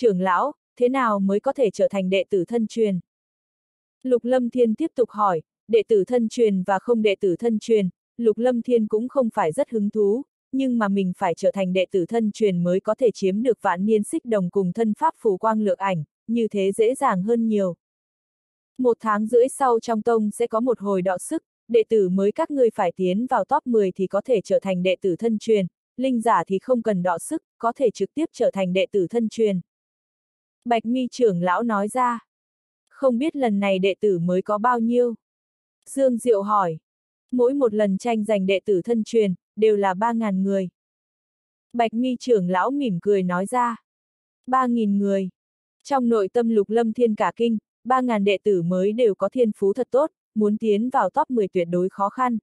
trưởng lão, thế nào mới có thể trở thành đệ tử thân truyền? Lục Lâm Thiên tiếp tục hỏi, đệ tử thân truyền và không đệ tử thân truyền, Lục Lâm Thiên cũng không phải rất hứng thú, nhưng mà mình phải trở thành đệ tử thân truyền mới có thể chiếm được vạn niên xích đồng cùng thân pháp phù quang lược ảnh, như thế dễ dàng hơn nhiều. Một tháng rưỡi sau trong tông sẽ có một hồi đọ sức, đệ tử mới các ngươi phải tiến vào top 10 thì có thể trở thành đệ tử thân truyền, linh giả thì không cần đọ sức, có thể trực tiếp trở thành đệ tử thân truyền. Bạch mi trưởng lão nói ra. Không biết lần này đệ tử mới có bao nhiêu? Dương Diệu hỏi. Mỗi một lần tranh giành đệ tử thân truyền, đều là 3.000 người. Bạch mi trưởng lão mỉm cười nói ra. 3.000 người. Trong nội tâm lục lâm thiên cả kinh, 3.000 đệ tử mới đều có thiên phú thật tốt, muốn tiến vào top 10 tuyệt đối khó khăn.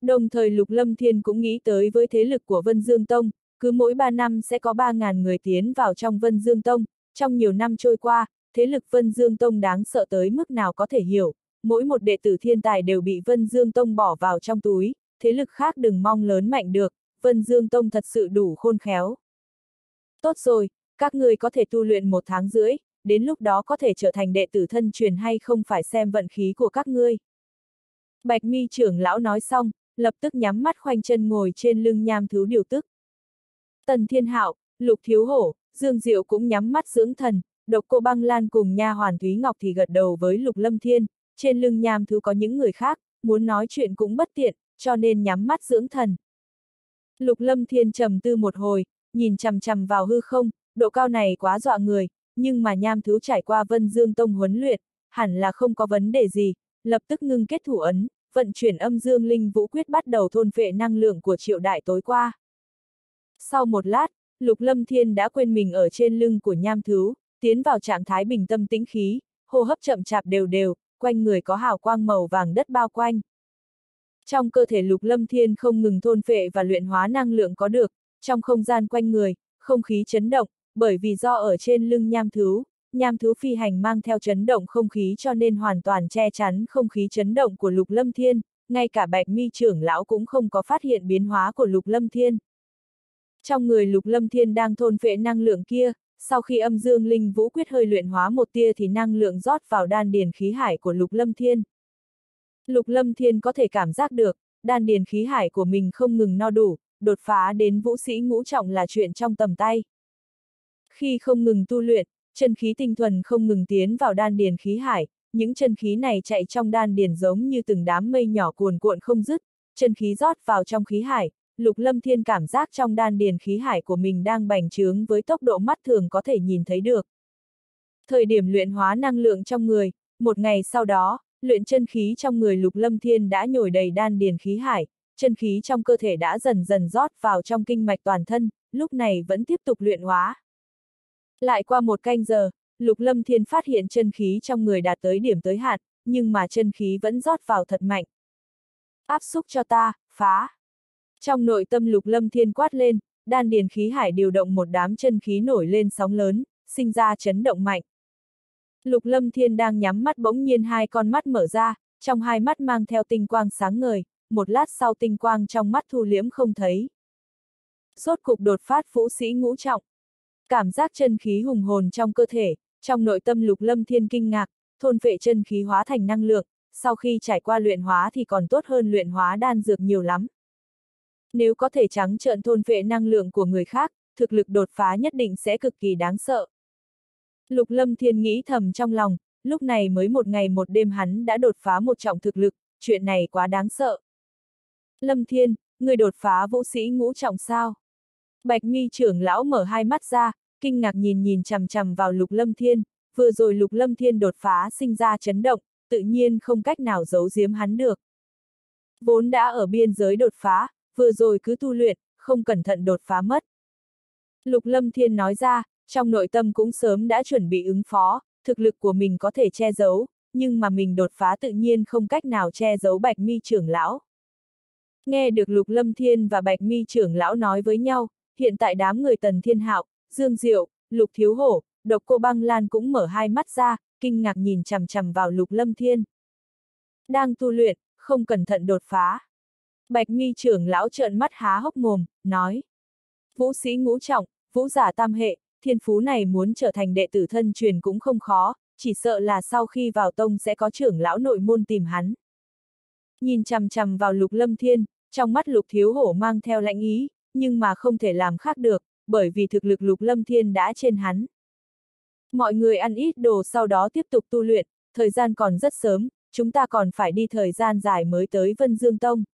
Đồng thời Lục Lâm Thiên cũng nghĩ tới với thế lực của Vân Dương Tông, cứ mỗi 3 năm sẽ có 3.000 người tiến vào trong Vân Dương Tông, trong nhiều năm trôi qua, thế lực Vân Dương Tông đáng sợ tới mức nào có thể hiểu, mỗi một đệ tử thiên tài đều bị Vân Dương Tông bỏ vào trong túi, thế lực khác đừng mong lớn mạnh được, Vân Dương Tông thật sự đủ khôn khéo. Tốt rồi, các người có thể tu luyện một tháng rưỡi, đến lúc đó có thể trở thành đệ tử thân truyền hay không phải xem vận khí của các ngươi. Bạch mi trưởng lão nói xong, lập tức nhắm mắt khoanh chân ngồi trên lưng nham thứ điều tức. Tần Thiên Hạo, Lục Thiếu Hổ, Dương Diệu cũng nhắm mắt dưỡng thần, độc cô băng lan cùng nha hoàn Thúy Ngọc thì gật đầu với Lục Lâm Thiên, trên lưng nham thứ có những người khác, muốn nói chuyện cũng bất tiện, cho nên nhắm mắt dưỡng thần. Lục Lâm Thiên trầm tư một hồi, nhìn chằm chằm vào hư không, độ cao này quá dọa người, nhưng mà nham thứ trải qua Vân Dương Tông huấn luyện, hẳn là không có vấn đề gì, lập tức ngưng kết thủ ấn, vận chuyển âm dương linh vũ quyết bắt đầu thôn phệ năng lượng của triệu đại tối qua. Sau một lát, Lục Lâm Thiên đã quên mình ở trên lưng của nham Thú, tiến vào trạng thái bình tâm tĩnh khí, hô hấp chậm chạp đều đều, quanh người có hào quang màu vàng đất bao quanh. Trong cơ thể Lục Lâm Thiên không ngừng thôn phệ và luyện hóa năng lượng có được, trong không gian quanh người, không khí chấn động, bởi vì do ở trên lưng nham Thú, nham Thú phi hành mang theo chấn động không khí cho nên hoàn toàn che chắn không khí chấn động của Lục Lâm Thiên, ngay cả bạch mi trưởng lão cũng không có phát hiện biến hóa của Lục Lâm Thiên. Trong người Lục Lâm Thiên đang thôn phệ năng lượng kia, sau khi âm dương linh vũ quyết hơi luyện hóa một tia thì năng lượng rót vào đan điền khí hải của Lục Lâm Thiên. Lục Lâm Thiên có thể cảm giác được, đan điền khí hải của mình không ngừng no đủ, đột phá đến vũ sĩ ngũ trọng là chuyện trong tầm tay. Khi không ngừng tu luyện, chân khí tinh thuần không ngừng tiến vào đan điền khí hải, những chân khí này chạy trong đan điền giống như từng đám mây nhỏ cuồn cuộn không dứt, chân khí rót vào trong khí hải, Lục Lâm Thiên cảm giác trong đan điền khí hải của mình đang bành trướng với tốc độ mắt thường có thể nhìn thấy được. Thời điểm luyện hóa năng lượng trong người, một ngày sau đó, luyện chân khí trong người Lục Lâm Thiên đã nhồi đầy đan điền khí hải, chân khí trong cơ thể đã dần dần rót vào trong kinh mạch toàn thân, lúc này vẫn tiếp tục luyện hóa. Lại qua một canh giờ, Lục Lâm Thiên phát hiện chân khí trong người đạt tới điểm tới hạn, nhưng mà chân khí vẫn rót vào thật mạnh. Áp xúc cho ta, phá. Trong nội tâm Lục Lâm Thiên quát lên, đan điền khí hải điều động một đám chân khí nổi lên sóng lớn, sinh ra chấn động mạnh. Lục Lâm Thiên đang nhắm mắt bỗng nhiên hai con mắt mở ra, trong hai mắt mang theo tinh quang sáng ngời, một lát sau tinh quang trong mắt thu liễm không thấy. Sốt cục đột phát vũ sĩ ngũ trọng. Cảm giác chân khí hùng hồn trong cơ thể, trong nội tâm lục lâm thiên kinh ngạc, thôn vệ chân khí hóa thành năng lượng, sau khi trải qua luyện hóa thì còn tốt hơn luyện hóa đan dược nhiều lắm. Nếu có thể trắng trợn thôn vệ năng lượng của người khác, thực lực đột phá nhất định sẽ cực kỳ đáng sợ. Lục lâm thiên nghĩ thầm trong lòng, lúc này mới một ngày một đêm hắn đã đột phá một trọng thực lực, chuyện này quá đáng sợ. Lâm thiên, người đột phá vũ sĩ ngũ trọng sao? Bạch mi trưởng lão mở hai mắt ra, kinh ngạc nhìn nhìn chằm chằm vào lục lâm thiên, vừa rồi lục lâm thiên đột phá sinh ra chấn động, tự nhiên không cách nào giấu giếm hắn được. Vốn đã ở biên giới đột phá, vừa rồi cứ tu luyện, không cẩn thận đột phá mất. Lục lâm thiên nói ra, trong nội tâm cũng sớm đã chuẩn bị ứng phó, thực lực của mình có thể che giấu, nhưng mà mình đột phá tự nhiên không cách nào che giấu bạch mi trưởng lão. Nghe được Lục Lâm Thiên và Bạch Mi trưởng lão nói với nhau, hiện tại đám người Tần Thiên Hạo, Dương Diệu, Lục Thiếu Hổ, Độc Cô Băng Lan cũng mở hai mắt ra, kinh ngạc nhìn chằm chằm vào Lục Lâm Thiên. Đang tu luyện, không cẩn thận đột phá. Bạch Mi trưởng lão trợn mắt há hốc mồm, nói. Vũ sĩ ngũ trọng, vũ giả tam hệ, thiên phú này muốn trở thành đệ tử thân truyền cũng không khó, chỉ sợ là sau khi vào tông sẽ có trưởng lão nội môn tìm hắn. Nhìn chằm chằm vào lục lâm thiên, trong mắt lục thiếu hổ mang theo lãnh ý, nhưng mà không thể làm khác được, bởi vì thực lực lục lâm thiên đã trên hắn. Mọi người ăn ít đồ sau đó tiếp tục tu luyện, thời gian còn rất sớm, chúng ta còn phải đi thời gian dài mới tới Vân Dương Tông.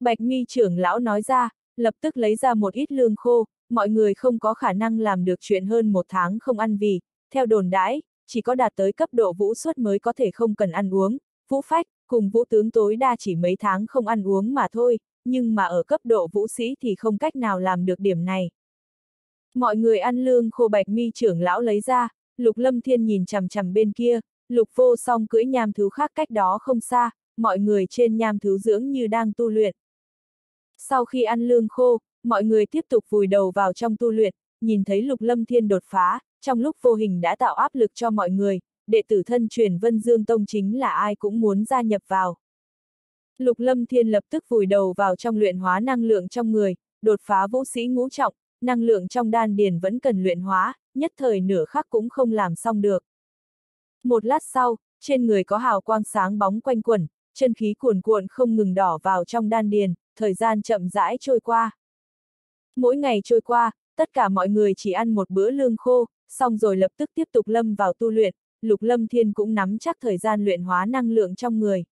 Bạch mi trưởng lão nói ra, lập tức lấy ra một ít lương khô, mọi người không có khả năng làm được chuyện hơn một tháng không ăn vì, theo đồn đãi, chỉ có đạt tới cấp độ vũ suất mới có thể không cần ăn uống, vũ phách, cùng vũ tướng tối đa chỉ mấy tháng không ăn uống mà thôi, nhưng mà ở cấp độ vũ sĩ thì không cách nào làm được điểm này. Mọi người ăn lương khô bạch mi trưởng lão lấy ra, lục lâm thiên nhìn chằm chằm bên kia, lục vô song cưỡi nham thứ khác cách đó không xa, mọi người trên nham thứ dưỡng như đang tu luyện. Sau khi ăn lương khô, mọi người tiếp tục vùi đầu vào trong tu luyện, nhìn thấy lục lâm thiên đột phá, trong lúc vô hình đã tạo áp lực cho mọi người, đệ tử thân truyền Vân Dương Tông chính là ai cũng muốn gia nhập vào. Lục lâm thiên lập tức vùi đầu vào trong luyện hóa năng lượng trong người, đột phá vũ sĩ ngũ trọng, năng lượng trong đan điền vẫn cần luyện hóa, nhất thời nửa khắc cũng không làm xong được. Một lát sau, trên người có hào quang sáng bóng quanh quẩn, chân khí cuồn cuộn không ngừng đỏ vào trong đan điền, thời gian chậm rãi trôi qua. Mỗi ngày trôi qua, tất cả mọi người chỉ ăn một bữa lương khô, xong rồi lập tức tiếp tục lâm vào tu luyện, Lục Lâm Thiên cũng nắm chắc thời gian luyện hóa năng lượng trong người.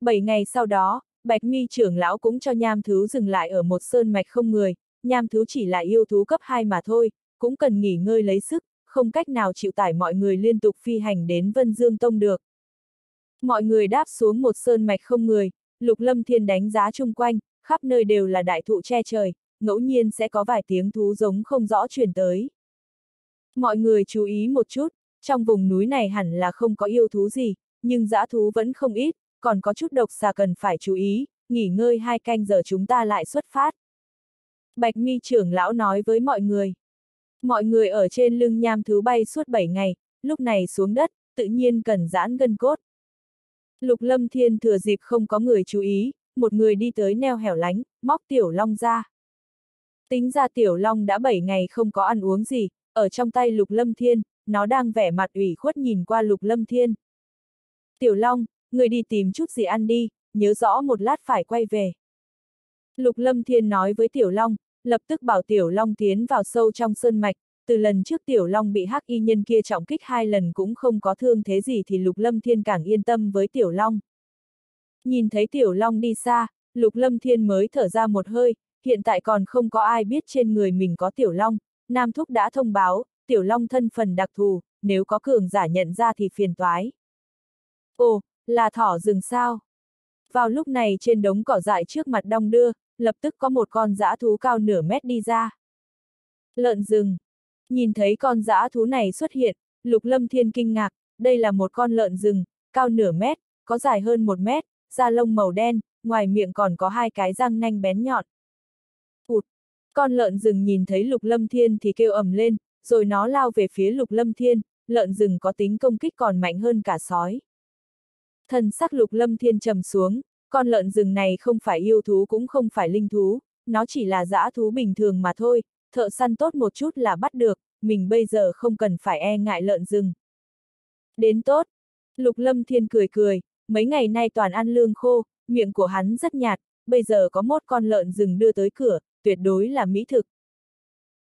Bảy ngày sau đó, Bạch Mi trưởng lão cũng cho nham thứ dừng lại ở một sơn mạch không người, nham thứ chỉ là yêu thú cấp 2 mà thôi, cũng cần nghỉ ngơi lấy sức, không cách nào chịu tải mọi người liên tục phi hành đến Vân Dương Tông được. Mọi người đáp xuống một sơn mạch không người, Lục Lâm Thiên đánh giá chung quanh, khắp nơi đều là đại thụ che trời, ngẫu nhiên sẽ có vài tiếng thú giống không rõ truyền tới. Mọi người chú ý một chút, trong vùng núi này hẳn là không có yêu thú gì, nhưng dã thú vẫn không ít, còn có chút độc xà cần phải chú ý, nghỉ ngơi hai canh giờ chúng ta lại xuất phát. Bạch mi trưởng lão nói với mọi người. Mọi người ở trên lưng nham thứ bay suốt 7 ngày, lúc này xuống đất, tự nhiên cần giãn gân cốt. Lục lâm thiên thừa dịp không có người chú ý, một người đi tới neo hẻo lánh, móc tiểu long ra. Tính ra tiểu long đã 7 ngày không có ăn uống gì, ở trong tay lục lâm thiên, nó đang vẻ mặt ủy khuất nhìn qua lục lâm thiên. Tiểu long, người đi tìm chút gì ăn đi, nhớ rõ một lát phải quay về. Lục lâm thiên nói với tiểu long, lập tức bảo tiểu long tiến vào sâu trong sơn mạch, từ lần trước tiểu long bị hắc y nhân kia trọng kích hai lần cũng không có thương thế gì thì lục lâm thiên càng yên tâm với tiểu long. Nhìn thấy tiểu long đi xa, lục lâm thiên mới thở ra một hơi, hiện tại còn không có ai biết trên người mình có tiểu long, Nam Thúc đã thông báo, tiểu long thân phần đặc thù, nếu có cường giả nhận ra thì phiền toái. Ồ, là thỏ rừng sao? Vào lúc này trên đống cỏ dại trước mặt đong đưa, lập tức có một con dã thú cao nửa mét đi ra. Lợn rừng. Nhìn thấy con dã thú này xuất hiện, Lục Lâm Thiên kinh ngạc, đây là một con lợn rừng, cao nửa mét, có dài hơn một mét, da lông màu đen, ngoài miệng còn có hai cái răng nanh bén nhọn. Ụt! Con lợn rừng nhìn thấy Lục Lâm Thiên thì kêu ầm lên, rồi nó lao về phía Lục Lâm Thiên, lợn rừng có tính công kích còn mạnh hơn cả sói. Thần sắc Lục Lâm Thiên trầm xuống, con lợn rừng này không phải yêu thú cũng không phải linh thú, nó chỉ là dã thú bình thường mà thôi, thợ săn tốt một chút là bắt được, mình bây giờ không cần phải e ngại lợn rừng. Đến tốt. Lục Lâm Thiên cười cười, mấy ngày nay toàn ăn lương khô, miệng của hắn rất nhạt, bây giờ có một con lợn rừng đưa tới cửa, tuyệt đối là mỹ thực.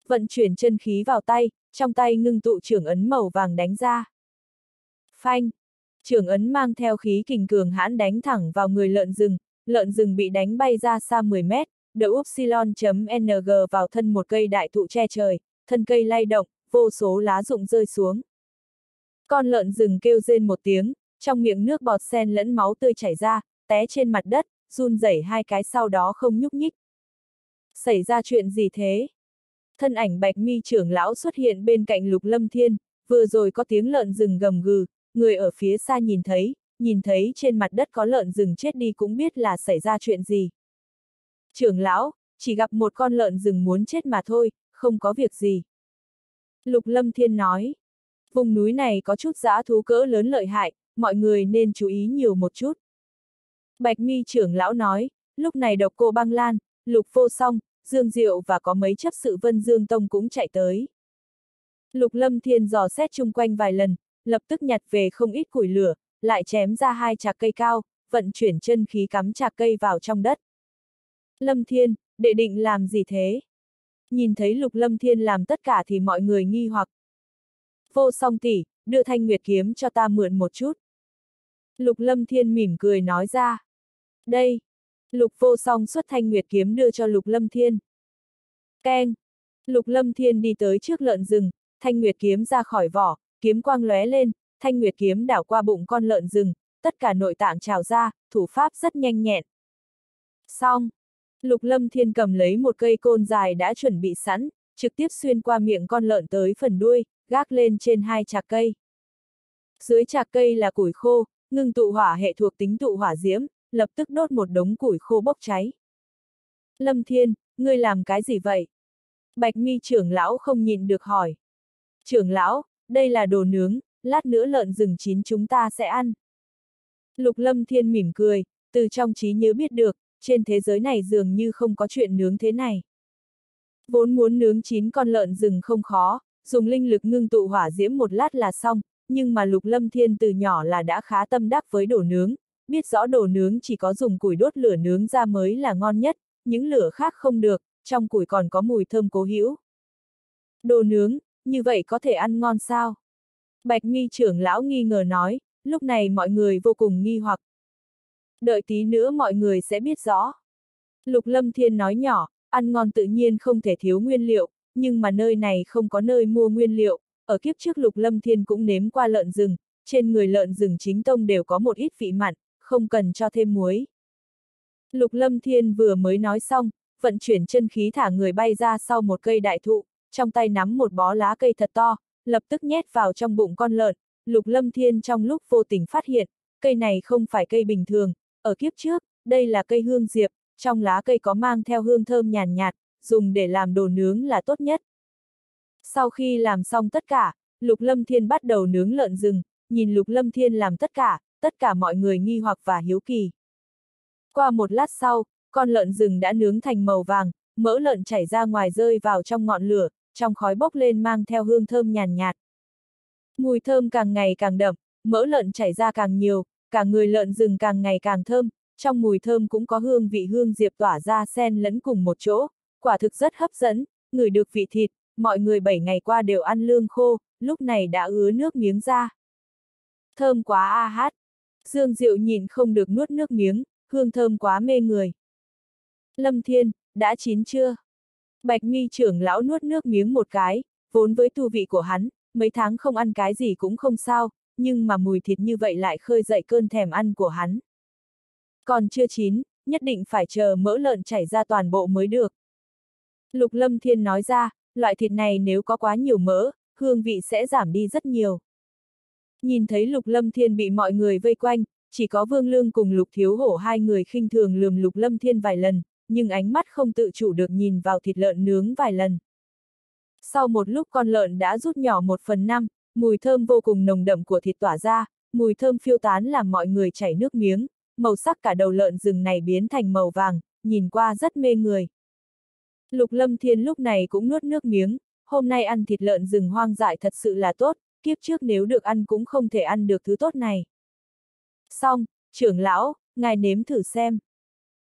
Vận chuyển chân khí vào tay, trong tay ngưng tụ trưởng ấn màu vàng đánh ra. Phanh! Trưởng ấn mang theo khí kình cường hãn đánh thẳng vào người lợn rừng, lợn rừng bị đánh bay ra xa 10 mét, đậu upsilon.ng vào thân một cây đại thụ che trời, thân cây lay động, vô số lá rụng rơi xuống. Con lợn rừng kêu rên một tiếng, trong miệng nước bọt sen lẫn máu tươi chảy ra, té trên mặt đất, run rẩy hai cái sau đó không nhúc nhích. Xảy ra chuyện gì thế? Thân ảnh bạch mi trưởng lão xuất hiện bên cạnh lục lâm thiên, vừa rồi có tiếng lợn rừng gầm gừ, người ở phía xa nhìn thấy, nhìn thấy trên mặt đất có lợn rừng chết đi cũng biết là xảy ra chuyện gì. Trưởng lão, chỉ gặp một con lợn rừng muốn chết mà thôi, không có việc gì. Lục Lâm Thiên nói, vùng núi này có chút dã thú cỡ lớn lợi hại, mọi người nên chú ý nhiều một chút. Bạch mi trưởng lão nói, lúc này độc cô băng lan, lục vô song, dương diệu và có mấy chấp sự vân dương tông cũng chạy tới. Lục Lâm Thiên dò xét chung quanh vài lần, lập tức nhặt về không ít củi lửa, lại chém ra hai chạc cây cao, vận chuyển chân khí cắm chạc cây vào trong đất. Lâm Thiên, đệ định làm gì thế? Nhìn thấy Lục Lâm Thiên làm tất cả thì mọi người nghi hoặc. Vô song tỷ, đưa thanh nguyệt kiếm cho ta mượn một chút. Lục Lâm Thiên mỉm cười nói ra. Đây. Lục vô song xuất thanh nguyệt kiếm đưa cho Lục Lâm Thiên. Keng. Lục Lâm Thiên đi tới trước lợn rừng, thanh nguyệt kiếm ra khỏi vỏ, kiếm quang lóe lên, thanh nguyệt kiếm đảo qua bụng con lợn rừng, tất cả nội tạng trào ra, thủ pháp rất nhanh nhẹn. Xong. Lục Lâm Thiên cầm lấy một cây côn dài đã chuẩn bị sẵn, trực tiếp xuyên qua miệng con lợn tới phần đuôi, gác lên trên hai chạc cây. Dưới chạc cây là củi khô, ngưng tụ hỏa hệ thuộc tính tụ hỏa diễm, lập tức đốt một đống củi khô bốc cháy. Lâm Thiên, ngươi làm cái gì vậy? Bạch mi trưởng lão không nhìn được hỏi. Trưởng lão, đây là đồ nướng, lát nữa lợn rừng chín chúng ta sẽ ăn. Lục Lâm Thiên mỉm cười, từ trong trí nhớ biết được, trên thế giới này dường như không có chuyện nướng thế này. Vốn muốn nướng chín con lợn rừng không khó, dùng linh lực ngưng tụ hỏa diễm một lát là xong, nhưng mà Lục Lâm Thiên từ nhỏ là đã khá tâm đắc với đồ nướng, biết rõ đồ nướng chỉ có dùng củi đốt lửa nướng ra mới là ngon nhất, những lửa khác không được, trong củi còn có mùi thơm cố hữu. Đồ nướng, như vậy có thể ăn ngon sao? Bạch nghi trưởng lão nghi ngờ nói, lúc này mọi người vô cùng nghi hoặc. Đợi tí nữa mọi người sẽ biết rõ. Lục Lâm Thiên nói nhỏ, ăn ngon tự nhiên không thể thiếu nguyên liệu, nhưng mà nơi này không có nơi mua nguyên liệu, ở kiếp trước Lục Lâm Thiên cũng nếm qua lợn rừng, trên người lợn rừng chính tông đều có một ít vị mặn, không cần cho thêm muối. Lục Lâm Thiên vừa mới nói xong, vận chuyển chân khí thả người bay ra sau một cây đại thụ, trong tay nắm một bó lá cây thật to, lập tức nhét vào trong bụng con lợn, Lục Lâm Thiên trong lúc vô tình phát hiện, cây này không phải cây bình thường, ở kiếp trước, đây là cây hương diệp, trong lá cây có mang theo hương thơm nhàn nhạt, dùng để làm đồ nướng là tốt nhất. Sau khi làm xong tất cả, Lục Lâm Thiên bắt đầu nướng lợn rừng, nhìn Lục Lâm Thiên làm tất cả, tất cả mọi người nghi hoặc và hiếu kỳ. Qua một lát sau, con lợn rừng đã nướng thành màu vàng, mỡ lợn chảy ra ngoài rơi vào trong ngọn lửa, trong khói bốc lên mang theo hương thơm nhàn nhạt. Mùi thơm càng ngày càng đậm, mỡ lợn chảy ra càng nhiều, cả người lợn rừng càng ngày càng thơm, trong mùi thơm cũng có hương vị hương diệp tỏa ra xen lẫn cùng một chỗ, quả thực rất hấp dẫn, người được vị thịt, mọi người bảy ngày qua đều ăn lương khô, lúc này đã ứa nước miếng ra. Thơm quá a hát. Dương Diệu nhìn không được nuốt nước miếng, hương thơm quá mê người. Lâm Thiên, đã chín chưa? Bạch mi trưởng lão nuốt nước miếng một cái, vốn với tu vị của hắn, mấy tháng không ăn cái gì cũng không sao, nhưng mà mùi thịt như vậy lại khơi dậy cơn thèm ăn của hắn. Còn chưa chín, nhất định phải chờ mỡ lợn chảy ra toàn bộ mới được. Lục Lâm Thiên nói ra, loại thịt này nếu có quá nhiều mỡ, hương vị sẽ giảm đi rất nhiều. Nhìn thấy Lục Lâm Thiên bị mọi người vây quanh, chỉ có Vương Lương cùng Lục Thiếu Hổ hai người khinh thường lườm Lục Lâm Thiên vài lần, nhưng ánh mắt không tự chủ được nhìn vào thịt lợn nướng vài lần. Sau một lúc con lợn đã rút nhỏ một phần năm, mùi thơm vô cùng nồng đậm của thịt tỏa ra, mùi thơm phiêu tán làm mọi người chảy nước miếng, màu sắc cả đầu lợn rừng này biến thành màu vàng, nhìn qua rất mê người. Lục Lâm Thiên lúc này cũng nuốt nước miếng, hôm nay ăn thịt lợn rừng hoang dại thật sự là tốt, kiếp trước nếu được ăn cũng không thể ăn được thứ tốt này. Xong, trưởng lão, ngài nếm thử xem.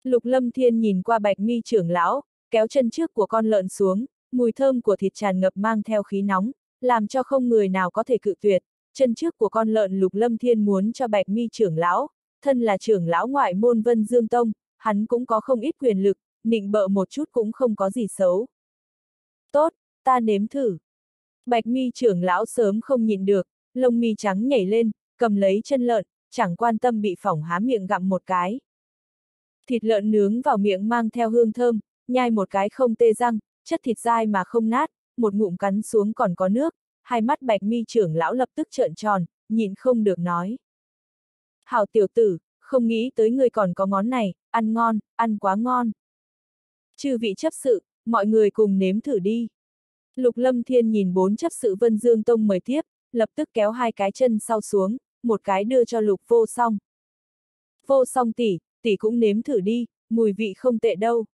Lục Lâm Thiên nhìn qua bạch mi trưởng lão, kéo chân trước của con lợn xuống, mùi thơm của thịt tràn ngập mang theo khí nóng, làm cho không người nào có thể cự tuyệt. Chân trước của con lợn Lục Lâm Thiên muốn cho bạch mi trưởng lão, thân là trưởng lão ngoại môn Vân Dương Tông, hắn cũng có không ít quyền lực, nịnh bợ một chút cũng không có gì xấu. Tốt, ta nếm thử. Bạch mi trưởng lão sớm không nhịn được, lông mi trắng nhảy lên, cầm lấy chân lợn, chẳng quan tâm bị phỏng há miệng gặm một cái. Thịt lợn nướng vào miệng mang theo hương thơm, nhai một cái không tê răng, chất thịt dai mà không nát, một ngụm cắn xuống còn có nước, hai mắt bạch mi trưởng lão lập tức trợn tròn, nhìn không được nói. Hảo tiểu tử, không nghĩ tới người còn có ngón này, ăn ngon, ăn quá ngon. Chư vị chấp sự, mọi người cùng nếm thử đi. Lục Lâm Thiên nhìn bốn chấp sự Vân Dương Tông mời tiếp, lập tức kéo hai cái chân sau xuống, một cái đưa cho Lục Vô Song. Vô Song tỷ, tỷ cũng nếm thử đi, mùi vị không tệ đâu.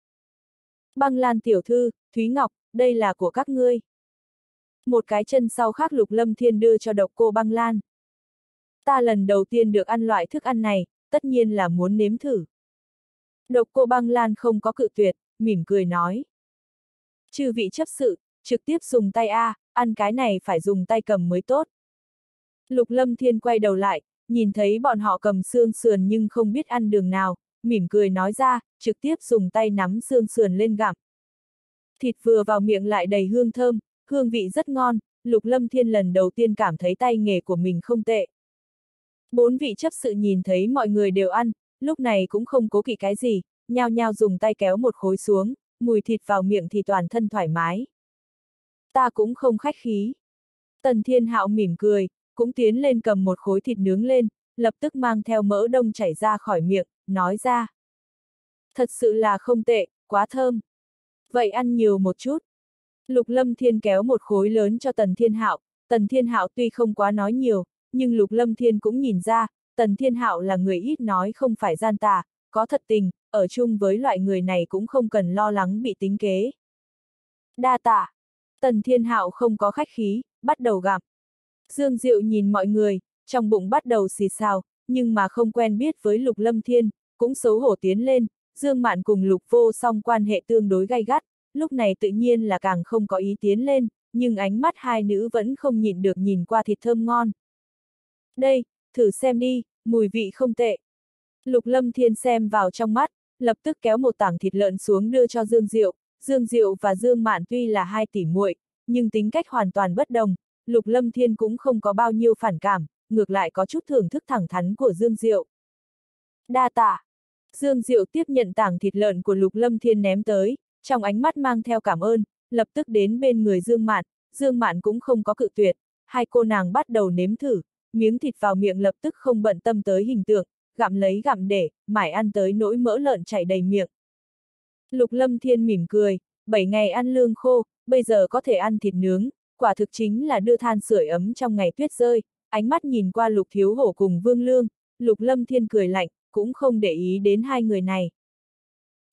Băng Lan tiểu thư, Thúy Ngọc, đây là của các ngươi. Một cái chân sau khác Lục Lâm Thiên đưa cho độc cô băng lan. Ta lần đầu tiên được ăn loại thức ăn này, tất nhiên là muốn nếm thử. Độc cô băng lan không có cự tuyệt, mỉm cười nói. Chư vị chấp sự, trực tiếp dùng tay A, ăn cái này phải dùng tay cầm mới tốt. Lục Lâm Thiên quay đầu lại, nhìn thấy bọn họ cầm xương sườn nhưng không biết ăn đường nào, mỉm cười nói ra, trực tiếp dùng tay nắm xương sườn lên gặm. Thịt vừa vào miệng lại đầy hương thơm, hương vị rất ngon, Lục Lâm Thiên lần đầu tiên cảm thấy tay nghề của mình không tệ. Bốn vị chấp sự nhìn thấy mọi người đều ăn, lúc này cũng không cố kỵ cái gì, nhao nhao dùng tay kéo một khối xuống, mùi thịt vào miệng thì toàn thân thoải mái. Ta cũng không khách khí. Tần Thiên Hạo mỉm cười, cũng tiến lên cầm một khối thịt nướng lên, lập tức mang theo mỡ đông chảy ra khỏi miệng, nói ra. Thật sự là không tệ, quá thơm. Vậy ăn nhiều một chút. Lục Lâm Thiên kéo một khối lớn cho Tần Thiên Hạo, Tần Thiên Hạo tuy không quá nói nhiều, nhưng Lục Lâm Thiên cũng nhìn ra, Tần Thiên Hạo là người ít nói không phải gian tà, có thật tình, ở chung với loại người này cũng không cần lo lắng bị tính kế. Đa tạ. Tần Thiên Hạo không có khách khí, bắt đầu gặp. Dương Diệu nhìn mọi người, trong bụng bắt đầu xì xào, nhưng mà không quen biết với Lục Lâm Thiên, cũng xấu hổ tiến lên, Dương Mạn cùng Lục Vô song quan hệ tương đối gay gắt, lúc này tự nhiên là càng không có ý tiến lên, nhưng ánh mắt hai nữ vẫn không nhịn được nhìn qua thịt thơm ngon. Đây, thử xem đi, mùi vị không tệ. Lục Lâm Thiên xem vào trong mắt, lập tức kéo một tảng thịt lợn xuống đưa cho Dương Diệu. Dương Diệu và Dương Mạn tuy là hai tỷ muội, nhưng tính cách hoàn toàn bất đồng, Lục Lâm Thiên cũng không có bao nhiêu phản cảm, ngược lại có chút thưởng thức thẳng thắn của Dương Diệu. Đa tạ. Dương Diệu tiếp nhận tảng thịt lợn của Lục Lâm Thiên ném tới, trong ánh mắt mang theo cảm ơn, lập tức đến bên người Dương Mạn, Dương Mạn cũng không có cự tuyệt, hai cô nàng bắt đầu nếm thử, miếng thịt vào miệng lập tức không bận tâm tới hình tượng, gặm lấy gặm để, mải ăn tới nỗi mỡ lợn chảy đầy miệng. Lục Lâm Thiên mỉm cười, bảy ngày ăn lương khô, bây giờ có thể ăn thịt nướng, quả thực chính là đưa than sưởi ấm trong ngày tuyết rơi, ánh mắt nhìn qua Lục Thiếu Hổ cùng Vương Lương, Lục Lâm Thiên cười lạnh, cũng không để ý đến hai người này.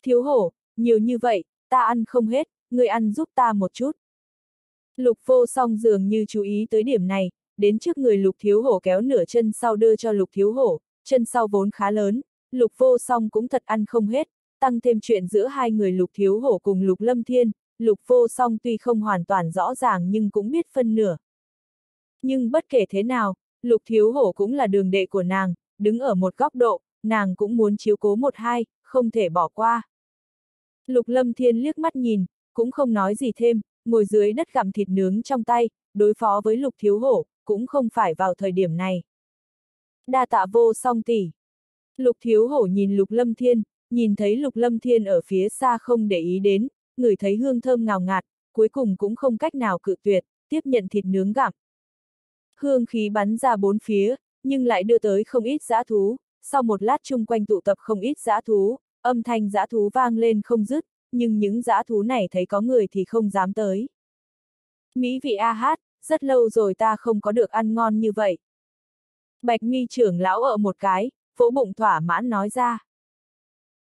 Thiếu Hổ, nhiều như vậy, ta ăn không hết, người ăn giúp ta một chút. Lục vô song dường như chú ý tới điểm này, đến trước người lục thiếu hổ kéo nửa chân sau đưa cho lục thiếu hổ, chân sau vốn khá lớn, lục vô song cũng thật ăn không hết, tăng thêm chuyện giữa hai người lục thiếu hổ cùng lục lâm thiên, lục vô song tuy không hoàn toàn rõ ràng nhưng cũng biết phân nửa. Nhưng bất kể thế nào, lục thiếu hổ cũng là đường đệ của nàng, đứng ở một góc độ, nàng cũng muốn chiếu cố một hai, không thể bỏ qua. Lục lâm thiên liếc mắt nhìn, cũng không nói gì thêm, ngồi dưới đất gặm thịt nướng trong tay, đối phó với lục thiếu hổ, cũng không phải vào thời điểm này. Đa tạ vô song tỷ. Lục thiếu hổ nhìn lục lâm thiên, nhìn thấy lục lâm thiên ở phía xa không để ý đến, người thấy hương thơm ngào ngạt, cuối cùng cũng không cách nào cự tuyệt, tiếp nhận thịt nướng gặm. Hương khí bắn ra bốn phía, nhưng lại đưa tới không ít dã thú, sau một lát chung quanh tụ tập không ít dã thú, âm thanh dã thú vang lên không dứt, nhưng những dã thú này thấy có người thì không dám tới. Mỹ vị a hát, rất lâu rồi ta không có được ăn ngon như vậy. Bạch mi trưởng lão ở một cái, vỗ bụng thỏa mãn nói ra.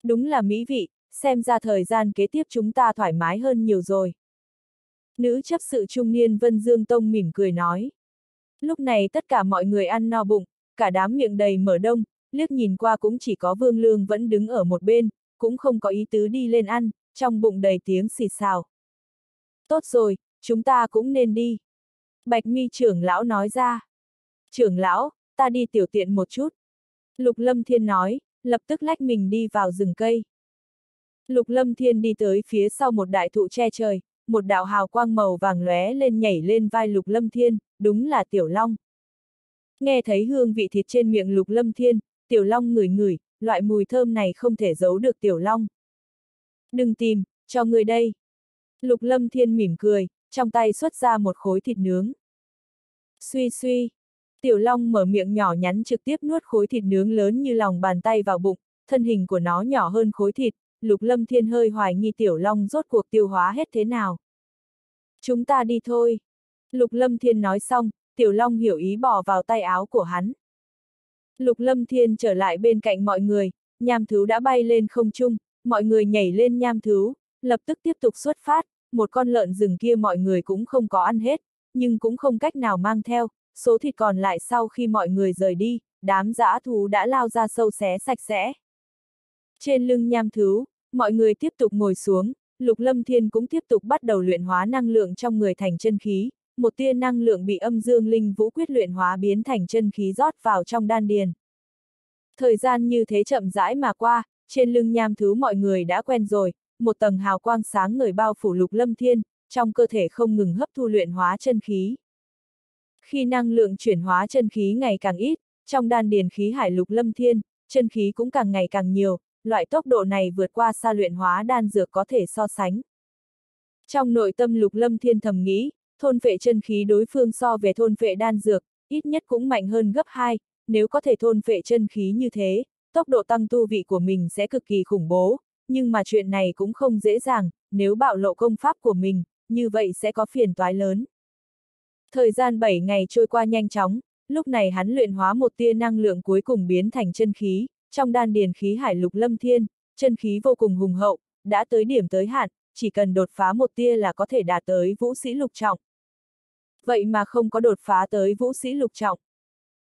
Đúng là mỹ vị, xem ra thời gian kế tiếp chúng ta thoải mái hơn nhiều rồi. Nữ chấp sự trung niên Vân Dương Tông mỉm cười nói. Lúc này tất cả mọi người ăn no bụng, cả đám miệng đầy mở đông, liếc nhìn qua cũng chỉ có Vương Lương vẫn đứng ở một bên, cũng không có ý tứ đi lên ăn, trong bụng đầy tiếng xì xào. Tốt rồi, chúng ta cũng nên đi. Bạch mi trưởng lão nói ra. Trưởng lão, ta đi tiểu tiện một chút. Lục Lâm Thiên nói, lập tức lách mình đi vào rừng cây. Lục Lâm Thiên đi tới phía sau một đại thụ che trời, một đạo hào quang màu vàng lóe lên nhảy lên vai Lục Lâm Thiên, đúng là Tiểu Long. Nghe thấy hương vị thịt trên miệng Lục Lâm Thiên, Tiểu Long ngửi ngửi, loại mùi thơm này không thể giấu được Tiểu Long. Đừng tìm, cho người đây. Lục Lâm Thiên mỉm cười, trong tay xuất ra một khối thịt nướng. Suy suy, Tiểu Long mở miệng nhỏ nhắn trực tiếp nuốt khối thịt nướng lớn như lòng bàn tay vào bụng, thân hình của nó nhỏ hơn khối thịt, Lục Lâm Thiên hơi hoài nghi Tiểu Long rốt cuộc tiêu hóa hết thế nào. Chúng ta đi thôi. Lục Lâm Thiên nói xong, Tiểu Long hiểu ý bỏ vào tay áo của hắn. Lục Lâm Thiên trở lại bên cạnh mọi người, nham thú đã bay lên không trung, mọi người nhảy lên nham thú, lập tức tiếp tục xuất phát, một con lợn rừng kia mọi người cũng không có ăn hết, nhưng cũng không cách nào mang theo, số thịt còn lại sau khi mọi người rời đi, đám dã thú đã lao ra sâu xé sạch sẽ. Trên lưng nham Thú, mọi người tiếp tục ngồi xuống, Lục Lâm Thiên cũng tiếp tục bắt đầu luyện hóa năng lượng trong người thành chân khí, một tia năng lượng bị âm dương linh vũ quyết luyện hóa biến thành chân khí rót vào trong đan điền. Thời gian như thế chậm rãi mà qua, trên lưng nham thứ mọi người đã quen rồi, một tầng hào quang sáng người bao phủ Lục Lâm Thiên, trong cơ thể không ngừng hấp thu luyện hóa chân khí. Khi năng lượng chuyển hóa chân khí ngày càng ít, trong đan điền khí hải Lục Lâm Thiên, chân khí cũng càng ngày càng nhiều, loại tốc độ này vượt qua xa luyện hóa đan dược có thể so sánh. Trong nội tâm lục lâm thiên thầm nghĩ, thôn vệ chân khí đối phương so về thôn vệ đan dược, ít nhất cũng mạnh hơn gấp 2, nếu có thể thôn vệ chân khí như thế, tốc độ tăng tu vị của mình sẽ cực kỳ khủng bố, nhưng mà chuyện này cũng không dễ dàng, nếu bạo lộ công pháp của mình, như vậy sẽ có phiền toái lớn. Thời gian 7 ngày trôi qua nhanh chóng, lúc này hắn luyện hóa một tia năng lượng cuối cùng biến thành chân khí, trong đan điền khí hải lục lâm thiên, chân khí vô cùng hùng hậu, đã tới điểm tới hạn, chỉ cần đột phá một tia là có thể đạt tới vũ sĩ lục trọng. Vậy mà không có đột phá tới vũ sĩ lục trọng.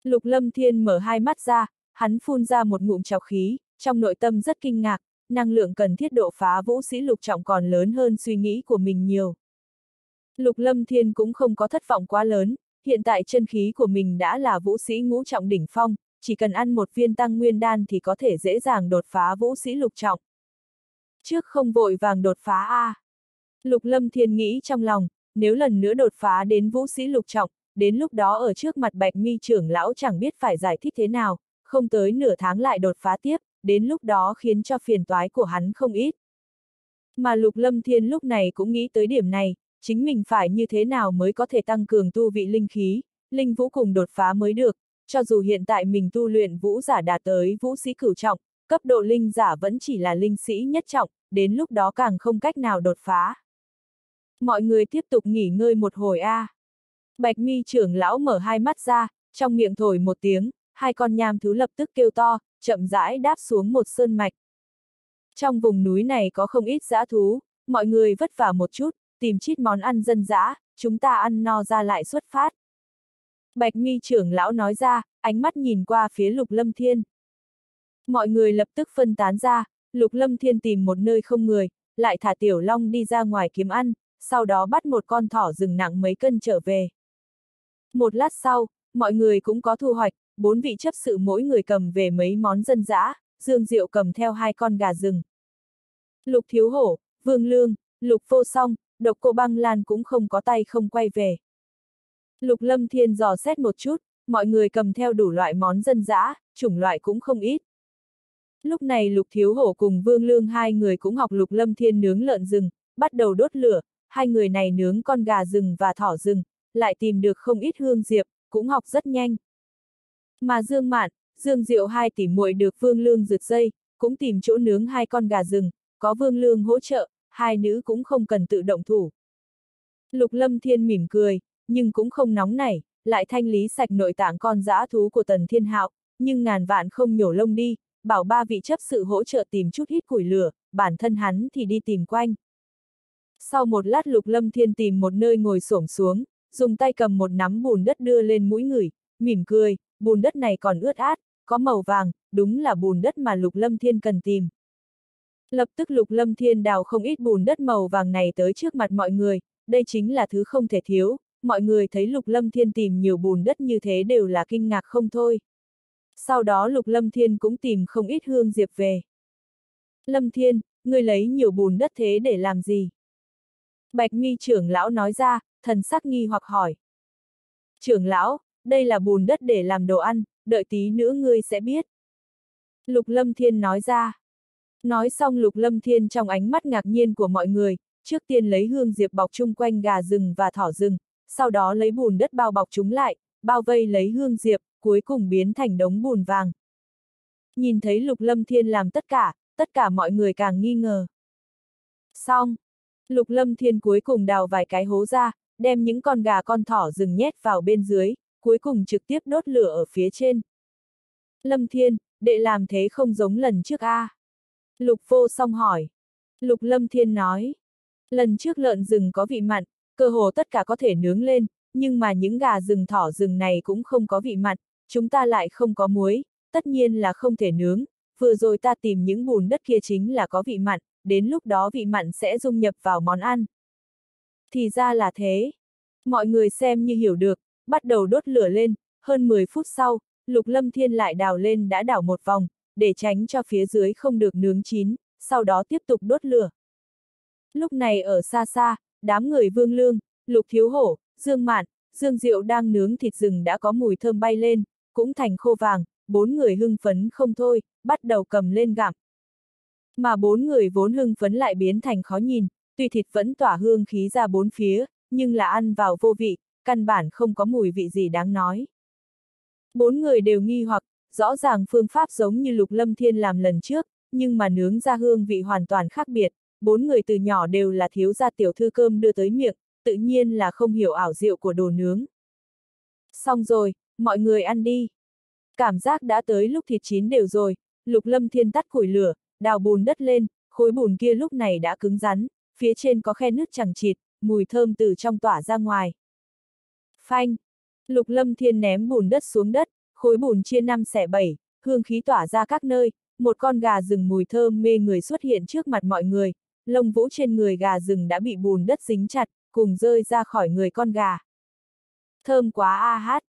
Lục lâm thiên mở hai mắt ra, hắn phun ra một ngụm trào khí, trong nội tâm rất kinh ngạc, năng lượng cần thiết độ phá vũ sĩ lục trọng còn lớn hơn suy nghĩ của mình nhiều. Lục lâm thiên cũng không có thất vọng quá lớn, hiện tại chân khí của mình đã là vũ sĩ ngũ trọng đỉnh phong, chỉ cần ăn một viên tăng nguyên đan thì có thể dễ dàng đột phá vũ sĩ lục trọng. Trước không vội vàng đột phá A. Lục lâm thiên nghĩ trong lòng, nếu lần nữa đột phá đến vũ sĩ lục trọng, đến lúc đó ở trước mặt bạch mi trưởng lão chẳng biết phải giải thích thế nào, không tới nửa tháng lại đột phá tiếp, đến lúc đó khiến cho phiền toái của hắn không ít. Mà lục lâm thiên lúc này cũng nghĩ tới điểm này, chính mình phải như thế nào mới có thể tăng cường tu vị linh khí, linh vũ cùng đột phá mới được, cho dù hiện tại mình tu luyện vũ giả đạt tới vũ sĩ cửu trọng, cấp độ linh giả vẫn chỉ là linh sĩ nhất trọng, đến lúc đó càng không cách nào đột phá. Mọi người tiếp tục nghỉ ngơi một hồi a. À. Bạch mi trưởng lão mở hai mắt ra, trong miệng thổi một tiếng, hai con nham thú lập tức kêu to, chậm rãi đáp xuống một sơn mạch. Trong vùng núi này có không ít dã thú, mọi người vất vả một chút, tìm chít món ăn dân dã, chúng ta ăn no ra lại xuất phát. Bạch mi trưởng lão nói ra, ánh mắt nhìn qua phía lục lâm thiên. Mọi người lập tức phân tán ra, lục lâm thiên tìm một nơi không người, lại thả tiểu long đi ra ngoài kiếm ăn, sau đó bắt một con thỏ rừng nặng mấy cân trở về. Một lát sau, mọi người cũng có thu hoạch, bốn vị chấp sự mỗi người cầm về mấy món dân dã, Dương Diệu cầm theo hai con gà rừng. Lục Thiếu Hổ, Vương Lương, Lục Vô Song, Độc Cô Băng Lan cũng không có tay không quay về. Lục Lâm Thiên dò xét một chút, mọi người cầm theo đủ loại món dân dã, chủng loại cũng không ít. Lúc này Lục Thiếu Hổ cùng Vương Lương hai người cũng học Lục Lâm Thiên nướng lợn rừng, bắt đầu đốt lửa, hai người này nướng con gà rừng và thỏ rừng, lại tìm được không ít hương diệp, cũng học rất nhanh. Mà Dương Mạn, Dương Diệu hai tỷ muội được Vương Lương rượt dây, cũng tìm chỗ nướng hai con gà rừng, có Vương Lương hỗ trợ, hai nữ cũng không cần tự động thủ. Lục Lâm Thiên mỉm cười, nhưng cũng không nóng nảy, lại thanh lý sạch nội tạng con dã thú của Tần Thiên Hạo, nhưng ngàn vạn không nhổ lông đi, bảo ba vị chấp sự hỗ trợ tìm chút hít củi lửa, bản thân hắn thì đi tìm quanh. Sau một lát Lục Lâm Thiên tìm một nơi ngồi xổm xuống, dùng tay cầm một nắm bùn đất đưa lên mũi người, mỉm cười, bùn đất này còn ướt át, có màu vàng, đúng là bùn đất mà Lục Lâm Thiên cần tìm. Lập tức Lục Lâm Thiên đào không ít bùn đất màu vàng này tới trước mặt mọi người, đây chính là thứ không thể thiếu, mọi người thấy Lục Lâm Thiên tìm nhiều bùn đất như thế đều là kinh ngạc không thôi. Sau đó Lục Lâm Thiên cũng tìm không ít hương diệp về. Lâm Thiên, ngươi lấy nhiều bùn đất thế để làm gì? Bạch mi trưởng lão nói ra, thần sắc nghi hoặc hỏi. Trưởng lão, đây là bùn đất để làm đồ ăn, đợi tí nữa ngươi sẽ biết. Lục Lâm Thiên nói ra. Nói xong Lục Lâm Thiên trong ánh mắt ngạc nhiên của mọi người, trước tiên lấy hương diệp bọc chung quanh gà rừng và thỏ rừng, sau đó lấy bùn đất bao bọc chúng lại, bao vây lấy hương diệp, cuối cùng biến thành đống bùn vàng. Nhìn thấy Lục Lâm Thiên làm tất cả, tất cả mọi người càng nghi ngờ. Xong, Lục Lâm Thiên cuối cùng đào vài cái hố ra, đem những con gà con thỏ rừng nhét vào bên dưới, cuối cùng trực tiếp đốt lửa ở phía trên. Lâm Thiên, đệ làm thế không giống lần trước a? À? Lục vô song hỏi. Lục Lâm Thiên nói. Lần trước lợn rừng có vị mặn, cơ hồ tất cả có thể nướng lên, nhưng mà những gà rừng thỏ rừng này cũng không có vị mặn, chúng ta lại không có muối, tất nhiên là không thể nướng, vừa rồi ta tìm những bùn đất kia chính là có vị mặn, đến lúc đó vị mặn sẽ dung nhập vào món ăn. Thì ra là thế. Mọi người xem như hiểu được, bắt đầu đốt lửa lên, hơn 10 phút sau, Lục Lâm Thiên lại đào lên đã đảo một vòng, để tránh cho phía dưới không được nướng chín, sau đó tiếp tục đốt lửa. Lúc này ở xa xa, đám người Vương Lương, Lục Thiếu Hổ, Dương Mạn, Dương Diệu đang nướng thịt rừng đã có mùi thơm bay lên, cũng thành khô vàng, bốn người hưng phấn không thôi, bắt đầu cầm lên gặm. Mà bốn người vốn hưng phấn lại biến thành khó nhìn, tuy thịt vẫn tỏa hương khí ra bốn phía, nhưng là ăn vào vô vị, căn bản không có mùi vị gì đáng nói. Bốn người đều nghi hoặc, rõ ràng phương pháp giống như Lục Lâm Thiên làm lần trước, nhưng mà nướng ra hương vị hoàn toàn khác biệt, bốn người từ nhỏ đều là thiếu gia tiểu thư cơm đưa tới miệng, tự nhiên là không hiểu ảo diệu của đồ nướng. Xong rồi, mọi người ăn đi. Cảm giác đã tới lúc thịt chín đều rồi, Lục Lâm Thiên tắt củi lửa, đào bùn đất lên, khối bùn kia lúc này đã cứng rắn, phía trên có khe nước chẳng chịt, mùi thơm từ trong tỏa ra ngoài. Phanh! Lục Lâm Thiên ném bùn đất xuống đất, khối bùn chia năm xẻ bảy, hương khí tỏa ra các nơi, một con gà rừng mùi thơm mê người xuất hiện trước mặt mọi người, lông vũ trên người gà rừng đã bị bùn đất dính chặt, cùng rơi ra khỏi người con gà. Thơm quá a hát!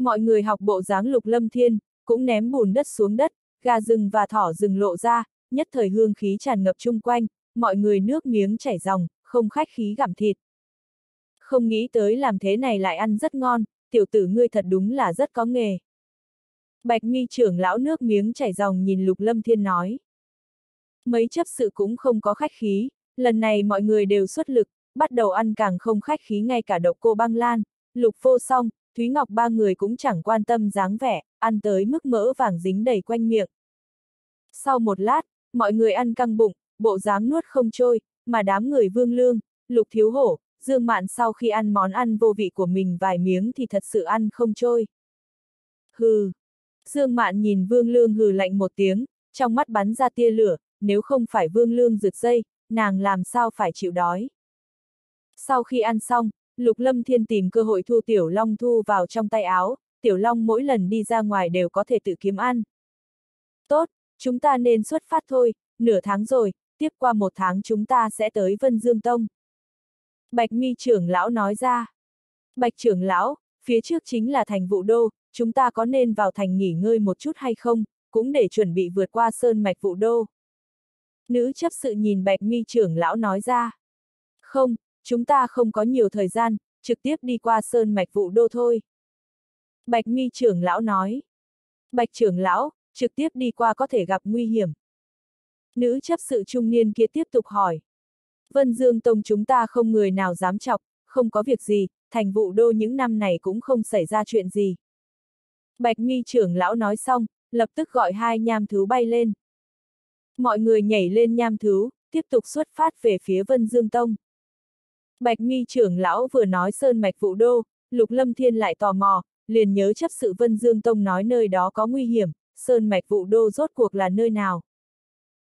Mọi người học bộ dáng Lục Lâm Thiên, cũng ném bùn đất xuống đất, gà rừng và thỏ rừng lộ ra, nhất thời hương khí tràn ngập chung quanh, mọi người nước miếng chảy ròng, không khách khí gặm thịt. Không nghĩ tới làm thế này lại ăn rất ngon, tiểu tử ngươi thật đúng là rất có nghề. Bạch mi trưởng lão nước miếng chảy ròng nhìn Lục Lâm Thiên nói. Mấy chấp sự cũng không có khách khí, lần này mọi người đều xuất lực, bắt đầu ăn càng không khách khí ngay cả độc cô băng lan, Lục vô song, Thúy Ngọc ba người cũng chẳng quan tâm dáng vẻ, ăn tới mức mỡ vàng dính đầy quanh miệng. Sau một lát, mọi người ăn căng bụng, bộ dáng nuốt không trôi, mà đám người vương lương, lục thiếu hổ, dương mạn sau khi ăn món ăn vô vị của mình vài miếng thì thật sự ăn không trôi. Hừ! Dương mạn nhìn vương lương hừ lạnh một tiếng, trong mắt bắn ra tia lửa, nếu không phải vương lương rượt dây, nàng làm sao phải chịu đói. Sau khi ăn xong, Lục Lâm Thiên tìm cơ hội thu Tiểu Long thu vào trong tay áo, Tiểu Long mỗi lần đi ra ngoài đều có thể tự kiếm ăn. Tốt, chúng ta nên xuất phát thôi, nửa tháng rồi, tiếp qua một tháng chúng ta sẽ tới Vân Dương Tông. Bạch mi trưởng lão nói ra. Bạch trưởng lão, phía trước chính là thành vụ đô, chúng ta có nên vào thành nghỉ ngơi một chút hay không, cũng để chuẩn bị vượt qua sơn mạch vụ đô. Nữ chấp sự nhìn bạch mi trưởng lão nói ra. Không, chúng ta không có nhiều thời gian, trực tiếp đi qua sơn mạch vụ đô thôi. Bạch mi trưởng lão nói. Bạch trưởng lão, trực tiếp đi qua có thể gặp nguy hiểm. Nữ chấp sự trung niên kia tiếp tục hỏi. Vân Dương Tông chúng ta không người nào dám chọc, không có việc gì, thành vụ đô những năm này cũng không xảy ra chuyện gì. Bạch mi trưởng lão nói xong, lập tức gọi hai nham thứ bay lên. Mọi người nhảy lên nham thứ, tiếp tục xuất phát về phía Vân Dương Tông. Bạch mi trưởng lão vừa nói sơn mạch vụ đô, Lục Lâm Thiên lại tò mò, liền nhớ chấp sự Vân Dương Tông nói nơi đó có nguy hiểm, sơn mạch vụ đô rốt cuộc là nơi nào.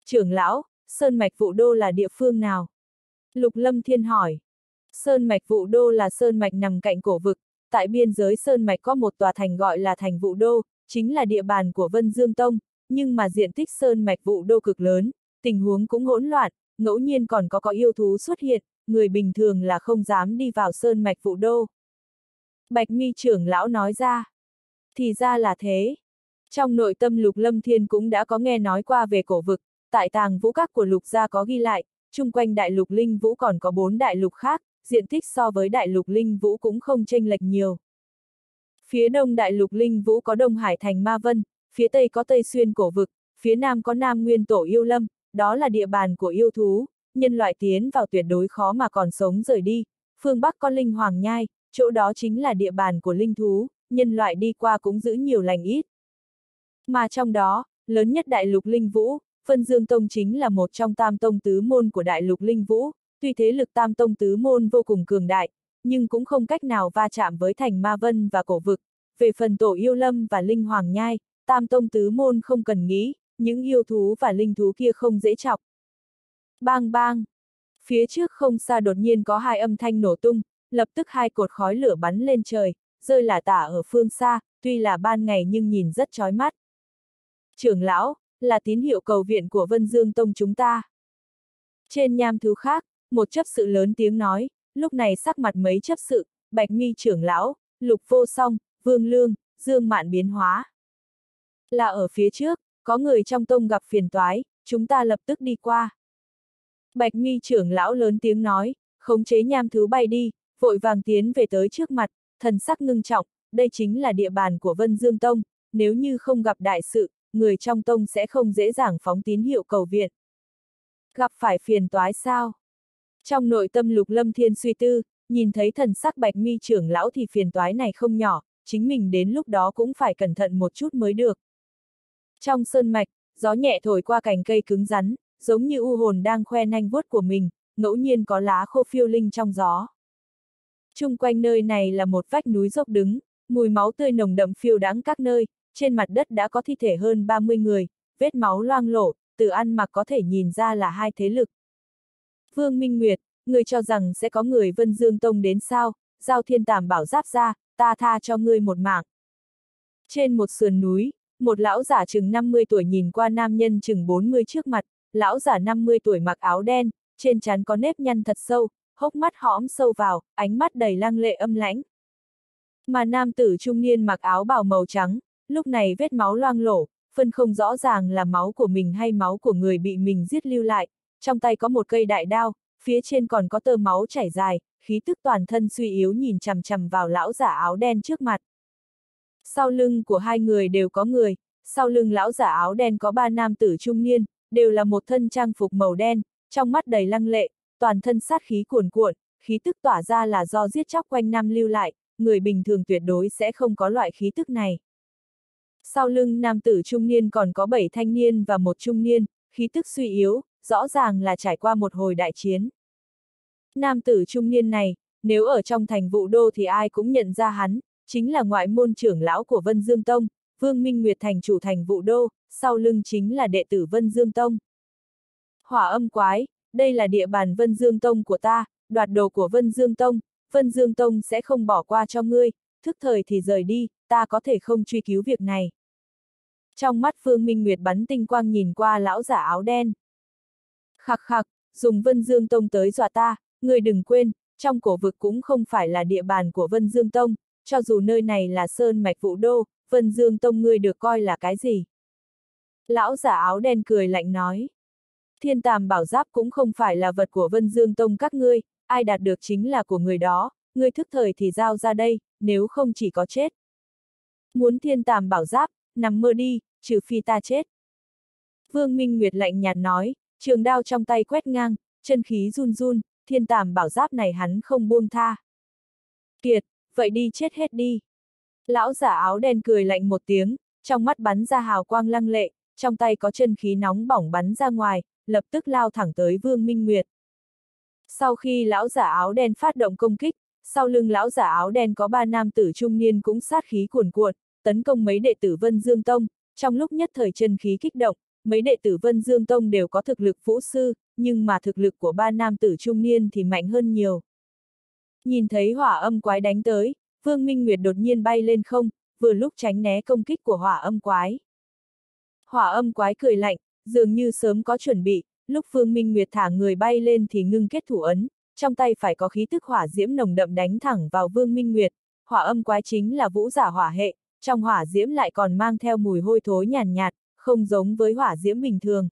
Trưởng lão, sơn mạch vụ đô là địa phương nào? Lục Lâm Thiên hỏi. Sơn mạch vụ đô là sơn mạch nằm cạnh cổ vực, tại biên giới sơn mạch có một tòa thành gọi là thành vụ đô, chính là địa bàn của Vân Dương Tông, nhưng mà diện tích sơn mạch vụ đô cực lớn, tình huống cũng hỗn loạn, ngẫu nhiên còn có có yêu thú xuất hiện, người bình thường là không dám đi vào sơn mạch vụ đô. Bạch mi trưởng lão nói ra. Thì ra là thế. Trong nội tâm lục lâm thiên cũng đã có nghe nói qua về cổ vực, tại tàng vũ các của lục gia có ghi lại, chung quanh đại lục linh vũ còn có bốn đại lục khác, diện tích so với đại lục linh vũ cũng không chênh lệch nhiều. Phía đông đại lục linh vũ có Đông Hải thành Ma Vân, phía tây có Tây Xuyên cổ vực, phía nam có Nam Nguyên tổ yêu lâm, đó là địa bàn của yêu thú, nhân loại tiến vào tuyệt đối khó mà còn sống rời đi, phương Bắc có linh hoàng nhai, chỗ đó chính là địa bàn của linh thú, nhân loại đi qua cũng giữ nhiều lành ít. Mà trong đó, lớn nhất đại lục linh vũ, Phân Dương Tông chính là một trong tam tông tứ môn của đại lục linh vũ, tuy thế lực tam tông tứ môn vô cùng cường đại, nhưng cũng không cách nào va chạm với thành ma vân và cổ vực. Về phần tổ yêu lâm và linh hoàng nhai, tam tông tứ môn không cần nghĩ, những yêu thú và linh thú kia không dễ chọc. Bang bang! Phía trước không xa đột nhiên có hai âm thanh nổ tung, lập tức hai cột khói lửa bắn lên trời, rơi là tả ở phương xa, tuy là ban ngày nhưng nhìn rất chói mắt. Trưởng lão, là tín hiệu cầu viện của Vân Dương Tông chúng ta. Trên nham thứ khác, một chấp sự lớn tiếng nói, lúc này sắc mặt mấy chấp sự, Bạch Mi trưởng lão, Lục Vô Song, Vương Lương, Dương Mạn biến hóa. Là ở phía trước, có người trong tông gặp phiền toái, chúng ta lập tức đi qua. Bạch Mi trưởng lão lớn tiếng nói, khống chế nham thứ bay đi, vội vàng tiến về tới trước mặt, thần sắc ngưng trọng, đây chính là địa bàn của Vân Dương Tông, nếu như không gặp đại sự, người trong tông sẽ không dễ dàng phóng tín hiệu cầu viện. Gặp phải phiền toái sao? Trong nội tâm lục lâm thiên suy tư, nhìn thấy thần sắc bạch mi trưởng lão thì phiền toái này không nhỏ, chính mình đến lúc đó cũng phải cẩn thận một chút mới được. Trong sơn mạch, gió nhẹ thổi qua cành cây cứng rắn, giống như u hồn đang khoe nanh vuốt của mình, ngẫu nhiên có lá khô phiêu linh trong gió. Trung quanh nơi này là một vách núi dốc đứng, mùi máu tươi nồng đậm phiêu đắng các nơi, trên mặt đất đã có thi thể hơn 30 người, vết máu loang lổ, từ ăn mặc có thể nhìn ra là hai thế lực. Vương Minh Nguyệt, người cho rằng sẽ có người Vân Dương Tông đến sao, giao thiên tàm bảo giáp ra, ta tha cho ngươi một mạng. Trên một sườn núi, một lão giả chừng 50 tuổi nhìn qua nam nhân chừng 40 trước mặt, lão giả 50 tuổi mặc áo đen, trên trán có nếp nhăn thật sâu, hốc mắt hõm sâu vào, ánh mắt đầy lăng lệ âm lãnh. Mà nam tử trung niên mặc áo bào màu trắng, lúc này vết máu loang lổ, phân không rõ ràng là máu của mình hay máu của người bị mình giết lưu lại, trong tay có một cây đại đao, phía trên còn có tơ máu chảy dài, khí tức toàn thân suy yếu nhìn chằm chằm vào lão giả áo đen trước mặt. Sau lưng của hai người đều có người, sau lưng lão giả áo đen có ba nam tử trung niên, đều là một thân trang phục màu đen, trong mắt đầy lăng lệ, toàn thân sát khí cuồn cuộn, khí tức tỏa ra là do giết chóc quanh năm lưu lại, người bình thường tuyệt đối sẽ không có loại khí tức này. Sau lưng nam tử trung niên còn có bảy thanh niên và một trung niên, khí tức suy yếu, rõ ràng là trải qua một hồi đại chiến. Nam tử trung niên này, nếu ở trong thành vụ đô thì ai cũng nhận ra hắn, chính là ngoại môn trưởng lão của Vân Dương Tông, Vương Minh Nguyệt thành chủ thành vụ đô, sau lưng chính là đệ tử Vân Dương Tông. Hỏa âm quái, đây là địa bàn Vân Dương Tông của ta, đoạt đồ của Vân Dương Tông, Vân Dương Tông sẽ không bỏ qua cho ngươi, thức thời thì rời đi, ta có thể không truy cứu việc này. Trong mắt Phương Minh Nguyệt bắn tinh quang nhìn qua lão giả áo đen. khạc khạc dùng Vân Dương Tông tới dọa ta, Ngươi đừng quên, trong cổ vực cũng không phải là địa bàn của Vân Dương Tông, cho dù nơi này là Sơn Mạch Vũ Đô, Vân Dương Tông ngươi được coi là cái gì? Lão giả áo đen cười lạnh nói. Thiên tàm bảo giáp cũng không phải là vật của Vân Dương Tông các ngươi, ai đạt được chính là của người đó, ngươi thức thời thì giao ra đây, nếu không chỉ có chết. Muốn thiên tàm bảo giáp, nằm mơ đi, trừ phi ta chết. Vương Minh Nguyệt lạnh nhạt nói, trường đao trong tay quét ngang, chân khí run run, thiên tàm bảo giáp này hắn không buông tha. Kiệt, vậy đi chết hết đi. Lão giả áo đen cười lạnh một tiếng, trong mắt bắn ra hào quang lăng lệ, trong tay có chân khí nóng bỏng bắn ra ngoài, lập tức lao thẳng tới Vương Minh Nguyệt. Sau khi lão giả áo đen phát động công kích, sau lưng lão giả áo đen có ba nam tử trung niên cũng sát khí cuồn cuộn, tấn công mấy đệ tử Vân Dương Tông, trong lúc nhất thời chân khí kích động, mấy đệ tử Vân Dương Tông đều có thực lực vũ sư, nhưng mà thực lực của ba nam tử trung niên thì mạnh hơn nhiều. Nhìn thấy hỏa âm quái đánh tới, Vương Minh Nguyệt đột nhiên bay lên không, vừa lúc tránh né công kích của hỏa âm quái. Hỏa âm quái cười lạnh, dường như sớm có chuẩn bị, lúc Vương Minh Nguyệt thả người bay lên thì ngưng kết thủ ấn, trong tay phải có khí tức hỏa diễm nồng đậm đánh thẳng vào Vương Minh Nguyệt. Hỏa âm quái chính là vũ giả hỏa hệ, trong hỏa diễm lại còn mang theo mùi hôi thối nhàn nhạt, nhạt, không giống với hỏa diễm bình thường.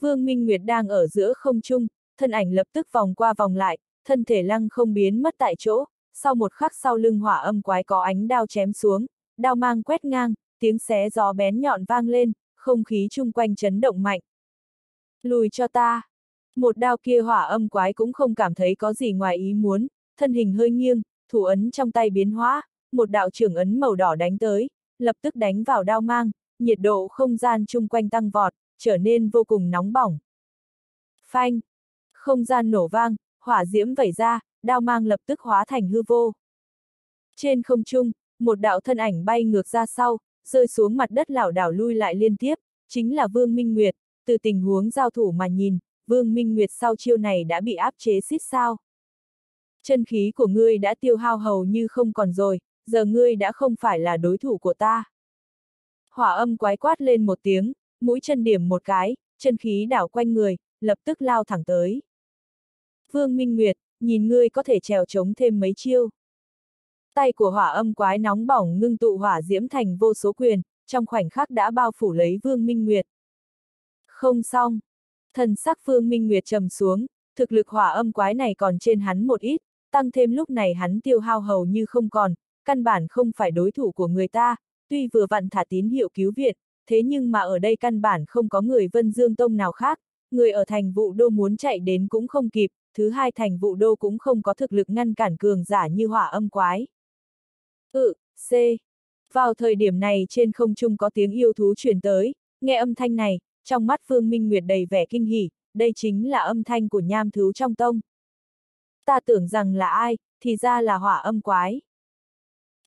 Vương Minh Nguyệt đang ở giữa không trung, thân ảnh lập tức vòng qua vòng lại, thân thể lăng không biến mất tại chỗ, sau một khắc sau lưng hỏa âm quái có ánh đao chém xuống, đao mang quét ngang, tiếng xé gió bén nhọn vang lên, không khí chung quanh chấn động mạnh. Lùi cho ta! Một đao kia hỏa âm quái cũng không cảm thấy có gì ngoài ý muốn, thân hình hơi nghiêng, thủ ấn trong tay biến hóa, một đạo trưởng ấn màu đỏ đánh tới, lập tức đánh vào đao mang, nhiệt độ không gian chung quanh tăng vọt, trở nên vô cùng nóng bỏng. Phanh! Không gian nổ vang, hỏa diễm vẩy ra, đao mang lập tức hóa thành hư vô. Trên không trung, một đạo thân ảnh bay ngược ra sau, rơi xuống mặt đất lảo đảo lui lại liên tiếp, chính là Vương Minh Nguyệt, từ tình huống giao thủ mà nhìn, Vương Minh Nguyệt sau chiêu này đã bị áp chế xít sao. Chân khí của ngươi đã tiêu hao hầu như không còn rồi, giờ ngươi đã không phải là đối thủ của ta. Hỏa âm quái quát lên một tiếng, mũi chân điểm một cái, chân khí đảo quanh người, lập tức lao thẳng tới. Vương Minh Nguyệt, nhìn ngươi có thể trèo chống thêm mấy chiêu. Tay của hỏa âm quái nóng bỏng ngưng tụ hỏa diễm thành vô số quyền, trong khoảnh khắc đã bao phủ lấy Vương Minh Nguyệt. Không xong. Thần sắc Vương Minh Nguyệt trầm xuống, thực lực hỏa âm quái này còn trên hắn một ít, tăng thêm lúc này hắn tiêu hao hầu như không còn, căn bản không phải đối thủ của người ta, tuy vừa vặn thả tín hiệu cứu viện, thế nhưng mà ở đây căn bản không có người Vân Dương Tông nào khác, người ở thành vụ đô muốn chạy đến cũng không kịp, thứ hai thành vụ đô cũng không có thực lực ngăn cản cường giả như hỏa âm quái. Ừ, C. Vào thời điểm này trên không trung có tiếng yêu thú truyền tới, nghe âm thanh này, trong mắt Phương Minh Nguyệt đầy vẻ kinh hỉ, đây chính là âm thanh của nham thú trong tông. Ta tưởng rằng là ai, thì ra là hỏa âm quái.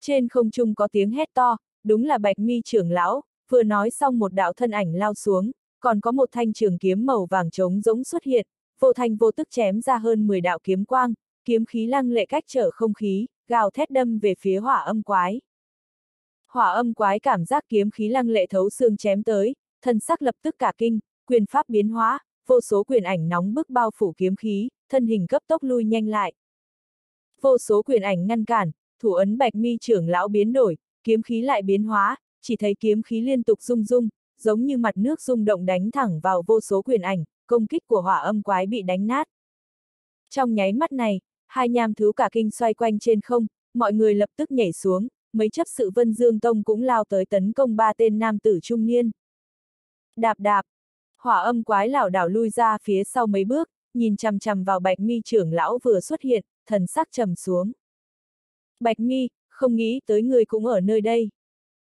Trên không trung có tiếng hét to, đúng là bạch mi trưởng lão, vừa nói xong một đạo thân ảnh lao xuống, còn có một thanh trường kiếm màu vàng trống rỗng xuất hiện, vô thành vô tức chém ra hơn 10 đạo kiếm quang, kiếm khí lăng lệ cách trở không khí, gào thét đâm về phía hỏa âm quái. Hỏa âm quái cảm giác kiếm khí lăng lệ thấu xương chém tới, thân sắc lập tức cả kinh, quyền pháp biến hóa, vô số quyền ảnh nóng bức bao phủ kiếm khí, thân hình cấp tốc lui nhanh lại. Vô số quyền ảnh ngăn cản, thủ ấn bạch mi trưởng lão biến đổi, kiếm khí lại biến hóa, chỉ thấy kiếm khí liên tục rung rung, giống như mặt nước rung động đánh thẳng vào vô số quyền ảnh, công kích của hỏa âm quái bị đánh nát. Trong nháy mắt này, hai nham thứ cả kinh xoay quanh trên không, mọi người lập tức nhảy xuống, mấy chấp sự Vân Dương Tông cũng lao tới tấn công ba tên nam tử trung niên. Đạp đạp, hỏa âm quái lảo đảo lui ra phía sau mấy bước, nhìn chằm chằm vào bạch mi trưởng lão vừa xuất hiện, thần sắc trầm xuống. Bạch mi, không nghĩ tới người cũng ở nơi đây.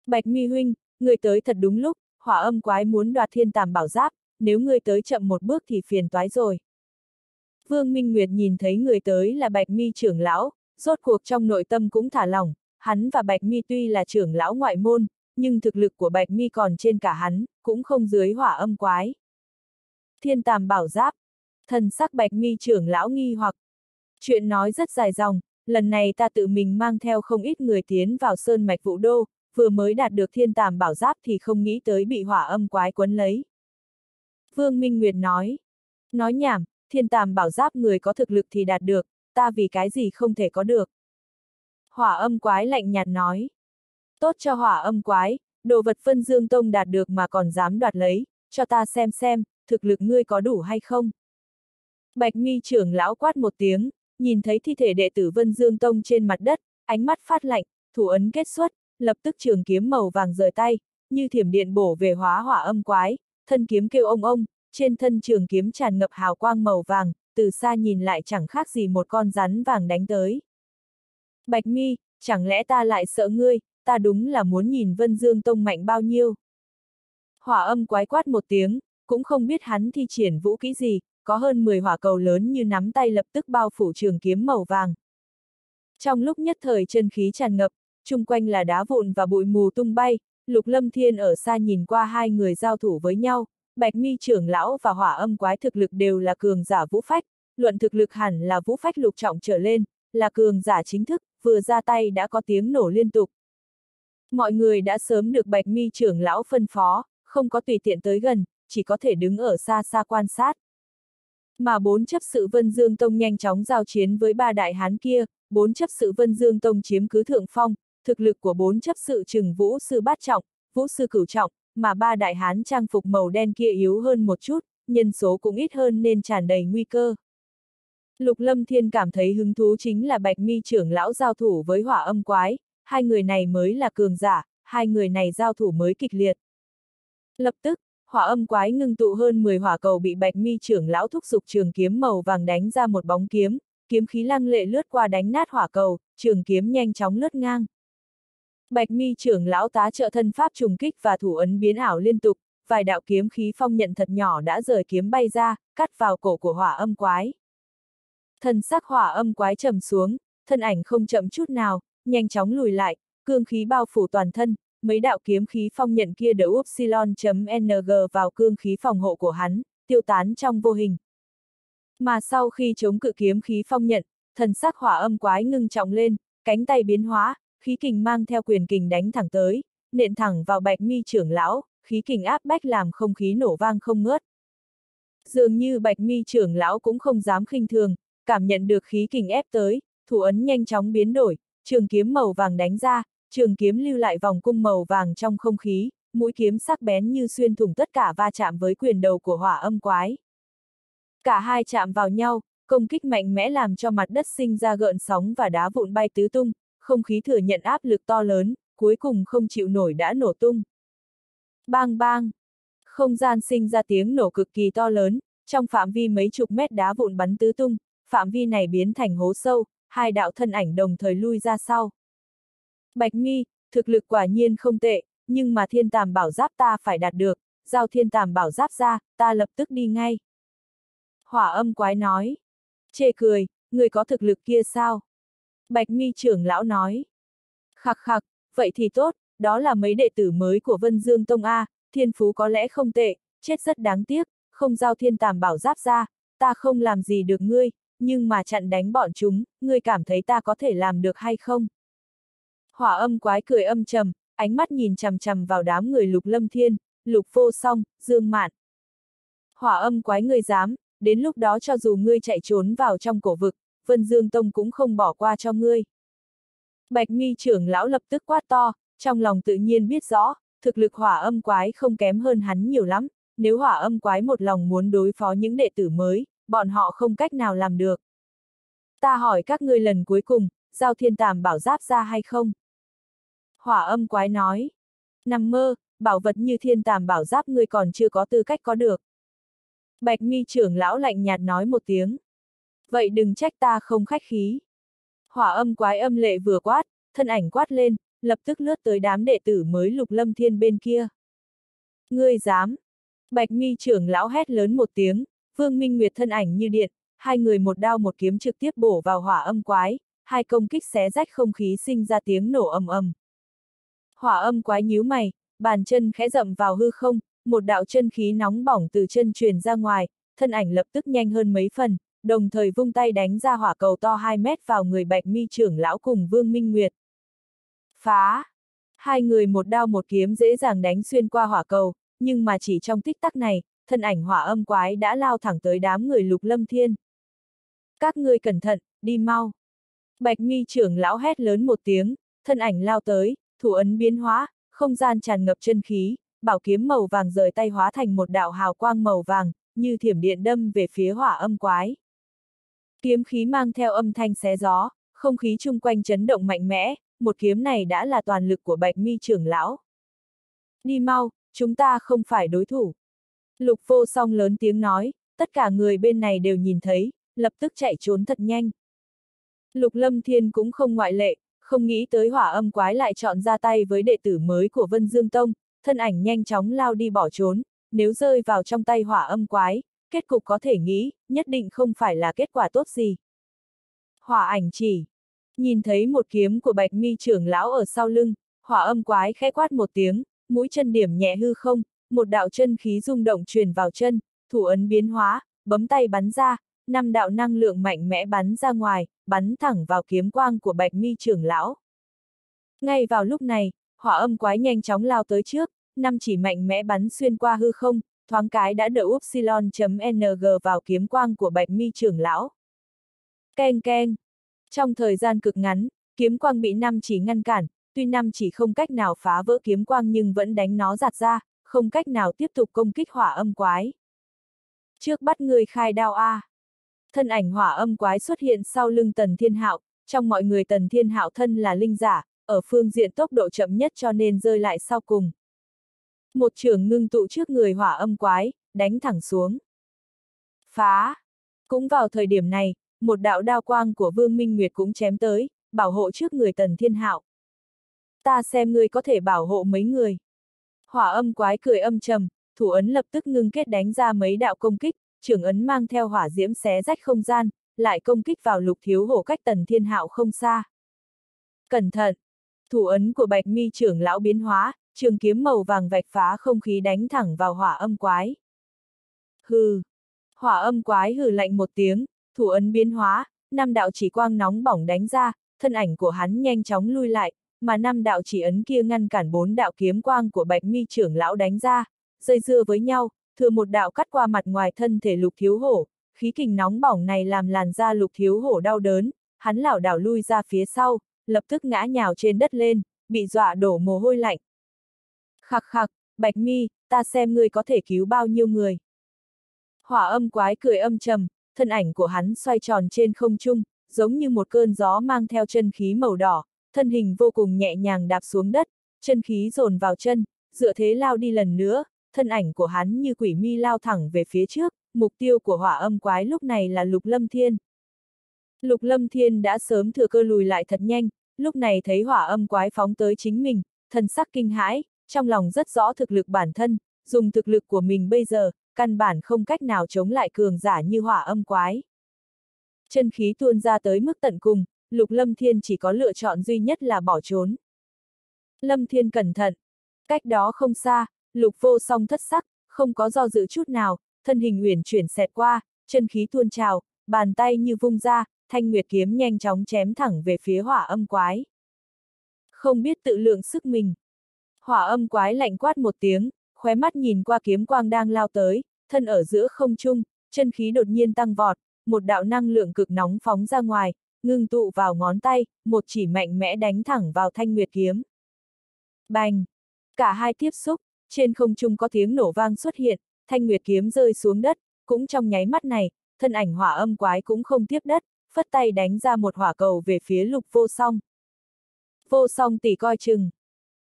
Bạch mi huynh, người tới thật đúng lúc, hỏa âm quái muốn đoạt thiên tàm bảo giáp, nếu ngươi tới chậm một bước thì phiền toái rồi. Vương Minh Nguyệt nhìn thấy người tới là Bạch Mi trưởng lão, rốt cuộc trong nội tâm cũng thả lỏng, hắn và Bạch Mi tuy là trưởng lão ngoại môn, nhưng thực lực của Bạch Mi còn trên cả hắn, cũng không dưới hỏa âm quái. Thiên tàm bảo giáp, thần sắc Bạch Mi trưởng lão nghi hoặc. Chuyện nói rất dài dòng, lần này ta tự mình mang theo không ít người tiến vào sơn mạch vũ đô, vừa mới đạt được thiên tàm bảo giáp thì không nghĩ tới bị hỏa âm quái quấn lấy. Vương Minh Nguyệt nói. Nói nhảm, thiên tàm bảo giáp người có thực lực thì đạt được, ta vì cái gì không thể có được. Hỏa âm quái lạnh nhạt nói. Tốt cho hỏa âm quái, đồ vật phân dương tông đạt được mà còn dám đoạt lấy, cho ta xem xem, thực lực ngươi có đủ hay không. Bạch mi trưởng lão quát một tiếng, nhìn thấy thi thể đệ tử Vân Dương Tông trên mặt đất, ánh mắt phát lạnh, thủ ấn kết xuất, lập tức trường kiếm màu vàng rời tay, như thiểm điện bổ về hóa hỏa âm quái, thân kiếm kêu ông ông, trên thân trường kiếm tràn ngập hào quang màu vàng, từ xa nhìn lại chẳng khác gì một con rắn vàng đánh tới. Bạch mi, chẳng lẽ ta lại sợ ngươi, ta đúng là muốn nhìn Vân Dương Tông mạnh bao nhiêu. Hỏa âm quái quát một tiếng, cũng không biết hắn thi triển vũ kỹ gì, có hơn 10 hỏa cầu lớn như nắm tay lập tức bao phủ trường kiếm màu vàng. Trong lúc nhất thời chân khí tràn ngập, chung quanh là đá vụn và bụi mù tung bay, Lục Lâm Thiên ở xa nhìn qua hai người giao thủ với nhau, Bạch Mi trưởng lão và hỏa âm quái thực lực đều là cường giả vũ phách, luận thực lực hẳn là vũ phách lục trọng trở lên, là cường giả chính thức, vừa ra tay đã có tiếng nổ liên tục. Mọi người đã sớm được Bạch Mi trưởng lão phân phó, không có tùy tiện tới gần, chỉ có thể đứng ở xa xa quan sát. Mà bốn chấp sự Vân Dương Tông nhanh chóng giao chiến với ba đại hán kia, bốn chấp sự Vân Dương Tông chiếm cứ thượng phong, thực lực của bốn chấp sự trừng vũ sư bát trọng, vũ sư cửu trọng, mà ba đại hán trang phục màu đen kia yếu hơn một chút, nhân số cũng ít hơn nên tràn đầy nguy cơ. Lục Lâm Thiên cảm thấy hứng thú chính là Bạch Mi trưởng lão giao thủ với hỏa âm quái, hai người này mới là cường giả, hai người này giao thủ mới kịch liệt. Lập tức, hỏa âm quái ngưng tụ hơn 10 hỏa cầu bị Bạch Mi trưởng lão thúc dục trường kiếm màu vàng đánh ra một bóng kiếm, kiếm khí lăng lệ lướt qua đánh nát hỏa cầu, trường kiếm nhanh chóng lướt ngang. Bạch mi trưởng lão tá trợ thân pháp trùng kích và thủ ấn biến ảo liên tục, vài đạo kiếm khí phong nhận thật nhỏ đã rời kiếm bay ra, cắt vào cổ của hỏa âm quái. Thần sắc hỏa âm quái trầm xuống, thân ảnh không chậm chút nào, nhanh chóng lùi lại, cương khí bao phủ toàn thân, mấy đạo kiếm khí phong nhận kia đỡ upsilon.ng vào cương khí phòng hộ của hắn, tiêu tán trong vô hình. Mà sau khi chống cự kiếm khí phong nhận, thần sắc hỏa âm quái ngưng trọng lên, cánh tay biến hóa, khí kình mang theo quyền kình đánh thẳng tới, nện thẳng vào bạch mi trưởng lão, khí kình áp bách làm không khí nổ vang không ngớt. Dường như bạch mi trưởng lão cũng không dám khinh thường, cảm nhận được khí kình ép tới, thủ ấn nhanh chóng biến đổi, trường kiếm màu vàng đánh ra, trường kiếm lưu lại vòng cung màu vàng trong không khí, mũi kiếm sắc bén như xuyên thủng tất cả va chạm với quyền đầu của hỏa âm quái. Cả hai chạm vào nhau, công kích mạnh mẽ làm cho mặt đất sinh ra gợn sóng và đá vụn bay tứ tung, không khí thừa nhận áp lực to lớn, cuối cùng không chịu nổi đã nổ tung. Bang bang! Không gian sinh ra tiếng nổ cực kỳ to lớn, trong phạm vi mấy chục mét đá vụn bắn tứ tung, phạm vi này biến thành hố sâu, hai đạo thân ảnh đồng thời lui ra sau. Bạch Mi, thực lực quả nhiên không tệ, nhưng mà thiên tàm bảo giáp ta phải đạt được, giao thiên tàm bảo giáp ra, ta lập tức đi ngay. Hỏa âm quái nói. Chê cười, người có thực lực kia sao? Bạch mi trưởng lão nói. Khắc khắc, vậy thì tốt, đó là mấy đệ tử mới của Vân Dương Tông A, thiên phú có lẽ không tệ, chết rất đáng tiếc, không giao thiên tàm bảo giáp ra, ta không làm gì được ngươi, nhưng mà chặn đánh bọn chúng, ngươi cảm thấy ta có thể làm được hay không? Hỏa âm quái cười âm trầm, ánh mắt nhìn chằm chằm vào đám người lục lâm thiên, lục vô song, dương mạn. Hỏa âm quái ngươi dám, đến lúc đó cho dù ngươi chạy trốn vào trong cổ vực, Vân Dương Tông cũng không bỏ qua cho ngươi. Bạch mi trưởng lão lập tức quát to, trong lòng tự nhiên biết rõ, thực lực hỏa âm quái không kém hơn hắn nhiều lắm, nếu hỏa âm quái một lòng muốn đối phó những đệ tử mới, bọn họ không cách nào làm được. Ta hỏi các ngươi lần cuối cùng, giao thiên tàm bảo giáp ra hay không? Hỏa âm quái nói. Nằm mơ, bảo vật như thiên tàm bảo giáp ngươi còn chưa có tư cách có được. Bạch mi trưởng lão lạnh nhạt nói một tiếng. Vậy đừng trách ta không khách khí. Hỏa âm quái âm lệ vừa quát, thân ảnh quát lên, lập tức lướt tới đám đệ tử mới lục lâm thiên bên kia. Ngươi dám! Bạch mi trưởng lão hét lớn một tiếng, Vương Minh Nguyệt thân ảnh như điện, hai người một đao một kiếm trực tiếp bổ vào hỏa âm quái, hai công kích xé rách không khí sinh ra tiếng nổ ầm ầm. Hỏa âm quái nhíu mày, bàn chân khẽ dậm vào hư không, một đạo chân khí nóng bỏng từ chân truyền ra ngoài, thân ảnh lập tức nhanh hơn mấy phần, đồng thời vung tay đánh ra hỏa cầu to 2 mét vào người bạch mi trưởng lão cùng Vương Minh Nguyệt. Phá! Hai người một đao một kiếm dễ dàng đánh xuyên qua hỏa cầu, nhưng mà chỉ trong tích tắc này, thân ảnh hỏa âm quái đã lao thẳng tới đám người lục lâm thiên. Các ngươi cẩn thận, đi mau. Bạch mi trưởng lão hét lớn một tiếng, thân ảnh lao tới, thủ ấn biến hóa, không gian tràn ngập chân khí, bảo kiếm màu vàng rời tay hóa thành một đạo hào quang màu vàng, như thiểm điện đâm về phía hỏa âm quái. Kiếm khí mang theo âm thanh xé gió, không khí chung quanh chấn động mạnh mẽ, một kiếm này đã là toàn lực của bạch mi trưởng lão. Đi mau, chúng ta không phải đối thủ. Lục vô song lớn tiếng nói, tất cả người bên này đều nhìn thấy, lập tức chạy trốn thật nhanh. Lục lâm thiên cũng không ngoại lệ, không nghĩ tới hỏa âm quái lại chọn ra tay với đệ tử mới của Vân Dương Tông, thân ảnh nhanh chóng lao đi bỏ trốn, nếu rơi vào trong tay hỏa âm quái, kết cục có thể nghĩ, nhất định không phải là kết quả tốt gì. Hỏa ảnh chỉ, nhìn thấy một kiếm của bạch mi trưởng lão ở sau lưng, hỏa âm quái khẽ quát một tiếng, mũi chân điểm nhẹ hư không, một đạo chân khí rung động truyền vào chân, thủ ấn biến hóa, bấm tay bắn ra, năm đạo năng lượng mạnh mẽ bắn ra ngoài, bắn thẳng vào kiếm quang của bạch mi trưởng lão. Ngay vào lúc này, hỏa âm quái nhanh chóng lao tới trước, năm chỉ mạnh mẽ bắn xuyên qua hư không, thoáng cái đã đỡ upsilon.ng vào kiếm quang của bạch mi trưởng lão. Keng keng. Trong thời gian cực ngắn, kiếm quang bị năm chỉ ngăn cản, tuy năm chỉ không cách nào phá vỡ kiếm quang nhưng vẫn đánh nó giạt ra, không cách nào tiếp tục công kích hỏa âm quái. Trước bắt người khai đao A. Thân ảnh hỏa âm quái xuất hiện sau lưng tần thiên hạo, trong mọi người tần thiên hạo thân là linh giả, ở phương diện tốc độ chậm nhất cho nên rơi lại sau cùng. Một trường ngưng tụ trước người hỏa âm quái, đánh thẳng xuống. Phá! Cũng vào thời điểm này, một đạo đao quang của Vương Minh Nguyệt cũng chém tới, bảo hộ trước người Tần Thiên Hạo. Ta xem ngươi có thể bảo hộ mấy người. Hỏa âm quái cười âm trầm, thủ ấn lập tức ngưng kết đánh ra mấy đạo công kích, trưởng ấn mang theo hỏa diễm xé rách không gian, lại công kích vào lục thiếu hổ cách Tần Thiên Hạo không xa. Cẩn thận! Thủ ấn của bạch mi trưởng lão biến hóa, trường kiếm màu vàng vạch phá không khí đánh thẳng vào hỏa âm quái. Hừ! Hỏa âm quái hừ lạnh một tiếng, thủ ấn biến hóa, năm đạo chỉ quang nóng bỏng đánh ra, thân ảnh của hắn nhanh chóng lui lại, mà năm đạo chỉ ấn kia ngăn cản bốn đạo kiếm quang của bạch mi trưởng lão đánh ra, dây dưa với nhau, thừa một đạo cắt qua mặt ngoài thân thể lục thiếu hổ, khí kình nóng bỏng này làm làn da lục thiếu hổ đau đớn, hắn lảo đảo lui ra phía sau, lập tức ngã nhào trên đất lên, bị dọa đổ mồ hôi lạnh. Khắc khắc, bạch mi, ta xem ngươi có thể cứu bao nhiêu người. Hỏa âm quái cười âm trầm, thân ảnh của hắn xoay tròn trên không trung, giống như một cơn gió mang theo chân khí màu đỏ, thân hình vô cùng nhẹ nhàng đạp xuống đất, chân khí dồn vào chân, dựa thế lao đi lần nữa, thân ảnh của hắn như quỷ mi lao thẳng về phía trước, mục tiêu của hỏa âm quái lúc này là Lục Lâm Thiên. Lục Lâm Thiên đã sớm thừa cơ lùi lại thật nhanh, lúc này thấy hỏa âm quái phóng tới chính mình, thân sắc kinh hãi, trong lòng rất rõ thực lực bản thân, dùng thực lực của mình bây giờ, căn bản không cách nào chống lại cường giả như hỏa âm quái. Chân khí tuôn ra tới mức tận cùng, Lục Lâm Thiên chỉ có lựa chọn duy nhất là bỏ trốn. Lâm Thiên cẩn thận. Cách đó không xa, Lục vô song thất sắc, không có do dự chút nào, thân hình uyển chuyển xẹt qua, chân khí tuôn trào, bàn tay như vung ra, thanh nguyệt kiếm nhanh chóng chém thẳng về phía hỏa âm quái. Không biết tự lượng sức mình. Hỏa âm quái lạnh quát một tiếng, khóe mắt nhìn qua kiếm quang đang lao tới, thân ở giữa không trung, chân khí đột nhiên tăng vọt, một đạo năng lượng cực nóng phóng ra ngoài, ngưng tụ vào ngón tay, một chỉ mạnh mẽ đánh thẳng vào thanh nguyệt kiếm. Bành! Cả hai tiếp xúc, trên không trung có tiếng nổ vang xuất hiện, thanh nguyệt kiếm rơi xuống đất, cũng trong nháy mắt này, thân ảnh hỏa âm quái cũng không tiếp đất, phất tay đánh ra một hỏa cầu về phía lục vô song. Vô song tỷ coi chừng.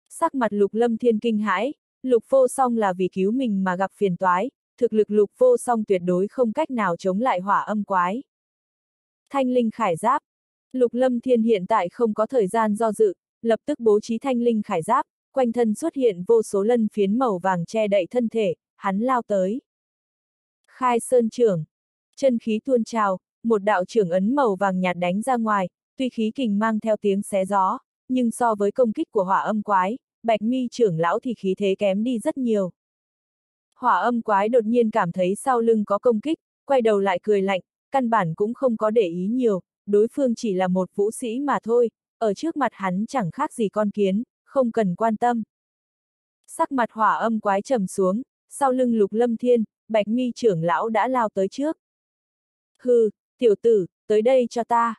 Sắc mặt lục lâm thiên kinh hãi, lục vô song là vì cứu mình mà gặp phiền toái, thực lực lục vô song tuyệt đối không cách nào chống lại hỏa âm quái. Thanh linh khải giáp. Lục lâm thiên hiện tại không có thời gian do dự, lập tức bố trí thanh linh khải giáp, quanh thân xuất hiện vô số lân phiến màu vàng che đậy thân thể, hắn lao tới. Khai sơn trưởng. Chân khí tuôn trào, một đạo trưởng ấn màu vàng nhạt đánh ra ngoài, tuy khí kình mang theo tiếng xé gió, nhưng so với công kích của hỏa âm quái, bạch mi trưởng lão thì khí thế kém đi rất nhiều. Hỏa âm quái đột nhiên cảm thấy sau lưng có công kích, quay đầu lại cười lạnh, căn bản cũng không có để ý nhiều, đối phương chỉ là một vũ sĩ mà thôi, ở trước mặt hắn chẳng khác gì con kiến, không cần quan tâm. Sắc mặt hỏa âm quái trầm xuống, sau lưng lục lâm thiên, bạch mi trưởng lão đã lao tới trước. Hừ, tiểu tử, tới đây cho ta.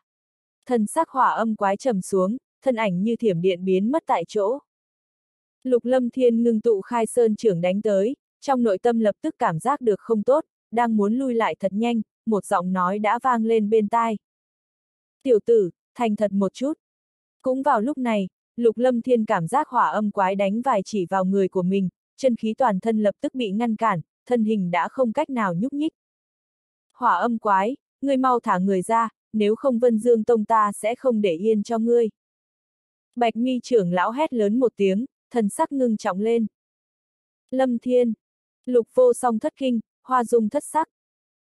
Thần sắc hỏa âm quái trầm xuống, thân ảnh như thiểm điện biến mất tại chỗ. Lục lâm thiên ngưng tụ khai sơn trưởng đánh tới, trong nội tâm lập tức cảm giác được không tốt, đang muốn lui lại thật nhanh, một giọng nói đã vang lên bên tai. Tiểu tử, thành thật một chút. Cũng vào lúc này, Lục Lâm Thiên cảm giác hỏa âm quái đánh vài chỉ vào người của mình, chân khí toàn thân lập tức bị ngăn cản, thân hình đã không cách nào nhúc nhích. Hỏa âm quái, ngươi mau thả người ra, nếu không Vân Dương Tông ta sẽ không để yên cho ngươi. Bạch mi trưởng lão hét lớn một tiếng, thần sắc ngưng trọng lên. Lâm Thiên, Lục vô song thất kinh, hoa dung thất sắc.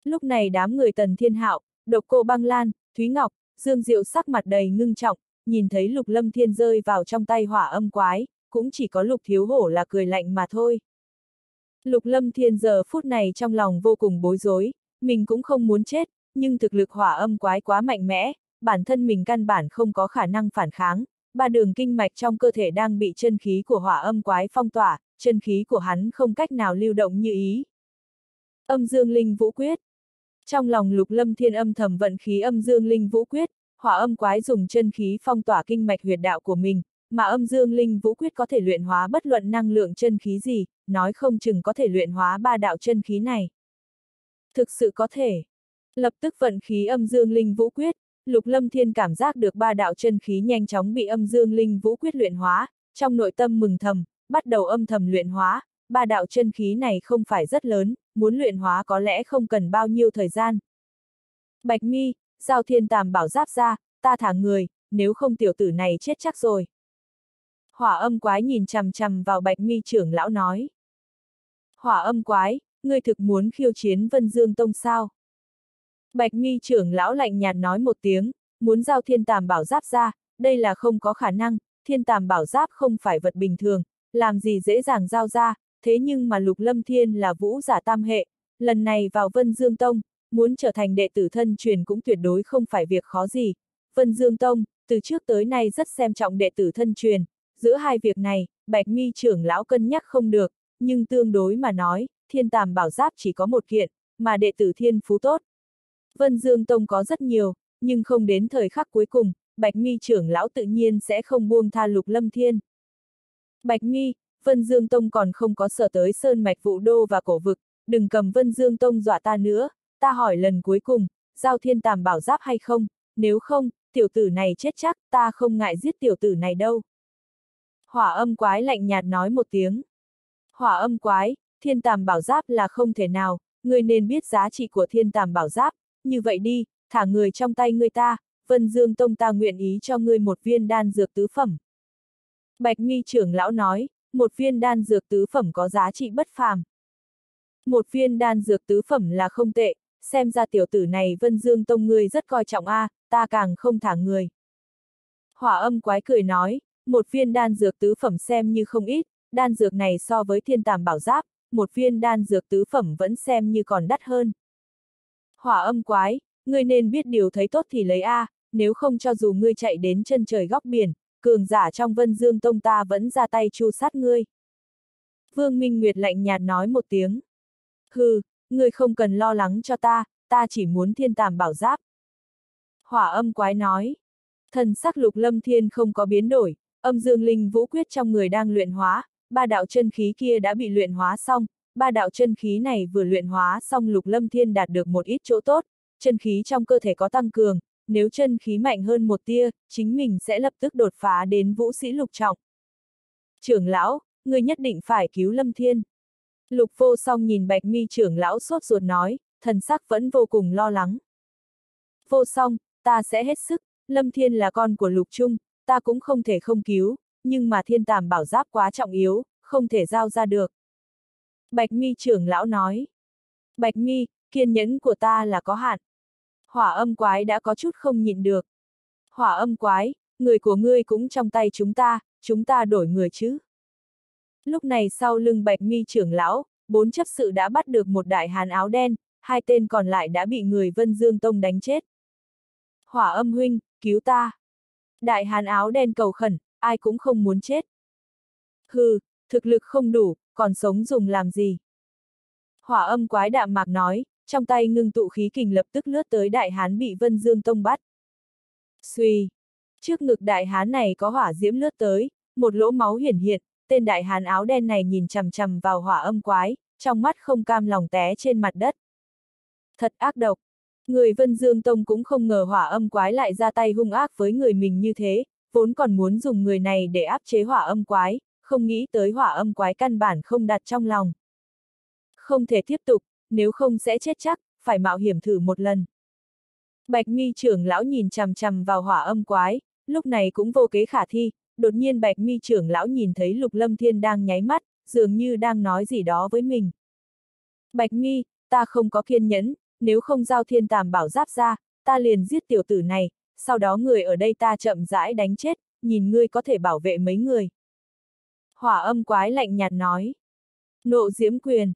Lúc này đám người tần thiên hạo, độc cô băng lan, Thúy Ngọc, Dương Diệu sắc mặt đầy ngưng trọng, nhìn thấy lục lâm thiên rơi vào trong tay hỏa âm quái, cũng chỉ có lục thiếu hổ là cười lạnh mà thôi. Lục lâm thiên giờ phút này trong lòng vô cùng bối rối, mình cũng không muốn chết, nhưng thực lực hỏa âm quái quá mạnh mẽ, bản thân mình căn bản không có khả năng phản kháng, ba đường kinh mạch trong cơ thể đang bị chân khí của hỏa âm quái phong tỏa, chân khí của hắn không cách nào lưu động như ý. Âm dương linh vũ quyết Trong lòng lục lâm thiên âm thầm vận khí âm dương linh vũ quyết, hỏa âm quái dùng chân khí phong tỏa kinh mạch huyệt đạo của mình, mà âm dương linh vũ quyết có thể luyện hóa bất luận năng lượng chân khí gì, nói không chừng có thể luyện hóa ba đạo chân khí này. Thực sự có thể. Lập tức vận khí âm dương linh vũ quyết, Lục Lâm Thiên cảm giác được ba đạo chân khí nhanh chóng bị âm dương linh vũ quyết luyện hóa, trong nội tâm mừng thầm, bắt đầu âm thầm luyện hóa, ba đạo chân khí này không phải rất lớn, muốn luyện hóa có lẽ không cần bao nhiêu thời gian. Bạch Mi, giao thiên tàm bảo giáp ra, ta thả người, nếu không tiểu tử này chết chắc rồi. Hỏa âm quái nhìn chằm chằm vào bạch mi trưởng lão nói. Hỏa âm quái, ngươi thực muốn khiêu chiến Vân Dương Tông sao? Bạch mi trưởng lão lạnh nhạt nói một tiếng, muốn giao thiên tàm bảo giáp ra, đây là không có khả năng, thiên tàm bảo giáp không phải vật bình thường, làm gì dễ dàng giao ra, thế nhưng mà lục lâm thiên là vũ giả tam hệ, lần này vào Vân Dương Tông, muốn trở thành đệ tử thân truyền cũng tuyệt đối không phải việc khó gì. Vân Dương Tông, từ trước tới nay rất xem trọng đệ tử thân truyền, giữa hai việc này, Bạch Mi trưởng lão cân nhắc không được, nhưng tương đối mà nói, thiên tàm bảo giáp chỉ có một kiện, mà đệ tử thiên phú tốt. Vân Dương Tông có rất nhiều, nhưng không đến thời khắc cuối cùng, Bạch Mi trưởng lão tự nhiên sẽ không buông tha lục lâm thiên. Bạch Mi, Vân Dương Tông còn không có sở tới sơn mạch vụ đô và cổ vực, đừng cầm Vân Dương Tông dọa ta nữa, ta hỏi lần cuối cùng, giao thiên tàm bảo giáp hay không, nếu không, tiểu tử này chết chắc, ta không ngại giết tiểu tử này đâu. Hỏa âm quái lạnh nhạt nói một tiếng. Hỏa âm quái, thiên tàm bảo giáp là không thể nào, người nên biết giá trị của thiên tàm bảo giáp, như vậy đi, thả người trong tay người ta, Vân Dương Tông ta nguyện ý cho ngươi một viên đan dược tứ phẩm. Bạch mi trưởng lão nói, một viên đan dược tứ phẩm có giá trị bất phàm. Một viên đan dược tứ phẩm là không tệ, xem ra tiểu tử này Vân Dương Tông ngươi rất coi trọng a, à, ta càng không thả người. Hỏa âm quái cười nói, một viên đan dược tứ phẩm xem như không ít, đan dược này so với thiên tàm bảo giáp, một viên đan dược tứ phẩm vẫn xem như còn đắt hơn. Hỏa âm quái, ngươi nên biết điều thấy tốt thì lấy A, nếu không cho dù ngươi chạy đến chân trời góc biển, cường giả trong vân dương tông ta vẫn ra tay chu sát ngươi. Vương Minh Nguyệt lạnh nhạt nói một tiếng. Hừ, ngươi không cần lo lắng cho ta, ta chỉ muốn thiên tàm bảo giáp. Hỏa âm quái nói. Thần sắc lục lâm thiên không có biến đổi, âm dương linh vũ quyết trong người đang luyện hóa, ba đạo chân khí kia đã bị luyện hóa xong, ba đạo chân khí này vừa luyện hóa xong lục lâm thiên đạt được một ít chỗ tốt, chân khí trong cơ thể có tăng cường, nếu chân khí mạnh hơn một tia, chính mình sẽ lập tức đột phá đến vũ sĩ lục trọng. Trưởng lão, người nhất định phải cứu lâm thiên. Lục vô song nhìn bạch mi trưởng lão sốt ruột nói, thần sắc vẫn vô cùng lo lắng. Vô song, ta sẽ hết sức, lâm thiên là con của lục trung, ta cũng không thể không cứu, nhưng mà thiên tàm bảo giáp quá trọng yếu, không thể giao ra được. Bạch mi trưởng lão nói. Bạch mi, kiên nhẫn của ta là có hạn. Hỏa âm quái đã có chút không nhịn được. Hỏa âm quái, người của ngươi cũng trong tay chúng ta, chúng ta đổi người chứ. Lúc này sau lưng bạch mi trưởng lão, bốn chấp sự đã bắt được một đại hán áo đen, hai tên còn lại đã bị người Vân Dương Tông đánh chết. Hỏa âm huynh, cứu ta. Đại hán áo đen cầu khẩn, ai cũng không muốn chết. Hừ, thực lực không đủ, còn sống dùng làm gì? Hỏa âm quái đạm mạc nói, trong tay ngưng tụ khí kình lập tức lướt tới đại hán bị Vân Dương Tông bắt. Xuy! Trước ngực đại hán này có hỏa diễm lướt tới, một lỗ máu hiển hiện, tên đại hán áo đen này nhìn chằm chằm vào hỏa âm quái, trong mắt không cam lòng té trên mặt đất. Thật ác độc! Người Vân Dương Tông cũng không ngờ hỏa âm quái lại ra tay hung ác với người mình như thế, vốn còn muốn dùng người này để áp chế hỏa âm quái, không nghĩ tới hỏa âm quái căn bản không đặt trong lòng. Không thể tiếp tục, nếu không sẽ chết chắc, phải mạo hiểm thử một lần. Bạch mi trưởng lão nhìn chằm chằm vào hỏa âm quái, lúc này cũng vô kế khả thi, đột nhiên bạch mi trưởng lão nhìn thấy lục lâm thiên đang nháy mắt, dường như đang nói gì đó với mình. Bạch mi, ta không có kiên nhẫn, nếu không giao thiên tàm bảo giáp ra, ta liền giết tiểu tử này, sau đó người ở đây ta chậm rãi đánh chết, nhìn ngươi có thể bảo vệ mấy người. Hỏa âm quái lạnh nhạt nói. Nộ diễm quyền.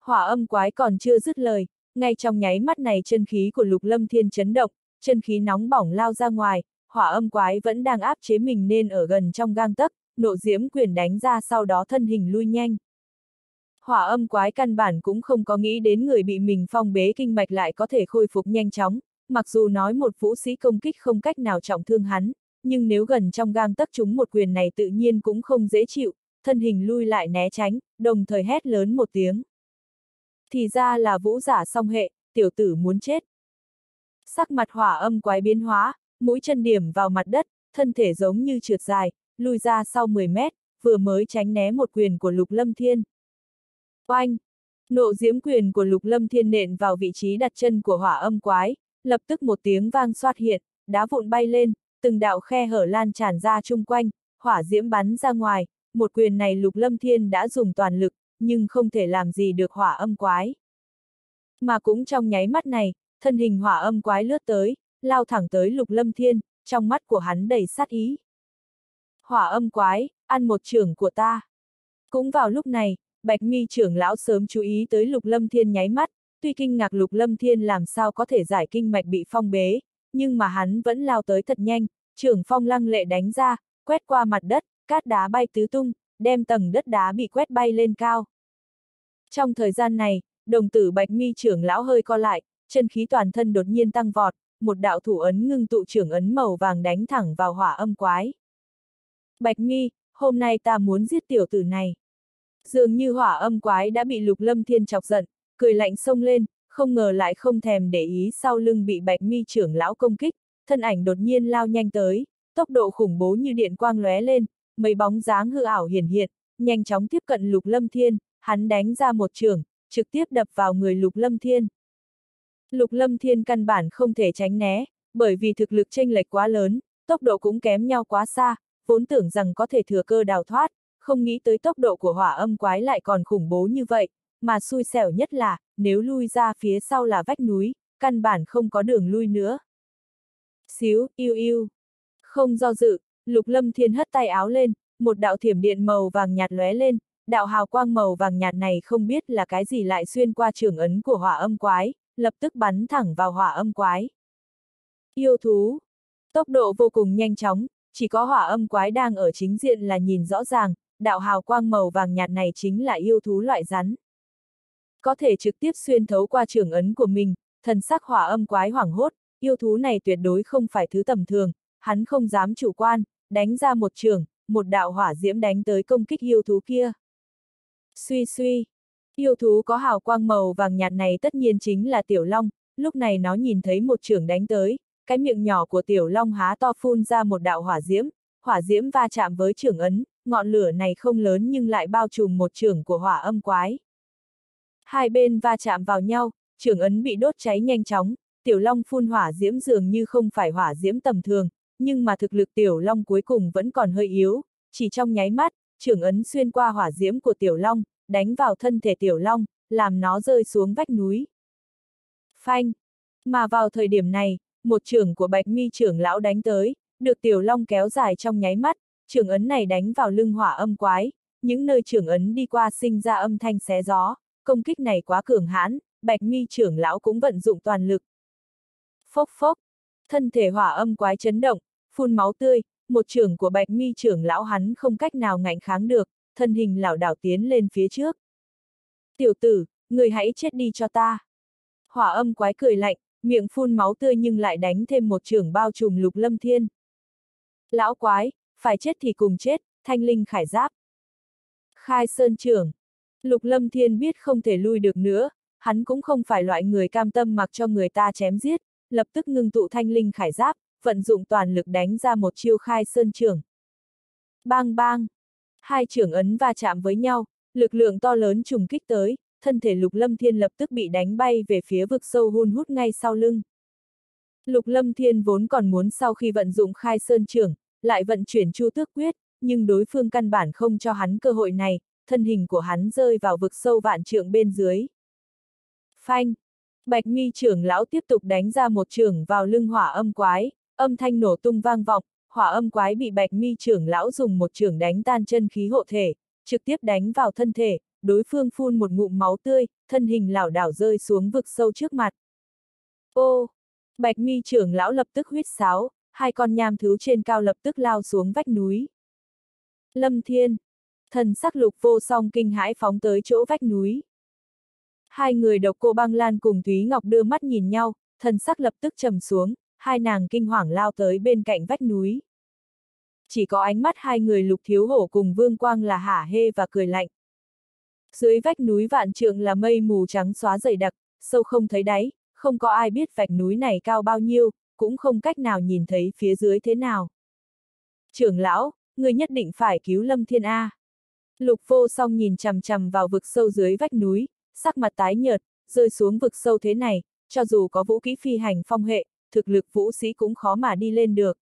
Hỏa âm quái còn chưa dứt lời, ngay trong nháy mắt này chân khí của lục lâm thiên chấn động, chân khí nóng bỏng lao ra ngoài, hỏa âm quái vẫn đang áp chế mình nên ở gần trong gang tấc, nộ diễm quyền đánh ra sau đó thân hình lui nhanh. Hỏa âm quái căn bản cũng không có nghĩ đến người bị mình phong bế kinh mạch lại có thể khôi phục nhanh chóng, mặc dù nói một vũ sĩ công kích không cách nào trọng thương hắn, nhưng nếu gần trong gang tấc chúng một quyền này tự nhiên cũng không dễ chịu, thân hình lui lại né tránh, đồng thời hét lớn một tiếng. Thì ra là vũ giả song hệ, tiểu tử muốn chết. Sắc mặt hỏa âm quái biến hóa, mũi chân điểm vào mặt đất, thân thể giống như trượt dài, lùi ra sau 10 mét, vừa mới tránh né một quyền của lục lâm thiên. Oanh! Nộ diễm quyền của lục lâm thiên nện vào vị trí đặt chân của hỏa âm quái, lập tức một tiếng vang xoát hiện, đá vụn bay lên, từng đạo khe hở lan tràn ra chung quanh, hỏa diễm bắn ra ngoài, một quyền này lục lâm thiên đã dùng toàn lực, nhưng không thể làm gì được hỏa âm quái. Mà cũng trong nháy mắt này, thân hình hỏa âm quái lướt tới, lao thẳng tới lục lâm thiên, trong mắt của hắn đầy sát ý. Hỏa âm quái, ăn một trưởng của ta. Cũng vào lúc này, Bạch mi trưởng lão sớm chú ý tới lục lâm thiên nháy mắt, Tuy kinh ngạc Lục Lâm Thiên làm sao có thể giải kinh mạch bị phong bế, nhưng mà hắn vẫn lao tới thật nhanh, trưởng phong lăng lệ đánh ra, quét qua mặt đất, cát đá bay tứ tung, đem tầng đất đá bị quét bay lên cao. Trong thời gian này, đồng tử bạch mi trưởng lão hơi co lại, chân khí toàn thân đột nhiên tăng vọt, một đạo thủ ấn ngưng tụ trưởng ấn màu vàng đánh thẳng vào hỏa âm quái. Bạch mi, hôm nay ta muốn giết tiểu tử này. Dường như hỏa âm quái đã bị lục lâm thiên chọc giận, cười lạnh xông lên, không ngờ lại không thèm để ý sau lưng bị bạch mi trưởng lão công kích, thân ảnh đột nhiên lao nhanh tới, tốc độ khủng bố như điện quang lóe lên, mấy bóng dáng hư ảo hiển hiện, nhanh chóng tiếp cận lục lâm thiên, hắn đánh ra một trường, trực tiếp đập vào người lục lâm thiên. Lục lâm thiên căn bản không thể tránh né, bởi vì thực lực chênh lệch quá lớn, tốc độ cũng kém nhau quá xa, vốn tưởng rằng có thể thừa cơ đào thoát, không nghĩ tới tốc độ của hỏa âm quái lại còn khủng bố như vậy, mà xui xẻo nhất là, nếu lui ra phía sau là vách núi, căn bản không có đường lui nữa. Xíu, yêu yêu. Không do dự, lục lâm thiên hất tay áo lên, một đạo thiểm điện màu vàng nhạt lóe lên, đạo hào quang màu vàng nhạt này không biết là cái gì lại xuyên qua trường ấn của hỏa âm quái, lập tức bắn thẳng vào hỏa âm quái. Yêu thú. Tốc độ vô cùng nhanh chóng, chỉ có hỏa âm quái đang ở chính diện là nhìn rõ ràng, đạo hào quang màu vàng nhạt này chính là yêu thú loại rắn. Có thể trực tiếp xuyên thấu qua trường ấn của mình, thần sắc hỏa âm quái hoảng hốt, yêu thú này tuyệt đối không phải thứ tầm thường, hắn không dám chủ quan, đánh ra một trường, một đạo hỏa diễm đánh tới công kích yêu thú kia. Suy suy, yêu thú có hào quang màu vàng nhạt này tất nhiên chính là tiểu long, lúc này nó nhìn thấy một trường đánh tới, cái miệng nhỏ của tiểu long há to phun ra một đạo hỏa diễm, hỏa diễm va chạm với trường ấn, ngọn lửa này không lớn nhưng lại bao trùm một trường của hỏa âm quái. Hai bên va chạm vào nhau, trường ấn bị đốt cháy nhanh chóng, tiểu long phun hỏa diễm dường như không phải hỏa diễm tầm thường, nhưng mà thực lực tiểu long cuối cùng vẫn còn hơi yếu, chỉ trong nháy mắt, trường ấn xuyên qua hỏa diễm của tiểu long, đánh vào thân thể tiểu long, làm nó rơi xuống vách núi. Phanh! Mà vào thời điểm này, một trưởng của bạch mi trưởng lão đánh tới, được tiểu long kéo dài trong nháy mắt, trường ấn này đánh vào lưng hỏa âm quái, những nơi trường ấn đi qua sinh ra âm thanh xé gió, công kích này quá cường hãn, bạch mi trưởng lão cũng vận dụng toàn lực. Phốc phốc, thân thể hỏa âm quái chấn động, phun máu tươi, một trưởng của bạch mi trưởng lão hắn không cách nào ngạnh kháng được, thân hình lảo đảo tiến lên phía trước. Tiểu tử, người hãy chết đi cho ta. Hỏa âm quái cười lạnh, miệng phun máu tươi nhưng lại đánh thêm một trưởng bao trùm lục lâm thiên. Lão quái, phải chết thì cùng chết, thanh linh khải giáp. Khai sơn trưởng. Lục lâm thiên biết không thể lui được nữa, hắn cũng không phải loại người cam tâm mặc cho người ta chém giết, lập tức ngưng tụ thanh linh khải giáp, vận dụng toàn lực đánh ra một chiêu khai sơn trưởng. Bang bang! Hai trưởng ấn va chạm với nhau, lực lượng to lớn trùng kích tới, thân thể lục lâm thiên lập tức bị đánh bay về phía vực sâu hun hút ngay sau lưng. Lục lâm thiên vốn còn muốn sau khi vận dụng khai sơn trưởng, lại vận chuyển chu tước quyết, nhưng đối phương căn bản không cho hắn cơ hội này, thân hình của hắn rơi vào vực sâu vạn trượng bên dưới. Phanh! Bạch mi trưởng lão tiếp tục đánh ra một trường vào lưng hỏa âm quái, âm thanh nổ tung vang vọng, hỏa âm quái bị bạch mi trưởng lão dùng một trường đánh tan chân khí hộ thể, trực tiếp đánh vào thân thể, đối phương phun một ngụm máu tươi, thân hình lảo đảo rơi xuống vực sâu trước mặt. Ô! Bạch mi trưởng lão lập tức huyết sáo, hai con nham thứ trên cao lập tức lao xuống vách núi. Lâm Thiên! Thần sắc lục vô song kinh hãi phóng tới chỗ vách núi. Hai người độc cô băng lan cùng Thúy Ngọc đưa mắt nhìn nhau, thần sắc lập tức trầm xuống, hai nàng kinh hoàng lao tới bên cạnh vách núi. Chỉ có ánh mắt hai người lục thiếu hổ cùng vương quang là hả hê và cười lạnh. Dưới vách núi vạn trượng là mây mù trắng xóa dày đặc, sâu không thấy đáy, không có ai biết vạch núi này cao bao nhiêu, cũng không cách nào nhìn thấy phía dưới thế nào. Trưởng lão, người nhất định phải cứu Lâm Thiên A. Lục vô song nhìn chằm chằm vào vực sâu dưới vách núi, sắc mặt tái nhợt, rơi xuống vực sâu thế này, cho dù có vũ kỹ phi hành phong hệ, thực lực vũ sĩ cũng khó mà đi lên được.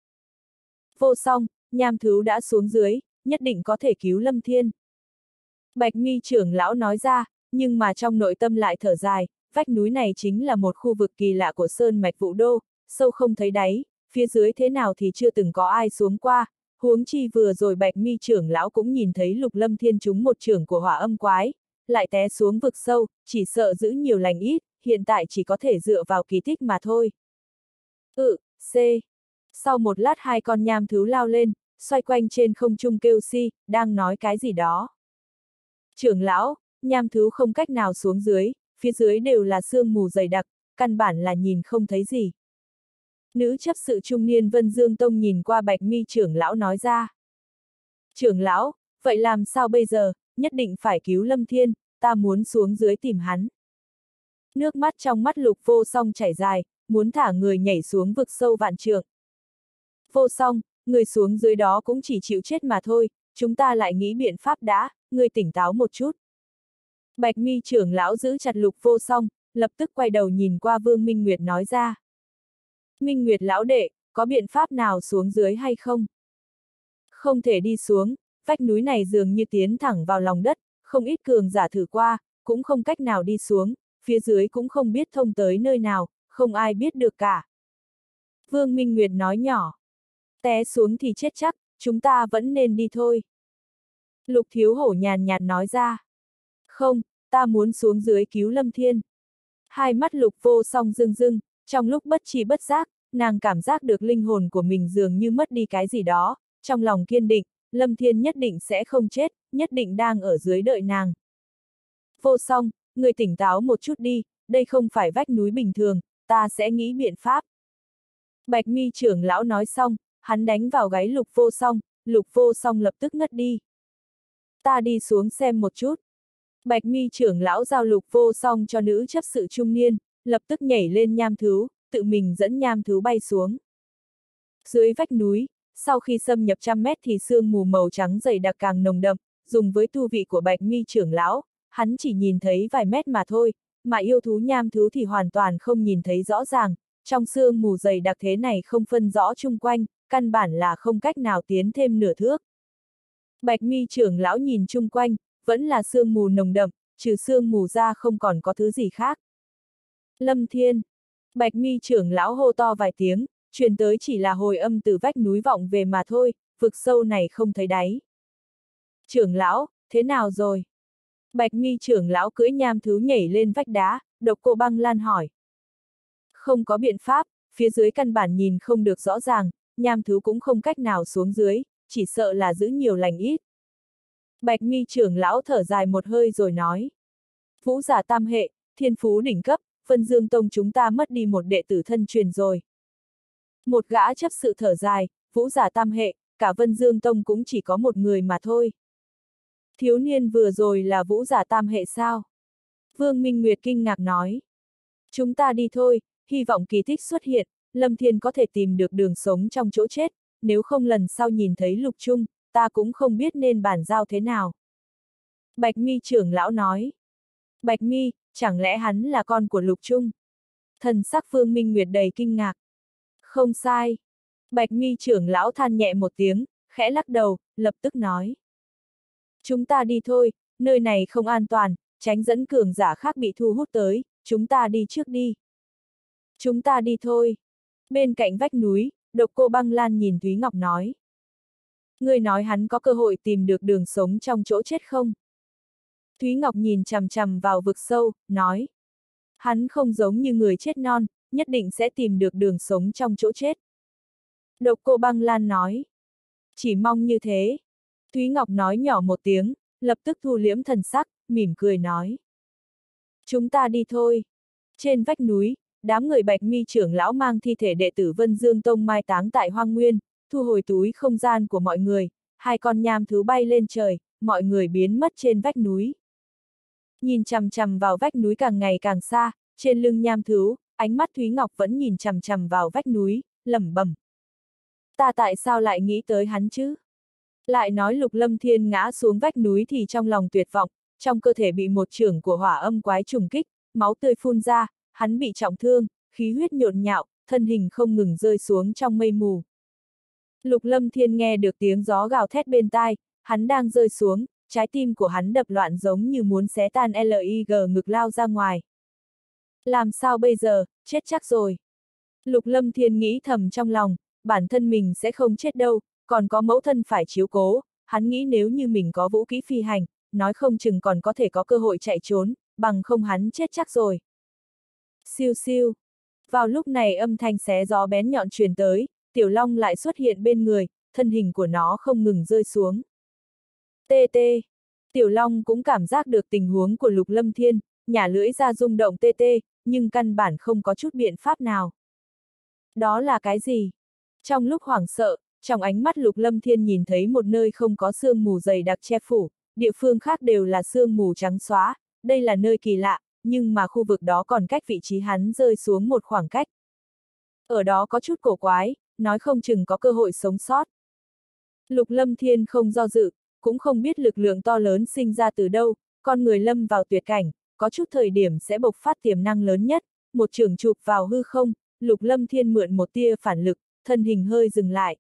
Vô song, nham thứ đã xuống dưới, nhất định có thể cứu Lâm Thiên. Bạch mi trưởng lão nói ra, nhưng mà trong nội tâm lại thở dài, vách núi này chính là một khu vực kỳ lạ của Sơn Mạch Vũ Đô, sâu không thấy đáy, phía dưới thế nào thì chưa từng có ai xuống qua, huống chi vừa rồi bạch mi trưởng lão cũng nhìn thấy lục lâm thiên chúng một trưởng của hỏa âm quái, lại té xuống vực sâu, chỉ sợ giữ nhiều lành ít, hiện tại chỉ có thể dựa vào kỳ tích mà thôi. Ừ, C. Sau một lát hai con nham thú lao lên, xoay quanh trên không trung kêu si, đang nói cái gì đó. Trưởng lão, nham thú không cách nào xuống dưới, phía dưới đều là sương mù dày đặc, căn bản là nhìn không thấy gì. Nữ chấp sự trung niên Vân Dương Tông nhìn qua bạch mi trưởng lão nói ra. Trưởng lão, vậy làm sao bây giờ, nhất định phải cứu Lâm Thiên, ta muốn xuống dưới tìm hắn. Nước mắt trong mắt lục vô song chảy dài, muốn thả người nhảy xuống vực sâu vạn trượng. Vô song, người xuống dưới đó cũng chỉ chịu chết mà thôi, chúng ta lại nghĩ biện pháp đã, người tỉnh táo một chút. Bạch mi trưởng lão giữ chặt lục vô song, lập tức quay đầu nhìn qua Vương Minh Nguyệt nói ra. Minh Nguyệt lão đệ, có biện pháp nào xuống dưới hay không? Không thể đi xuống, vách núi này dường như tiến thẳng vào lòng đất, không ít cường giả thử qua, cũng không cách nào đi xuống, phía dưới cũng không biết thông tới nơi nào, không ai biết được cả. Vương Minh Nguyệt nói nhỏ. Té xuống thì chết chắc, chúng ta vẫn nên đi thôi. Lục thiếu hổ nhàn nhạt nói ra. Không, ta muốn xuống dưới cứu Lâm Thiên. Hai mắt lục vô song rưng rưng, trong lúc bất chi bất giác, nàng cảm giác được linh hồn của mình dường như mất đi cái gì đó, trong lòng kiên định, Lâm Thiên nhất định sẽ không chết, nhất định đang ở dưới đợi nàng. Vô song, người tỉnh táo một chút đi, đây không phải vách núi bình thường, ta sẽ nghĩ biện pháp. Bạch mi trưởng lão nói xong, hắn đánh vào gáy lục vô song, lục vô song lập tức ngất đi. Ta đi xuống xem một chút. Bạch mi trưởng lão giao lục vô song cho nữ chấp sự trung niên, lập tức nhảy lên nham thứ, tự mình dẫn nham thứ bay xuống. Dưới vách núi, sau khi xâm nhập trăm mét thì sương mù màu trắng dày đặc càng nồng đậm, dùng với tu vị của bạch mi trưởng lão, hắn chỉ nhìn thấy vài mét mà thôi, mà yêu thú nham thú thì hoàn toàn không nhìn thấy rõ ràng, trong sương mù dày đặc thế này không phân rõ chung quanh, căn bản là không cách nào tiến thêm nửa thước. Bạch mi trưởng lão nhìn chung quanh, vẫn là sương mù nồng đậm, trừ sương mù ra không còn có thứ gì khác. Lâm Thiên. Bạch mi trưởng lão hô to vài tiếng, truyền tới chỉ là hồi âm từ vách núi vọng về mà thôi, vực sâu này không thấy đáy. Trưởng lão, thế nào rồi? Bạch mi trưởng lão cưỡi nham thứ nhảy lên vách đá, độc cô băng lan hỏi. Không có biện pháp, phía dưới căn bản nhìn không được rõ ràng, nham thứ cũng không cách nào xuống dưới, chỉ sợ là giữ nhiều lành ít. Bạch mi trưởng lão thở dài một hơi rồi nói. Vũ giả tam hệ, thiên phú đỉnh cấp, phân dương tông chúng ta mất đi một đệ tử thân truyền rồi. Một gã chấp sự thở dài, vũ giả tam hệ, cả vân dương tông cũng chỉ có một người mà thôi. Thiếu niên vừa rồi là vũ giả tam hệ sao? Vương Minh Nguyệt kinh ngạc nói. Chúng ta đi thôi, hy vọng kỳ tích xuất hiện, Lâm Thiên có thể tìm được đường sống trong chỗ chết, nếu không lần sau nhìn thấy lục trung, ta cũng không biết nên bản giao thế nào. Bạch mi trưởng lão nói. Bạch mi, chẳng lẽ hắn là con của lục trung? Thần sắc Vương Minh Nguyệt đầy kinh ngạc. Không sai. Bạch mi trưởng lão than nhẹ một tiếng, khẽ lắc đầu, lập tức nói. Chúng ta đi thôi, nơi này không an toàn, tránh dẫn cường giả khác bị thu hút tới, chúng ta đi trước đi. Chúng ta đi thôi. Bên cạnh vách núi, độc cô băng lan nhìn Thúy Ngọc nói. Người nói hắn có cơ hội tìm được đường sống trong chỗ chết không? Thúy Ngọc nhìn chằm chằm vào vực sâu, nói. Hắn không giống như người chết non, nhất định sẽ tìm được đường sống trong chỗ chết. Độc cô băng lan nói. Chỉ mong như thế. Thúy Ngọc nói nhỏ một tiếng, lập tức thu liễm thần sắc, mỉm cười nói. Chúng ta đi thôi. Trên vách núi, đám người bạch mi trưởng lão mang thi thể đệ tử Vân Dương Tông mai táng tại Hoang Nguyên, thu hồi túi không gian của mọi người, hai con nham thứ bay lên trời, mọi người biến mất trên vách núi. Nhìn chằm chằm vào vách núi càng ngày càng xa, trên lưng nham thứ, ánh mắt Thúy Ngọc vẫn nhìn chằm chằm vào vách núi, lẩm bẩm. Ta tại sao lại nghĩ tới hắn chứ? Lại nói lục lâm thiên ngã xuống vách núi thì trong lòng tuyệt vọng, trong cơ thể bị một trưởng của hỏa âm quái trùng kích, máu tươi phun ra, hắn bị trọng thương, khí huyết nhộn nhạo, thân hình không ngừng rơi xuống trong mây mù. Lục lâm thiên nghe được tiếng gió gào thét bên tai, hắn đang rơi xuống, trái tim của hắn đập loạn giống như muốn xé tan LIG ngực lao ra ngoài. Làm sao bây giờ, chết chắc rồi. Lục lâm thiên nghĩ thầm trong lòng, bản thân mình sẽ không chết đâu, còn có mẫu thân phải chiếu cố, hắn nghĩ nếu như mình có vũ khí phi hành, nói không chừng còn có thể có cơ hội chạy trốn, bằng không hắn chết chắc rồi. Siêu siêu. Vào lúc này âm thanh xé gió bén nhọn truyền tới, tiểu long lại xuất hiện bên người, thân hình của nó không ngừng rơi xuống. Tê tê. Tiểu long cũng cảm giác được tình huống của lục lâm thiên, nhả lưỡi ra rung động tê tê, nhưng căn bản không có chút biện pháp nào. Đó là cái gì? Trong lúc hoảng sợ, trong ánh mắt lục lâm thiên nhìn thấy một nơi không có sương mù dày đặc che phủ, địa phương khác đều là sương mù trắng xóa, đây là nơi kỳ lạ, nhưng mà khu vực đó còn cách vị trí hắn rơi xuống một khoảng cách. Ở đó có chút cổ quái, nói không chừng có cơ hội sống sót. Lục lâm thiên không do dự, cũng không biết lực lượng to lớn sinh ra từ đâu, con người lâm vào tuyệt cảnh, có chút thời điểm sẽ bộc phát tiềm năng lớn nhất, một trường chụp vào hư không, lục lâm thiên mượn một tia phản lực, thân hình hơi dừng lại.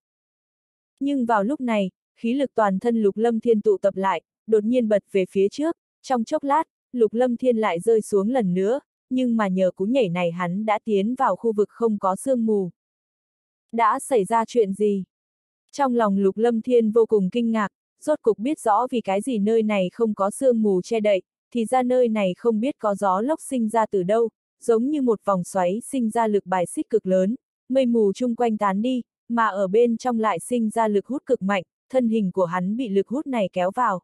Nhưng vào lúc này, khí lực toàn thân lục lâm thiên tụ tập lại, đột nhiên bật về phía trước, trong chốc lát, lục lâm thiên lại rơi xuống lần nữa, nhưng mà nhờ cú nhảy này hắn đã tiến vào khu vực không có sương mù. Đã xảy ra chuyện gì? Trong lòng lục lâm thiên vô cùng kinh ngạc, rốt cục biết rõ vì cái gì nơi này không có sương mù che đậy, thì ra nơi này không biết có gió lốc sinh ra từ đâu, giống như một vòng xoáy sinh ra lực bài xích cực lớn, mây mù chung quanh tán đi, mà ở bên trong lại sinh ra lực hút cực mạnh, thân hình của hắn bị lực hút này kéo vào.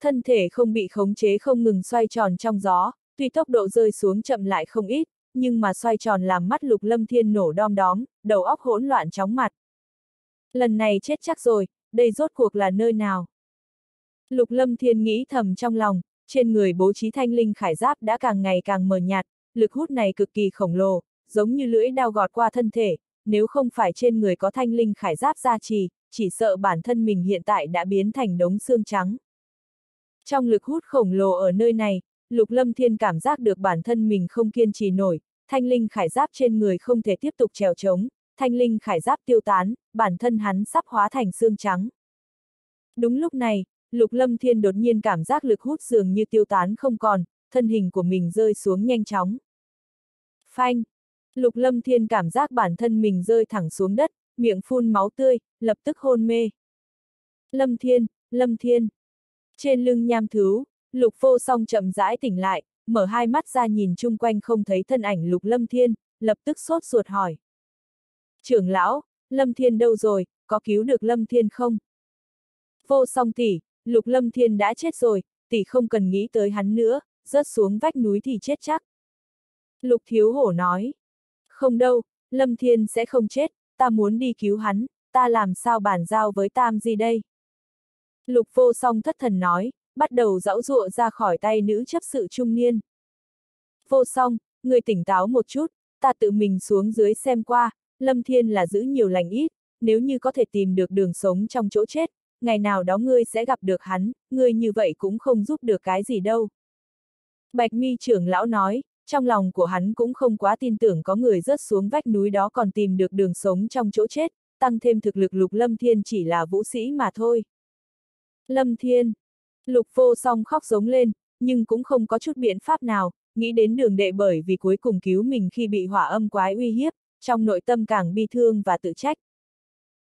Thân thể không bị khống chế không ngừng xoay tròn trong gió, tuy tốc độ rơi xuống chậm lại không ít, nhưng mà xoay tròn làm mắt lục lâm thiên nổ đom đóm, đầu óc hỗn loạn chóng mặt. Lần này chết chắc rồi, đây rốt cuộc là nơi nào? Lục lâm thiên nghĩ thầm trong lòng, trên người bố trí thanh linh khải giáp đã càng ngày càng mờ nhạt, lực hút này cực kỳ khổng lồ, giống như lưỡi đao gọt qua thân thể, nếu không phải trên người có thanh linh khải giáp gia trì, chỉ sợ bản thân mình hiện tại đã biến thành đống xương trắng. Trong lực hút khổng lồ ở nơi này, Lục Lâm Thiên cảm giác được bản thân mình không kiên trì nổi, thanh linh khải giáp trên người không thể tiếp tục trèo trống, thanh linh khải giáp tiêu tán, bản thân hắn sắp hóa thành xương trắng. Đúng lúc này, Lục Lâm Thiên đột nhiên cảm giác lực hút dường như tiêu tán không còn, thân hình của mình rơi xuống nhanh chóng. Phanh! Lục Lâm Thiên cảm giác bản thân mình rơi thẳng xuống đất, miệng phun máu tươi, lập tức hôn mê. Lâm Thiên, Lâm Thiên! Trên lưng nham thú, Lục Vô Song chậm rãi tỉnh lại, mở hai mắt ra nhìn chung quanh không thấy thân ảnh Lục Lâm Thiên, lập tức sốt ruột hỏi. Trưởng lão, Lâm Thiên đâu rồi, có cứu được Lâm Thiên không? Vô Song tỷ, Lục Lâm Thiên đã chết rồi, tỷ không cần nghĩ tới hắn nữa, rớt xuống vách núi thì chết chắc. Lục Thiếu Hổ nói. Không đâu, Lâm Thiên sẽ không chết, ta muốn đi cứu hắn, ta làm sao bàn giao với Tam Di đây? Lục vô song thất thần nói, bắt đầu dõu dụa ra khỏi tay nữ chấp sự trung niên. Vô song, người tỉnh táo một chút, ta tự mình xuống dưới xem qua, Lâm Thiên là giữ nhiều lành ít, nếu như có thể tìm được đường sống trong chỗ chết, ngày nào đó ngươi sẽ gặp được hắn, ngươi như vậy cũng không giúp được cái gì đâu. Bạch mi trưởng lão nói, trong lòng của hắn cũng không quá tin tưởng có người rớt xuống vách núi đó còn tìm được đường sống trong chỗ chết, tăng thêm thực lực lục lâm thiên chỉ là vũ sĩ mà thôi. Lâm thiên, lục vô song khóc giống lên, nhưng cũng không có chút biện pháp nào, nghĩ đến đường đệ bởi vì cuối cùng cứu mình khi bị hỏa âm quái uy hiếp, trong nội tâm càng bi thương và tự trách.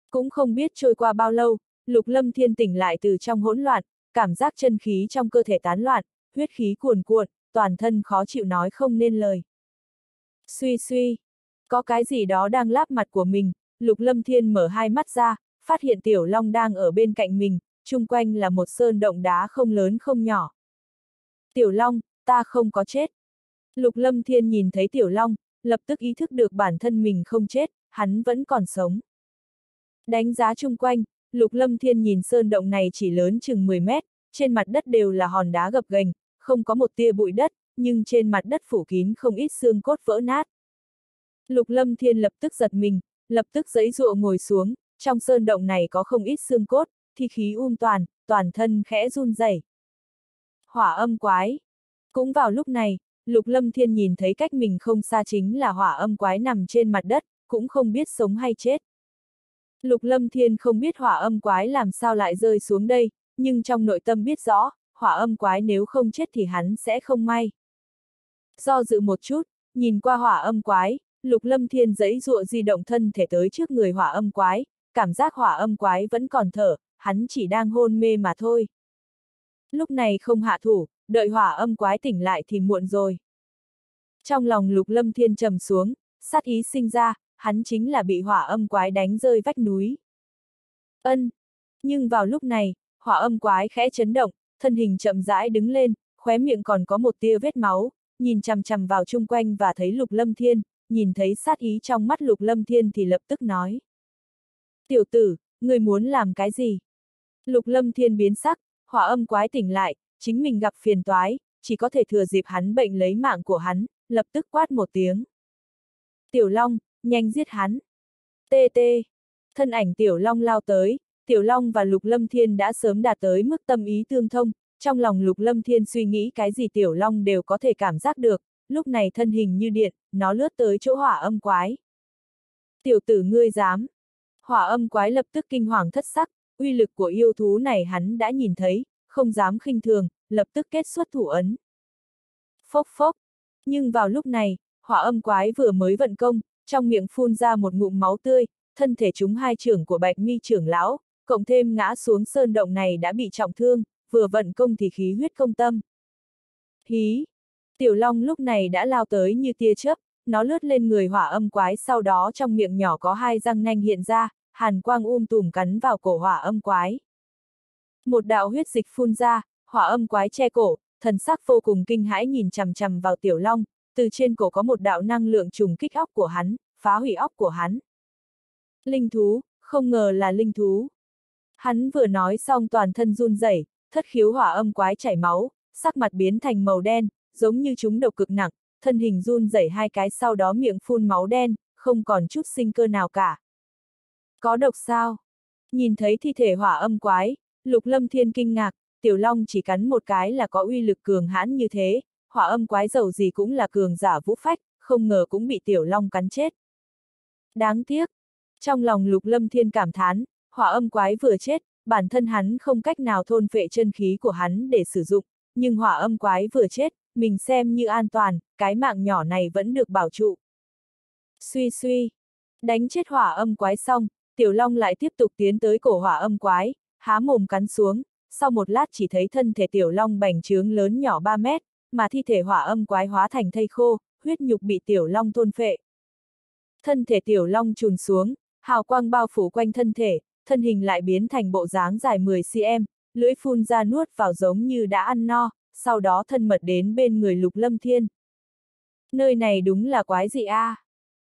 Cũng không biết trôi qua bao lâu, lục lâm thiên tỉnh lại từ trong hỗn loạn, cảm giác chân khí trong cơ thể tán loạn, huyết khí cuồn cuộn, toàn thân khó chịu nói không nên lời. Suy suy, có cái gì đó đang láp mặt của mình, lục lâm thiên mở hai mắt ra, phát hiện tiểu long đang ở bên cạnh mình, chung quanh là một sơn động đá không lớn không nhỏ. Tiểu long, ta không có chết. Lục lâm thiên nhìn thấy tiểu long, lập tức ý thức được bản thân mình không chết, hắn vẫn còn sống. Đánh giá chung quanh, lục lâm thiên nhìn sơn động này chỉ lớn chừng 10 mét, trên mặt đất đều là hòn đá gập ghềnh, không có một tia bụi đất, nhưng trên mặt đất phủ kín không ít xương cốt vỡ nát. Lục lâm thiên lập tức giật mình, lập tức giấy dụa ngồi xuống, trong sơn động này có không ít xương cốt, thi khí um toàn, toàn thân khẽ run rẩy. Hỏa âm quái. Cũng vào lúc này, Lục Lâm Thiên nhìn thấy cách mình không xa chính là hỏa âm quái nằm trên mặt đất, cũng không biết sống hay chết. Lục Lâm Thiên không biết hỏa âm quái làm sao lại rơi xuống đây, nhưng trong nội tâm biết rõ, hỏa âm quái nếu không chết thì hắn sẽ không may. Do dự một chút, nhìn qua hỏa âm quái, Lục Lâm Thiên giấy dụa di động thân thể tới trước người hỏa âm quái, cảm giác hỏa âm quái vẫn còn thở, hắn chỉ đang hôn mê mà thôi. Lúc này không hạ thủ, đợi hỏa âm quái tỉnh lại thì muộn rồi. Trong lòng lục lâm thiên trầm xuống, sát ý sinh ra, hắn chính là bị hỏa âm quái đánh rơi vách núi. Ân. Nhưng vào lúc này, hỏa âm quái khẽ chấn động, thân hình chậm rãi đứng lên, khóe miệng còn có một tia vết máu, nhìn chằm chằm vào chung quanh và thấy lục lâm thiên, nhìn thấy sát ý trong mắt lục lâm thiên thì lập tức nói. Tiểu tử, người muốn làm cái gì? Lục lâm thiên biến sắc, hỏa âm quái tỉnh lại, chính mình gặp phiền toái, chỉ có thể thừa dịp hắn bệnh lấy mạng của hắn, lập tức quát một tiếng. Tiểu Long, nhanh giết hắn. Tê tê. Thân ảnh Tiểu Long lao tới, Tiểu Long và Lục Lâm Thiên đã sớm đạt tới mức tâm ý tương thông, trong lòng Lục Lâm Thiên suy nghĩ cái gì Tiểu Long đều có thể cảm giác được, lúc này thân hình như điện, nó lướt tới chỗ hỏa âm quái. Tiểu tử ngươi dám. Hỏa âm quái lập tức kinh hoàng thất sắc, uy lực của yêu thú này hắn đã nhìn thấy, không dám khinh thường, lập tức kết xuất thủ ấn. Phốc phốc. Nhưng vào lúc này, hỏa âm quái vừa mới vận công, trong miệng phun ra một ngụm máu tươi, thân thể chúng hai trưởng của bạch mi trưởng lão, cộng thêm ngã xuống sơn động này đã bị trọng thương, vừa vận công thì khí huyết công tâm. Hí! Tiểu Long lúc này đã lao tới như tia chớp, nó lướt lên người hỏa âm quái sau đó trong miệng nhỏ có hai răng nanh hiện ra, hàn quang um tùm cắn vào cổ hỏa âm quái. Một đạo huyết dịch phun ra, hỏa âm quái che cổ, thần sắc vô cùng kinh hãi nhìn chằm chằm vào Tiểu Long, từ trên cổ có một đạo năng lượng trùng kích óc của hắn, phá hủy óc của hắn. Linh thú, không ngờ là linh thú. Hắn vừa nói xong toàn thân run rẩy, thất khiếu hỏa âm quái chảy máu, sắc mặt biến thành màu đen, giống như chúng độc cực nặng, thân hình run rẩy hai cái sau đó miệng phun máu đen, không còn chút sinh cơ nào cả. Có độc sao? Nhìn thấy thi thể hỏa âm quái, lục lâm thiên kinh ngạc, tiểu long chỉ cắn một cái là có uy lực cường hãn như thế, hỏa âm quái giàu gì cũng là cường giả vũ phách, không ngờ cũng bị tiểu long cắn chết. Đáng tiếc. Trong lòng lục lâm thiên cảm thán, hỏa âm quái vừa chết, bản thân hắn không cách nào thôn phệ chân khí của hắn để sử dụng, nhưng hỏa âm quái vừa chết, mình xem như an toàn, cái mạng nhỏ này vẫn được bảo trụ. Suy suy. Đánh chết hỏa âm quái xong, tiểu long lại tiếp tục tiến tới cổ hỏa âm quái, há mồm cắn xuống, sau một lát chỉ thấy thân thể tiểu long bành trướng lớn nhỏ 3 mét, mà thi thể hỏa âm quái hóa thành thây khô, huyết nhục bị tiểu long thôn phệ. Thân thể tiểu long trùn xuống, hào quang bao phủ quanh thân thể, thân hình lại biến thành bộ dáng dài 10cm, lưỡi phun ra nuốt vào giống như đã ăn no, sau đó thân mật đến bên người Lục Lâm Thiên. Nơi này đúng là quái gì a? À?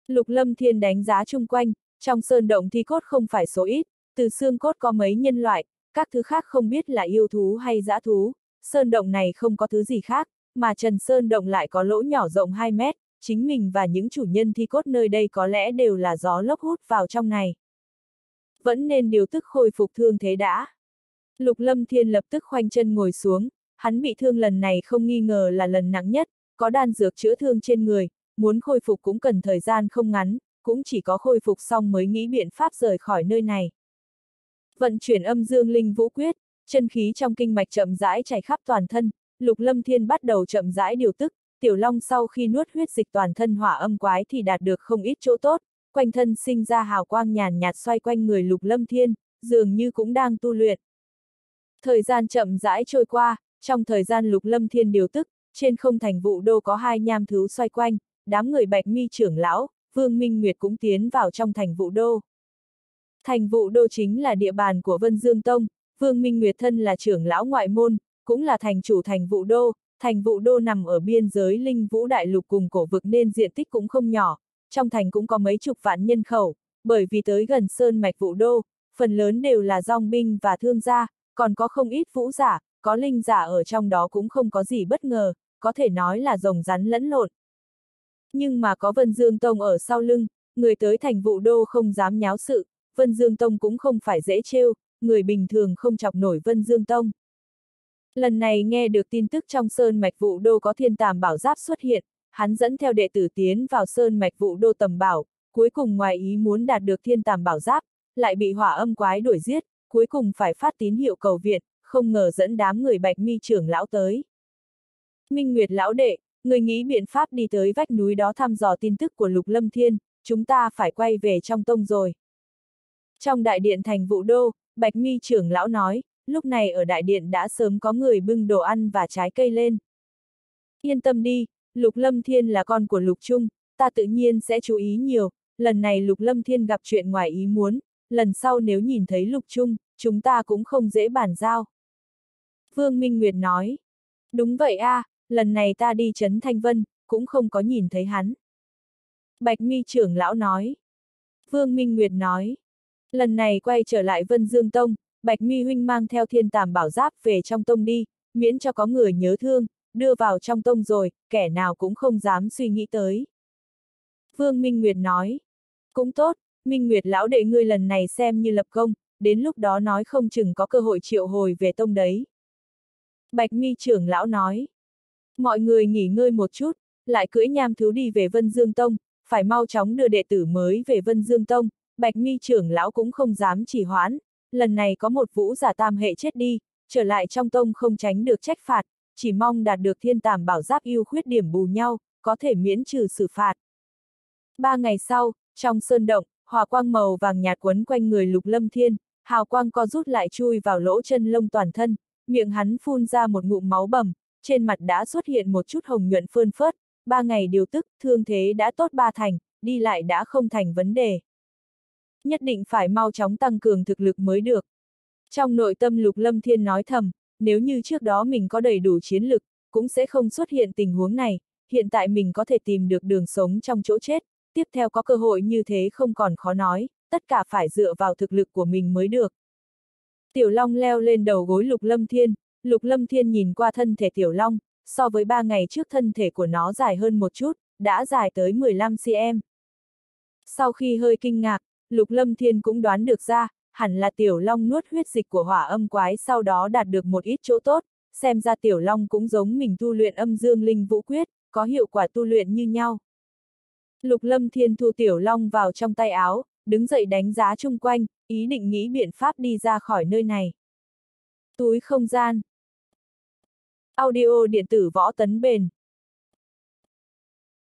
Lục Lâm Thiên đánh giá chung quanh, trong sơn động thi cốt không phải số ít, từ xương cốt có mấy nhân loại, các thứ khác không biết là yêu thú hay dã thú, sơn động này không có thứ gì khác, mà Trần Sơn Động lại có lỗ nhỏ rộng 2 mét, chính mình và những chủ nhân thi cốt nơi đây có lẽ đều là gió lốc hút vào trong này. Vẫn nên điều tức khôi phục thương thế đã. Lục Lâm Thiên lập tức khoanh chân ngồi xuống, hắn bị thương lần này không nghi ngờ là lần nặng nhất, có đan dược chữa thương trên người, muốn khôi phục cũng cần thời gian không ngắn, cũng chỉ có khôi phục xong mới nghĩ biện pháp rời khỏi nơi này. Vận chuyển âm dương linh vũ quyết, chân khí trong kinh mạch chậm rãi chảy khắp toàn thân, Lục Lâm Thiên bắt đầu chậm rãi điều tức, Tiểu Long sau khi nuốt huyết dịch toàn thân hỏa âm quái thì đạt được không ít chỗ tốt, quanh thân sinh ra hào quang nhàn nhạt xoay quanh người Lục Lâm Thiên, dường như cũng đang tu luyện. Thời gian chậm rãi trôi qua, trong thời gian Lục Lâm Thiên điều tức, trên không thành vụ đô có hai nham thứ xoay quanh, đám người bạch mi trưởng lão, Vương Minh Nguyệt cũng tiến vào trong thành vụ đô. Thành vụ đô chính là địa bàn của Vân Dương Tông, Vương Minh Nguyệt thân là trưởng lão ngoại môn, cũng là thành chủ thành vụ đô, thành vụ đô nằm ở biên giới linh vũ đại lục cùng cổ vực nên diện tích cũng không nhỏ, trong thành cũng có mấy chục vạn nhân khẩu, bởi vì tới gần sơn mạch vụ đô, phần lớn đều là dòng binh và thương gia, còn có không ít vũ giả, có linh giả ở trong đó cũng không có gì bất ngờ, có thể nói là rồng rắn lẫn lộn. Nhưng mà có Vân Dương Tông ở sau lưng, người tới thành vụ đô không dám nháo sự, Vân Dương Tông cũng không phải dễ trêu, người bình thường không chọc nổi Vân Dương Tông. Lần này nghe được tin tức trong Sơn Mạch Vụ Đô có thiên tàm bảo giáp xuất hiện, hắn dẫn theo đệ tử tiến vào Sơn Mạch Vụ Đô tầm bảo, cuối cùng ngoài ý muốn đạt được thiên tàm bảo giáp, lại bị hỏa âm quái đuổi giết, cuối cùng phải phát tín hiệu cầu viện, không ngờ dẫn đám người bạch mi trưởng lão tới. Minh Nguyệt lão đệ, người nghĩ biện pháp đi tới vách núi đó thăm dò tin tức của Lục Lâm Thiên, chúng ta phải quay về trong tông rồi. Trong đại điện thành vụ đô, bạch mi trưởng lão nói, lúc này ở đại điện đã sớm có người bưng đồ ăn và trái cây lên. Yên tâm đi, Lục Lâm Thiên là con của Lục Trung, ta tự nhiên sẽ chú ý nhiều, lần này Lục Lâm Thiên gặp chuyện ngoài ý muốn, lần sau nếu nhìn thấy Lục Trung, chúng ta cũng không dễ bàn giao. Vương Minh Nguyệt nói, đúng vậy a, à, lần này ta đi Trấn Thanh Vân, cũng không có nhìn thấy hắn. Bạch mi trưởng lão nói. Vương Minh Nguyệt nói, lần này quay trở lại Vân Dương Tông, Bạch mi huynh mang theo thiên tàm bảo giáp về trong tông đi, miễn cho có người nhớ thương, đưa vào trong tông rồi, kẻ nào cũng không dám suy nghĩ tới. Vương Minh Nguyệt nói, cũng tốt, Minh Nguyệt lão đệ ngươi lần này xem như lập công, đến lúc đó nói không chừng có cơ hội triệu hồi về tông đấy. Bạch mi trưởng lão nói, mọi người nghỉ ngơi một chút, lại cưỡi nham thứ đi về Vân Dương Tông, phải mau chóng đưa đệ tử mới về Vân Dương Tông, Bạch mi trưởng lão cũng không dám chỉ hoãn, lần này có một vũ giả tam hệ chết đi, trở lại trong tông không tránh được trách phạt, chỉ mong đạt được thiên tàm bảo giáp yêu khuyết điểm bù nhau, có thể miễn trừ xử phạt. Ba ngày sau, trong sơn động, hòa quang màu vàng nhạt quấn quanh người lục lâm thiên, hào quang co rút lại chui vào lỗ chân lông toàn thân, miệng hắn phun ra một ngụm máu bầm, trên mặt đã xuất hiện một chút hồng nhuận phơn phớt, ba ngày điều tức, thương thế đã tốt ba thành, đi lại đã không thành vấn đề. Nhất định phải mau chóng tăng cường thực lực mới được. Trong nội tâm lục lâm thiên nói thầm, nếu như trước đó mình có đầy đủ chiến lực, cũng sẽ không xuất hiện tình huống này, hiện tại mình có thể tìm được đường sống trong chỗ chết, tiếp theo có cơ hội như thế không còn khó nói, tất cả phải dựa vào thực lực của mình mới được. Tiểu Long leo lên đầu gối Lục Lâm Thiên, Lục Lâm Thiên nhìn qua thân thể Tiểu Long, so với ba ngày trước thân thể của nó dài hơn một chút, đã dài tới 15 cm. Sau khi hơi kinh ngạc, Lục Lâm Thiên cũng đoán được ra, hẳn là Tiểu Long nuốt huyết dịch của hỏa âm quái sau đó đạt được một ít chỗ tốt, xem ra Tiểu Long cũng giống mình tu luyện âm dương linh vũ quyết, có hiệu quả tu luyện như nhau. Lục Lâm Thiên thu Tiểu Long vào trong tay áo, đứng dậy đánh giá chung quanh, ý định nghĩ biện pháp đi ra khỏi nơi này. Túi không gian. Audio điện tử võ tấn bền.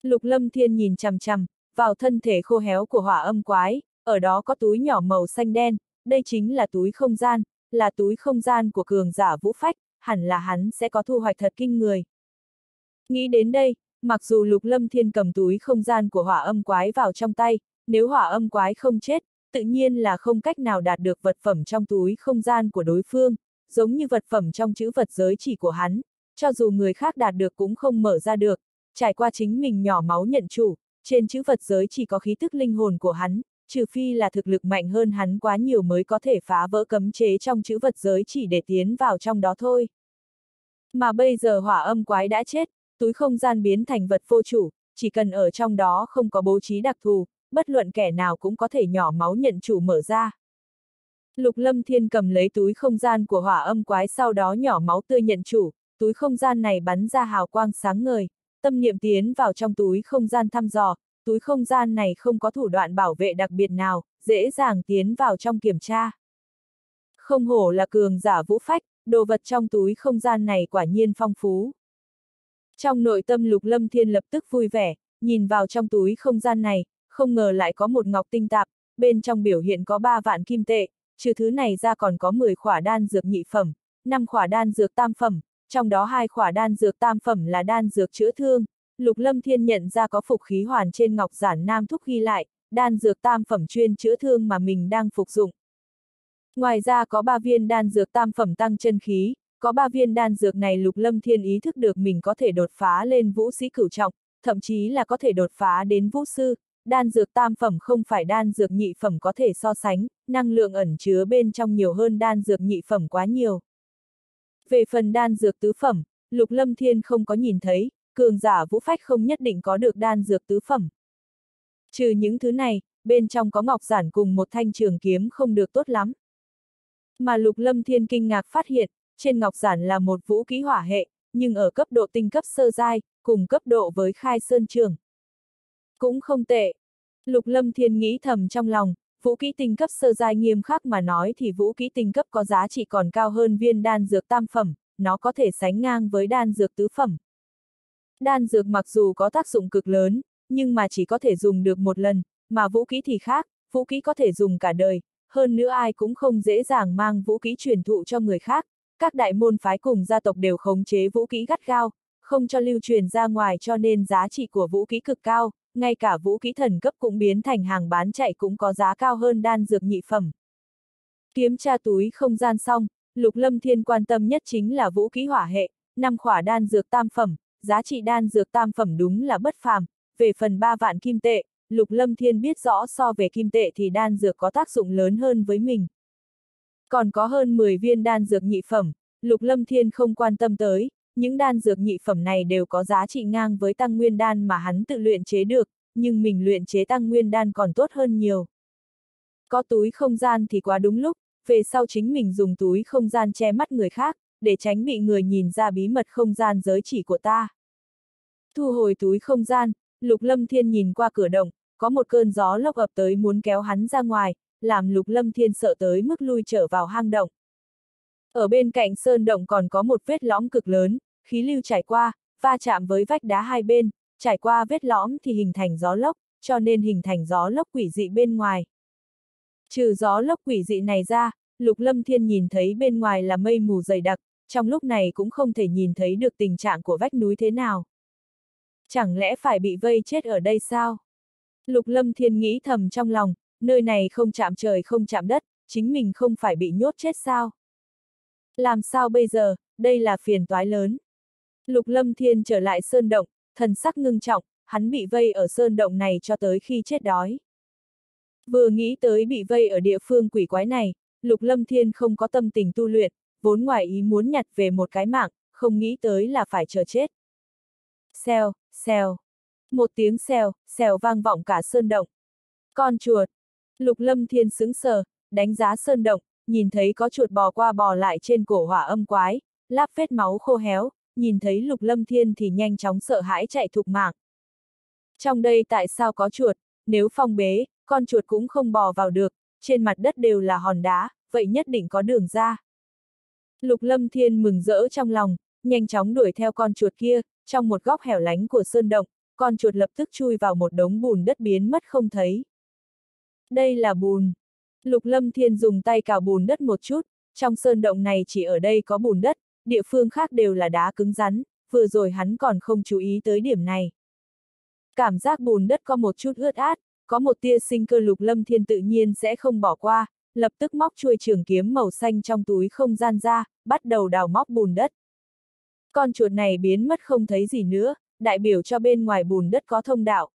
Lục Lâm Thiên nhìn chằm chằm, vào thân thể khô héo của hỏa âm quái, ở đó có túi nhỏ màu xanh đen, đây chính là túi không gian, là túi không gian của cường giả vũ phách, hẳn là hắn sẽ có thu hoạch thật kinh người. Nghĩ đến đây, mặc dù lục lâm thiên cầm túi không gian của hỏa âm quái vào trong tay, nếu hỏa âm quái không chết, tự nhiên là không cách nào đạt được vật phẩm trong túi không gian của đối phương, giống như vật phẩm trong chữ vật giới chỉ của hắn, cho dù người khác đạt được cũng không mở ra được, trải qua chính mình nhỏ máu nhận chủ, trên chữ vật giới chỉ có khí tức linh hồn của hắn, trừ phi là thực lực mạnh hơn hắn quá nhiều mới có thể phá vỡ cấm chế trong chữ vật giới chỉ để tiến vào trong đó thôi. Mà bây giờ hỏa âm quái đã chết, túi không gian biến thành vật vô chủ, chỉ cần ở trong đó không có bố trí đặc thù, bất luận kẻ nào cũng có thể nhỏ máu nhận chủ mở ra. Lục Lâm Thiên cầm lấy túi không gian của hỏa âm quái sau đó nhỏ máu tươi nhận chủ, túi không gian này bắn ra hào quang sáng ngời, tâm niệm tiến vào trong túi không gian thăm dò, túi không gian này không có thủ đoạn bảo vệ đặc biệt nào, dễ dàng tiến vào trong kiểm tra. Không hổ là cường giả vũ phách, đồ vật trong túi không gian này quả nhiên phong phú. Trong nội tâm lục lâm thiên lập tức vui vẻ, nhìn vào trong túi không gian này, không ngờ lại có một ngọc tinh tạp, bên trong biểu hiện có 3 vạn kim tệ, trừ thứ này ra còn có 10 khỏa đan dược nhị phẩm, 5 khỏa đan dược tam phẩm, trong đó hai khỏa đan dược tam phẩm là đan dược chữa thương, Lục Lâm Thiên nhận ra có phục khí hoàn trên ngọc giản nam thúc ghi lại, đan dược tam phẩm chuyên chữa thương mà mình đang phục dụng. Ngoài ra có ba viên đan dược tam phẩm tăng chân khí, có ba viên đan dược này Lục Lâm Thiên ý thức được mình có thể đột phá lên vũ sĩ cửu trọng, thậm chí là có thể đột phá đến vũ sư. Đan dược tam phẩm không phải đan dược nhị phẩm có thể so sánh, năng lượng ẩn chứa bên trong nhiều hơn đan dược nhị phẩm quá nhiều. Về phần đan dược tứ phẩm, Lục Lâm Thiên không có nhìn thấy, cường giả vũ phách không nhất định có được đan dược tứ phẩm. Trừ những thứ này, bên trong có ngọc giản cùng một thanh trường kiếm không được tốt lắm. Mà lục lâm thiên kinh ngạc phát hiện, trên ngọc giản là một vũ kỹ hỏa hệ, nhưng ở cấp độ tinh cấp sơ giai, cùng cấp độ với khai sơn trường. Cũng không tệ. Lục lâm thiên nghĩ thầm trong lòng, vũ kỹ tinh cấp sơ giai nghiêm khắc mà nói thì vũ kỹ tinh cấp có giá trị còn cao hơn viên đan dược tam phẩm, nó có thể sánh ngang với đan dược tứ phẩm. Đan dược mặc dù có tác dụng cực lớn, nhưng mà chỉ có thể dùng được một lần, mà vũ khí thì khác, vũ khí có thể dùng cả đời, hơn nữa ai cũng không dễ dàng mang vũ khí truyền thụ cho người khác. Các đại môn phái cùng gia tộc đều khống chế vũ khí gắt gao, không cho lưu truyền ra ngoài cho nên giá trị của vũ khí cực cao, ngay cả vũ khí thần cấp cũng biến thành hàng bán chạy cũng có giá cao hơn đan dược nhị phẩm. Kiếm tra túi không gian xong, Lục Lâm Thiên quan tâm nhất chính là vũ khí hỏa hệ, năm khỏa đan dược tam phẩm, giá trị đan dược tam phẩm đúng là bất phàm, về phần 3 vạn kim tệ, Lục Lâm Thiên biết rõ so về kim tệ thì đan dược có tác dụng lớn hơn với mình. Còn có hơn 10 viên đan dược nhị phẩm, Lục Lâm Thiên không quan tâm tới, những đan dược nhị phẩm này đều có giá trị ngang với tăng nguyên đan mà hắn tự luyện chế được, nhưng mình luyện chế tăng nguyên đan còn tốt hơn nhiều. Có túi không gian thì quá đúng lúc, về sau chính mình dùng túi không gian che mắt người khác, để tránh bị người nhìn ra bí mật không gian giới chỉ của ta. Thu hồi túi không gian, Lục Lâm Thiên nhìn qua cửa động, có một cơn gió lốc ập tới muốn kéo hắn ra ngoài, làm Lục Lâm Thiên sợ tới mức lui trở vào hang động. Ở bên cạnh sơn động còn có một vết lõm cực lớn, khí lưu trải qua, va chạm với vách đá hai bên, trải qua vết lõm thì hình thành gió lốc, cho nên hình thành gió lốc quỷ dị bên ngoài. Trừ gió lốc quỷ dị này ra, Lục Lâm Thiên nhìn thấy bên ngoài là mây mù dày đặc, trong lúc này cũng không thể nhìn thấy được tình trạng của vách núi thế nào. Chẳng lẽ phải bị vây chết ở đây sao? Lục Lâm Thiên nghĩ thầm trong lòng, nơi này không chạm trời không chạm đất, chính mình không phải bị nhốt chết sao? Làm sao bây giờ, đây là phiền toái lớn. Lục Lâm Thiên trở lại sơn động, thần sắc ngưng trọng, hắn bị vây ở sơn động này cho tới khi chết đói. Vừa nghĩ tới bị vây ở địa phương quỷ quái này, Lục Lâm Thiên không có tâm tình tu luyện, vốn ngoài ý muốn nhặt về một cái mạng, không nghĩ tới là phải chờ chết. Xèo, xèo. Một tiếng xèo, xèo vang vọng cả sơn động. Con chuột. Lục Lâm Thiên sững sờ, đánh giá sơn động, nhìn thấy có chuột bò qua bò lại trên cổ hỏa âm quái, láp vết máu khô héo, nhìn thấy Lục Lâm Thiên thì nhanh chóng sợ hãi chạy thục mạng. Trong đây tại sao có chuột, nếu phong bế, con chuột cũng không bò vào được, trên mặt đất đều là hòn đá, vậy nhất định có đường ra. Lục Lâm Thiên mừng rỡ trong lòng, nhanh chóng đuổi theo con chuột kia, trong một góc hẻo lánh của sơn động, con chuột lập tức chui vào một đống bùn đất biến mất không thấy. Đây là bùn. Lục Lâm Thiên dùng tay cào bùn đất một chút, trong sơn động này chỉ ở đây có bùn đất, địa phương khác đều là đá cứng rắn, vừa rồi hắn còn không chú ý tới điểm này. Cảm giác bùn đất có một chút ướt át, có một tia sinh cơ Lục Lâm Thiên tự nhiên sẽ không bỏ qua, lập tức móc chuôi trường kiếm màu xanh trong túi không gian ra, bắt đầu đào móc bùn đất. Con chuột này biến mất không thấy gì nữa, đại biểu cho bên ngoài bùn đất có thông đạo.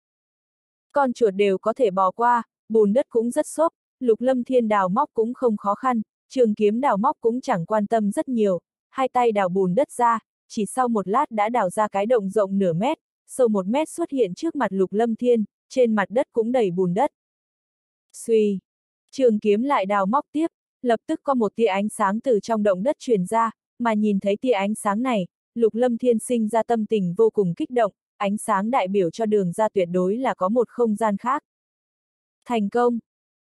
Con chuột đều có thể bò qua, bùn đất cũng rất xốp, lục lâm thiên đào móc cũng không khó khăn, trường kiếm đào móc cũng chẳng quan tâm rất nhiều, hai tay đào bùn đất ra, chỉ sau một lát đã đào ra cái động rộng nửa mét, sâu một mét xuất hiện trước mặt lục lâm thiên, trên mặt đất cũng đầy bùn đất. Xuy! Trường kiếm lại đào móc tiếp, lập tức có một tia ánh sáng từ trong động đất truyền ra, mà nhìn thấy tia ánh sáng này, Lục Lâm Thiên sinh ra tâm tình vô cùng kích động, ánh sáng đại biểu cho đường ra tuyệt đối là có một không gian khác. Thành công!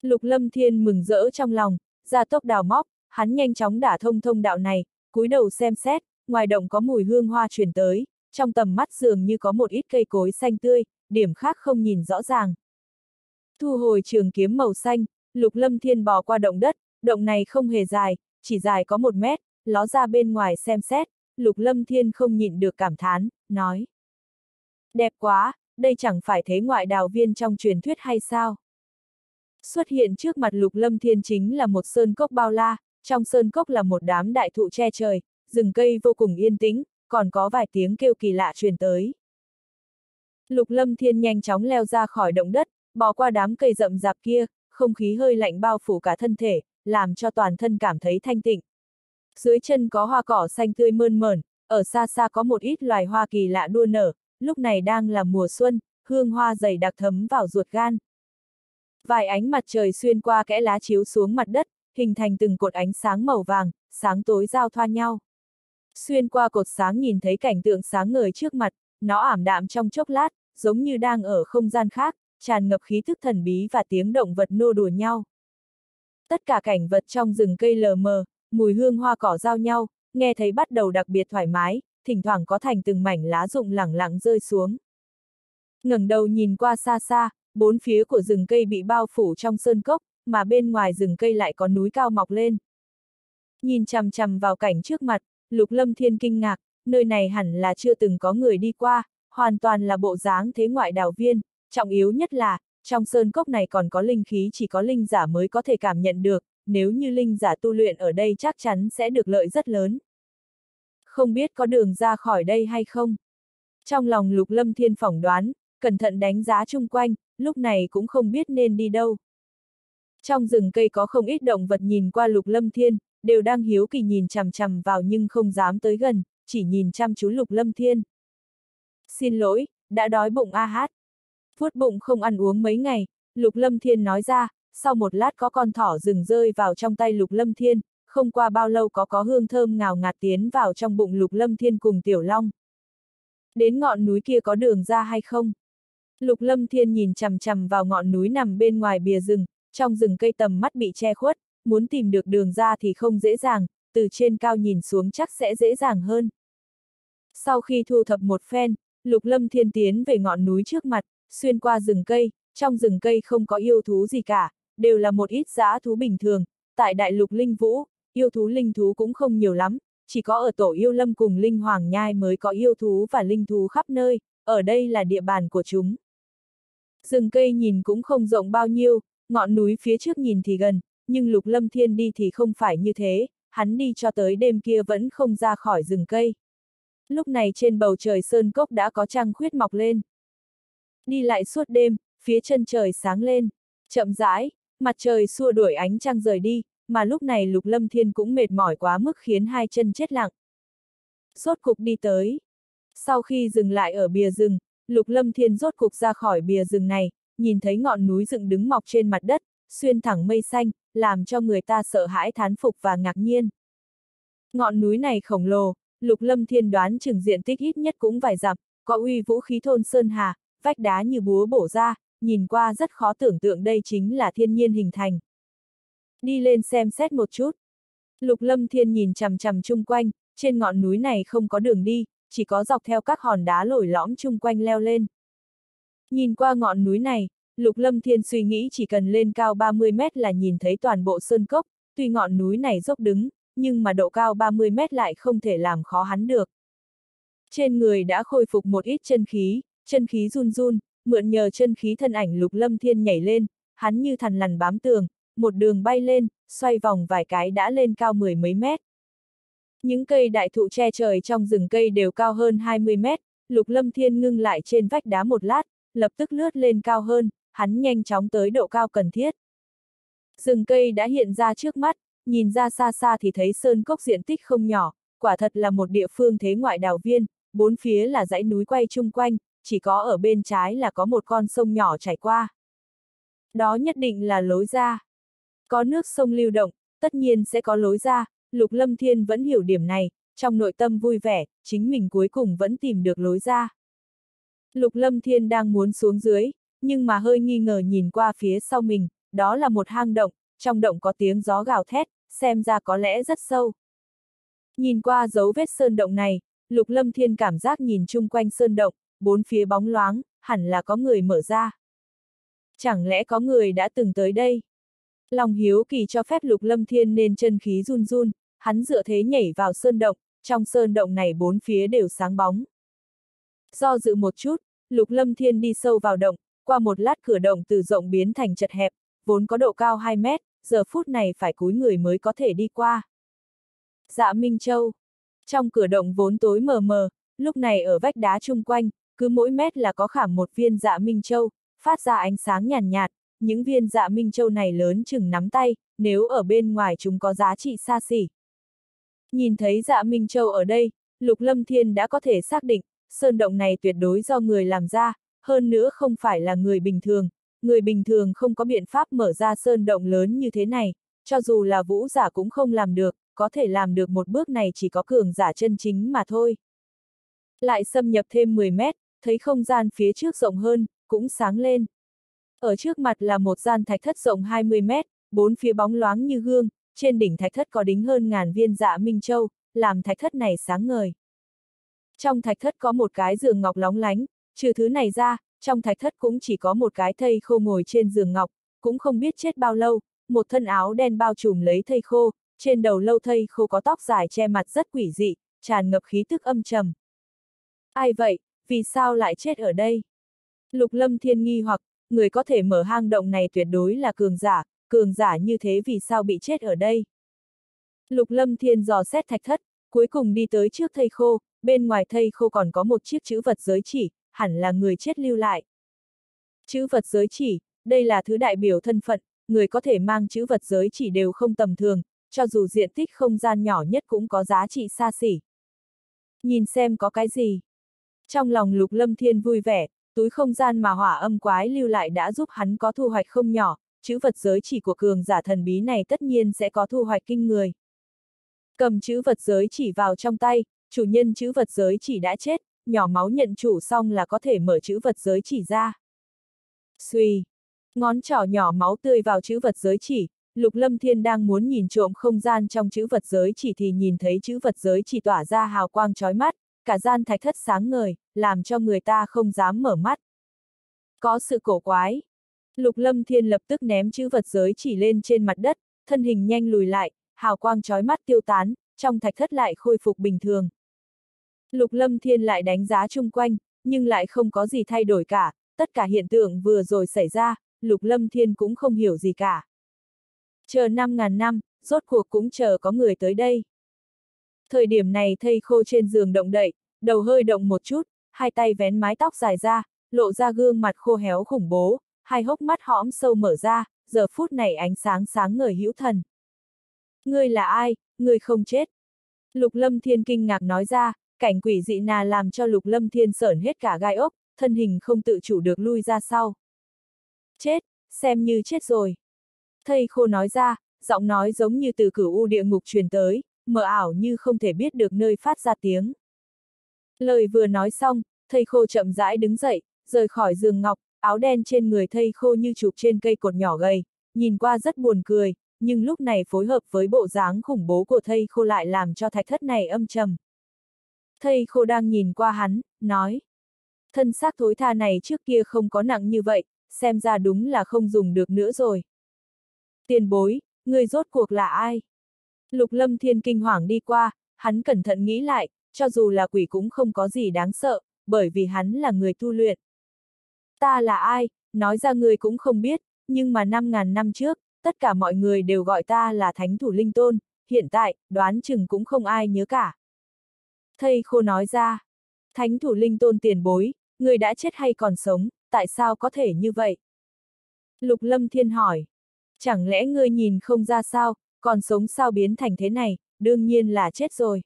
Lục Lâm Thiên mừng rỡ trong lòng, ra tốc đào móc, hắn nhanh chóng đả thông thông đạo này, cúi đầu xem xét, ngoài động có mùi hương hoa truyền tới, trong tầm mắt dường như có một ít cây cối xanh tươi, điểm khác không nhìn rõ ràng. Thu hồi trường kiếm màu xanh, Lục Lâm Thiên bò qua động đất, động này không hề dài, chỉ dài có một mét, ló ra bên ngoài xem xét, Lục Lâm Thiên không nhịn được cảm thán, nói. Đẹp quá, đây chẳng phải thế ngoại đào viên trong truyền thuyết hay sao? Xuất hiện trước mặt Lục Lâm Thiên chính là một sơn cốc bao la, trong sơn cốc là một đám đại thụ che trời, rừng cây vô cùng yên tĩnh, còn có vài tiếng kêu kỳ lạ truyền tới. Lục Lâm Thiên nhanh chóng leo ra khỏi động đất, bò qua đám cây rậm rạp kia, không khí hơi lạnh bao phủ cả thân thể, làm cho toàn thân cảm thấy thanh tịnh. Dưới chân có hoa cỏ xanh tươi mơn mởn, ở xa xa có một ít loài hoa kỳ lạ đua nở, lúc này đang là mùa xuân, hương hoa dày đặc thấm vào ruột gan. Vài ánh mặt trời xuyên qua kẽ lá chiếu xuống mặt đất, hình thành từng cột ánh sáng màu vàng, sáng tối giao thoa nhau. Xuyên qua cột sáng nhìn thấy cảnh tượng sáng ngời trước mặt, nó ảm đạm trong chốc lát, giống như đang ở không gian khác, tràn ngập khí thức thần bí và tiếng động vật nô đùa nhau. Tất cả cảnh vật trong rừng cây lờ mờ, mùi hương hoa cỏ giao nhau, nghe thấy bắt đầu đặc biệt thoải mái, thỉnh thoảng có thành từng mảnh lá rụng lẳng lặng rơi xuống. ngẩng đầu nhìn qua xa xa, bốn phía của rừng cây bị bao phủ trong sơn cốc, mà bên ngoài rừng cây lại có núi cao mọc lên. Nhìn chằm chằm vào cảnh trước mặt, Lục Lâm Thiên kinh ngạc, nơi này hẳn là chưa từng có người đi qua, hoàn toàn là bộ dáng thế ngoại đào viên, trọng yếu nhất là, trong sơn cốc này còn có linh khí chỉ có linh giả mới có thể cảm nhận được, nếu như linh giả tu luyện ở đây chắc chắn sẽ được lợi rất lớn. Không biết có đường ra khỏi đây hay không? Trong lòng lục lâm thiên phỏng đoán, cẩn thận đánh giá chung quanh, lúc này cũng không biết nên đi đâu. Trong rừng cây có không ít động vật nhìn qua lục lâm thiên, đều đang hiếu kỳ nhìn chằm chằm vào nhưng không dám tới gần, chỉ nhìn chăm chú lục lâm thiên. Xin lỗi, đã đói bụng a hát. Vuốt bụng không ăn uống mấy ngày, lục lâm thiên nói ra, sau một lát có con thỏ rừng rơi vào trong tay lục lâm thiên, không qua bao lâu có có hương thơm ngào ngạt tiến vào trong bụng lục lâm thiên cùng tiểu long. Đến ngọn núi kia có đường ra hay không? Lục lâm thiên nhìn chằm chằm vào ngọn núi nằm bên ngoài bìa rừng, trong rừng cây tầm mắt bị che khuất, muốn tìm được đường ra thì không dễ dàng, từ trên cao nhìn xuống chắc sẽ dễ dàng hơn. Sau khi thu thập một phen, Lục Lâm Thiên tiến về ngọn núi trước mặt, xuyên qua rừng cây, trong rừng cây không có yêu thú gì cả, đều là một ít dã thú bình thường, tại đại lục linh vũ, yêu thú linh thú cũng không nhiều lắm, chỉ có ở tổ yêu lâm cùng linh hoàng nhai mới có yêu thú và linh thú khắp nơi, ở đây là địa bàn của chúng. Rừng cây nhìn cũng không rộng bao nhiêu, ngọn núi phía trước nhìn thì gần, nhưng lục lâm thiên đi thì không phải như thế, hắn đi cho tới đêm kia vẫn không ra khỏi rừng cây. Lúc này trên bầu trời sơn cốc đã có trăng khuyết mọc lên. Đi lại suốt đêm, phía chân trời sáng lên, chậm rãi, mặt trời xua đuổi ánh trăng rời đi, mà lúc này lục lâm thiên cũng mệt mỏi quá mức khiến hai chân chết lặng. Rốt cục đi tới. Sau khi dừng lại ở bìa rừng, lục lâm thiên rốt cục ra khỏi bìa rừng này, nhìn thấy ngọn núi dựng đứng mọc trên mặt đất, xuyên thẳng mây xanh, làm cho người ta sợ hãi thán phục và ngạc nhiên. Ngọn núi này khổng lồ, lục lâm thiên đoán chừng diện tích ít nhất cũng vài dặm, có uy vũ khí thôn sơn hà, vách đá như búa bổ ra, nhìn qua rất khó tưởng tượng đây chính là thiên nhiên hình thành. Đi lên xem xét một chút. Lục lâm thiên nhìn chằm chằm chung quanh, trên ngọn núi này không có đường đi, chỉ có dọc theo các hòn đá lồi lõm chung quanh leo lên. Nhìn qua ngọn núi này, Lục Lâm Thiên suy nghĩ chỉ cần lên cao 30 mét là nhìn thấy toàn bộ sơn cốc, tuy ngọn núi này dốc đứng, nhưng mà độ cao 30 mét lại không thể làm khó hắn được. Trên người đã khôi phục một ít chân khí, chân khí run run, mượn nhờ chân khí thân ảnh Lục Lâm Thiên nhảy lên, hắn như thằn lằn bám tường, một đường bay lên, xoay vòng vài cái đã lên cao mười mấy mét. Những cây đại thụ che trời trong rừng cây đều cao hơn 20 mét, Lục Lâm Thiên ngưng lại trên vách đá một lát, lập tức lướt lên cao hơn, hắn nhanh chóng tới độ cao cần thiết. Rừng cây đã hiện ra trước mắt, nhìn ra xa xa thì thấy sơn cốc diện tích không nhỏ, quả thật là một địa phương thế ngoại đào viên, bốn phía là dãy núi quay chung quanh, chỉ có ở bên trái là có một con sông nhỏ chảy qua. Đó nhất định là lối ra. Có nước sông lưu động, tất nhiên sẽ có lối ra, Lục Lâm Thiên vẫn hiểu điểm này, trong nội tâm vui vẻ, chính mình cuối cùng vẫn tìm được lối ra. Lục Lâm Thiên đang muốn xuống dưới, nhưng mà hơi nghi ngờ nhìn qua phía sau mình, đó là một hang động, trong động có tiếng gió gào thét, xem ra có lẽ rất sâu. Nhìn qua dấu vết sơn động này, Lục Lâm Thiên cảm giác nhìn chung quanh sơn động, bốn phía bóng loáng, hẳn là có người mở ra. Chẳng lẽ có người đã từng tới đây? Lòng hiếu kỳ cho phép Lục Lâm Thiên nên chân khí run run, hắn dựa thế nhảy vào sơn động, trong sơn động này bốn phía đều sáng bóng. Do dự một chút, Lục Lâm Thiên đi sâu vào động, qua một lát cửa động từ rộng biến thành chật hẹp, vốn có độ cao 2 mét, giờ phút này phải cúi người mới có thể đi qua. Dạ Minh Châu. Trong cửa động vốn tối mờ mờ, lúc này ở vách đá chung quanh, cứ mỗi mét là có khảm một viên dạ Minh Châu, phát ra ánh sáng nhàn nhạt, nhạt, những viên dạ Minh Châu này lớn chừng nắm tay, nếu ở bên ngoài chúng có giá trị xa xỉ. Nhìn thấy dạ Minh Châu ở đây, Lục Lâm Thiên đã có thể xác định, sơn động này tuyệt đối do người làm ra, hơn nữa không phải là người bình thường, người bình thường không có biện pháp mở ra sơn động lớn như thế này, cho dù là vũ giả cũng không làm được, có thể làm được một bước này chỉ có cường giả chân chính mà thôi. Lại xâm nhập thêm 10 mét, thấy không gian phía trước rộng hơn, cũng sáng lên. Ở trước mặt là một gian thạch thất rộng 20 mét, bốn phía bóng loáng như gương, trên đỉnh thạch thất có đính hơn ngàn viên dạ Minh Châu, làm thạch thất này sáng ngời. Trong thạch thất có một cái giường ngọc lóng lánh, trừ thứ này ra, trong thạch thất cũng chỉ có một cái thây khô ngồi trên giường ngọc, cũng không biết chết bao lâu, một thân áo đen bao trùm lấy thây khô, trên đầu lâu thây khô có tóc dài che mặt rất quỷ dị, tràn ngập khí tức âm trầm. Ai vậy, vì sao lại chết ở đây? Lục lâm thiên nghi hoặc, người có thể mở hang động này tuyệt đối là cường giả, cường giả như thế vì sao bị chết ở đây? Lục lâm thiên dò xét thạch thất, cuối cùng đi tới trước thây khô, bên ngoài thây khô còn có một chiếc chữ vật giới chỉ, hẳn là người chết lưu lại. Chữ vật giới chỉ, đây là thứ đại biểu thân phận, người có thể mang chữ vật giới chỉ đều không tầm thường, cho dù diện tích không gian nhỏ nhất cũng có giá trị xa xỉ. Nhìn xem có cái gì. Trong lòng lục lâm thiên vui vẻ, túi không gian mà hỏa âm quái lưu lại đã giúp hắn có thu hoạch không nhỏ, chữ vật giới chỉ của cường giả thần bí này tất nhiên sẽ có thu hoạch kinh người. Cầm chữ vật giới chỉ vào trong tay, chủ nhân chữ vật giới chỉ đã chết, nhỏ máu nhận chủ xong là có thể mở chữ vật giới chỉ ra. suy Ngón trỏ nhỏ máu tươi vào chữ vật giới chỉ, Lục Lâm Thiên đang muốn nhìn trộm không gian trong chữ vật giới chỉ thì nhìn thấy chữ vật giới chỉ tỏa ra hào quang chói mắt, cả gian thạch thất sáng ngời, làm cho người ta không dám mở mắt. Có sự cổ quái. Lục Lâm Thiên lập tức ném chữ vật giới chỉ lên trên mặt đất, thân hình nhanh lùi lại, hào quang chói mắt tiêu tán, trong thạch thất lại khôi phục bình thường. Lục Lâm Thiên lại đánh giá chung quanh, nhưng lại không có gì thay đổi cả, tất cả hiện tượng vừa rồi xảy ra, Lục Lâm Thiên cũng không hiểu gì cả. Chờ 5.000 năm, rốt cuộc cũng chờ có người tới đây. Thời điểm này thây khô trên giường động đậy, đầu hơi động một chút, hai tay vén mái tóc dài ra, lộ ra gương mặt khô héo khủng bố, hai hốc mắt hõm sâu mở ra, giờ phút này ánh sáng sáng ngời hữu thần. Ngươi là ai, ngươi không chết. Lục Lâm Thiên kinh ngạc nói ra, cảnh quỷ dị nà làm cho Lục Lâm Thiên sởn hết cả gai ốc, thân hình không tự chủ được lui ra sau. Chết, xem như chết rồi. Thầy khô nói ra, giọng nói giống như từ cửu u địa ngục truyền tới, mờ ảo như không thể biết được nơi phát ra tiếng. Lời vừa nói xong, thầy khô chậm rãi đứng dậy, rời khỏi giường ngọc, áo đen trên người thầy khô như chụp trên cây cột nhỏ gầy, nhìn qua rất buồn cười, nhưng lúc này phối hợp với bộ dáng khủng bố của thầy khô lại làm cho thạch thất này âm trầm. Thầy khô đang nhìn qua hắn, nói. Thân xác thối tha này trước kia không có nặng như vậy, xem ra đúng là không dùng được nữa rồi. Tiền bối, người rốt cuộc là ai? Lục lâm thiên kinh hoàng đi qua, hắn cẩn thận nghĩ lại, cho dù là quỷ cũng không có gì đáng sợ, bởi vì hắn là người tu luyện. Ta là ai, nói ra người cũng không biết, nhưng mà 5.000 năm trước, tất cả mọi người đều gọi ta là Thánh Thủ Linh Tôn, hiện tại, đoán chừng cũng không ai nhớ cả. Thầy khô nói ra, Thánh Thủ Linh Tôn tiền bối, người đã chết hay còn sống, tại sao có thể như vậy? Lục Lâm Thiên hỏi, chẳng lẽ ngươi nhìn không ra sao, còn sống sao biến thành thế này, đương nhiên là chết rồi.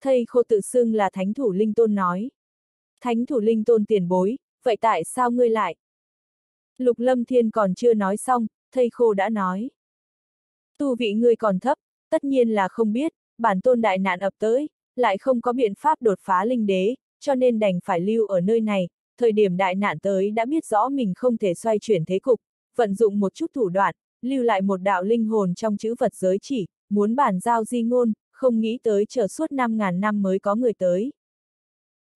Thầy khô tự xưng là Thánh Thủ Linh Tôn nói. Thánh Thủ Linh Tôn tiền bối, vậy tại sao ngươi lại? Lục Lâm Thiên còn chưa nói xong, thầy khô đã nói. Tu vị ngươi còn thấp, tất nhiên là không biết, bản tôn đại nạn ập tới, lại không có biện pháp đột phá linh đế, cho nên đành phải lưu ở nơi này, thời điểm đại nạn tới đã biết rõ mình không thể xoay chuyển thế cục, vận dụng một chút thủ đoạn, lưu lại một đạo linh hồn trong chữ vật giới chỉ, muốn bản giao di ngôn, không nghĩ tới chờ suốt 5.000 năm mới có người tới.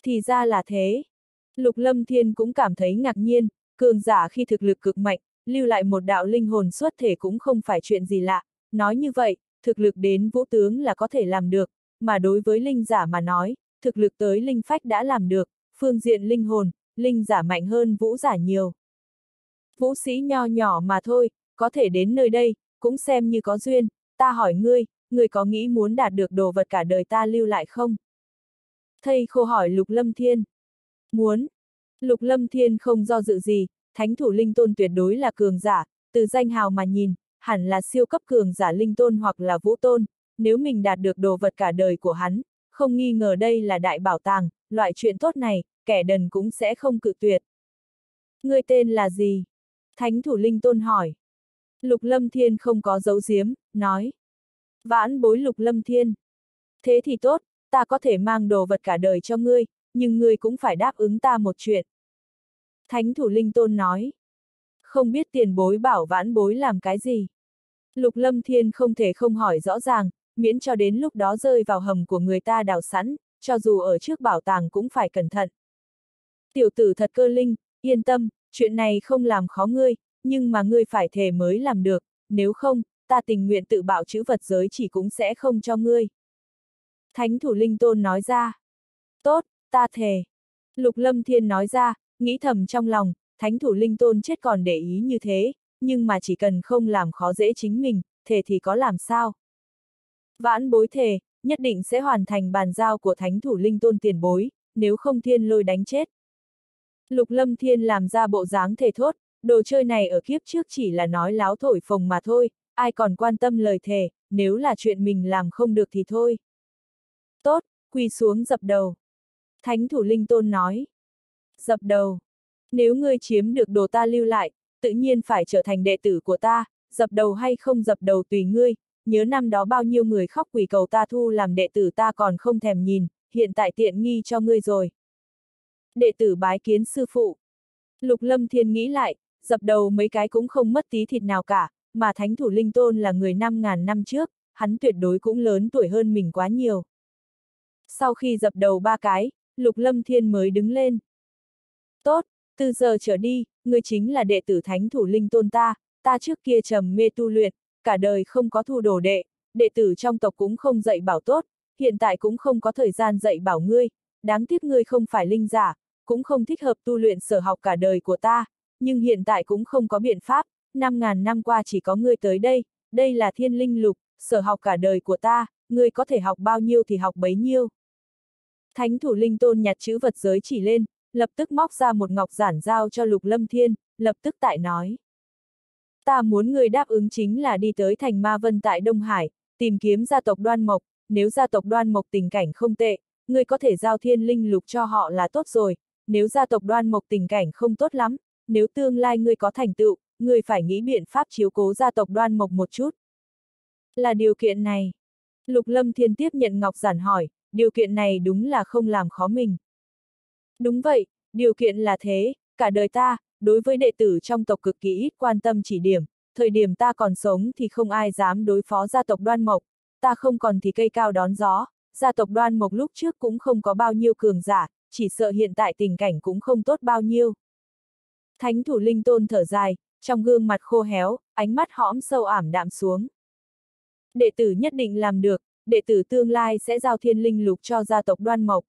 Thì ra là thế. Lục Lâm Thiên cũng cảm thấy ngạc nhiên, cường giả khi thực lực cực mạnh, lưu lại một đạo linh hồn xuất thể cũng không phải chuyện gì lạ, nói như vậy, thực lực đến vũ tướng là có thể làm được, mà đối với linh giả mà nói, thực lực tới linh phách đã làm được, phương diện linh hồn, linh giả mạnh hơn vũ giả nhiều. Vũ sĩ nho nhỏ mà thôi, có thể đến nơi đây, cũng xem như có duyên, ta hỏi ngươi, ngươi có nghĩ muốn đạt được đồ vật cả đời ta lưu lại không? Thầy khô hỏi Lục Lâm Thiên. Muốn. Lục Lâm Thiên không do dự gì, thánh thủ linh tôn tuyệt đối là cường giả, từ danh hào mà nhìn, hẳn là siêu cấp cường giả linh tôn hoặc là vũ tôn, nếu mình đạt được đồ vật cả đời của hắn, không nghi ngờ đây là đại bảo tàng, loại chuyện tốt này, kẻ đần cũng sẽ không cự tuyệt. Ngươi tên là gì? Thánh thủ linh tôn hỏi. Lục lâm thiên không có dấu giếm, nói. Vãn bối lục lâm thiên. Thế thì tốt, ta có thể mang đồ vật cả đời cho ngươi, nhưng ngươi cũng phải đáp ứng ta một chuyện. Thánh thủ linh tôn nói. Không biết tiền bối bảo vãn bối làm cái gì. Lục lâm thiên không thể không hỏi rõ ràng, miễn cho đến lúc đó rơi vào hầm của người ta đào sẵn, cho dù ở trước bảo tàng cũng phải cẩn thận. Tiểu tử thật cơ linh, yên tâm, chuyện này không làm khó ngươi, nhưng mà ngươi phải thề mới làm được, nếu không, ta tình nguyện tự bảo chữ vật giới chỉ cũng sẽ không cho ngươi. Thánh thủ linh tôn nói ra. Tốt, ta thề. Lục lâm thiên nói ra, nghĩ thầm trong lòng, thánh thủ linh tôn chết còn để ý như thế, nhưng mà chỉ cần không làm khó dễ chính mình, thề thì có làm sao. Vãn bối thề, nhất định sẽ hoàn thành bàn giao của thánh thủ linh tôn tiền bối, nếu không thiên lôi đánh chết. Lục lâm thiên làm ra bộ dáng thề thốt, đồ chơi này ở kiếp trước chỉ là nói láo thổi phồng mà thôi, ai còn quan tâm lời thề, nếu là chuyện mình làm không được thì thôi. Tốt, quỳ xuống dập đầu. Thánh thủ linh tôn nói. Dập đầu. Nếu ngươi chiếm được đồ ta lưu lại, tự nhiên phải trở thành đệ tử của ta, dập đầu hay không dập đầu tùy ngươi, nhớ năm đó bao nhiêu người khóc quỳ cầu ta thu làm đệ tử ta còn không thèm nhìn, hiện tại tiện nghi cho ngươi rồi. Đệ tử bái kiến sư phụ. Lục lâm thiên nghĩ lại, dập đầu mấy cái cũng không mất tí thịt nào cả, mà thánh thủ linh tôn là người năm ngàn năm trước, hắn tuyệt đối cũng lớn tuổi hơn mình quá nhiều. Sau khi dập đầu ba cái, lục lâm thiên mới đứng lên. Tốt, từ giờ trở đi, ngươi chính là đệ tử thánh thủ linh tôn ta, ta trước kia trầm mê tu luyện, cả đời không có thu đồ đệ, đệ tử trong tộc cũng không dạy bảo tốt, hiện tại cũng không có thời gian dạy bảo ngươi, đáng tiếc ngươi không phải linh giả, cũng không thích hợp tu luyện sở học cả đời của ta, nhưng hiện tại cũng không có biện pháp, năm ngàn năm qua chỉ có ngươi tới đây, đây là thiên linh lục, sở học cả đời của ta, ngươi có thể học bao nhiêu thì học bấy nhiêu. Thánh thủ linh tôn nhặt chữ vật giới chỉ lên, lập tức móc ra một ngọc giản giao cho lục lâm thiên, lập tức tại nói. Ta muốn người đáp ứng chính là đi tới thành Ma Vân tại Đông Hải, tìm kiếm gia tộc đoan mộc, nếu gia tộc đoan mộc tình cảnh không tệ, người có thể giao thiên linh lục cho họ là tốt rồi, nếu gia tộc đoan mộc tình cảnh không tốt lắm, nếu tương lai ngươi có thành tựu, ngươi phải nghĩ biện pháp chiếu cố gia tộc đoan mộc một chút. Là điều kiện này. Lục Lâm Thiên tiếp nhận Ngọc Giản hỏi, điều kiện này đúng là không làm khó mình. Đúng vậy, điều kiện là thế, cả đời ta, đối với đệ tử trong tộc cực kỳ ít quan tâm chỉ điểm, thời điểm ta còn sống thì không ai dám đối phó gia tộc đoan mộc, ta không còn thì cây cao đón gió, gia tộc đoan mộc lúc trước cũng không có bao nhiêu cường giả, chỉ sợ hiện tại tình cảnh cũng không tốt bao nhiêu. Thánh thủ linh tôn thở dài, trong gương mặt khô héo, ánh mắt hõm sâu ảm đạm xuống. Đệ tử nhất định làm được, đệ tử tương lai sẽ giao thiên linh lục cho gia tộc đoan mộc.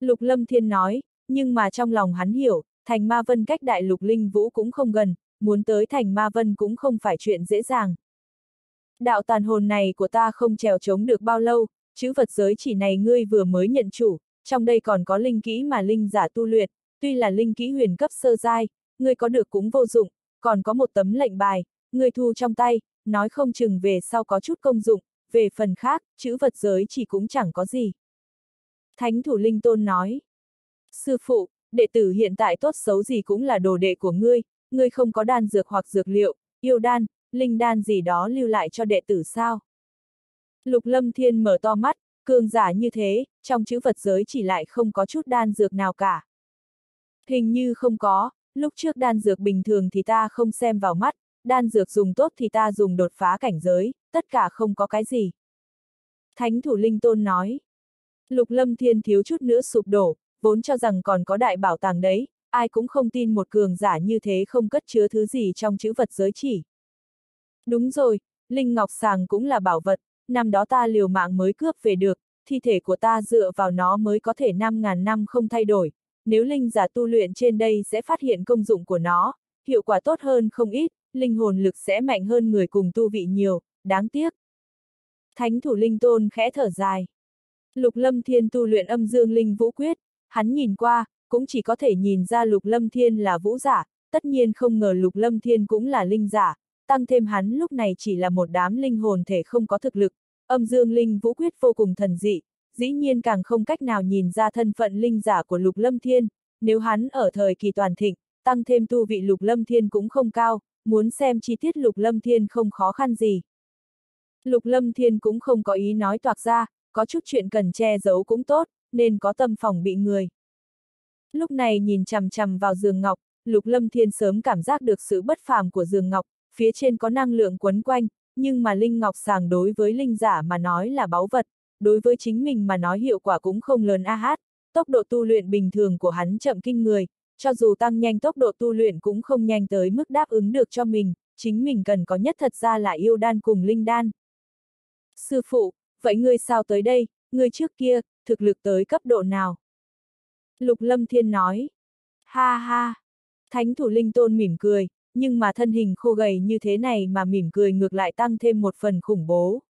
Lục lâm thiên nói, nhưng mà trong lòng hắn hiểu, thành ma vân cách đại lục linh vũ cũng không gần, muốn tới thành ma vân cũng không phải chuyện dễ dàng. Đạo tàn hồn này của ta không trèo chống được bao lâu, chữ vật giới chỉ này ngươi vừa mới nhận chủ, trong đây còn có linh kỹ mà linh giả tu luyện, tuy là linh kỹ huyền cấp sơ giai, ngươi có được cũng vô dụng, còn có một tấm lệnh bài, ngươi thu trong tay, nói không chừng về sau có chút công dụng, về phần khác, chữ vật giới chỉ cũng chẳng có gì. Thánh thủ linh tôn nói. Sư phụ, đệ tử hiện tại tốt xấu gì cũng là đồ đệ của ngươi, ngươi không có đan dược hoặc dược liệu, yêu đan, linh đan gì đó lưu lại cho đệ tử sao? Lục lâm thiên mở to mắt, cường giả như thế, trong chữ vật giới chỉ lại không có chút đan dược nào cả. Hình như không có, lúc trước đan dược bình thường thì ta không xem vào mắt, đan dược dùng tốt thì ta dùng đột phá cảnh giới, tất cả không có cái gì. Thánh thủ linh tôn nói. Lục lâm thiên thiếu chút nữa sụp đổ, vốn cho rằng còn có đại bảo tàng đấy, ai cũng không tin một cường giả như thế không cất chứa thứ gì trong chữ vật giới chỉ. Đúng rồi, Linh Ngọc Sàng cũng là bảo vật, năm đó ta liều mạng mới cướp về được, thi thể của ta dựa vào nó mới có thể 5.000 năm không thay đổi, nếu linh giả tu luyện trên đây sẽ phát hiện công dụng của nó, hiệu quả tốt hơn không ít, linh hồn lực sẽ mạnh hơn người cùng tu vị nhiều, đáng tiếc. Thánh thủ linh tôn khẽ thở dài. Lục lâm thiên tu luyện âm dương linh vũ quyết, hắn nhìn qua, cũng chỉ có thể nhìn ra lục lâm thiên là vũ giả, tất nhiên không ngờ lục lâm thiên cũng là linh giả, tăng thêm hắn lúc này chỉ là một đám linh hồn thể không có thực lực, âm dương linh vũ quyết vô cùng thần dị, dĩ nhiên càng không cách nào nhìn ra thân phận linh giả của lục lâm thiên, nếu hắn ở thời kỳ toàn thịnh, tăng thêm tu vị lục lâm thiên cũng không cao, muốn xem chi tiết lục lâm thiên không khó khăn gì. Lục lâm thiên cũng không có ý nói toạc ra, có chút chuyện cần che giấu cũng tốt, nên có tâm phòng bị người. Lúc này nhìn chằm chằm vào giường ngọc, lục lâm thiên sớm cảm giác được sự bất phàm của giường ngọc, phía trên có năng lượng quấn quanh, nhưng mà linh ngọc sàng đối với linh giả mà nói là báu vật, đối với chính mình mà nói hiệu quả cũng không lớn a hát, tốc độ tu luyện bình thường của hắn chậm kinh người, cho dù tăng nhanh tốc độ tu luyện cũng không nhanh tới mức đáp ứng được cho mình, chính mình cần có nhất thật ra là yêu đan cùng linh đan. Sư phụ, vậy ngươi sao tới đây, ngươi trước kia, thực lực tới cấp độ nào? Lục Lâm Thiên nói. Ha ha! Thánh thủ linh tôn mỉm cười, nhưng mà thân hình khô gầy như thế này mà mỉm cười ngược lại tăng thêm một phần khủng bố.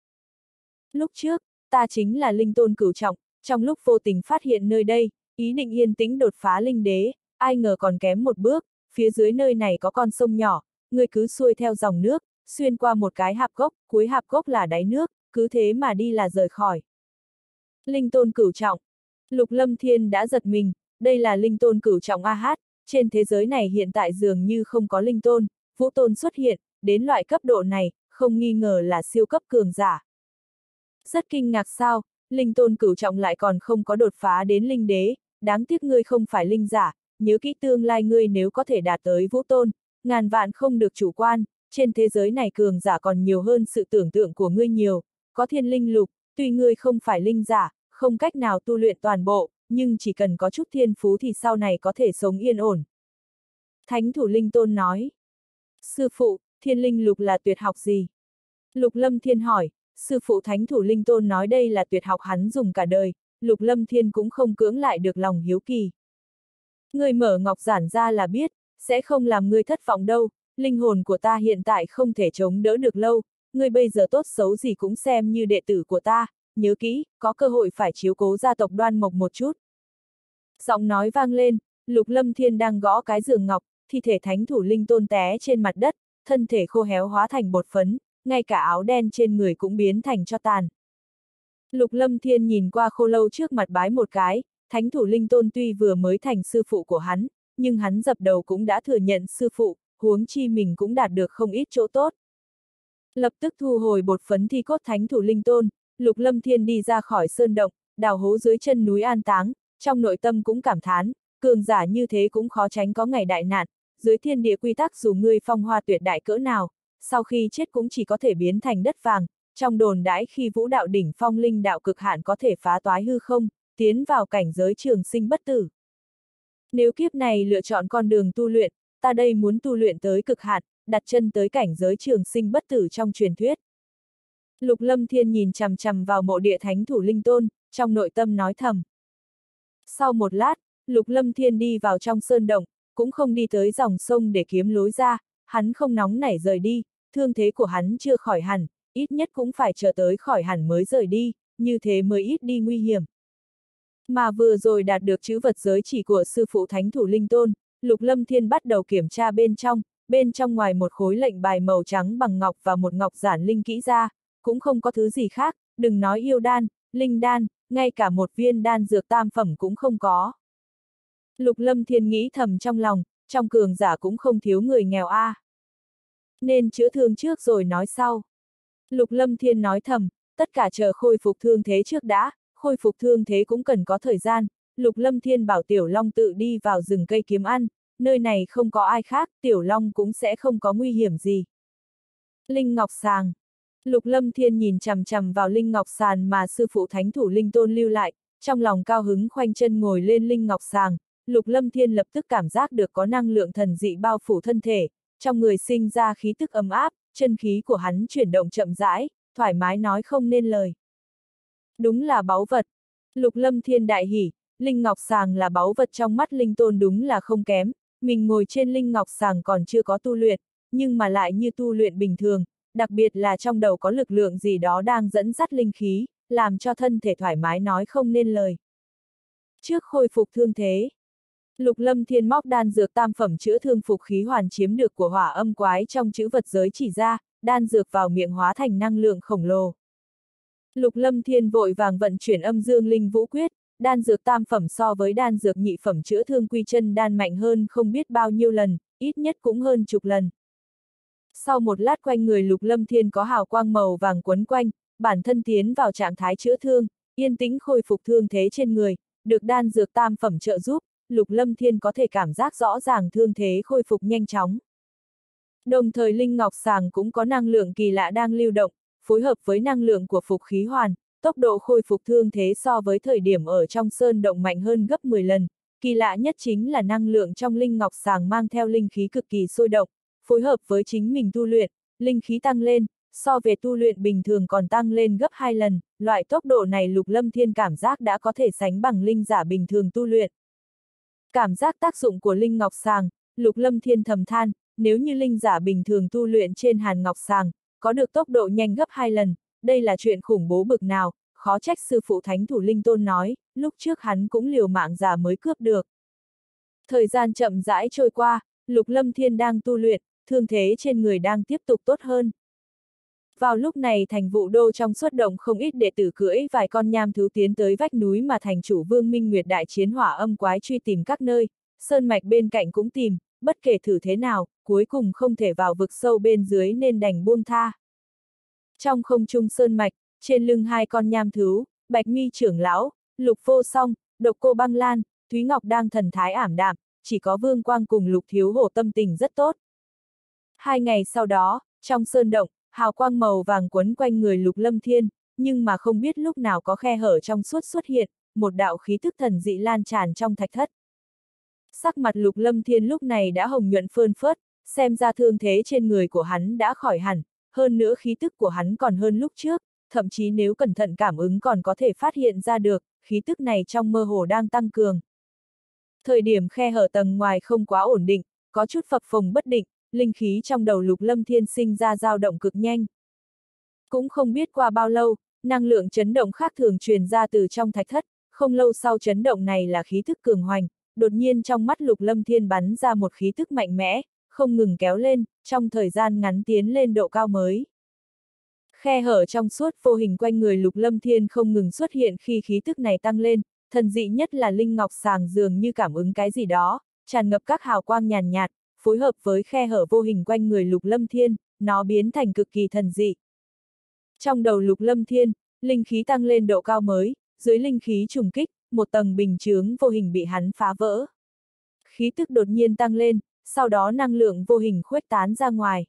Lúc trước, ta chính là linh tôn cửu trọng, trong lúc vô tình phát hiện nơi đây, ý định yên tĩnh đột phá linh đế, ai ngờ còn kém một bước, phía dưới nơi này có con sông nhỏ, người cứ xuôi theo dòng nước, xuyên qua một cái hạp gốc, cuối hạp gốc là đáy nước, cứ thế mà đi là rời khỏi. Linh tôn cửu trọng. Lục Lâm Thiên đã giật mình, đây là linh tôn cửu trọng A hát, trên thế giới này hiện tại dường như không có linh tôn, vũ tôn xuất hiện, đến loại cấp độ này, không nghi ngờ là siêu cấp cường giả. Rất kinh ngạc sao, linh tôn cửu trọng lại còn không có đột phá đến linh đế, đáng tiếc ngươi không phải linh giả, nhớ kỹ tương lai ngươi nếu có thể đạt tới vũ tôn, ngàn vạn không được chủ quan, trên thế giới này cường giả còn nhiều hơn sự tưởng tượng của ngươi nhiều, có thiên linh lục, tuy ngươi không phải linh giả, không cách nào tu luyện toàn bộ, nhưng chỉ cần có chút thiên phú thì sau này có thể sống yên ổn. Thánh thủ linh tôn nói. Sư phụ, thiên linh lục là tuyệt học gì? Lục lâm thiên hỏi, sư phụ thánh thủ linh tôn nói đây là tuyệt học hắn dùng cả đời, lục lâm thiên cũng không cưỡng lại được lòng hiếu kỳ. Người mở ngọc giản ra là biết, sẽ không làm ngươi thất vọng đâu, linh hồn của ta hiện tại không thể chống đỡ được lâu, ngươi bây giờ tốt xấu gì cũng xem như đệ tử của ta, nhớ kỹ, có cơ hội phải chiếu cố gia tộc đoan mộc một chút. Giọng nói vang lên, Lục Lâm Thiên đang gõ cái giường ngọc, thi thể thánh thủ linh tôn té trên mặt đất, thân thể khô héo hóa thành bột phấn, ngay cả áo đen trên người cũng biến thành cho tàn. Lục Lâm Thiên nhìn qua khô lâu trước mặt bái một cái, thánh thủ linh tôn tuy vừa mới thành sư phụ của hắn, nhưng hắn dập đầu cũng đã thừa nhận sư phụ, huống chi mình cũng đạt được không ít chỗ tốt. Lập tức thu hồi bột phấn thi cốt thánh thủ linh tôn, Lục Lâm Thiên đi ra khỏi sơn động, đào hố dưới chân núi an táng, trong nội tâm cũng cảm thán, cường giả như thế cũng khó tránh có ngày đại nạn, dưới thiên địa quy tắc dù ngươi phong hoa tuyệt đại cỡ nào, sau khi chết cũng chỉ có thể biến thành đất vàng, trong đồn đãi khi vũ đạo đỉnh phong linh đạo cực hạn có thể phá toái hư không, tiến vào cảnh giới trường sinh bất tử. Nếu kiếp này lựa chọn con đường tu luyện, ta đây muốn tu luyện tới cực hạn, đặt chân tới cảnh giới trường sinh bất tử trong truyền thuyết. Lục Lâm Thiên nhìn chằm chằm vào mộ địa thánh thủ linh tôn, trong nội tâm nói thầm. Sau một lát, Lục Lâm Thiên đi vào trong sơn động, cũng không đi tới dòng sông để kiếm lối ra, hắn không nóng nảy rời đi, thương thế của hắn chưa khỏi hẳn, ít nhất cũng phải chờ tới khỏi hẳn mới rời đi, như thế mới ít đi nguy hiểm. Mà vừa rồi đạt được chữ vật giới chỉ của sư phụ thánh thủ linh tôn, Lục Lâm Thiên bắt đầu kiểm tra bên trong, bên trong ngoài một khối lệnh bài màu trắng bằng ngọc và một ngọc giản linh kỹ ra, cũng không có thứ gì khác, đừng nói yêu đan, linh đan, ngay cả một viên đan dược tam phẩm cũng không có. Lục Lâm Thiên nghĩ thầm trong lòng, trong cường giả cũng không thiếu người nghèo a. À. Nên chữa thương trước rồi nói sau. Lục Lâm Thiên nói thầm, tất cả chờ khôi phục thương thế trước đã, khôi phục thương thế cũng cần có thời gian. Lục Lâm Thiên bảo Tiểu Long tự đi vào rừng cây kiếm ăn, nơi này không có ai khác, Tiểu Long cũng sẽ không có nguy hiểm gì. Linh Ngọc Sàng Lục Lâm Thiên nhìn chằm chằm vào Linh Ngọc Sàn mà sư phụ thánh thủ Linh Tôn lưu lại, trong lòng cao hứng khoanh chân ngồi lên Linh Ngọc Sàng, Lục Lâm Thiên lập tức cảm giác được có năng lượng thần dị bao phủ thân thể, trong người sinh ra khí tức ấm áp, chân khí của hắn chuyển động chậm rãi, thoải mái nói không nên lời. Đúng là báu vật. Lục Lâm Thiên đại hỉ, Linh Ngọc Sàng là báu vật trong mắt Linh Tôn đúng là không kém, mình ngồi trên Linh Ngọc Sàng còn chưa có tu luyện, nhưng mà lại như tu luyện bình thường, đặc biệt là trong đầu có lực lượng gì đó đang dẫn dắt linh khí, làm cho thân thể thoải mái nói không nên lời. Trước khôi phục thương thế, Lục Lâm Thiên móc đan dược tam phẩm chữa thương phục khí hoàn chiếm được của hỏa âm quái trong chữ vật giới chỉ ra, đan dược vào miệng hóa thành năng lượng khổng lồ. Lục Lâm Thiên vội vàng vận chuyển âm dương linh vũ quyết, đan dược tam phẩm so với đan dược nhị phẩm chữa thương quy chân đan mạnh hơn không biết bao nhiêu lần, ít nhất cũng hơn chục lần. Sau một lát quanh người Lục Lâm Thiên có hào quang màu vàng quấn quanh, bản thân tiến vào trạng thái chữa thương, yên tĩnh khôi phục thương thế trên người, được đan dược tam phẩm trợ giúp, Lục Lâm Thiên có thể cảm giác rõ ràng thương thế khôi phục nhanh chóng. Đồng thời Linh Ngọc Sàng cũng có năng lượng kỳ lạ đang lưu động, phối hợp với năng lượng của phục khí hoàn, tốc độ khôi phục thương thế so với thời điểm ở trong sơn động mạnh hơn gấp 10 lần. Kỳ lạ nhất chính là năng lượng trong Linh Ngọc Sàng mang theo linh khí cực kỳ sôi động, phối hợp với chính mình tu luyện, linh khí tăng lên, so về tu luyện bình thường còn tăng lên gấp hai lần, loại tốc độ này Lục Lâm Thiên cảm giác đã có thể sánh bằng linh giả bình thường tu luyện. Cảm giác tác dụng của linh ngọc sàng, Lục Lâm Thiên thầm than, nếu như linh giả bình thường tu luyện trên hàn ngọc sàng, có được tốc độ nhanh gấp hai lần, đây là chuyện khủng bố bực nào, khó trách sư phụ thánh thủ linh tôn nói, lúc trước hắn cũng liều mạng giả mới cướp được. Thời gian chậm rãi trôi qua, Lục Lâm Thiên đang tu luyện, thương thế trên người đang tiếp tục tốt hơn. Vào lúc này thành vụ đô trong suốt động không ít đệ tử cưỡi vài con nham thú tiến tới vách núi mà thành chủ Vương Minh Nguyệt đại chiến hỏa âm quái truy tìm các nơi, sơn mạch bên cạnh cũng tìm, bất kể thử thế nào, cuối cùng không thể vào vực sâu bên dưới nên đành buông tha. Trong không trung sơn mạch, trên lưng hai con nham thú, Bạch Mi trưởng lão, Lục Vô Song, Độc Cô Băng Lan, Thúy Ngọc đang thần thái ảm đạm, chỉ có Vương Quang cùng Lục Thiếu Hổ tâm tình rất tốt. Hai ngày sau đó, trong sơn động, hào quang màu vàng quấn quanh người Lục Lâm Thiên, nhưng mà không biết lúc nào có khe hở trong suốt xuất hiện, một đạo khí thức thần dị lan tràn trong thạch thất. Sắc mặt Lục Lâm Thiên lúc này đã hồng nhuận phơn phớt, xem ra thương thế trên người của hắn đã khỏi hẳn, hơn nữa khí tức của hắn còn hơn lúc trước, thậm chí nếu cẩn thận cảm ứng còn có thể phát hiện ra được, khí tức này trong mơ hồ đang tăng cường. Thời điểm khe hở tầng ngoài không quá ổn định, có chút phập phồng bất định, linh khí trong đầu lục lâm thiên sinh ra dao động cực nhanh. Cũng không biết qua bao lâu, năng lượng chấn động khác thường truyền ra từ trong thạch thất, không lâu sau chấn động này là khí thức cường hoành, đột nhiên trong mắt lục lâm thiên bắn ra một khí thức mạnh mẽ, không ngừng kéo lên, trong thời gian ngắn tiến lên độ cao mới. Khe hở trong suốt vô hình quanh người lục lâm thiên không ngừng xuất hiện khi khí tức này tăng lên, thần dị nhất là Linh Ngọc sàng dường như cảm ứng cái gì đó, tràn ngập các hào quang nhàn nhạt, phối hợp với khe hở vô hình quanh người lục lâm thiên, nó biến thành cực kỳ thần dị. Trong đầu lục lâm thiên, linh khí tăng lên độ cao mới, dưới linh khí trùng kích, một tầng bình chướng vô hình bị hắn phá vỡ. Khí tức đột nhiên tăng lên, sau đó năng lượng vô hình khuếch tán ra ngoài.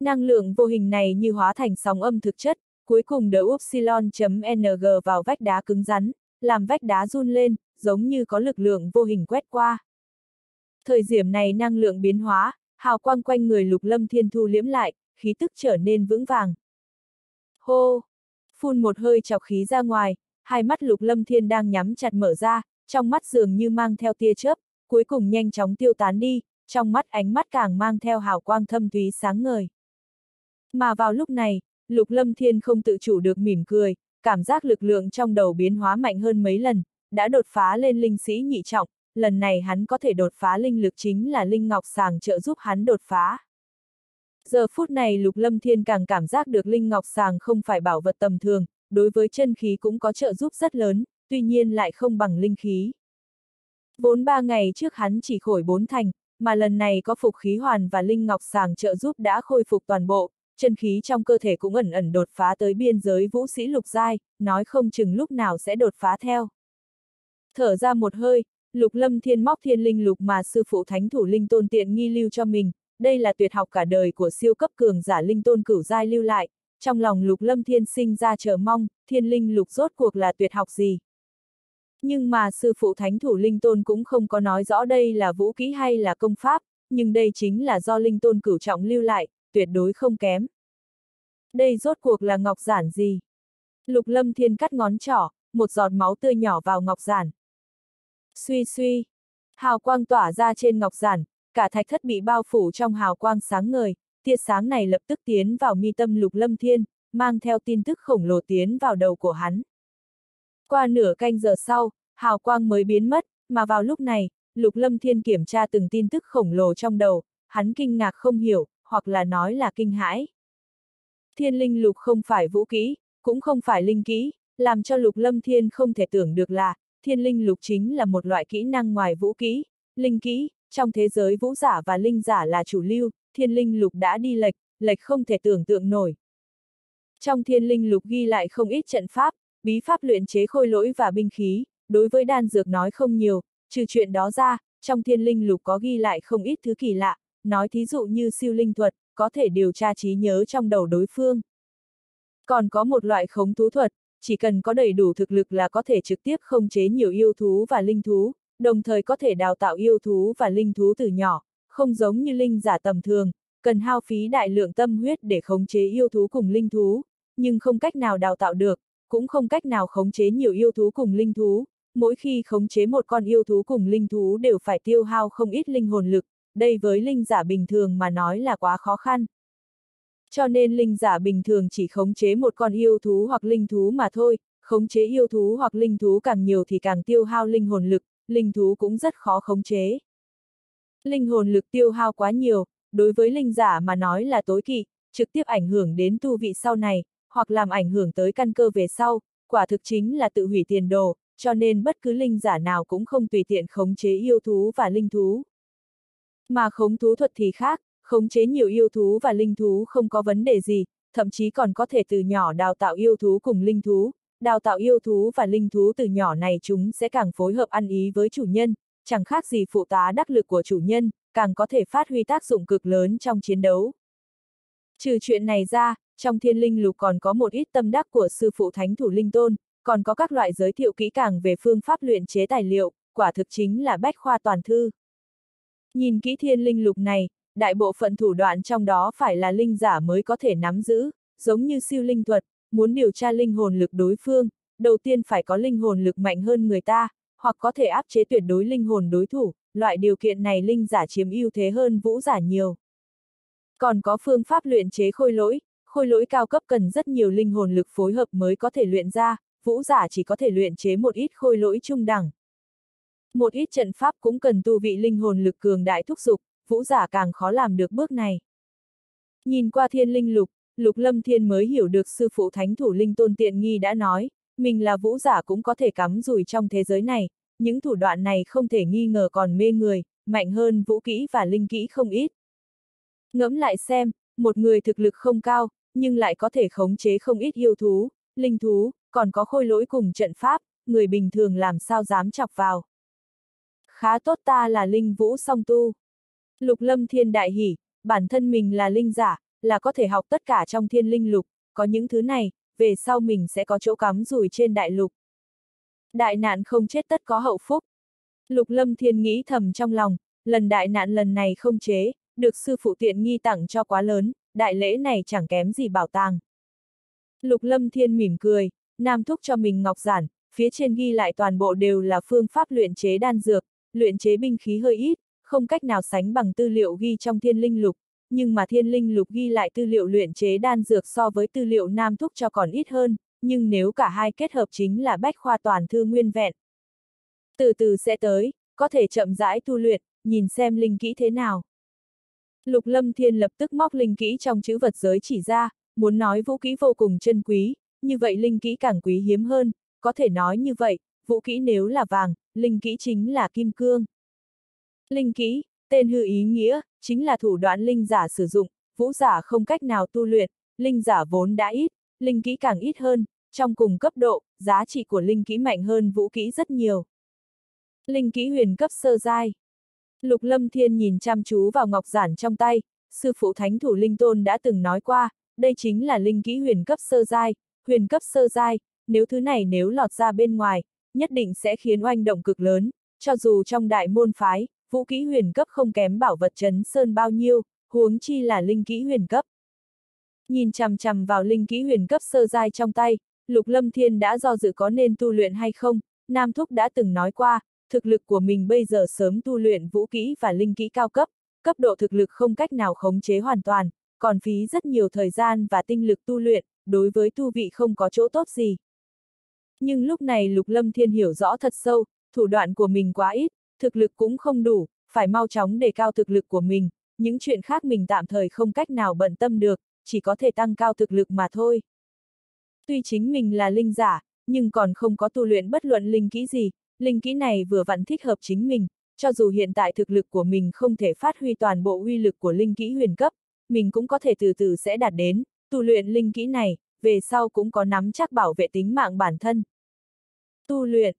Năng lượng vô hình này như hóa thành sóng âm thực chất, cuối cùng đỡ upsilon.ng vào vách đá cứng rắn, làm vách đá run lên, giống như có lực lượng vô hình quét qua. Thời điểm này năng lượng biến hóa, hào quang quanh người lục lâm thiên thu liễm lại, khí tức trở nên vững vàng. Hô! Phun một hơi chọc khí ra ngoài, hai mắt lục lâm thiên đang nhắm chặt mở ra, trong mắt dường như mang theo tia chớp, cuối cùng nhanh chóng tiêu tán đi, trong mắt ánh mắt càng mang theo hào quang thâm thúy sáng ngời. Mà vào lúc này, lục lâm thiên không tự chủ được mỉm cười, cảm giác lực lượng trong đầu biến hóa mạnh hơn mấy lần, đã đột phá lên linh sĩ nhị trọng, lần này hắn có thể đột phá linh lực chính là linh ngọc sàng trợ giúp hắn đột phá. Giờ phút này Lục Lâm Thiên càng cảm giác được linh ngọc sàng không phải bảo vật tầm thường, đối với chân khí cũng có trợ giúp rất lớn, tuy nhiên lại không bằng linh khí. Vốn ba ngày trước hắn chỉ khổi bốn thành, mà lần này có phục khí hoàn và linh ngọc sàng trợ giúp đã khôi phục toàn bộ, chân khí trong cơ thể cũng ẩn ẩn đột phá tới biên giới vũ sĩ lục giai, nói không chừng lúc nào sẽ đột phá theo. Thở ra một hơi, lục lâm thiên móc thiên linh lục mà sư phụ thánh thủ linh tôn tiện nghi lưu cho mình, đây là tuyệt học cả đời của siêu cấp cường giả linh tôn cửu giai lưu lại, trong lòng lục lâm thiên sinh ra chờ mong, thiên linh lục rốt cuộc là tuyệt học gì. Nhưng mà sư phụ thánh thủ linh tôn cũng không có nói rõ đây là vũ kỹ hay là công pháp, nhưng đây chính là do linh tôn cửu trọng lưu lại, tuyệt đối không kém. Đây rốt cuộc là ngọc giản gì? Lục lâm thiên cắt ngón trỏ, một giọt máu tươi nhỏ vào ngọc giản. Suy suy, hào quang tỏa ra trên ngọc giản, cả thạch thất bị bao phủ trong hào quang sáng ngời, tia sáng này lập tức tiến vào mi tâm lục lâm thiên, mang theo tin tức khổng lồ tiến vào đầu của hắn. Qua nửa canh giờ sau, hào quang mới biến mất, mà vào lúc này, lục lâm thiên kiểm tra từng tin tức khổng lồ trong đầu, hắn kinh ngạc không hiểu, hoặc là nói là kinh hãi. Thiên linh lục không phải vũ kỹ, cũng không phải linh kỹ, làm cho lục lâm thiên không thể tưởng được là, thiên linh lục chính là một loại kỹ năng ngoài vũ kỹ, linh kỹ, trong thế giới vũ giả và linh giả là chủ lưu, thiên linh lục đã đi lệch, lệch không thể tưởng tượng nổi. Trong thiên linh lục ghi lại không ít trận pháp, bí pháp luyện chế khôi lỗi và binh khí, đối với đan dược nói không nhiều, trừ chuyện đó ra, trong thiên linh lục có ghi lại không ít thứ kỳ lạ, nói thí dụ như siêu linh thuật, có thể điều tra trí nhớ trong đầu đối phương. Còn có một loại khống thú thuật, chỉ cần có đầy đủ thực lực là có thể trực tiếp khống chế nhiều yêu thú và linh thú, đồng thời có thể đào tạo yêu thú và linh thú từ nhỏ, không giống như linh giả tầm thường, cần hao phí đại lượng tâm huyết để khống chế yêu thú cùng linh thú, nhưng không cách nào đào tạo được, cũng không cách nào khống chế nhiều yêu thú cùng linh thú, mỗi khi khống chế một con yêu thú cùng linh thú đều phải tiêu hao không ít linh hồn lực, đây với linh giả bình thường mà nói là quá khó khăn. Cho nên linh giả bình thường chỉ khống chế một con yêu thú hoặc linh thú mà thôi, khống chế yêu thú hoặc linh thú càng nhiều thì càng tiêu hao linh hồn lực, linh thú cũng rất khó khống chế. Linh hồn lực tiêu hao quá nhiều, đối với linh giả mà nói là tối kỵ, trực tiếp ảnh hưởng đến tu vị sau này, hoặc làm ảnh hưởng tới căn cơ về sau, quả thực chính là tự hủy tiền đồ, cho nên bất cứ linh giả nào cũng không tùy tiện khống chế yêu thú và linh thú. Mà khống thú thuật thì khác, khống chế nhiều yêu thú và linh thú không có vấn đề gì, thậm chí còn có thể từ nhỏ đào tạo yêu thú cùng linh thú, đào tạo yêu thú và linh thú từ nhỏ này chúng sẽ càng phối hợp ăn ý với chủ nhân, chẳng khác gì phụ tá đắc lực của chủ nhân, càng có thể phát huy tác dụng cực lớn trong chiến đấu. Trừ chuyện này ra, trong thiên linh lục còn có một ít tâm đắc của sư phụ thánh thủ linh tôn, còn có các loại giới thiệu kỹ càng về phương pháp luyện chế tài liệu, quả thực chính là bách khoa toàn thư. Nhìn kỹ thiên linh lục này, đại bộ phận thủ đoạn trong đó phải là linh giả mới có thể nắm giữ, giống như siêu linh thuật, muốn điều tra linh hồn lực đối phương, đầu tiên phải có linh hồn lực mạnh hơn người ta, hoặc có thể áp chế tuyệt đối linh hồn đối thủ, loại điều kiện này linh giả chiếm ưu thế hơn vũ giả nhiều. Còn có phương pháp luyện chế khôi lỗi, khôi lỗi cao cấp cần rất nhiều linh hồn lực phối hợp mới có thể luyện ra, vũ giả chỉ có thể luyện chế một ít khôi lỗi trung đẳng. Một ít trận pháp cũng cần tu vị linh hồn lực cường đại thúc dục, vũ giả càng khó làm được bước này. Nhìn qua thiên linh lục, lục lâm thiên mới hiểu được sư phụ thánh thủ linh tôn tiện nghi đã nói, mình là vũ giả cũng có thể cắm rùi trong thế giới này, những thủ đoạn này không thể nghi ngờ còn mê người, mạnh hơn vũ kỹ và linh kỹ không ít. Ngẫm lại xem, một người thực lực không cao, nhưng lại có thể khống chế không ít yêu thú, linh thú, còn có khôi lỗi cùng trận pháp, người bình thường làm sao dám chọc vào. Khá tốt ta là linh vũ song tu. Lục lâm thiên đại hỉ, bản thân mình là linh giả, là có thể học tất cả trong thiên linh lục, có những thứ này, về sau mình sẽ có chỗ cắm rủi trên đại lục. Đại nạn không chết tất có hậu phúc. Lục lâm thiên nghĩ thầm trong lòng, lần đại nạn lần này không chế, được sư phụ tiện nghi tặng cho quá lớn, đại lễ này chẳng kém gì bảo tàng. Lục lâm thiên mỉm cười, nam thúc cho mình ngọc giản, phía trên ghi lại toàn bộ đều là phương pháp luyện chế đan dược, luyện chế binh khí hơi ít, không cách nào sánh bằng tư liệu ghi trong thiên linh lục, nhưng mà thiên linh lục ghi lại tư liệu luyện chế đan dược so với tư liệu nam thúc cho còn ít hơn, nhưng nếu cả hai kết hợp chính là bách khoa toàn thư nguyên vẹn. Từ từ sẽ tới, có thể chậm rãi tu luyện, nhìn xem linh kỹ thế nào. Lục Lâm Thiên lập tức móc linh kỹ trong chữ vật giới chỉ ra, muốn nói vũ kỹ vô cùng chân quý, như vậy linh kỹ càng quý hiếm hơn, có thể nói như vậy, vũ kỹ nếu là vàng, linh kỹ chính là kim cương. Linh kỹ, tên hư ý nghĩa, chính là thủ đoạn linh giả sử dụng, vũ giả không cách nào tu luyện, linh giả vốn đã ít, linh kỹ càng ít hơn, trong cùng cấp độ, giá trị của linh kỹ mạnh hơn vũ kỹ rất nhiều. Linh kỹ huyền cấp sơ giai. Lục Lâm Thiên nhìn chăm chú vào ngọc giản trong tay, sư phụ thánh thủ linh tôn đã từng nói qua, đây chính là linh kỹ huyền cấp sơ giai, huyền cấp sơ giai, nếu thứ này nếu lọt ra bên ngoài, nhất định sẽ khiến oanh động cực lớn, cho dù trong đại môn phái, vũ kỹ huyền cấp không kém bảo vật chấn sơn bao nhiêu, huống chi là linh kỹ huyền cấp. Nhìn chằm chằm vào linh kỹ huyền cấp sơ giai trong tay, Lục Lâm Thiên đã do dự có nên tu luyện hay không, Nam Thúc đã từng nói qua, thực lực của mình bây giờ sớm tu luyện vũ kỹ và linh kỹ cao cấp, cấp độ thực lực không cách nào khống chế hoàn toàn, còn phí rất nhiều thời gian và tinh lực tu luyện, đối với tu vị không có chỗ tốt gì. Nhưng lúc này Lục Lâm Thiên hiểu rõ thật sâu, thủ đoạn của mình quá ít, thực lực cũng không đủ, phải mau chóng đề cao thực lực của mình, những chuyện khác mình tạm thời không cách nào bận tâm được, chỉ có thể tăng cao thực lực mà thôi. Tuy chính mình là linh giả, nhưng còn không có tu luyện bất luận linh kỹ gì, linh kỹ này vừa vặn thích hợp chính mình, cho dù hiện tại thực lực của mình không thể phát huy toàn bộ uy lực của linh kỹ huyền cấp, mình cũng có thể từ từ sẽ đạt đến, tu luyện linh kỹ này, về sau cũng có nắm chắc bảo vệ tính mạng bản thân. Tu luyện.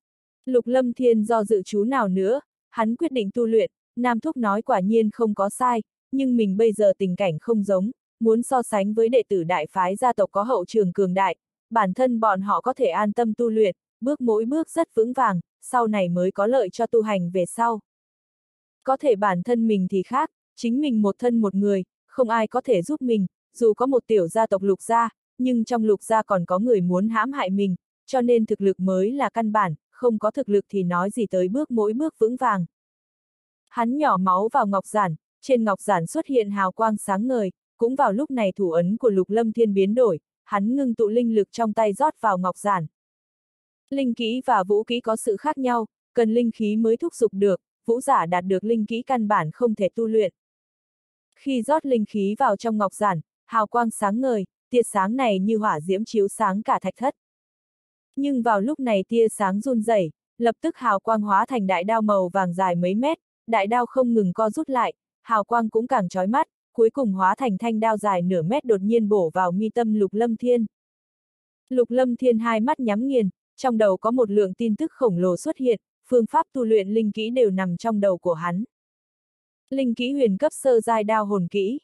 Lục Lâm Thiên do dự chú nào nữa, hắn quyết định tu luyện, Nam Thúc nói quả nhiên không có sai, nhưng mình bây giờ tình cảnh không giống, muốn so sánh với đệ tử đại phái gia tộc có hậu trường cường đại, bản thân bọn họ có thể an tâm tu luyện, bước mỗi bước rất vững vàng, sau này mới có lợi cho tu hành về sau. Có thể bản thân mình thì khác, chính mình một thân một người, không ai có thể giúp mình, dù có một tiểu gia tộc lục gia, nhưng trong lục gia còn có người muốn hãm hại mình, cho nên thực lực mới là căn bản, không có thực lực thì nói gì tới bước mỗi bước vững vàng. Hắn nhỏ máu vào ngọc giản, trên ngọc giản xuất hiện hào quang sáng ngời, cũng vào lúc này thủ ấn của lục lâm thiên biến đổi, hắn ngưng tụ linh lực trong tay rót vào ngọc giản. Linh kỹ và vũ kỹ có sự khác nhau, cần linh khí mới thúc giục được, vũ giả đạt được linh kỹ căn bản không thể tu luyện. Khi rót linh khí vào trong ngọc giản, hào quang sáng ngời, tia sáng này như hỏa diễm chiếu sáng cả thạch thất. Nhưng vào lúc này tia sáng run rẩy, lập tức hào quang hóa thành đại đao màu vàng dài mấy mét, đại đao không ngừng co rút lại, hào quang cũng càng chói mắt, cuối cùng hóa thành thanh đao dài nửa mét đột nhiên bổ vào mi tâm Lục Lâm Thiên. Lục Lâm Thiên hai mắt nhắm nghiền, trong đầu có một lượng tin tức khổng lồ xuất hiện, phương pháp tu luyện linh kỹ đều nằm trong đầu của hắn. Linh kỹ huyền cấp sơ giai đao hồn kỹ.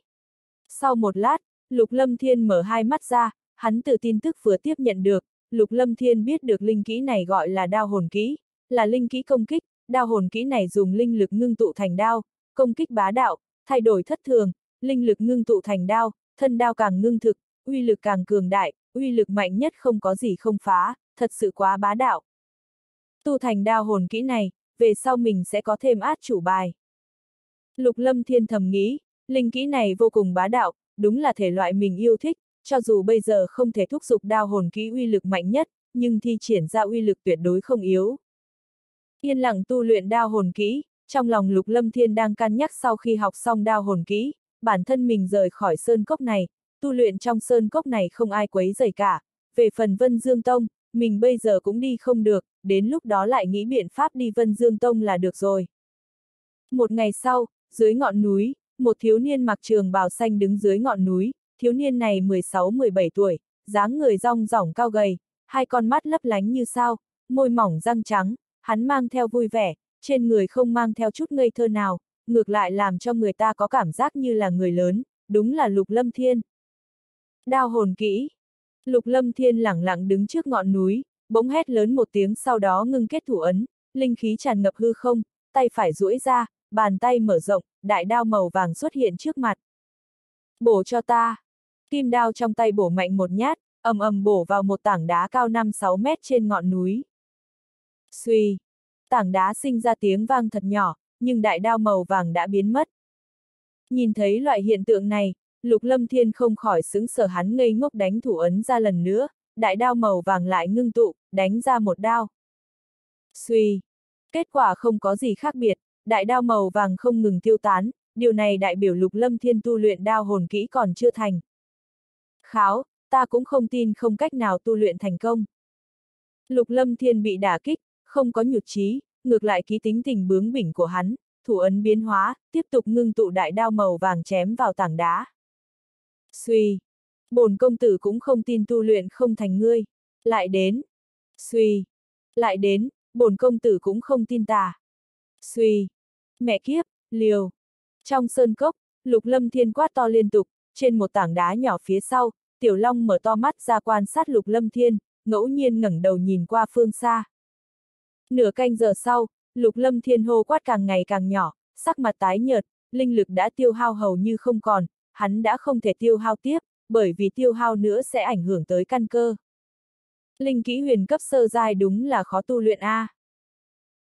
Sau một lát, Lục Lâm Thiên mở hai mắt ra, hắn từ tin tức vừa tiếp nhận được, Lục Lâm Thiên biết được linh kỹ này gọi là đao hồn kỹ, là linh kỹ công kích, đao hồn kỹ này dùng linh lực ngưng tụ thành đao, công kích bá đạo, thay đổi thất thường, linh lực ngưng tụ thành đao, thân đao càng ngưng thực, uy lực càng cường đại, uy lực mạnh nhất không có gì không phá, thật sự quá bá đạo. Tu thành đao hồn kỹ này, về sau mình sẽ có thêm át chủ bài. Lục Lâm Thiên thầm nghĩ, linh kỹ này vô cùng bá đạo, đúng là thể loại mình yêu thích, cho dù bây giờ không thể thúc giục đao hồn kỹ uy lực mạnh nhất, nhưng thi triển ra uy lực tuyệt đối không yếu. Yên lặng tu luyện đao hồn kỹ, trong lòng Lục Lâm Thiên đang cân nhắc sau khi học xong đao hồn kỹ, bản thân mình rời khỏi sơn cốc này, tu luyện trong sơn cốc này không ai quấy rầy cả, về phần Vân Dương Tông, mình bây giờ cũng đi không được, đến lúc đó lại nghĩ biện pháp đi Vân Dương Tông là được rồi. Một ngày sau, dưới ngọn núi, một thiếu niên mặc trường bào xanh đứng dưới ngọn núi, thiếu niên này 16-17 tuổi, dáng người rong rỏng cao gầy, hai con mắt lấp lánh như sao, môi mỏng răng trắng, hắn mang theo vui vẻ, trên người không mang theo chút ngây thơ nào, ngược lại làm cho người ta có cảm giác như là người lớn, đúng là Lục Lâm Thiên. Đao hồn kỹ. Lục Lâm Thiên lẳng lặng đứng trước ngọn núi, bỗng hét lớn một tiếng sau đó ngưng kết thủ ấn, linh khí tràn ngập hư không, tay phải duỗi ra, bàn tay mở rộng, đại đao màu vàng xuất hiện trước mặt. Bổ cho ta. Kim đao trong tay bổ mạnh một nhát, ầm ầm bổ vào một tảng đá cao 5-6 mét trên ngọn núi. Xuy. Tảng đá sinh ra tiếng vang thật nhỏ, nhưng đại đao màu vàng đã biến mất. Nhìn thấy loại hiện tượng này, Lục Lâm Thiên không khỏi xứng sở hắn ngây ngốc đánh thủ ấn ra lần nữa, đại đao màu vàng lại ngưng tụ, đánh ra một đao. Xuy. Kết quả không có gì khác biệt, đại đao màu vàng không ngừng tiêu tán, điều này đại biểu Lục Lâm Thiên tu luyện đao hồn kỹ còn chưa thành. Kháo, ta cũng không tin không cách nào tu luyện thành công. Lục Lâm Thiên bị đả kích, không có nhụt chí, ngược lại ký tính tình bướng bỉnh của hắn, thủ ấn biến hóa, tiếp tục ngưng tụ đại đao màu vàng chém vào tảng đá. Suy! Bồn công tử cũng không tin tu luyện không thành ngươi. Lại đến! Suy! Lại đến, bồn công tử cũng không tin ta. Suy! Mẹ kiếp, liều! Trong sơn cốc, lục lâm thiên quát to liên tục, trên một tảng đá nhỏ phía sau, tiểu long mở to mắt ra quan sát lục lâm thiên, ngẫu nhiên ngẩng đầu nhìn qua phương xa. Nửa canh giờ sau, lục lâm thiên hô quát càng ngày càng nhỏ, sắc mặt tái nhợt, linh lực đã tiêu hao hầu như không còn, hắn đã không thể tiêu hao tiếp, bởi vì tiêu hao nữa sẽ ảnh hưởng tới căn cơ. Linh kỹ huyền cấp sơ giai đúng là khó tu luyện A.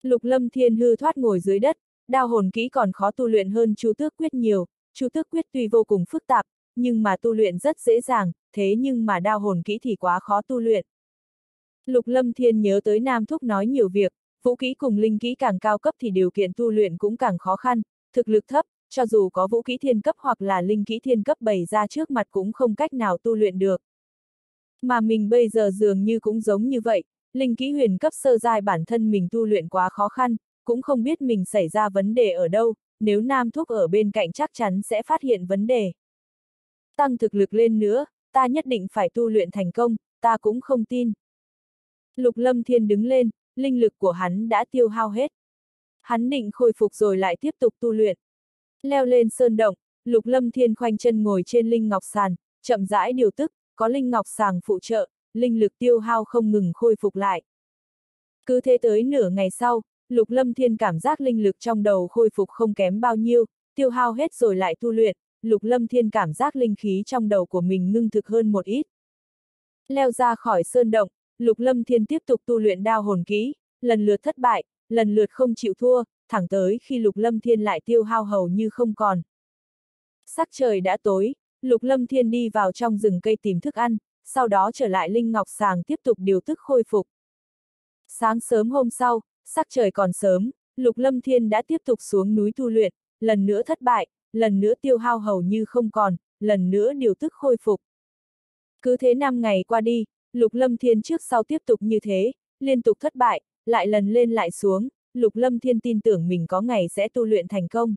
Lục lâm thiên hư thoát ngồi dưới đất, đao hồn kỹ còn khó tu luyện hơn chu tước quyết nhiều, chu tước quyết tuy vô cùng phức tạp, nhưng mà tu luyện rất dễ dàng, thế nhưng mà đao hồn kỹ thì quá khó tu luyện. Lục Lâm Thiên nhớ tới Nam Thúc nói nhiều việc, vũ kỹ cùng linh kỹ càng cao cấp thì điều kiện tu luyện cũng càng khó khăn, thực lực thấp, cho dù có vũ kỹ thiên cấp hoặc là linh kỹ thiên cấp bày ra trước mặt cũng không cách nào tu luyện được. Mà mình bây giờ dường như cũng giống như vậy, linh kỹ huyền cấp sơ giai bản thân mình tu luyện quá khó khăn, cũng không biết mình xảy ra vấn đề ở đâu, nếu Nam Thúc ở bên cạnh chắc chắn sẽ phát hiện vấn đề. Tăng thực lực lên nữa, ta nhất định phải tu luyện thành công, ta cũng không tin. Lục Lâm Thiên đứng lên, linh lực của hắn đã tiêu hao hết. Hắn định khôi phục rồi lại tiếp tục tu luyện. Leo lên sơn động, Lục Lâm Thiên khoanh chân ngồi trên linh ngọc sàn, chậm rãi điều tức, có linh ngọc sàng phụ trợ, linh lực tiêu hao không ngừng khôi phục lại. Cứ thế tới nửa ngày sau, Lục Lâm Thiên cảm giác linh lực trong đầu khôi phục không kém bao nhiêu, tiêu hao hết rồi lại tu luyện, Lục Lâm Thiên cảm giác linh khí trong đầu của mình ngưng thực hơn một ít. Leo ra khỏi sơn động, Lục Lâm Thiên tiếp tục tu luyện đao hồn kỹ, lần lượt thất bại, lần lượt không chịu thua, thẳng tới khi Lục Lâm Thiên lại tiêu hao hầu như không còn. Sắc trời đã tối, Lục Lâm Thiên đi vào trong rừng cây tìm thức ăn, sau đó trở lại Linh Ngọc Sàng tiếp tục điều tức khôi phục. Sáng sớm hôm sau, sắc trời còn sớm, Lục Lâm Thiên đã tiếp tục xuống núi tu luyện, lần nữa thất bại, lần nữa tiêu hao hầu như không còn, lần nữa điều tức khôi phục. Cứ thế năm ngày qua đi, Lục Lâm Thiên trước sau tiếp tục như thế, liên tục thất bại, lại lần lên lại xuống, Lục Lâm Thiên tin tưởng mình có ngày sẽ tu luyện thành công.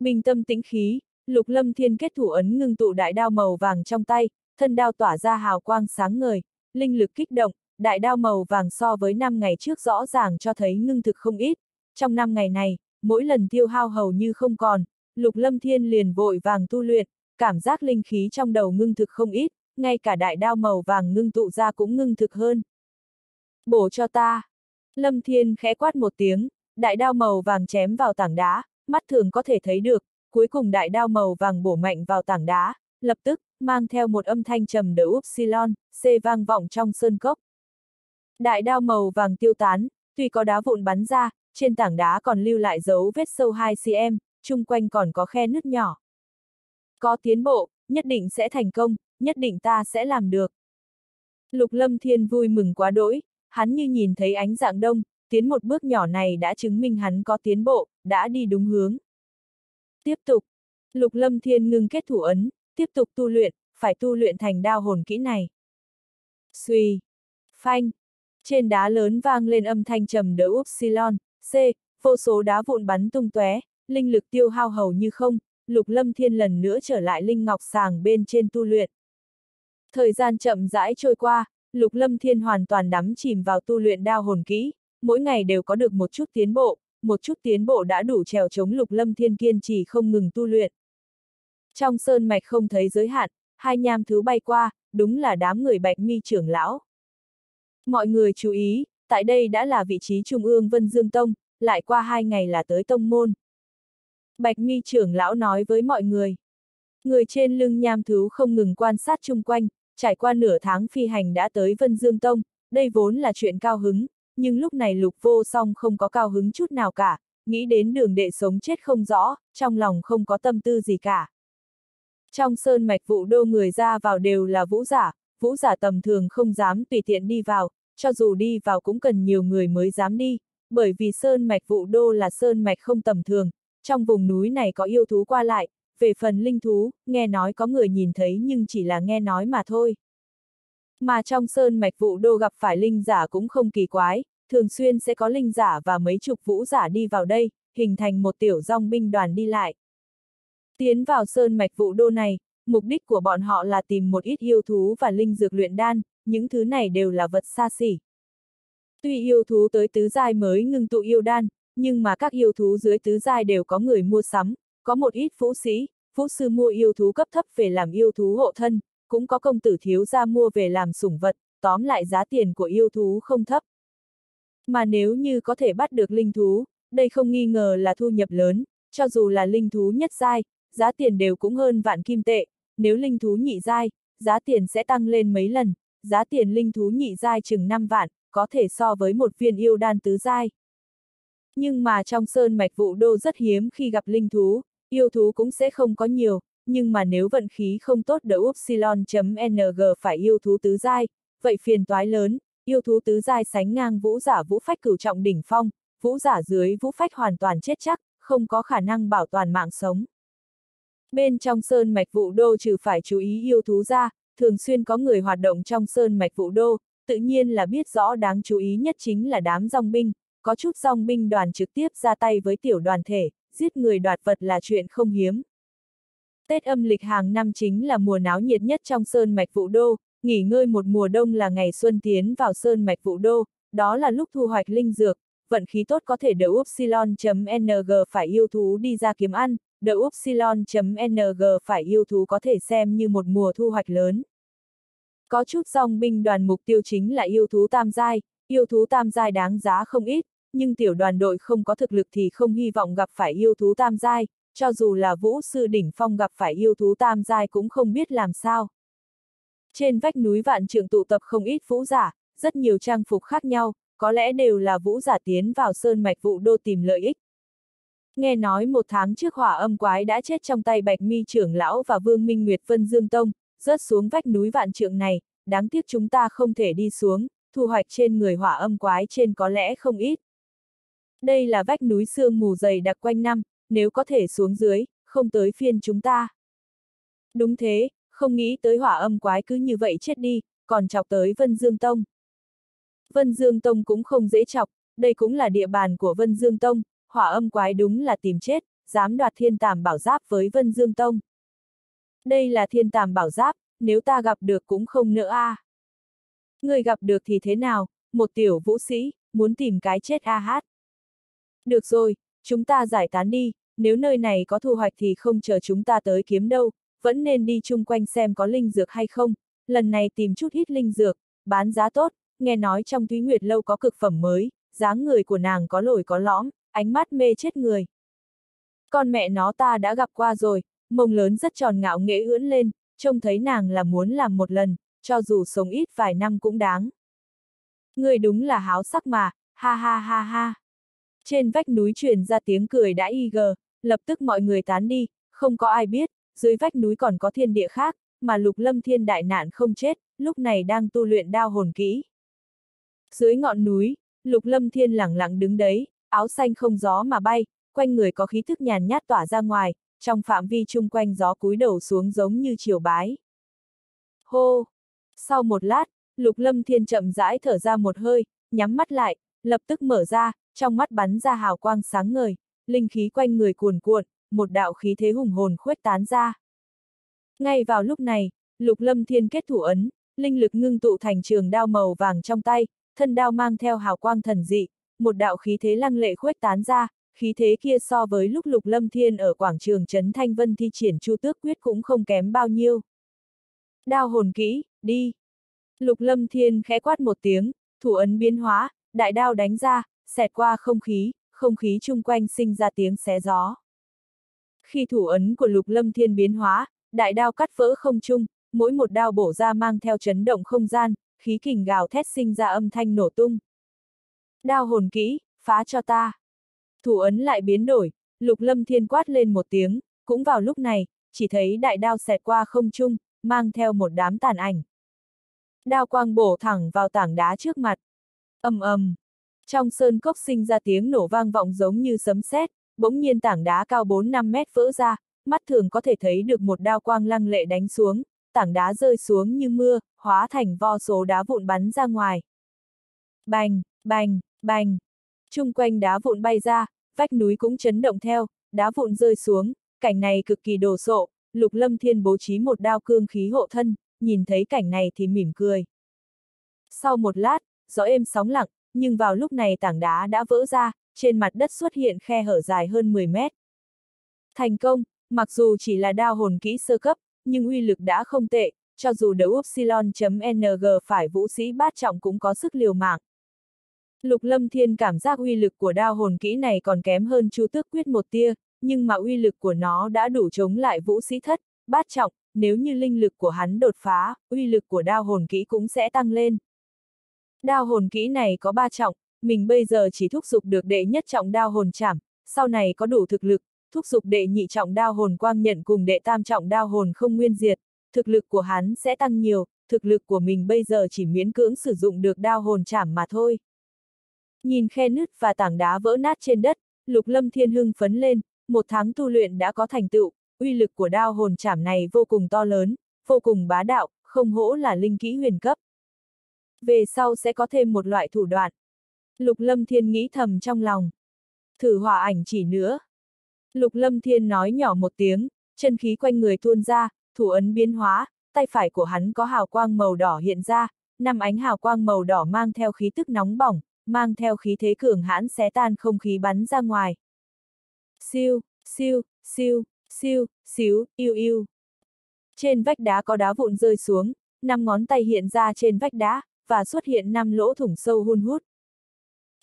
Bình tâm tĩnh khí, Lục Lâm Thiên kết thủ ấn ngưng tụ đại đao màu vàng trong tay, thân đao tỏa ra hào quang sáng ngời, linh lực kích động, đại đao màu vàng so với năm ngày trước rõ ràng cho thấy ngưng thực không ít. Trong năm ngày này, mỗi lần tiêu hao hầu như không còn, Lục Lâm Thiên liền vội vàng tu luyện, cảm giác linh khí trong đầu ngưng thực không ít, ngay cả đại đao màu vàng ngưng tụ ra cũng ngưng thực hơn. Bổ cho ta! Lâm Thiên khẽ quát một tiếng, đại đao màu vàng chém vào tảng đá, mắt thường có thể thấy được, cuối cùng đại đao màu vàng bổ mạnh vào tảng đá, lập tức, mang theo một âm thanh trầm đỡ upsilon, C vang vọng trong sơn cốc. Đại đao màu vàng tiêu tán, tuy có đá vụn bắn ra, trên tảng đá còn lưu lại dấu vết sâu 2cm, chung quanh còn có khe nứt nhỏ. Có tiến bộ, nhất định sẽ thành công, nhất định ta sẽ làm được. Lục Lâm Thiên vui mừng quá đỗi, hắn như nhìn thấy ánh dạng đông, tiến một bước nhỏ này đã chứng minh hắn có tiến bộ, đã đi đúng hướng. Tiếp tục, Lục Lâm Thiên ngưng kết thủ ấn, tiếp tục tu luyện, phải tu luyện thành đao hồn kỹ này. suy phanh, trên đá lớn vang lên âm thanh trầm đỡ upsilon, c, vô số đá vụn bắn tung tóe, linh lực tiêu hao hầu như không, Lục Lâm Thiên lần nữa trở lại linh ngọc sàng bên trên tu luyện. Thời gian chậm rãi trôi qua, Lục Lâm Thiên hoàn toàn đắm chìm vào tu luyện đao hồn kỹ, mỗi ngày đều có được một chút tiến bộ, một chút tiến bộ đã đủ trèo chống Lục Lâm Thiên kiên trì không ngừng tu luyện. Trong sơn mạch không thấy giới hạn, hai nham thứ bay qua, đúng là đám người bạch mi trưởng lão. Mọi người chú ý, tại đây đã là vị trí trung ương Vân Dương Tông, lại qua hai ngày là tới tông môn. Bạch mi trưởng lão nói với mọi người. Người trên lưng nham thứ không ngừng quan sát chung quanh, trải qua nửa tháng phi hành đã tới Vân Dương Tông, đây vốn là chuyện cao hứng, nhưng lúc này lục vô song không có cao hứng chút nào cả, nghĩ đến đường đệ sống chết không rõ, trong lòng không có tâm tư gì cả. Trong sơn mạch vụ đô người ra vào đều là vũ giả, vũ giả tầm thường không dám tùy tiện đi vào, cho dù đi vào cũng cần nhiều người mới dám đi, bởi vì sơn mạch vụ đô là sơn mạch không tầm thường, trong vùng núi này có yêu thú qua lại, về phần linh thú, nghe nói có người nhìn thấy nhưng chỉ là nghe nói mà thôi. Mà trong sơn mạch vụ đô gặp phải linh giả cũng không kỳ quái, thường xuyên sẽ có linh giả và mấy chục vũ giả đi vào đây, hình thành một tiểu dòng binh đoàn đi lại. Tiến vào sơn mạch vụ đô này, mục đích của bọn họ là tìm một ít yêu thú và linh dược luyện đan, những thứ này đều là vật xa xỉ. Tuy yêu thú tới tứ giai mới ngưng tụ yêu đan, nhưng mà các yêu thú dưới tứ giai đều có người mua sắm, có một ít phú sĩ, phú sư mua yêu thú cấp thấp về làm yêu thú hộ thân, cũng có công tử thiếu gia mua về làm sủng vật, tóm lại giá tiền của yêu thú không thấp. Mà nếu như có thể bắt được linh thú, đây không nghi ngờ là thu nhập lớn, cho dù là linh thú nhất giai, giá tiền đều cũng hơn vạn kim tệ, nếu linh thú nhị giai, giá tiền sẽ tăng lên mấy lần, giá tiền linh thú nhị giai chừng 5 vạn, có thể so với một viên yêu đan tứ giai. Nhưng mà trong sơn mạch vụ đô rất hiếm khi gặp linh thú, yêu thú cũng sẽ không có nhiều, nhưng mà nếu vận khí không tốt đỡ upsilon.ng phải yêu thú tứ giai, vậy phiền toái lớn, yêu thú tứ giai sánh ngang vũ giả vũ phách cửu trọng đỉnh phong, vũ giả dưới vũ phách hoàn toàn chết chắc, không có khả năng bảo toàn mạng sống. Bên trong sơn mạch vụ đô trừ phải chú ý yêu thú ra, thường xuyên có người hoạt động trong sơn mạch vụ đô, tự nhiên là biết rõ đáng chú ý nhất chính là đám dòng binh, có chút dòng binh đoàn trực tiếp ra tay với tiểu đoàn thể, giết người đoạt vật là chuyện không hiếm. Tết âm lịch hàng năm chính là mùa náo nhiệt nhất trong sơn mạch vũ đô, nghỉ ngơi một mùa đông là ngày xuân tiến vào sơn mạch vũ đô, đó là lúc thu hoạch linh dược, vận khí tốt có thể đỡ upsilon.ng phải yêu thú đi ra kiếm ăn, đỡ upsilon.ng phải yêu thú có thể xem như một mùa thu hoạch lớn. Có chút dòng binh đoàn mục tiêu chính là yêu thú tam giai, yêu thú tam giai đáng giá không ít, nhưng tiểu đoàn đội không có thực lực thì không hy vọng gặp phải yêu thú tam giai, cho dù là vũ sư đỉnh phong gặp phải yêu thú tam giai cũng không biết làm sao. Trên vách núi vạn trường tụ tập không ít vũ giả, rất nhiều trang phục khác nhau, có lẽ đều là vũ giả tiến vào sơn mạch vụ đô tìm lợi ích. Nghe nói một tháng trước hỏa âm quái đã chết trong tay bạch mi trưởng lão và vương minh nguyệt vân dương tông, rớt xuống vách núi vạn trượng này, đáng tiếc chúng ta không thể đi xuống, thu hoạch trên người hỏa âm quái trên có lẽ không ít. Đây là vách núi sương mù dày đặc quanh năm, nếu có thể xuống dưới, không tới phiên chúng ta. Đúng thế, không nghĩ tới hỏa âm quái cứ như vậy chết đi, còn chọc tới Vân Dương Tông. Vân Dương Tông cũng không dễ chọc, đây cũng là địa bàn của Vân Dương Tông, hỏa âm quái đúng là tìm chết, dám đoạt thiên tàm bảo giáp với Vân Dương Tông. Đây là thiên tàm bảo giáp, nếu ta gặp được cũng không nỡ a. À. Người gặp được thì thế nào, một tiểu vũ sĩ, muốn tìm cái chết a hát. Được rồi, chúng ta giải tán đi, nếu nơi này có thu hoạch thì không chờ chúng ta tới kiếm đâu, vẫn nên đi chung quanh xem có linh dược hay không, lần này tìm chút ít linh dược, bán giá tốt, nghe nói trong Thúy Nguyệt Lâu có cực phẩm mới, dáng người của nàng có lồi có lõm, ánh mắt mê chết người. Con mẹ nó ta đã gặp qua rồi, mông lớn rất tròn ngạo nghễ ưỡn lên, trông thấy nàng là muốn làm một lần, cho dù sống ít vài năm cũng đáng. Người đúng là háo sắc mà, ha ha ha ha. Trên vách núi truyền ra tiếng cười đã y gờ, lập tức mọi người tán đi, không có ai biết, dưới vách núi còn có thiên địa khác, mà lục lâm thiên đại nạn không chết, lúc này đang tu luyện đao hồn kỹ. Dưới ngọn núi, lục lâm thiên lẳng lặng đứng đấy, áo xanh không gió mà bay, quanh người có khí thức nhàn nhát tỏa ra ngoài, trong phạm vi chung quanh gió cúi đầu xuống giống như chiều bái. Hô! Sau một lát, lục lâm thiên chậm rãi thở ra một hơi, nhắm mắt lại, lập tức mở ra, trong mắt bắn ra hào quang sáng ngời, linh khí quanh người cuồn cuộn, một đạo khí thế hùng hồn khuếch tán ra. Ngay vào lúc này, lục lâm thiên kết thủ ấn, linh lực ngưng tụ thành trường đao màu vàng trong tay, thân đao mang theo hào quang thần dị, một đạo khí thế lăng lệ khuếch tán ra, khí thế kia so với lúc lục lâm thiên ở quảng trường Trấn Thanh Vân thi triển chu tước quyết cũng không kém bao nhiêu. Đao hồn kỹ, đi! Lục lâm thiên khẽ quát một tiếng, thủ ấn biến hóa, đại đao đánh ra, xẹt qua không khí, không khí chung quanh sinh ra tiếng xé gió. Khi thủ ấn của lục lâm thiên biến hóa, đại đao cắt vỡ không trung, mỗi một đao bổ ra mang theo chấn động không gian, khí kình gào thét sinh ra âm thanh nổ tung. Đao hồn kỹ, phá cho ta. Thủ ấn lại biến đổi, lục lâm thiên quát lên một tiếng, cũng vào lúc này, chỉ thấy đại đao xẹt qua không trung, mang theo một đám tàn ảnh. Đao quang bổ thẳng vào tảng đá trước mặt ầm ầm, trong sơn cốc sinh ra tiếng nổ vang vọng giống như sấm sét, bỗng nhiên tảng đá cao 4-5 mét vỡ ra, mắt thường có thể thấy được một đao quang lăng lệ đánh xuống, tảng đá rơi xuống như mưa, hóa thành vo số đá vụn bắn ra ngoài. Bành, bành, bành. Trung quanh đá vụn bay ra, vách núi cũng chấn động theo, đá vụn rơi xuống, cảnh này cực kỳ đồ sộ, Lục Lâm Thiên bố trí một đao cương khí hộ thân, nhìn thấy cảnh này thì mỉm cười. Sau một lát, gió êm sóng lặng, nhưng vào lúc này tảng đá đã vỡ ra, trên mặt đất xuất hiện khe hở dài hơn 10 mét. Thành công, mặc dù chỉ là đao hồn kỹ sơ cấp, nhưng uy lực đã không tệ, cho dù đấu Upsilon.ng phải vũ sĩ bát trọng cũng có sức liều mạng. Lục Lâm Thiên cảm giác uy lực của đao hồn kỹ này còn kém hơn Chu Tước Quyết một tia, nhưng mà uy lực của nó đã đủ chống lại vũ sĩ thất, bát trọng, nếu như linh lực của hắn đột phá, uy lực của đao hồn kỹ cũng sẽ tăng lên. Đao hồn kỹ này có ba trọng, mình bây giờ chỉ thúc giục được đệ nhất trọng đao hồn chảm, sau này có đủ thực lực, thúc giục đệ nhị trọng đao hồn quang nhận cùng đệ tam trọng đao hồn không nguyên diệt, thực lực của hắn sẽ tăng nhiều, thực lực của mình bây giờ chỉ miễn cưỡng sử dụng được đao hồn chảm mà thôi. Nhìn khe nứt và tảng đá vỡ nát trên đất, Lục Lâm Thiên hưng phấn lên, một tháng tu luyện đã có thành tựu, uy lực của đao hồn chảm này vô cùng to lớn, vô cùng bá đạo, không hỗ là linh kỹ huyền cấp. Về sau sẽ có thêm một loại thủ đoạn. Lục Lâm Thiên nghĩ thầm trong lòng. Thử hỏa ảnh chỉ nữa. Lục Lâm Thiên nói nhỏ một tiếng, chân khí quanh người tuôn ra, thủ ấn biến hóa, tay phải của hắn có hào quang màu đỏ hiện ra, năm ánh hào quang màu đỏ mang theo khí tức nóng bỏng, mang theo khí thế cường hãn xé tan không khí bắn ra ngoài. Siêu, siêu, siêu, siêu, xíu, yêu yêu. Trên vách đá có đá vụn rơi xuống, năm ngón tay hiện ra trên vách đá, và xuất hiện năm lỗ thủng sâu hun hút.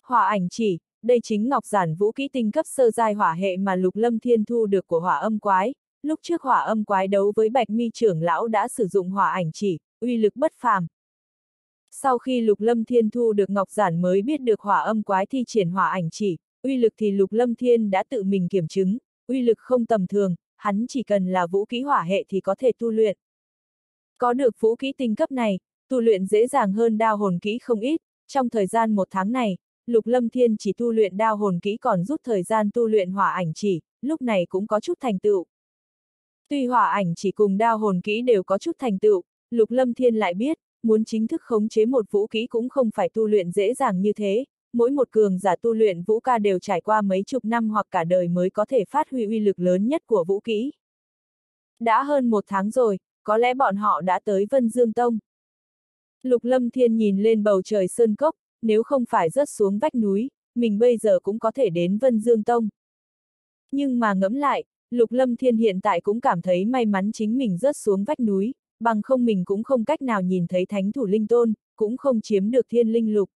Hỏa ảnh chỉ, đây chính ngọc giản vũ kỹ tinh cấp sơ giai hỏa hệ mà Lục Lâm Thiên thu được của hỏa âm quái. Lúc trước hỏa âm quái đấu với Bạch Mi trưởng lão đã sử dụng hỏa ảnh chỉ, uy lực bất phàm. Sau khi Lục Lâm Thiên thu được ngọc giản mới biết được hỏa âm quái thi triển hỏa ảnh chỉ, uy lực thì Lục Lâm Thiên đã tự mình kiểm chứng, uy lực không tầm thường, hắn chỉ cần là vũ kỹ hỏa hệ thì có thể tu luyện. Có được vũ kỹ tinh cấp này, tu luyện dễ dàng hơn đao hồn kỹ không ít, trong thời gian một tháng này, Lục Lâm Thiên chỉ tu luyện đao hồn kỹ còn rút thời gian tu luyện hỏa ảnh chỉ, lúc này cũng có chút thành tựu. Tuy hỏa ảnh chỉ cùng đao hồn kỹ đều có chút thành tựu, Lục Lâm Thiên lại biết, muốn chính thức khống chế một vũ kỹ cũng không phải tu luyện dễ dàng như thế, mỗi một cường giả tu luyện vũ ca đều trải qua mấy chục năm hoặc cả đời mới có thể phát huy uy lực lớn nhất của vũ kỹ. Đã hơn một tháng rồi, có lẽ bọn họ đã tới Vân Dương Tông. Lục Lâm Thiên nhìn lên bầu trời sơn cốc, nếu không phải rớt xuống vách núi, mình bây giờ cũng có thể đến Vân Dương Tông. Nhưng mà ngẫm lại, Lục Lâm Thiên hiện tại cũng cảm thấy may mắn chính mình rớt xuống vách núi, bằng không mình cũng không cách nào nhìn thấy thánh thủ linh tôn, cũng không chiếm được thiên linh lục.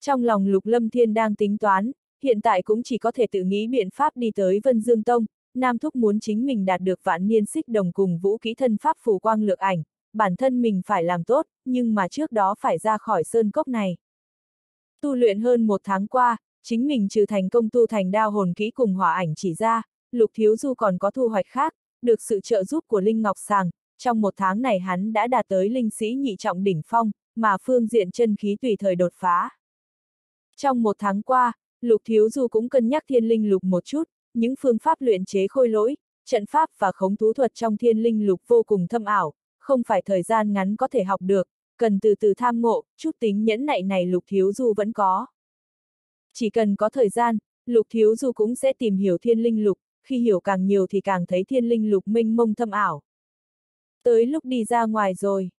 Trong lòng Lục Lâm Thiên đang tính toán, hiện tại cũng chỉ có thể tự nghĩ biện pháp đi tới Vân Dương Tông, Nam Thúc muốn chính mình đạt được vạn niên xích đồng cùng vũ kỹ thân pháp phù quang lược ảnh, bản thân mình phải làm tốt, nhưng mà trước đó phải ra khỏi sơn cốc này. Tu luyện hơn một tháng qua, chính mình trừ thành công tu thành đao hồn kỹ cùng hỏa ảnh chỉ ra, Lục Thiếu Du còn có thu hoạch khác, được sự trợ giúp của Linh Ngọc Sàng, trong một tháng này hắn đã đạt tới linh sĩ nhị trọng đỉnh phong, mà phương diện chân khí tùy thời đột phá. Trong một tháng qua, Lục Thiếu Du cũng cân nhắc thiên linh lục một chút, những phương pháp luyện chế khôi lỗi, trận pháp và khống thú thuật trong thiên linh lục vô cùng thâm ảo, không phải thời gian ngắn có thể học được, cần từ từ tham ngộ, chút tính nhẫn nại này Lục Thiếu Du vẫn có. Chỉ cần có thời gian, Lục Thiếu Du cũng sẽ tìm hiểu thiên linh lục, khi hiểu càng nhiều thì càng thấy thiên linh lục minh mông thâm ảo. Tới lúc đi ra ngoài rồi.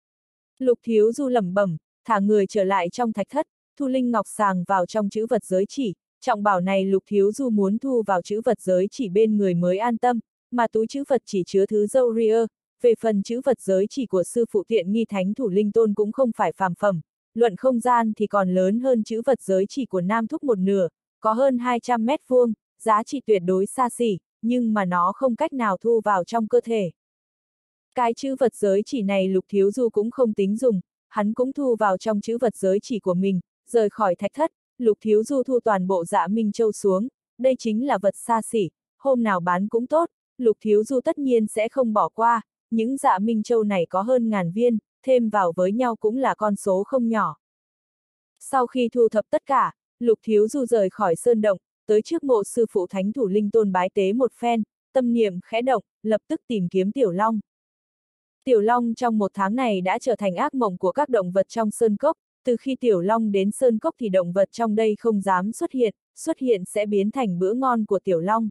Lục Thiếu Du lẩm bẩm, thả người trở lại trong thạch thất, thu linh ngọc sàng vào trong chữ vật giới chỉ, trọng bảo này Lục Thiếu Du muốn thu vào chữ vật giới chỉ bên người mới an tâm, mà túi chữ vật chỉ chứa thứ dâu ria, về phần chữ vật giới chỉ của sư phụ tiện nghi thánh thủ linh tôn cũng không phải phàm phẩm, luận không gian thì còn lớn hơn chữ vật giới chỉ của Nam Thúc một nửa, có hơn 200 mét vuông, giá trị tuyệt đối xa xỉ, nhưng mà nó không cách nào thu vào trong cơ thể. Cái chữ vật giới chỉ này Lục Thiếu Du cũng không tính dùng, hắn cũng thu vào trong chữ vật giới chỉ của mình, rời khỏi thạch thất, Lục Thiếu Du thu toàn bộ dạ Minh Châu xuống, đây chính là vật xa xỉ, hôm nào bán cũng tốt, Lục Thiếu Du tất nhiên sẽ không bỏ qua, những dạ Minh Châu này có hơn ngàn viên, thêm vào với nhau cũng là con số không nhỏ. Sau khi thu thập tất cả, Lục Thiếu Du rời khỏi sơn động, tới trước mộ sư phụ thánh thủ linh tôn bái tế một phen, tâm niệm khẽ động, lập tức tìm kiếm Tiểu Long. Tiểu Long trong một tháng này đã trở thành ác mộng của các động vật trong sơn cốc, từ khi Tiểu Long đến sơn cốc thì động vật trong đây không dám xuất hiện, xuất hiện sẽ biến thành bữa ngon của Tiểu Long.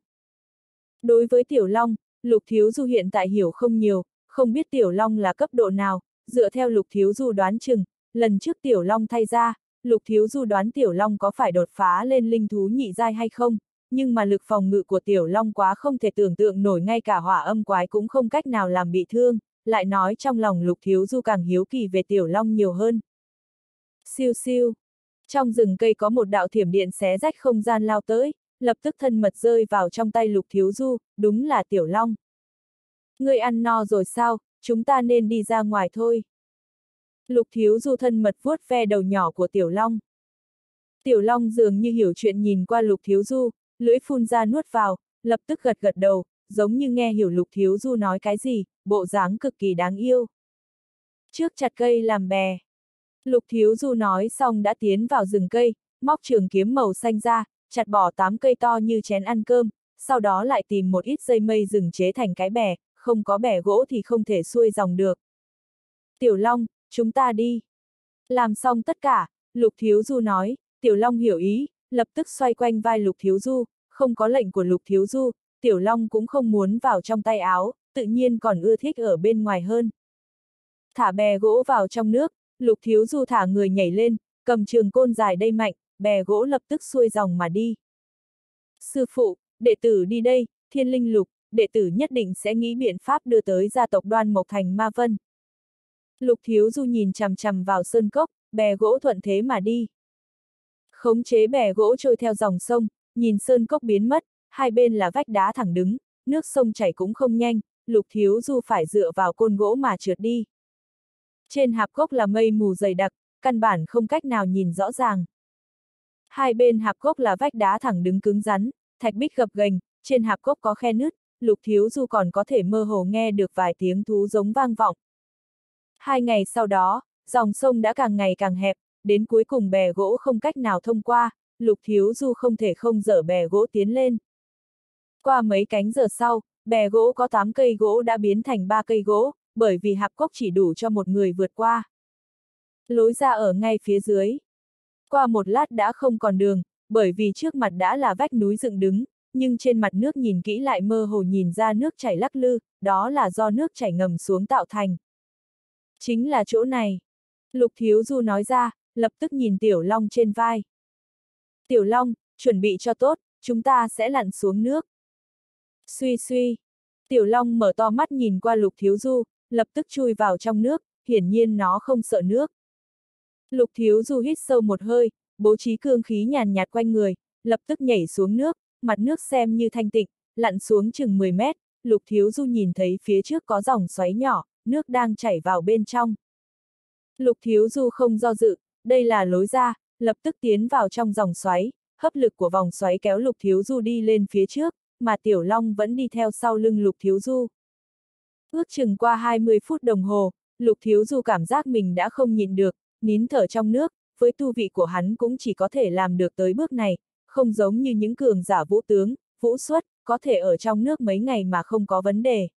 Đối với Tiểu Long, Lục Thiếu Du hiện tại hiểu không nhiều, không biết Tiểu Long là cấp độ nào, dựa theo Lục Thiếu Du đoán chừng, lần trước Tiểu Long thay ra, Lục Thiếu Du đoán Tiểu Long có phải đột phá lên linh thú nhị giai hay không, nhưng mà lực phòng ngự của Tiểu Long quá không thể tưởng tượng nổi ngay cả hỏa âm quái cũng không cách nào làm bị thương, lại nói trong lòng Lục Thiếu Du càng hiếu kỳ về Tiểu Long nhiều hơn. Siêu siêu. Trong rừng cây có một đạo thiểm điện xé rách không gian lao tới, lập tức thân mật rơi vào trong tay Lục Thiếu Du, đúng là Tiểu Long. Ngươi ăn no rồi sao, chúng ta nên đi ra ngoài thôi. Lục Thiếu Du thân mật vuốt ve đầu nhỏ của Tiểu Long. Tiểu Long dường như hiểu chuyện nhìn qua Lục Thiếu Du, lưỡi phun ra nuốt vào, lập tức gật gật đầu, giống như nghe hiểu Lục Thiếu Du nói cái gì, bộ dáng cực kỳ đáng yêu. Trước chặt cây làm bè. Lục Thiếu Du nói xong đã tiến vào rừng cây, móc trường kiếm màu xanh ra, chặt bỏ tám cây to như chén ăn cơm, sau đó lại tìm một ít dây mây rừng chế thành cái bè, không có bè gỗ thì không thể xuôi dòng được. Tiểu Long, chúng ta đi. Làm xong tất cả, Lục Thiếu Du nói, Tiểu Long hiểu ý, lập tức xoay quanh vai Lục Thiếu Du, không có lệnh của Lục Thiếu Du, Tiểu Long cũng không muốn vào trong tay áo, tự nhiên còn ưa thích ở bên ngoài hơn. Thả bè gỗ vào trong nước, Lục Thiếu Du thả người nhảy lên, cầm trường côn dài đây mạnh, bè gỗ lập tức xuôi dòng mà đi. Sư phụ, đệ tử đi đây, thiên linh lục, đệ tử nhất định sẽ nghĩ biện pháp đưa tới gia tộc đoan Mộc Thành Ma Vân. Lục Thiếu Du nhìn chằm chằm vào sơn cốc, bè gỗ thuận thế mà đi. Khống chế bè gỗ trôi theo dòng sông, nhìn sơn cốc biến mất, hai bên là vách đá thẳng đứng, nước sông chảy cũng không nhanh, lục thiếu du phải dựa vào côn gỗ mà trượt đi. Trên hạp cốc là mây mù dày đặc, căn bản không cách nào nhìn rõ ràng. Hai bên hạp cốc là vách đá thẳng đứng cứng rắn, thạch bích gập ghềnh, trên hạp cốc có khe nứt, lục thiếu du còn có thể mơ hồ nghe được vài tiếng thú giống vang vọng. Hai ngày sau đó, dòng sông đã càng ngày càng hẹp, đến cuối cùng bè gỗ không cách nào thông qua, lục thiếu du không thể không dở bè gỗ tiến lên. Qua mấy cánh giờ sau, bè gỗ có 8 cây gỗ đã biến thành 3 cây gỗ, bởi vì hạp cốc chỉ đủ cho một người vượt qua. Lối ra ở ngay phía dưới. Qua một lát đã không còn đường, bởi vì trước mặt đã là vách núi dựng đứng, nhưng trên mặt nước nhìn kỹ lại mơ hồ nhìn ra nước chảy lắc lư, đó là do nước chảy ngầm xuống tạo thành. Chính là chỗ này. Lục Thiếu Du nói ra, lập tức nhìn Tiểu Long trên vai. Tiểu Long, chuẩn bị cho tốt, chúng ta sẽ lặn xuống nước. Suy suy. Tiểu Long mở to mắt nhìn qua Lục Thiếu Du, lập tức chui vào trong nước, hiển nhiên nó không sợ nước. Lục Thiếu Du hít sâu một hơi, bố trí cương khí nhàn nhạt quanh người, lập tức nhảy xuống nước, mặt nước xem như thanh tịnh, lặn xuống chừng 10 mét, Lục Thiếu Du nhìn thấy phía trước có dòng xoáy nhỏ, nước đang chảy vào bên trong. Lục Thiếu Du không do dự, đây là lối ra, lập tức tiến vào trong dòng xoáy, hấp lực của vòng xoáy kéo Lục Thiếu Du đi lên phía trước, mà Tiểu Long vẫn đi theo sau lưng Lục Thiếu Du. Ước chừng qua 20 phút đồng hồ, Lục Thiếu Du cảm giác mình đã không nhịn được, nín thở trong nước, với tu vị của hắn cũng chỉ có thể làm được tới bước này, không giống như những cường giả vũ tướng, vũ xuất, có thể ở trong nước mấy ngày mà không có vấn đề.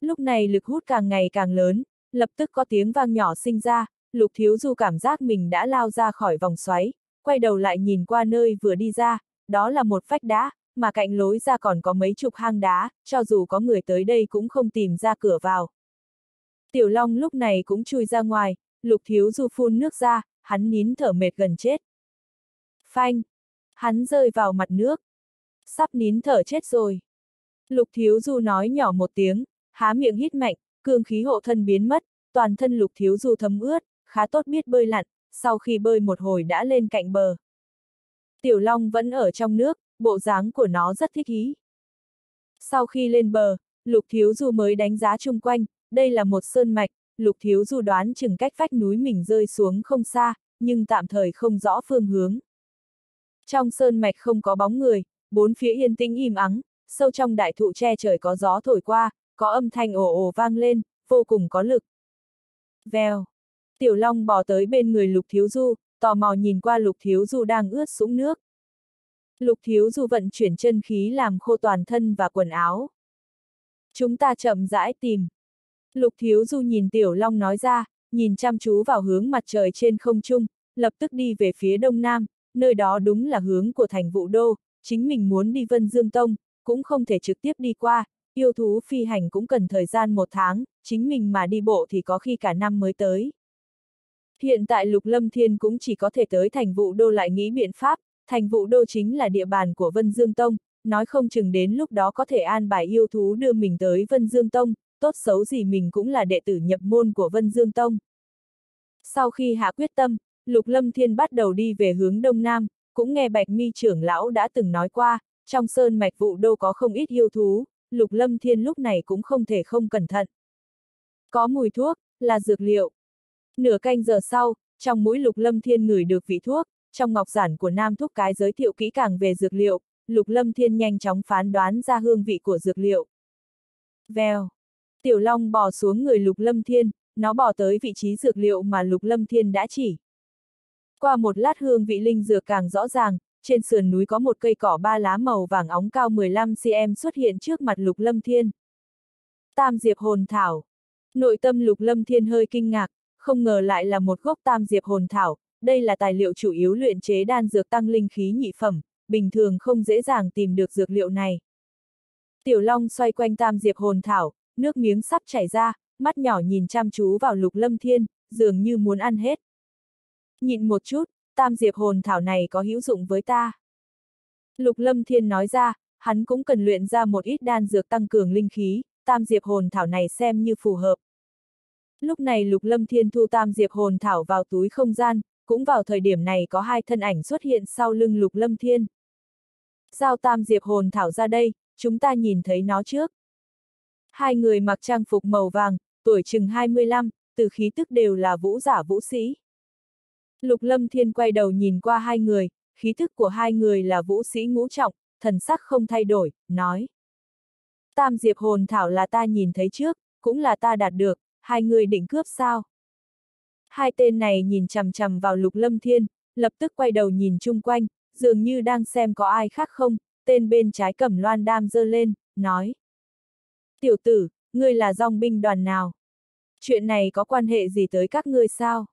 Lúc này lực hút càng ngày càng lớn, lập tức có tiếng vang nhỏ sinh ra, Lục Thiếu Du cảm giác mình đã lao ra khỏi vòng xoáy, quay đầu lại nhìn qua nơi vừa đi ra, đó là một vách đá, mà cạnh lối ra còn có mấy chục hang đá, cho dù có người tới đây cũng không tìm ra cửa vào. Tiểu Long lúc này cũng chui ra ngoài, Lục Thiếu Du phun nước ra, hắn nín thở mệt gần chết. Phanh! Hắn rơi vào mặt nước. Sắp nín thở chết rồi. Lục Thiếu Du nói nhỏ một tiếng, há miệng hít mạnh, cương khí hộ thân biến mất, toàn thân Lục Thiếu Du thấm ướt, khá tốt biết bơi lặn, sau khi bơi một hồi đã lên cạnh bờ. Tiểu Long vẫn ở trong nước, bộ dáng của nó rất thích ý. Sau khi lên bờ, Lục Thiếu Du mới đánh giá chung quanh, đây là một sơn mạch, Lục Thiếu Du đoán chừng cách vách núi mình rơi xuống không xa, nhưng tạm thời không rõ phương hướng. Trong sơn mạch không có bóng người, bốn phía yên tĩnh im ắng, sâu trong đại thụ che trời có gió thổi qua, có âm thanh ồ ồ vang lên, vô cùng có lực. Vèo. Tiểu Long bò tới bên người Lục Thiếu Du, tò mò nhìn qua Lục Thiếu Du đang ướt sũng nước. Lục Thiếu Du vận chuyển chân khí làm khô toàn thân và quần áo. Chúng ta chậm rãi tìm. Lục Thiếu Du nhìn Tiểu Long nói ra, nhìn chăm chú vào hướng mặt trời trên không trung, lập tức đi về phía đông nam, nơi đó đúng là hướng của thành vụ đô, chính mình muốn đi Vân Dương Tông, cũng không thể trực tiếp đi qua, yêu thú phi hành cũng cần thời gian một tháng, chính mình mà đi bộ thì có khi cả năm mới tới. Hiện tại Lục Lâm Thiên cũng chỉ có thể tới thành vụ đô lại nghĩ biện pháp, thành vụ đô chính là địa bàn của Vân Dương Tông, nói không chừng đến lúc đó có thể an bài yêu thú đưa mình tới Vân Dương Tông, tốt xấu gì mình cũng là đệ tử nhập môn của Vân Dương Tông. Sau khi hạ quyết tâm, Lục Lâm Thiên bắt đầu đi về hướng Đông Nam, cũng nghe Bạch Mi trưởng lão đã từng nói qua, trong sơn mạch vụ đô có không ít yêu thú, Lục Lâm Thiên lúc này cũng không thể không cẩn thận. Có mùi thuốc, là dược liệu. Nửa canh giờ sau, trong mũi Lục Lâm Thiên ngửi được vị thuốc, trong ngọc giản của Nam Thúc Cái giới thiệu kỹ càng về dược liệu, Lục Lâm Thiên nhanh chóng phán đoán ra hương vị của dược liệu. Vèo. Tiểu Long bò xuống người Lục Lâm Thiên, nó bò tới vị trí dược liệu mà Lục Lâm Thiên đã chỉ. Qua một lát hương vị linh dược càng rõ ràng, trên sườn núi có một cây cỏ ba lá màu vàng óng cao 15cm xuất hiện trước mặt Lục Lâm Thiên. Tam Diệp Hồn Thảo. Nội tâm Lục Lâm Thiên hơi kinh ngạc, không ngờ lại là một gốc Tam Diệp Hồn Thảo, đây là tài liệu chủ yếu luyện chế đan dược tăng linh khí nhị phẩm, bình thường không dễ dàng tìm được dược liệu này. Tiểu Long xoay quanh Tam Diệp Hồn Thảo, nước miếng sắp chảy ra, mắt nhỏ nhìn chăm chú vào Lục Lâm Thiên, dường như muốn ăn hết. Nhịn một chút, tam diệp hồn thảo này có hữu dụng với ta. Lục Lâm Thiên nói ra, hắn cũng cần luyện ra một ít đan dược tăng cường linh khí, tam diệp hồn thảo này xem như phù hợp. Lúc này Lục Lâm Thiên thu tam diệp hồn thảo vào túi không gian, cũng vào thời điểm này có hai thân ảnh xuất hiện sau lưng Lục Lâm Thiên. Giao tam diệp hồn thảo ra đây, chúng ta nhìn thấy nó trước. Hai người mặc trang phục màu vàng, tuổi chừng 25, từ khí tức đều là vũ giả vũ sĩ. Lục Lâm Thiên quay đầu nhìn qua hai người, khí thức của hai người là vũ sĩ ngũ trọng, thần sắc không thay đổi, nói. Tam diệp hồn thảo là ta nhìn thấy trước, cũng là ta đạt được, hai người định cướp sao? Hai tên này nhìn chằm chằm vào lục lâm thiên, lập tức quay đầu nhìn chung quanh, dường như đang xem có ai khác không, tên bên trái cầm loan đam dơ lên, nói. Tiểu tử, ngươi là dòng binh đoàn nào? Chuyện này có quan hệ gì tới các ngươi sao?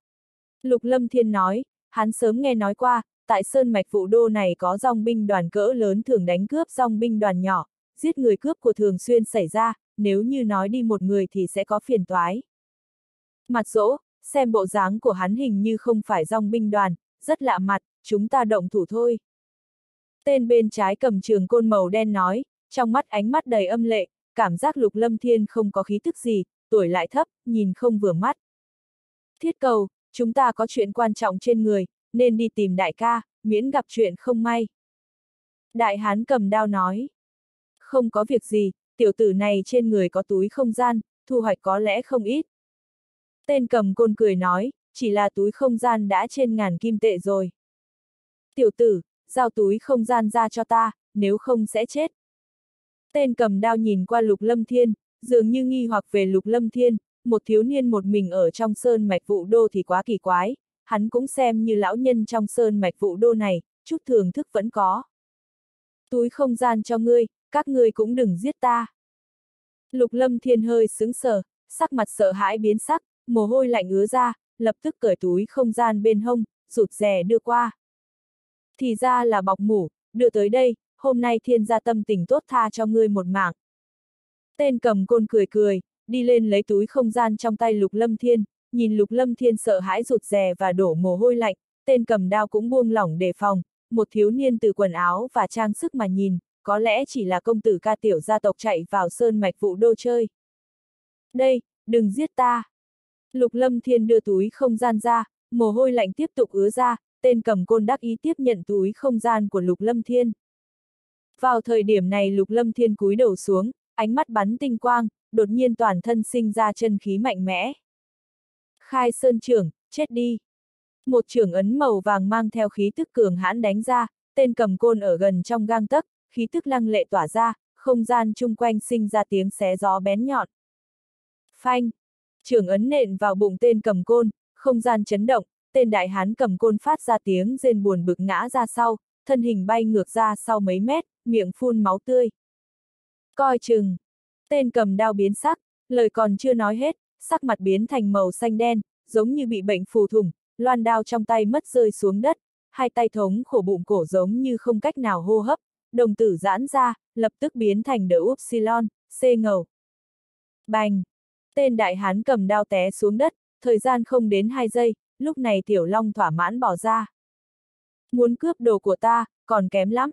Lục lâm thiên nói, hắn sớm nghe nói qua, tại Sơn Mạch Vụ Đô này có dòng binh đoàn cỡ lớn thường đánh cướp dòng binh đoàn nhỏ, giết người cướp của thường xuyên xảy ra, nếu như nói đi một người thì sẽ có phiền toái. Mặt dỗ, xem bộ dáng của hắn hình như không phải dòng binh đoàn, rất lạ mặt, chúng ta động thủ thôi. Tên bên trái cầm trường côn màu đen nói, trong mắt ánh mắt đầy âm lệ, cảm giác lục lâm thiên không có khí tức gì, tuổi lại thấp, nhìn không vừa mắt. Thiết cầu, chúng ta có chuyện quan trọng trên người, nên đi tìm đại ca, miễn gặp chuyện không may. Đại hán cầm đao nói. Không có việc gì, tiểu tử này trên người có túi không gian, thu hoạch có lẽ không ít. Tên cầm côn cười nói, chỉ là túi không gian đã trên ngàn kim tệ rồi. Tiểu tử, giao túi không gian ra cho ta, nếu không sẽ chết. Tên cầm đao nhìn qua lục lâm thiên, dường như nghi hoặc về lục lâm thiên, một thiếu niên một mình ở trong sơn mạch vụ đô thì quá kỳ quái, hắn cũng xem như lão nhân trong sơn mạch vụ đô này, chút thường thức vẫn có. Túi không gian cho ngươi, các ngươi cũng đừng giết ta. Lục lâm thiên hơi sững sờ, sắc mặt sợ hãi biến sắc, mồ hôi lạnh ứa ra, lập tức cởi túi không gian bên hông, rụt rè đưa qua. Thì ra là bọc mủ, đưa tới đây, hôm nay thiên gia tâm tình tốt tha cho ngươi một mạng. Tên cầm côn cười cười, đi lên lấy túi không gian trong tay lục lâm thiên, nhìn lục lâm thiên sợ hãi rụt rè và đổ mồ hôi lạnh, tên cầm đao cũng buông lỏng đề phòng, một thiếu niên từ quần áo và trang sức mà nhìn, có lẽ chỉ là công tử ca tiểu gia tộc chạy vào sơn mạch vụ đô chơi. Đây, đừng giết ta. Lục lâm thiên đưa túi không gian ra, mồ hôi lạnh tiếp tục ứa ra, tên cầm côn đắc ý tiếp nhận túi không gian của lục lâm thiên. Vào thời điểm này lục lâm thiên cúi đầu xuống, ánh mắt bắn tinh quang, đột nhiên toàn thân sinh ra chân khí mạnh mẽ. Khai sơn trưởng, chết đi. Một trưởng ấn màu vàng mang theo khí tức cường hãn đánh ra, tên cầm côn ở gần trong gang tấc, khí tức lăng lệ tỏa ra, không gian chung quanh sinh ra tiếng xé gió bén nhọn. Phanh! Trưởng ấn nện vào bụng tên cầm côn, không gian chấn động, tên đại hán cầm côn phát ra tiếng rên buồn bực ngã ra sau, thân hình bay ngược ra sau mấy mét, miệng phun máu tươi. Coi chừng! Tên cầm đao biến sắc, lời còn chưa nói hết, sắc mặt biến thành màu xanh đen, giống như bị bệnh phù thủng, loan đao trong tay mất rơi xuống đất, hai tay thống khổ bụng cổ giống như không cách nào hô hấp, đồng tử giãn ra, lập tức biến thành đỡ upsilon, C ngầu. Bành! Tên đại hán cầm đao té xuống đất, thời gian không đến 2 giây, lúc này tiểu long thỏa mãn bỏ ra. Muốn cướp đồ của ta, còn kém lắm.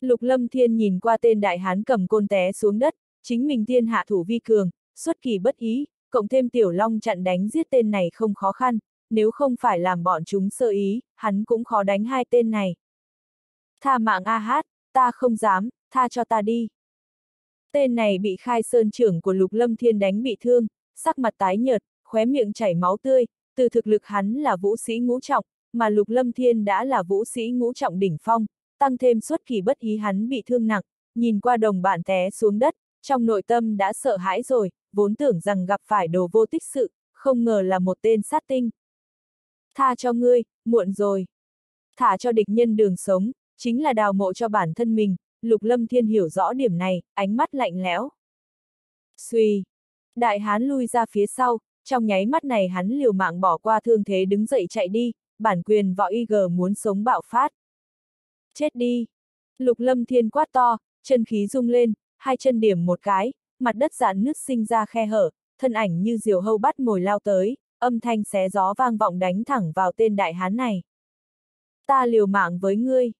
Lục lâm thiên nhìn qua tên đại hán cầm côn té xuống đất, chính mình tiên hạ thủ vi cường, xuất kỳ bất ý, cộng thêm tiểu long chặn đánh giết tên này không khó khăn, nếu không phải làm bọn chúng sơ ý, hắn cũng khó đánh hai tên này. Tha mạng A hát, ta không dám, tha cho ta đi. Tên này bị khai sơn trưởng của Lục Lâm Thiên đánh bị thương, sắc mặt tái nhợt, khóe miệng chảy máu tươi, từ thực lực hắn là vũ sĩ ngũ trọng, mà Lục Lâm Thiên đã là vũ sĩ ngũ trọng đỉnh phong, tăng thêm suốt kỳ bất ý hắn bị thương nặng, nhìn qua đồng bạn té xuống đất, trong nội tâm đã sợ hãi rồi, vốn tưởng rằng gặp phải đồ vô tích sự, không ngờ là một tên sát tinh. Tha cho ngươi, muộn rồi. Thả cho địch nhân đường sống, chính là đào mộ cho bản thân mình, Lục Lâm Thiên hiểu rõ điểm này, ánh mắt lạnh lẽo. suy Đại hán lui ra phía sau, trong nháy mắt này hắn liều mạng bỏ qua thương thế đứng dậy chạy đi, bản quyền võ IG muốn sống bạo phát. Chết đi! Lục Lâm Thiên quát to, chân khí rung lên, hai chân điểm một cái, mặt đất giãn nứt sinh ra khe hở, thân ảnh như diều hâu bắt mồi lao tới, âm thanh xé gió vang vọng đánh thẳng vào tên đại hán này. Ta liều mạng với ngươi.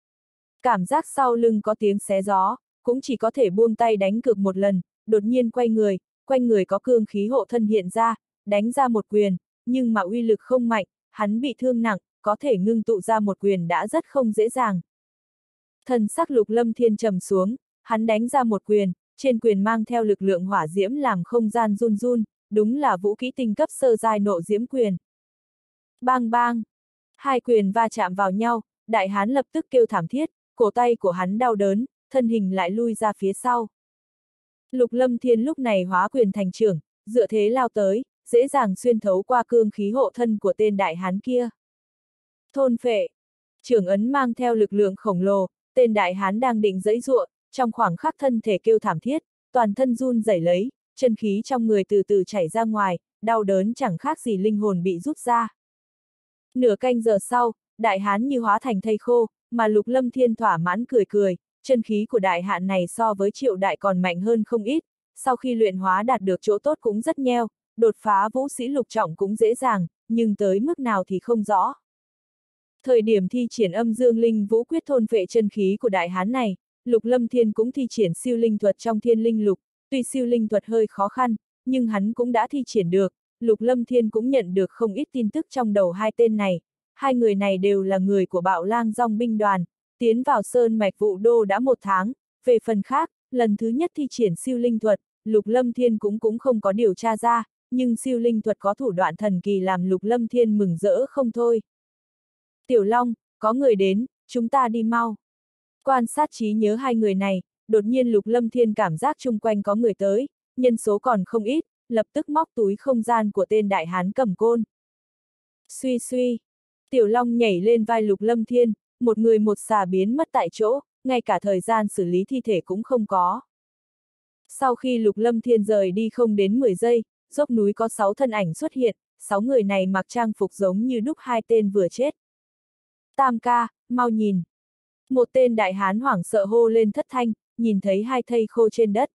Cảm giác sau lưng có tiếng xé gió, cũng chỉ có thể buông tay đánh cược một lần, đột nhiên quay người, quanh người có cương khí hộ thân hiện ra, đánh ra một quyền, nhưng mà uy lực không mạnh, hắn bị thương nặng, có thể ngưng tụ ra một quyền đã rất không dễ dàng. Thần sắc lục lâm thiên trầm xuống, hắn đánh ra một quyền, trên quyền mang theo lực lượng hỏa diễm làm không gian run run, đúng là vũ kỹ tinh cấp sơ giai nộ diễm quyền. Bang bang! Hai quyền va chạm vào nhau, đại hán lập tức kêu thảm thiết, cổ tay của hắn đau đớn, thân hình lại lui ra phía sau. Lục lâm thiên lúc này hóa quyền thành trưởng, dựa thế lao tới, dễ dàng xuyên thấu qua cương khí hộ thân của tên đại hán kia. Thôn phệ. Trưởng ấn mang theo lực lượng khổng lồ, tên đại hán đang định dẫy ruộng, trong khoảng khắc thân thể kêu thảm thiết, toàn thân run rẩy lấy, chân khí trong người từ từ chảy ra ngoài, đau đớn chẳng khác gì linh hồn bị rút ra. Nửa canh giờ sau, đại hán như hóa thành thây khô, mà lục lâm thiên thỏa mãn cười cười, chân khí của đại hạn này so với triệu đại còn mạnh hơn không ít, sau khi luyện hóa đạt được chỗ tốt cũng rất nheo, đột phá vũ sĩ lục trọng cũng dễ dàng, nhưng tới mức nào thì không rõ. Thời điểm thi triển âm dương linh vũ quyết thôn vệ chân khí của đại hán này, lục lâm thiên cũng thi triển siêu linh thuật trong thiên linh lục, tuy siêu linh thuật hơi khó khăn, nhưng hắn cũng đã thi triển được, lục lâm thiên cũng nhận được không ít tin tức trong đầu hai tên này, hai người này đều là người của bạo lang dòng binh đoàn, tiến vào sơn mạch vụ đô đã một tháng, về phần khác, lần thứ nhất thi triển siêu linh thuật, lục lâm thiên cũng cũng không có điều tra ra, nhưng siêu linh thuật có thủ đoạn thần kỳ làm lục lâm thiên mừng rỡ không thôi. Tiểu Long, có người đến, chúng ta đi mau. Quan sát trí nhớ hai người này, đột nhiên lục lâm thiên cảm giác chung quanh có người tới, nhân số còn không ít, lập tức móc túi không gian của tên đại hán cầm côn. Suy suy, Tiểu Long nhảy lên vai lục lâm thiên, một người một xà biến mất tại chỗ, ngay cả thời gian xử lý thi thể cũng không có. Sau khi lục lâm thiên rời đi không đến 10 giây, dốc núi có 6 thân ảnh xuất hiện, 6 người này mặc trang phục giống như đúc hai tên vừa chết. Tam ca, mau nhìn. Một tên đại hán hoảng sợ hô lên thất thanh, nhìn thấy hai thây khô trên đất.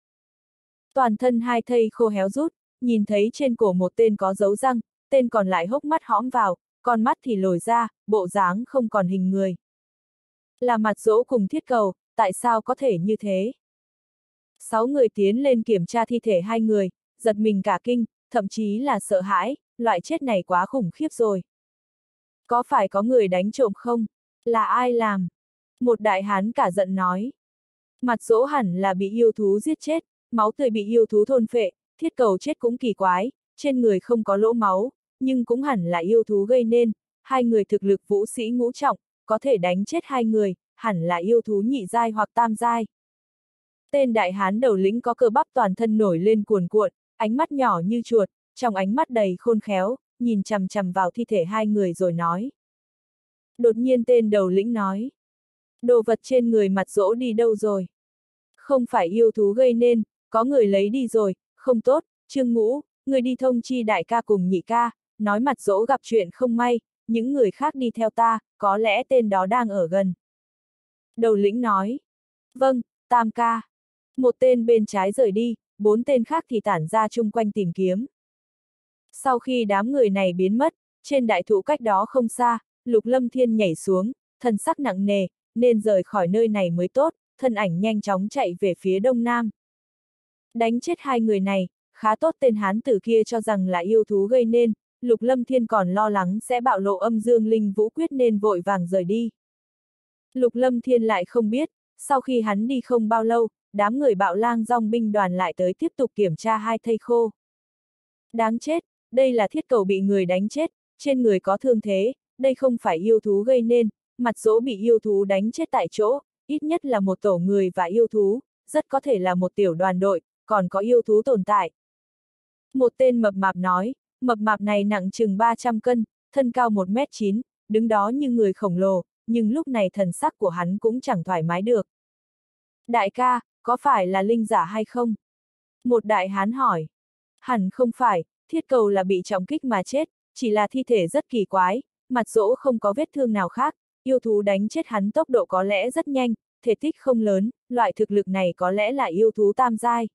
Toàn thân hai thây khô héo rút, nhìn thấy trên cổ một tên có dấu răng, tên còn lại hốc mắt hõm vào, con mắt thì lồi ra, bộ dáng không còn hình người. Là mặt dỗ cùng thiết cầu, tại sao có thể như thế? Sáu người tiến lên kiểm tra thi thể hai người, giật mình cả kinh, thậm chí là sợ hãi, loại chết này quá khủng khiếp rồi. Có phải có người đánh trộm không? Là ai làm? Một đại hán cả giận nói. Mặt dỗ hẳn là bị yêu thú giết chết, máu tươi bị yêu thú thôn phệ, thiết cầu chết cũng kỳ quái, trên người không có lỗ máu, nhưng cũng hẳn là yêu thú gây nên, hai người thực lực vũ sĩ ngũ trọng, có thể đánh chết hai người, hẳn là yêu thú nhị giai hoặc tam giai. Tên đại hán đầu lĩnh có cơ bắp toàn thân nổi lên cuồn cuộn, ánh mắt nhỏ như chuột, trong ánh mắt đầy khôn khéo, nhìn chằm chằm vào thi thể hai người rồi nói. Đột nhiên tên đầu lĩnh nói. Đồ vật trên người mặt dỗ đi đâu rồi? Không phải yêu thú gây nên, có người lấy đi rồi, không tốt, trương ngũ, người đi thông chi đại ca cùng nhị ca, nói mặt dỗ gặp chuyện không may, những người khác đi theo ta, có lẽ tên đó đang ở gần. Đầu lĩnh nói. Vâng, tam ca. Một tên bên trái rời đi, bốn tên khác thì tản ra chung quanh tìm kiếm. Sau khi đám người này biến mất, trên đại thụ cách đó không xa, lục lâm thiên nhảy xuống, thân sắc nặng nề, nên rời khỏi nơi này mới tốt, thân ảnh nhanh chóng chạy về phía đông nam. Đánh chết hai người này, khá tốt tên hán tử kia cho rằng là yêu thú gây nên, lục lâm thiên còn lo lắng sẽ bạo lộ âm dương linh vũ quyết nên vội vàng rời đi. Lục lâm thiên lại không biết, sau khi hắn đi không bao lâu, đám người bạo lang dòng binh đoàn lại tới tiếp tục kiểm tra hai thây khô. Đáng chết, đây là thiết cầu bị người đánh chết, trên người có thương thế, đây không phải yêu thú gây nên, mặt dỗ bị yêu thú đánh chết tại chỗ, ít nhất là một tổ người và yêu thú, rất có thể là một tiểu đoàn đội, còn có yêu thú tồn tại. Một tên mập mạp nói, mập mạp này nặng chừng 300 cân, thân cao 1m9, đứng đó như người khổng lồ, nhưng lúc này thần sắc của hắn cũng chẳng thoải mái được. Đại ca, có phải là linh giả hay không? Một đại hán hỏi. Hẳn không phải, thiết cầu là bị trọng kích mà chết, chỉ là thi thể rất kỳ quái, mặt dỗ không có vết thương nào khác, yêu thú đánh chết hắn tốc độ có lẽ rất nhanh, thể tích không lớn, loại thực lực này có lẽ là yêu thú tam giai.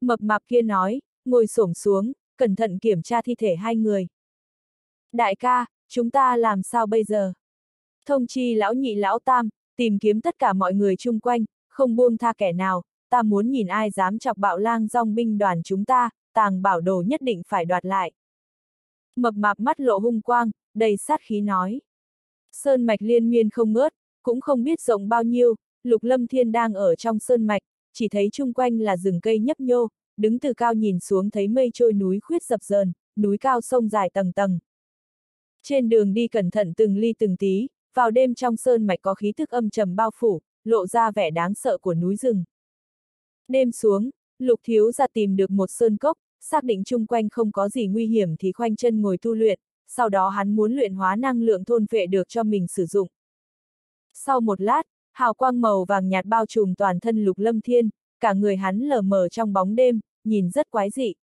Mập mạp kia nói, ngồi xổm xuống, cẩn thận kiểm tra thi thể hai người. Đại ca, chúng ta làm sao bây giờ? Thông chi lão nhị lão tam, tìm kiếm tất cả mọi người chung quanh, không buông tha kẻ nào, ta muốn nhìn ai dám chọc bạo lang dòng binh đoàn chúng ta, tàng bảo đồ nhất định phải đoạt lại. Mập mạp mắt lộ hung quang, đầy sát khí nói. Sơn mạch liên miên không ngớt, cũng không biết rộng bao nhiêu, Lục Lâm Thiên đang ở trong sơn mạch, chỉ thấy chung quanh là rừng cây nhấp nhô, đứng từ cao nhìn xuống thấy mây trôi núi khuyết dập dờn, núi cao sông dài tầng tầng. Trên đường đi cẩn thận từng ly từng tí, vào đêm trong sơn mạch có khí thức âm trầm bao phủ, lộ ra vẻ đáng sợ của núi rừng. Đêm xuống, Lục Thiếu ra tìm được một sơn cốc, xác định chung quanh không có gì nguy hiểm thì khoanh chân ngồi tu luyện, sau đó hắn muốn luyện hóa năng lượng thôn vệ được cho mình sử dụng. Sau một lát, hào quang màu vàng nhạt bao trùm toàn thân Lục Lâm Thiên, cả người hắn lờ mờ trong bóng đêm, nhìn rất quái dị.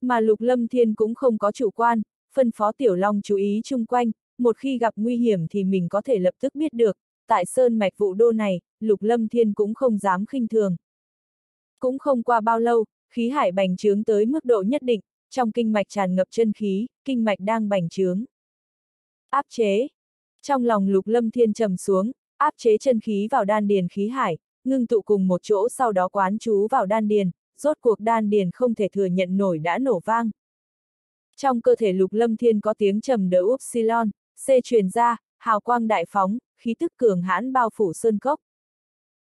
Mà Lục Lâm Thiên cũng không có chủ quan, phân phó Tiểu Long chú ý chung quanh, một khi gặp nguy hiểm thì mình có thể lập tức biết được, tại sơn mạch vụ đô này, Lục Lâm Thiên cũng không dám khinh thường. Cũng không qua bao lâu, khí hải bành trướng tới mức độ nhất định, trong kinh mạch tràn ngập chân khí, kinh mạch đang bành trướng. Áp chế. Trong lòng Lục Lâm Thiên trầm xuống, áp chế chân khí vào đan điền khí hải, ngưng tụ cùng một chỗ sau đó quán chú vào đan điền, rốt cuộc đan điền không thể thừa nhận nổi đã nổ vang. Trong cơ thể lục lâm thiên có tiếng trầm đỡ upsilon, C truyền ra, hào quang đại phóng, khí tức cường hãn bao phủ sơn cốc.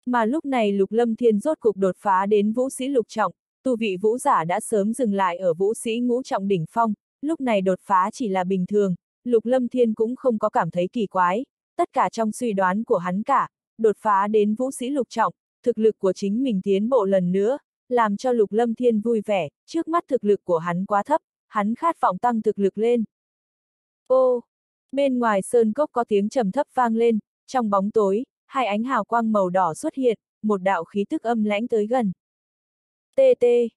Mà lúc này lục lâm thiên rốt cục đột phá đến vũ sĩ lục trọng, tu vị vũ giả đã sớm dừng lại ở vũ sĩ ngũ trọng đỉnh phong, lúc này đột phá chỉ là bình thường, lục lâm thiên cũng không có cảm thấy kỳ quái, tất cả trong suy đoán của hắn cả, đột phá đến vũ sĩ lục trọng, thực lực của chính mình tiến bộ lần nữa, làm cho lục lâm thiên vui vẻ, trước mắt thực lực của hắn quá thấp, hắn khát vọng tăng thực lực lên. Ô! Bên ngoài sơn cốc có tiếng trầm thấp vang lên, trong bóng tối, hai ánh hào quang màu đỏ xuất hiện, một đạo khí tức âm lãnh tới gần. Tê tê!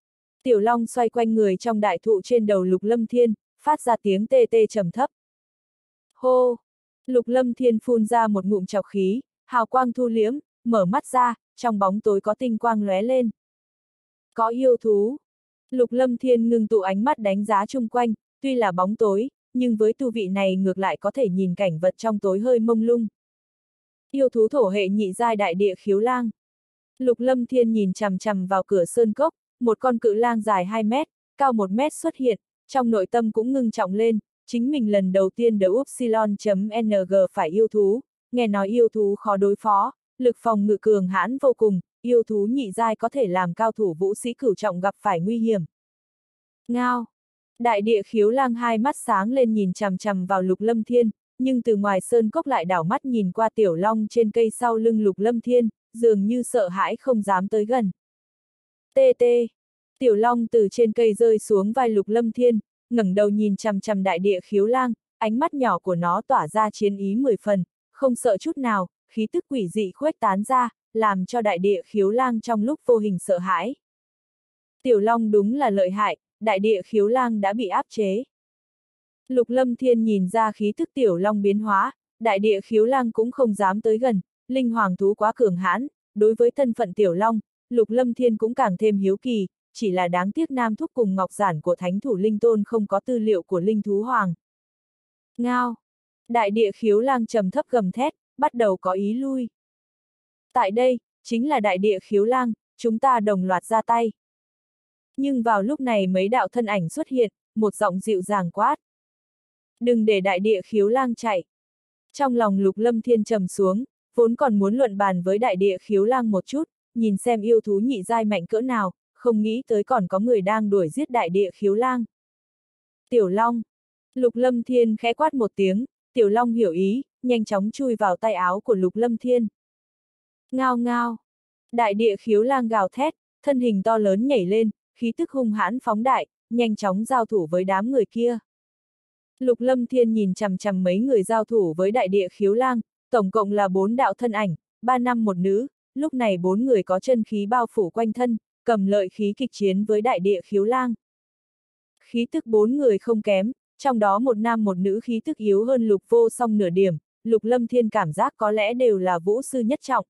Tiểu Long xoay quanh người trong đại thụ trên đầu Lục Lâm Thiên, phát ra tiếng tê tê trầm thấp. Hô! Lục Lâm Thiên phun ra một ngụm chọc khí, hào quang thu liễm, mở mắt ra, trong bóng tối có tinh quang lóe lên. Có yêu thú! Lục Lâm Thiên ngừng tụ ánh mắt đánh giá chung quanh, tuy là bóng tối, nhưng với tu vị này ngược lại có thể nhìn cảnh vật trong tối hơi mông lung. Yêu thú thổ hệ nhị giai đại địa khiếu lang. Lục Lâm Thiên nhìn chằm chằm vào cửa sơn cốc, một con cự lang dài 2 mét, cao 1 mét xuất hiện, trong nội tâm cũng ngưng trọng lên, chính mình lần đầu tiên đấu Upsilon.ng phải yêu thú, nghe nói yêu thú khó đối phó, lực phòng ngự cường hãn vô cùng, yêu thú nhị giai có thể làm cao thủ vũ sĩ cửu trọng gặp phải nguy hiểm. Ngao! Đại địa khiếu lang hai mắt sáng lên nhìn chằm chằm vào lục lâm thiên, nhưng từ ngoài sơn cốc lại đảo mắt nhìn qua tiểu long trên cây sau lưng lục lâm thiên, dường như sợ hãi không dám tới gần. Tê tê! Tiểu long từ trên cây rơi xuống vai lục lâm thiên, ngẩng đầu nhìn chằm chằm đại địa khiếu lang, ánh mắt nhỏ của nó tỏa ra chiến ý mười phần, không sợ chút nào, khí tức quỷ dị khuếch tán ra, làm cho đại địa khiếu lang trong lúc vô hình sợ hãi. Tiểu Long đúng là lợi hại, đại địa khiếu lang đã bị áp chế. Lục Lâm Thiên nhìn ra khí thức Tiểu Long biến hóa, đại địa khiếu lang cũng không dám tới gần, linh hoàng thú quá cường hãn, đối với thân phận Tiểu Long, Lục Lâm Thiên cũng càng thêm hiếu kỳ, chỉ là đáng tiếc nam thúc cùng ngọc giản của thánh thủ linh tôn không có tư liệu của linh thú hoàng. Ngao! Đại địa khiếu lang trầm thấp gầm thét, bắt đầu có ý lui. Tại đây, chính là đại địa khiếu lang, chúng ta đồng loạt ra tay. Nhưng vào lúc này mấy đạo thân ảnh xuất hiện, một giọng dịu dàng quát. Đừng để đại địa khiếu lang chạy. Trong lòng lục lâm thiên trầm xuống, vốn còn muốn luận bàn với đại địa khiếu lang một chút, nhìn xem yêu thú nhị giai mạnh cỡ nào, không nghĩ tới còn có người đang đuổi giết đại địa khiếu lang. Tiểu Long. Lục Lâm Thiên khẽ quát một tiếng, Tiểu Long hiểu ý, nhanh chóng chui vào tay áo của Lục Lâm Thiên. Ngao ngao. Đại địa khiếu lang gào thét, thân hình to lớn nhảy lên, khí tức hung hãn phóng đại, nhanh chóng giao thủ với đám người kia. Lục Lâm Thiên nhìn chằm chằm mấy người giao thủ với đại địa khiếu lang, tổng cộng là bốn đạo thân ảnh, ba nam một nữ, lúc này bốn người có chân khí bao phủ quanh thân, cầm lợi khí kịch chiến với đại địa khiếu lang. Khí tức bốn người không kém, trong đó một nam một nữ khí tức yếu hơn lục vô song nửa điểm, lục lâm thiên cảm giác có lẽ đều là vũ sư nhất trọng.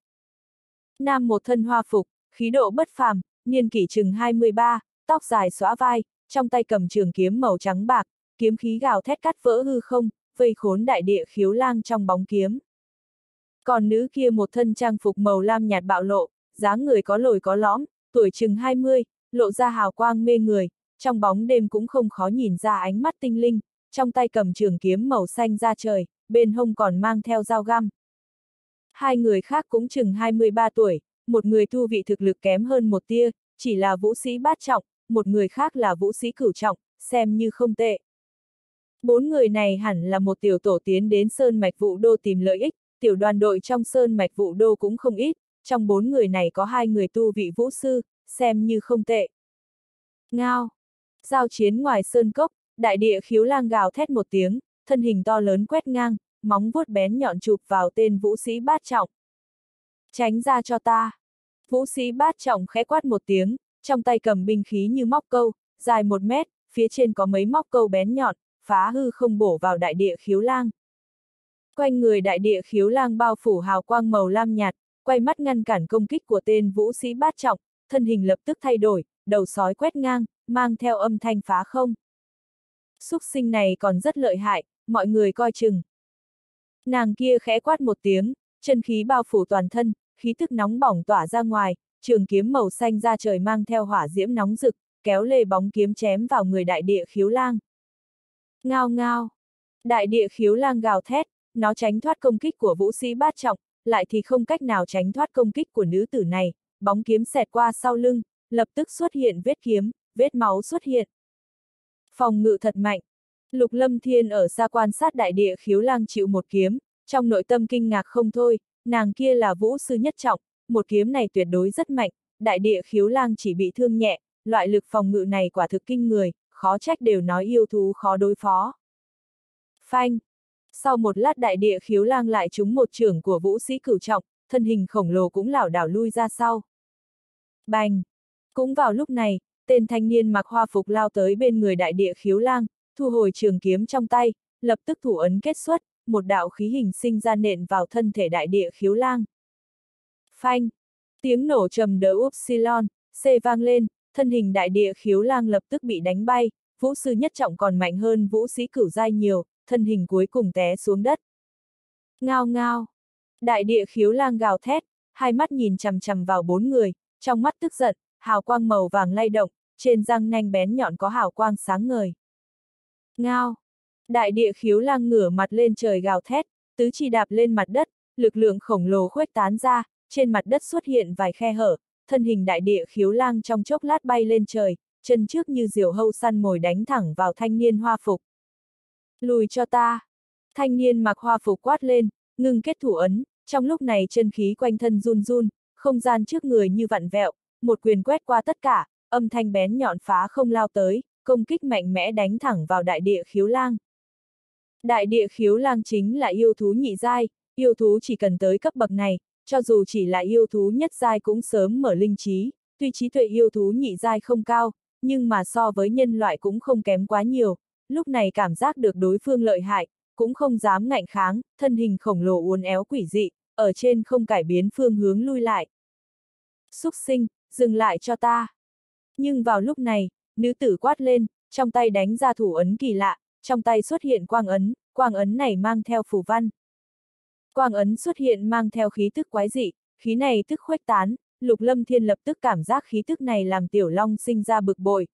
Nam một thân hoa phục, khí độ bất phàm, niên kỷ chừng 23, tóc dài xóa vai, trong tay cầm trường kiếm màu trắng bạc, kiếm khí gào thét cắt vỡ hư không, vây khốn đại địa khiếu lang trong bóng kiếm. Còn nữ kia một thân trang phục màu lam nhạt bạo lộ, dáng người có lồi có lõm, tuổi chừng 20, lộ ra hào quang mê người, trong bóng đêm cũng không khó nhìn ra ánh mắt tinh linh, trong tay cầm trường kiếm màu xanh ra trời, bên hông còn mang theo dao găm. Hai người khác cũng chừng 23 tuổi, một người tu vị thực lực kém hơn một tia, chỉ là vũ sĩ bát trọng, một người khác là vũ sĩ cửu trọng, xem như không tệ. Bốn người này hẳn là một tiểu tổ tiến đến Sơn Mạch Vụ Đô tìm lợi ích, tiểu đoàn đội trong Sơn Mạch Vụ Đô cũng không ít, trong bốn người này có hai người tu vị vũ sư, xem như không tệ. Ngao! Giao chiến ngoài Sơn Cốc, đại địa khiếu lang gào thét một tiếng, thân hình to lớn quét ngang, móng vuốt bén nhọn chụp vào tên vũ sĩ bát trọng. Tránh ra cho ta! Vũ sĩ bát trọng khẽ quát một tiếng, trong tay cầm binh khí như móc câu, dài một mét, phía trên có mấy móc câu bén nhọn, phá hư không bổ vào đại địa khiếu lang. Quanh người đại địa khiếu lang bao phủ hào quang màu lam nhạt, quay mắt ngăn cản công kích của tên vũ sĩ bát trọng, thân hình lập tức thay đổi, đầu sói quét ngang, mang theo âm thanh phá không. Xúc sinh này còn rất lợi hại, mọi người coi chừng. Nàng kia khẽ quát một tiếng, chân khí bao phủ toàn thân, khí tức nóng bỏng tỏa ra ngoài, trường kiếm màu xanh ra trời mang theo hỏa diễm nóng rực, kéo lê bóng kiếm chém vào người đại địa khiếu lang. Ngao ngao! Đại địa khiếu lang gào thét, nó tránh thoát công kích của vũ sĩ bát trọng, lại thì không cách nào tránh thoát công kích của nữ tử này, bóng kiếm xẹt qua sau lưng, lập tức xuất hiện vết kiếm, vết máu xuất hiện. Phòng ngự thật mạnh. Lục Lâm Thiên ở xa quan sát đại địa khiếu lang chịu một kiếm, trong nội tâm kinh ngạc không thôi, nàng kia là vũ sư nhất trọng, một kiếm này tuyệt đối rất mạnh, đại địa khiếu lang chỉ bị thương nhẹ, loại lực phòng ngự này quả thực kinh người, khó trách đều nói yêu thú khó đối phó. Phanh! Sau một lát đại địa khiếu lang lại trúng một trưởng của vũ sĩ cửu trọng, thân hình khổng lồ cũng lảo đảo lui ra sau. Bành! Cũng vào lúc này, tên thanh niên mặc hoa phục lao tới bên người đại địa khiếu lang, thu hồi trường kiếm trong tay, lập tức thủ ấn kết xuất, một đạo khí hình sinh ra nện vào thân thể đại địa khiếu lang. Phanh! Tiếng nổ trầm đỡ upsilon, C vang lên, thân hình đại địa khiếu lang lập tức bị đánh bay, vũ sư nhất trọng còn mạnh hơn vũ sĩ cửu giai nhiều, thân hình cuối cùng té xuống đất. Ngao ngao! Đại địa khiếu lang gào thét, hai mắt nhìn chằm chằm vào bốn người, trong mắt tức giận, hào quang màu vàng lay động, trên răng nanh bén nhọn có hào quang sáng ngời. Ngao! Đại địa khiếu lang ngửa mặt lên trời gào thét, tứ chi đạp lên mặt đất, lực lượng khổng lồ khuếch tán ra, trên mặt đất xuất hiện vài khe hở, thân hình đại địa khiếu lang trong chốc lát bay lên trời, chân trước như diều hâu săn mồi đánh thẳng vào thanh niên hoa phục. Lùi cho ta! Thanh niên mặc hoa phục quát lên, ngừng kết thủ ấn, trong lúc này chân khí quanh thân run run, không gian trước người như vặn vẹo, một quyền quét qua tất cả, âm thanh bén nhọn phá không lao tới, công kích mạnh mẽ đánh thẳng vào đại địa khiếu lang. Đại địa khiếu lang chính là yêu thú nhị giai, yêu thú chỉ cần tới cấp bậc này, cho dù chỉ là yêu thú nhất giai cũng sớm mở linh trí, tuy trí tuệ yêu thú nhị giai không cao, nhưng mà so với nhân loại cũng không kém quá nhiều, lúc này cảm giác được đối phương lợi hại, cũng không dám ngạnh kháng, thân hình khổng lồ uốn éo quỷ dị, ở trên không cải biến phương hướng lui lại. Xúc sinh, dừng lại cho ta. Nhưng vào lúc này, nữ tử quát lên, trong tay đánh ra thủ ấn kỳ lạ, trong tay xuất hiện quang ấn, quang ấn này mang theo phù văn. Quang ấn xuất hiện mang theo khí tức quái dị, khí này tức khuếch tán, Lục Lâm Thiên lập tức cảm giác khí tức này làm Tiểu Long sinh ra bực bội.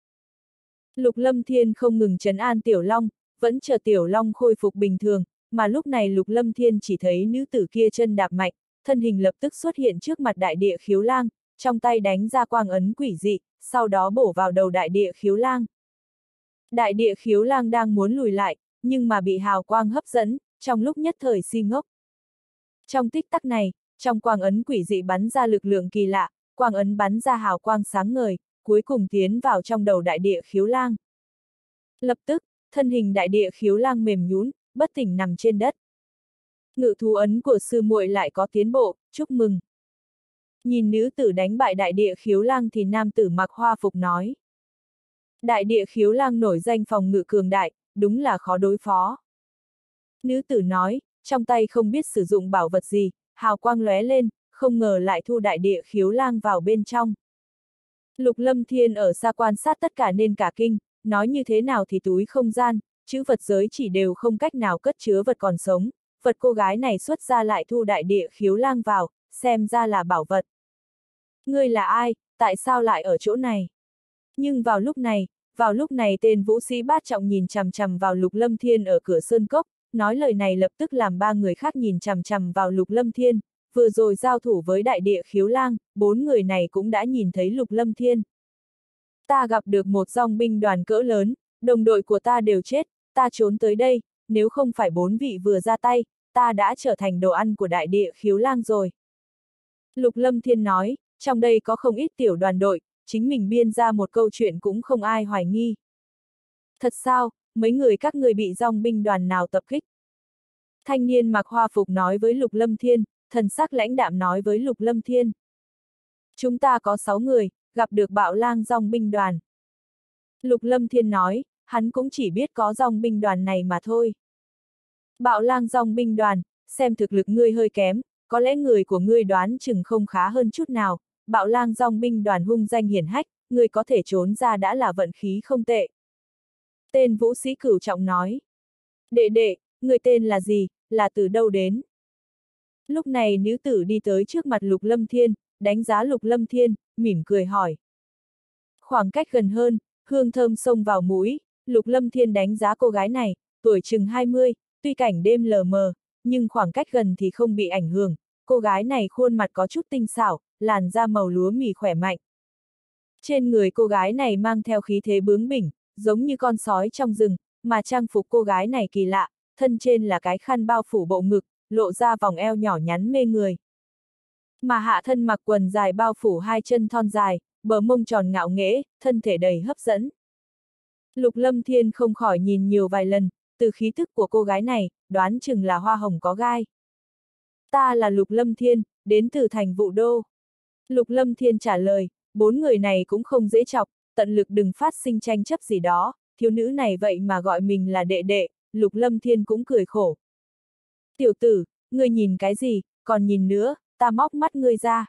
Lục Lâm Thiên không ngừng trấn an Tiểu Long, vẫn chờ Tiểu Long khôi phục bình thường, mà lúc này Lục Lâm Thiên chỉ thấy nữ tử kia chân đạp mạnh, thân hình lập tức xuất hiện trước mặt đại địa khiếu lang, trong tay đánh ra quang ấn quỷ dị, sau đó bổ vào đầu đại địa khiếu lang. Đại địa khiếu lang đang muốn lùi lại, nhưng mà bị hào quang hấp dẫn, trong lúc nhất thời si ngốc. Trong tích tắc này, trong quang ấn quỷ dị bắn ra lực lượng kỳ lạ, quang ấn bắn ra hào quang sáng ngời, cuối cùng tiến vào trong đầu đại địa khiếu lang. Lập tức, thân hình đại địa khiếu lang mềm nhún, bất tỉnh nằm trên đất. Ngự thú ấn của sư muội lại có tiến bộ, chúc mừng. Nhìn nữ tử đánh bại đại địa khiếu lang thì nam tử mặc hoa phục nói. Đại địa khiếu lang nổi danh phòng ngự cường đại, đúng là khó đối phó. Nữ tử nói, trong tay không biết sử dụng bảo vật gì, hào quang lóe lên, không ngờ lại thu đại địa khiếu lang vào bên trong. Lục lâm thiên ở xa quan sát tất cả nên cả kinh, nói như thế nào thì túi không gian, chữ vật giới chỉ đều không cách nào cất chứa vật còn sống, vật cô gái này xuất ra lại thu đại địa khiếu lang vào, xem ra là bảo vật. Ngươi là ai, tại sao lại ở chỗ này? Nhưng vào lúc này, vào lúc này tên vũ sĩ bát trọng nhìn chằm chằm vào lục lâm thiên ở cửa sơn cốc, nói lời này lập tức làm ba người khác nhìn chằm chằm vào Lục Lâm Thiên, vừa rồi giao thủ với đại địa khiếu lang, bốn người này cũng đã nhìn thấy Lục Lâm Thiên. Ta gặp được một dòng binh đoàn cỡ lớn, đồng đội của ta đều chết, ta trốn tới đây, nếu không phải bốn vị vừa ra tay, ta đã trở thành đồ ăn của đại địa khiếu lang rồi. Lục Lâm Thiên nói, trong đây có không ít tiểu đoàn đội, chính mình biên ra một câu chuyện cũng không ai hoài nghi. Thật sao, mấy người các người bị dòng binh đoàn nào tập kích? Thanh niên mặc hoa phục nói với Lục Lâm Thiên, thần sắc lãnh đạm nói với Lục Lâm Thiên. Chúng ta có sáu người, gặp được bạo lang dòng binh đoàn. Lục Lâm Thiên nói, hắn cũng chỉ biết có dòng binh đoàn này mà thôi. Bạo lang dòng binh đoàn, xem thực lực ngươi hơi kém, có lẽ người của ngươi đoán chừng không khá hơn chút nào, bạo lang dòng binh đoàn hung danh hiển hách, ngươi có thể trốn ra đã là vận khí không tệ. Tên vũ sĩ cửu trọng nói. Đệ đệ, người tên là gì, là từ đâu đến? Lúc này nữ tử đi tới trước mặt Lục Lâm Thiên, đánh giá Lục Lâm Thiên, mỉm cười hỏi. Khoảng cách gần hơn, hương thơm xông vào mũi, Lục Lâm Thiên đánh giá cô gái này, tuổi chừng 20, tuy cảnh đêm lờ mờ, nhưng khoảng cách gần thì không bị ảnh hưởng, cô gái này khuôn mặt có chút tinh xảo, làn da màu lúa mì khỏe mạnh. Trên người cô gái này mang theo khí thế bướng bỉnh, giống như con sói trong rừng, mà trang phục cô gái này kỳ lạ, thân trên là cái khăn bao phủ bộ ngực, lộ ra vòng eo nhỏ nhắn mê người. Mà hạ thân mặc quần dài bao phủ hai chân thon dài, bờ mông tròn ngạo nghễ, thân thể đầy hấp dẫn. Lục Lâm Thiên không khỏi nhìn nhiều vài lần, từ khí thức của cô gái này, đoán chừng là hoa hồng có gai. Ta là Lục Lâm Thiên, đến từ thành vụ đô. Lục Lâm Thiên trả lời, bốn người này cũng không dễ chọc, tận lực đừng phát sinh tranh chấp gì đó, thiếu nữ này vậy mà gọi mình là đệ đệ, Lục Lâm Thiên cũng cười khổ. Tiểu tử, ngươi nhìn cái gì, còn nhìn nữa, ta móc mắt ngươi ra.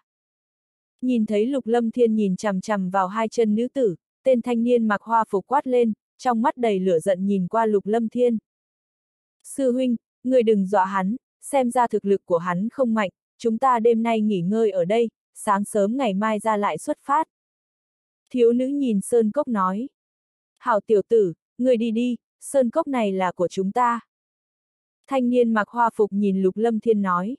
Nhìn thấy Lục Lâm Thiên nhìn chằm chằm vào hai chân nữ tử, tên thanh niên mặc hoa phục quát lên, trong mắt đầy lửa giận nhìn qua Lục Lâm Thiên. Sư huynh, ngươi đừng dọa hắn, xem ra thực lực của hắn không mạnh, chúng ta đêm nay nghỉ ngơi ở đây, sáng sớm ngày mai ra lại xuất phát. Thiếu nữ nhìn Sơn Cốc nói. Hảo tiểu tử, người đi đi, Sơn Cốc này là của chúng ta. Thanh niên mặc hoa phục nhìn Lục Lâm Thiên nói.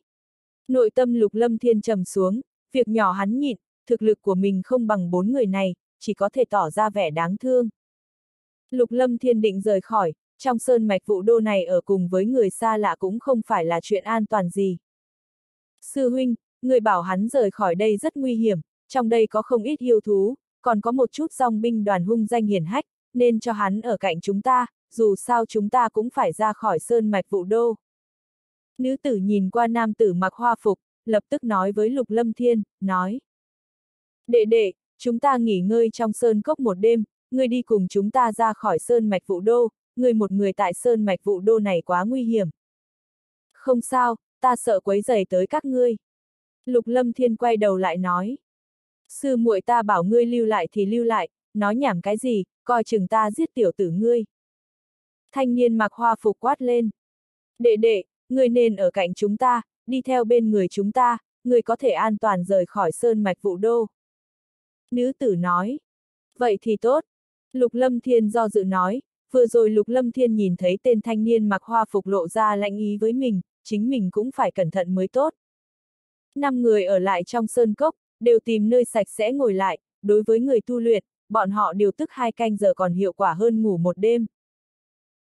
Nội tâm Lục Lâm Thiên trầm xuống, việc nhỏ hắn nhịn, thực lực của mình không bằng bốn người này, chỉ có thể tỏ ra vẻ đáng thương. Lục Lâm Thiên định rời khỏi, trong sơn mạch vụ đô này ở cùng với người xa lạ cũng không phải là chuyện an toàn gì. Sư huynh, người bảo hắn rời khỏi đây rất nguy hiểm, trong đây có không ít yêu thú, còn có một chút dòng binh đoàn hung danh hiển hách, nên cho hắn ở cạnh chúng ta, dù sao chúng ta cũng phải ra khỏi sơn mạch vụ đô. Nữ tử nhìn qua nam tử mặc hoa phục, lập tức nói với Lục Lâm Thiên, nói. Đệ đệ, chúng ta nghỉ ngơi trong sơn cốc một đêm, ngươi đi cùng chúng ta ra khỏi sơn mạch vụ đô, ngươi một người tại sơn mạch vụ đô này quá nguy hiểm. Không sao, ta sợ quấy rầy tới các ngươi. Lục Lâm Thiên quay đầu lại nói. Sư muội ta bảo ngươi lưu lại thì lưu lại, nói nhảm cái gì, coi chừng ta giết tiểu tử ngươi. Thanh niên mặc hoa phục quát lên. Đệ đệ, ngươi nên ở cạnh chúng ta, đi theo bên người chúng ta, ngươi có thể an toàn rời khỏi sơn mạch vụ đô. Nữ tử nói. Vậy thì tốt. Lục Lâm Thiên do dự nói, vừa rồi Lục Lâm Thiên nhìn thấy tên thanh niên mặc hoa phục lộ ra lạnh ý với mình, chính mình cũng phải cẩn thận mới tốt. Năm người ở lại trong sơn cốc, đều tìm nơi sạch sẽ ngồi lại, đối với người tu luyện, bọn họ điều tức hai canh giờ còn hiệu quả hơn ngủ một đêm.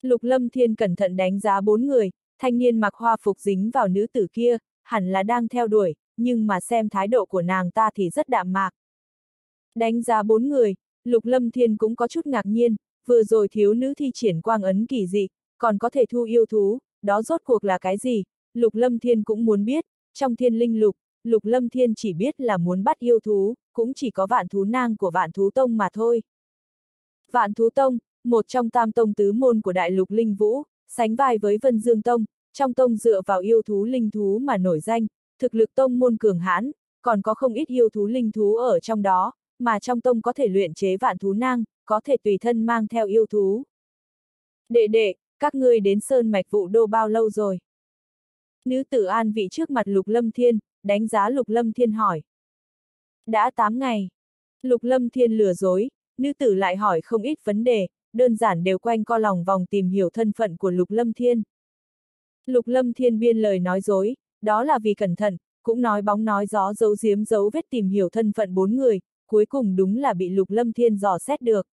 Lục Lâm Thiên cẩn thận đánh giá bốn người, thanh niên mặc hoa phục dính vào nữ tử kia, hẳn là đang theo đuổi, nhưng mà xem thái độ của nàng ta thì rất đạm mạc. Đánh giá bốn người, Lục Lâm Thiên cũng có chút ngạc nhiên, vừa rồi thiếu nữ thi triển quang ấn kỳ dị, còn có thể thu yêu thú, đó rốt cuộc là cái gì? Lục Lâm Thiên cũng muốn biết, trong thiên linh lục, Lục Lâm Thiên chỉ biết là muốn bắt yêu thú, cũng chỉ có vạn thú nang của vạn thú tông mà thôi. Vạn thú tông, một trong tam tông tứ môn của đại lục linh vũ, sánh vai với Vân Dương Tông, trong tông dựa vào yêu thú linh thú mà nổi danh, thực lực tông môn cường hãn, còn có không ít yêu thú linh thú ở trong đó, mà trong tông có thể luyện chế vạn thú nang, có thể tùy thân mang theo yêu thú. Đệ đệ, các ngươi đến Sơn Mạch Vụ Đô bao lâu rồi? Nữ tử an vị trước mặt Lục Lâm Thiên, đánh giá Lục Lâm Thiên hỏi. Đã 8 ngày. Lục Lâm Thiên lừa dối, nữ tử lại hỏi không ít vấn đề, đơn giản đều quanh co lòng vòng tìm hiểu thân phận của Lục Lâm Thiên. Lục Lâm Thiên biên lời nói dối, đó là vì cẩn thận, cũng nói bóng nói gió giấu giếm giấu vết tìm hiểu thân phận bốn người, cuối cùng đúng là bị Lục Lâm Thiên dò xét được.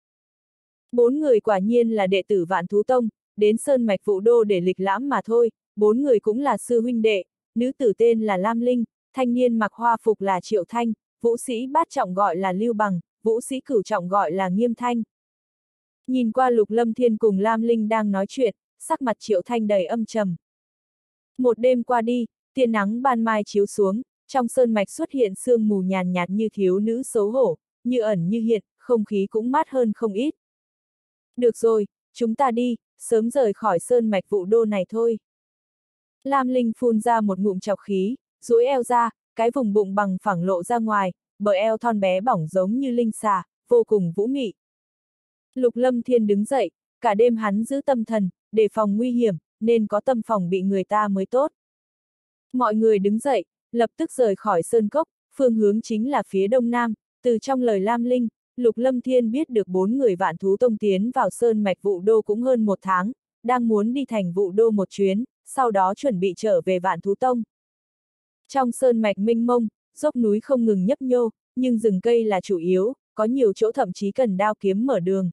Bốn người quả nhiên là đệ tử Vạn Thú Tông, đến Sơn Mạch Vũ Đô để lịch lãm mà thôi, bốn người cũng là sư huynh đệ, nữ tử tên là Lam Linh, thanh niên mặc hoa phục là Triệu Thanh, vũ sĩ bát trọng gọi là Lưu Bằng, vũ sĩ cửu trọng gọi là Nghiêm Thanh. Nhìn qua Lục Lâm Thiên cùng Lam Linh đang nói chuyện, sắc mặt Triệu Thanh đầy âm trầm. Một đêm qua đi, tia nắng ban mai chiếu xuống, trong sơn mạch xuất hiện sương mù nhàn nhạt như thiếu nữ xấu hổ, như ẩn như hiện, không khí cũng mát hơn không ít. Được rồi, chúng ta đi, sớm rời khỏi sơn mạch vụ đô này thôi. Lam Linh phun ra một ngụm chọc khí, duỗi eo ra, cái vùng bụng bằng phẳng lộ ra ngoài, bờ eo thon bé bỏng giống như linh xà, vô cùng vũ mị. Lục Lâm Thiên đứng dậy, cả đêm hắn giữ tâm thần, đề phòng nguy hiểm, nên có tâm phòng bị người ta mới tốt. Mọi người đứng dậy, lập tức rời khỏi sơn cốc, phương hướng chính là phía đông nam, từ trong lời Lam Linh, Lục Lâm Thiên biết được bốn người vạn thú tông tiến vào sơn mạch vụ đô cũng hơn một tháng, đang muốn đi thành vụ đô một chuyến, sau đó chuẩn bị trở về vạn thú tông. Trong sơn mạch minh mông, dốc núi không ngừng nhấp nhô, nhưng rừng cây là chủ yếu, có nhiều chỗ thậm chí cần đao kiếm mở đường.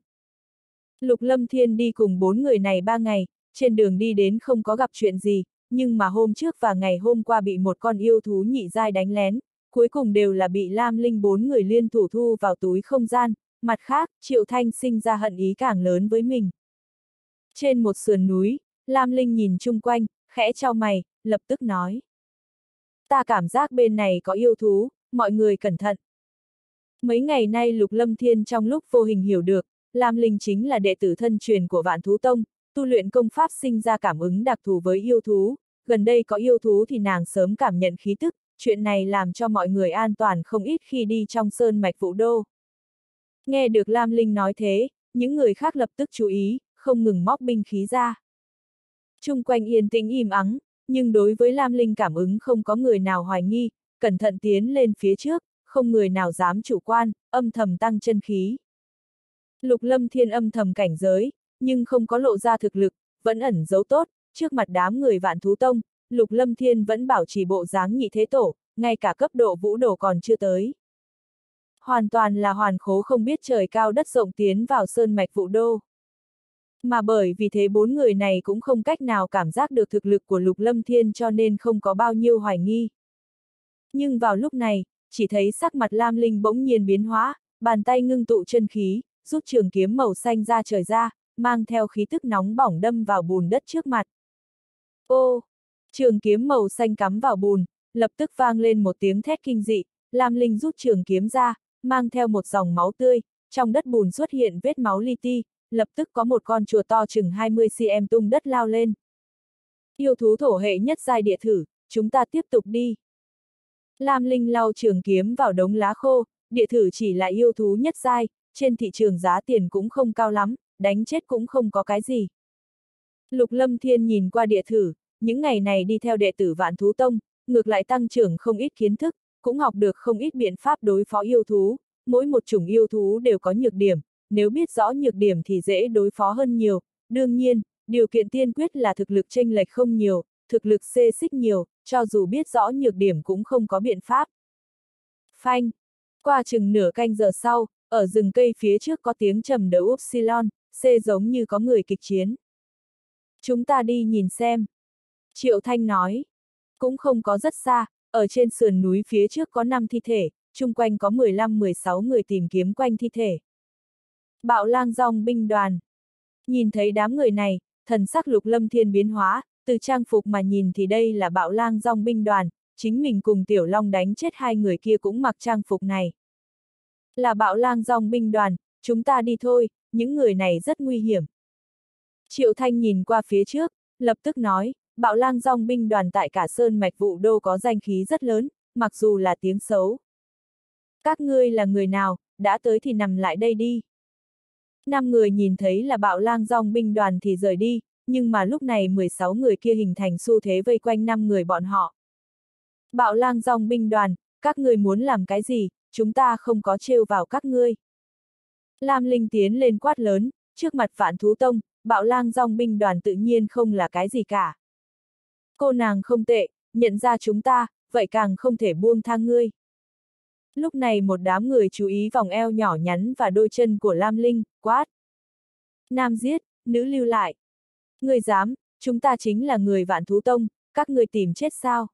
Lục Lâm Thiên đi cùng bốn người này ba ngày, trên đường đi đến không có gặp chuyện gì, nhưng mà hôm trước và ngày hôm qua bị một con yêu thú nhị giai đánh lén, cuối cùng đều là bị Lam Linh bốn người liên thủ thu vào túi không gian, mặt khác, Triệu Thanh sinh ra hận ý càng lớn với mình. Trên một sườn núi, Lam Linh nhìn chung quanh, khẽ trao mày, lập tức nói. Ta cảm giác bên này có yêu thú, mọi người cẩn thận. Mấy ngày nay Lục Lâm Thiên trong lúc vô hình hiểu được, Lam Linh chính là đệ tử thân truyền của Vạn Thú Tông, tu luyện công pháp sinh ra cảm ứng đặc thù với yêu thú, gần đây có yêu thú thì nàng sớm cảm nhận khí tức, chuyện này làm cho mọi người an toàn không ít khi đi trong sơn mạch vũ đô. Nghe được Lam Linh nói thế, những người khác lập tức chú ý, không ngừng móc binh khí ra. Trung quanh yên tĩnh im ắng, nhưng đối với Lam Linh cảm ứng không có người nào hoài nghi, cẩn thận tiến lên phía trước, không người nào dám chủ quan, âm thầm tăng chân khí. Lục lâm thiên âm thầm cảnh giới, nhưng không có lộ ra thực lực, vẫn ẩn giấu tốt, trước mặt đám người vạn thú tông, Lục Lâm Thiên vẫn bảo trì bộ dáng nhị thế tổ, ngay cả cấp độ vũ đồ còn chưa tới. Hoàn toàn là hoàn khố không biết trời cao đất rộng tiến vào sơn mạch vũ đô. Mà bởi vì thế bốn người này cũng không cách nào cảm giác được thực lực của Lục Lâm Thiên cho nên không có bao nhiêu hoài nghi. Nhưng vào lúc này, chỉ thấy sắc mặt Lam Linh bỗng nhiên biến hóa, bàn tay ngưng tụ chân khí, rút trường kiếm màu xanh ra trời ra, mang theo khí tức nóng bỏng đâm vào bùn đất trước mặt. Ô! Trường kiếm màu xanh cắm vào bùn, lập tức vang lên một tiếng thét kinh dị, Lam Linh rút trường kiếm ra, mang theo một dòng máu tươi, trong đất bùn xuất hiện vết máu li ti, lập tức có một con chùa to chừng 20cm tung đất lao lên. Yêu thú thổ hệ nhất giai địa thử, chúng ta tiếp tục đi. Lam Linh lau trường kiếm vào đống lá khô, địa thử chỉ là yêu thú nhất giai, trên thị trường giá tiền cũng không cao lắm, đánh chết cũng không có cái gì. Lục Lâm Thiên nhìn qua địa thử, những ngày này đi theo đệ tử Vạn Thú Tông, ngược lại tăng trưởng không ít kiến thức, cũng học được không ít biện pháp đối phó yêu thú, mỗi một chủng yêu thú đều có nhược điểm, nếu biết rõ nhược điểm thì dễ đối phó hơn nhiều, đương nhiên, điều kiện tiên quyết là thực lực chênh lệch không nhiều, thực lực xê xích nhiều, cho dù biết rõ nhược điểm cũng không có biện pháp. Phanh! Qua chừng nửa canh giờ sau, ở rừng cây phía trước có tiếng trầm đấu Upsilon, C giống như có người kịch chiến. Chúng ta đi nhìn xem. Triệu Thanh nói. Cũng không có rất xa, ở trên sườn núi phía trước có 5 thi thể, chung quanh có 15-16 người tìm kiếm quanh thi thể. Bạo lang dòng binh đoàn. Nhìn thấy đám người này, thần sắc lục lâm thiên biến hóa, từ trang phục mà nhìn thì đây là bạo lang dòng binh đoàn, chính mình cùng tiểu long đánh chết hai người kia cũng mặc trang phục này. Là bạo lang dòng binh đoàn, chúng ta đi thôi, những người này rất nguy hiểm. Triệu Thanh nhìn qua phía trước, lập tức nói, bạo lang dòng binh đoàn tại cả Sơn Mạch Vụ Đô có danh khí rất lớn, mặc dù là tiếng xấu. Các ngươi là người nào, đã tới thì nằm lại đây đi. Năm người nhìn thấy là bạo lang dòng binh đoàn thì rời đi, nhưng mà lúc này 16 người kia hình thành xu thế vây quanh năm người bọn họ. Bạo lang dòng binh đoàn, các người muốn làm cái gì, chúng ta không có trêu vào các ngươi. Lam Linh tiến lên quát lớn, trước mặt vạn thú tông, bạo lang dòng binh đoàn tự nhiên không là cái gì cả. Cô nàng không tệ, nhận ra chúng ta, vậy càng không thể buông tha ngươi. Lúc này một đám người chú ý vòng eo nhỏ nhắn và đôi chân của Lam Linh, quát. Nam giết, nữ lưu lại. Người dám, chúng ta chính là người vạn thú tông, các người tìm chết sao?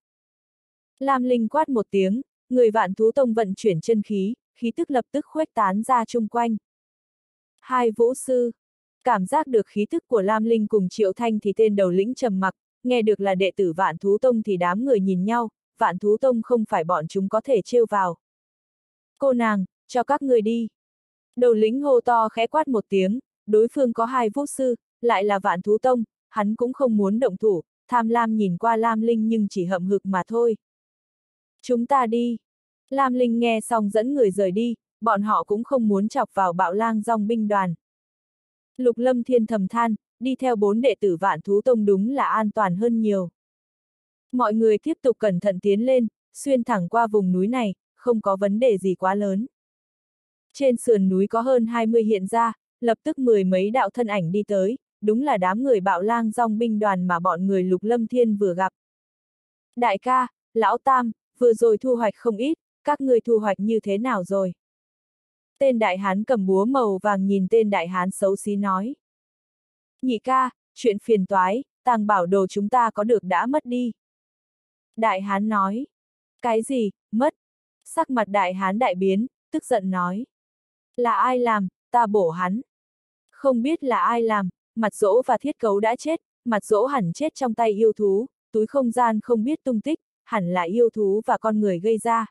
Lam Linh quát một tiếng, người vạn thú tông vận chuyển chân khí, khí tức lập tức khuếch tán ra chung quanh. Hai vũ sư. Cảm giác được khí tức của Lam Linh cùng Triệu Thanh thì tên đầu lĩnh trầm mặc, nghe được là đệ tử vạn thú tông thì đám người nhìn nhau, vạn thú tông không phải bọn chúng có thể trêu vào. Cô nàng, cho các người đi. Đầu lính hô to khẽ quát một tiếng, đối phương có hai vũ sư, lại là vạn thú tông, hắn cũng không muốn động thủ, tham lam nhìn qua Lam Linh nhưng chỉ hậm hực mà thôi. Chúng ta đi. Lam Linh nghe xong dẫn người rời đi, bọn họ cũng không muốn chọc vào bạo lang dòng binh đoàn. Lục Lâm Thiên thầm than, đi theo bốn đệ tử vạn thú tông đúng là an toàn hơn nhiều. Mọi người tiếp tục cẩn thận tiến lên, xuyên thẳng qua vùng núi này, không có vấn đề gì quá lớn. Trên sườn núi có hơn 20 hiện ra, lập tức mười mấy đạo thân ảnh đi tới, đúng là đám người bạo lang dòng binh đoàn mà bọn người lục lâm thiên vừa gặp. Đại ca, lão tam, vừa rồi thu hoạch không ít, các người thu hoạch như thế nào rồi? Tên đại hán cầm búa màu vàng nhìn tên đại hán xấu xí nói. Nhị ca, chuyện phiền toái, tàng bảo đồ chúng ta có được đã mất đi. Đại hán nói. Cái gì, mất? Sắc mặt đại hán đại biến, tức giận nói. Là ai làm, ta bổ hắn. Không biết là ai làm, mặt dỗ và thiết cấu đã chết, mặt dỗ hẳn chết trong tay yêu thú, túi không gian không biết tung tích, hẳn là yêu thú và con người gây ra.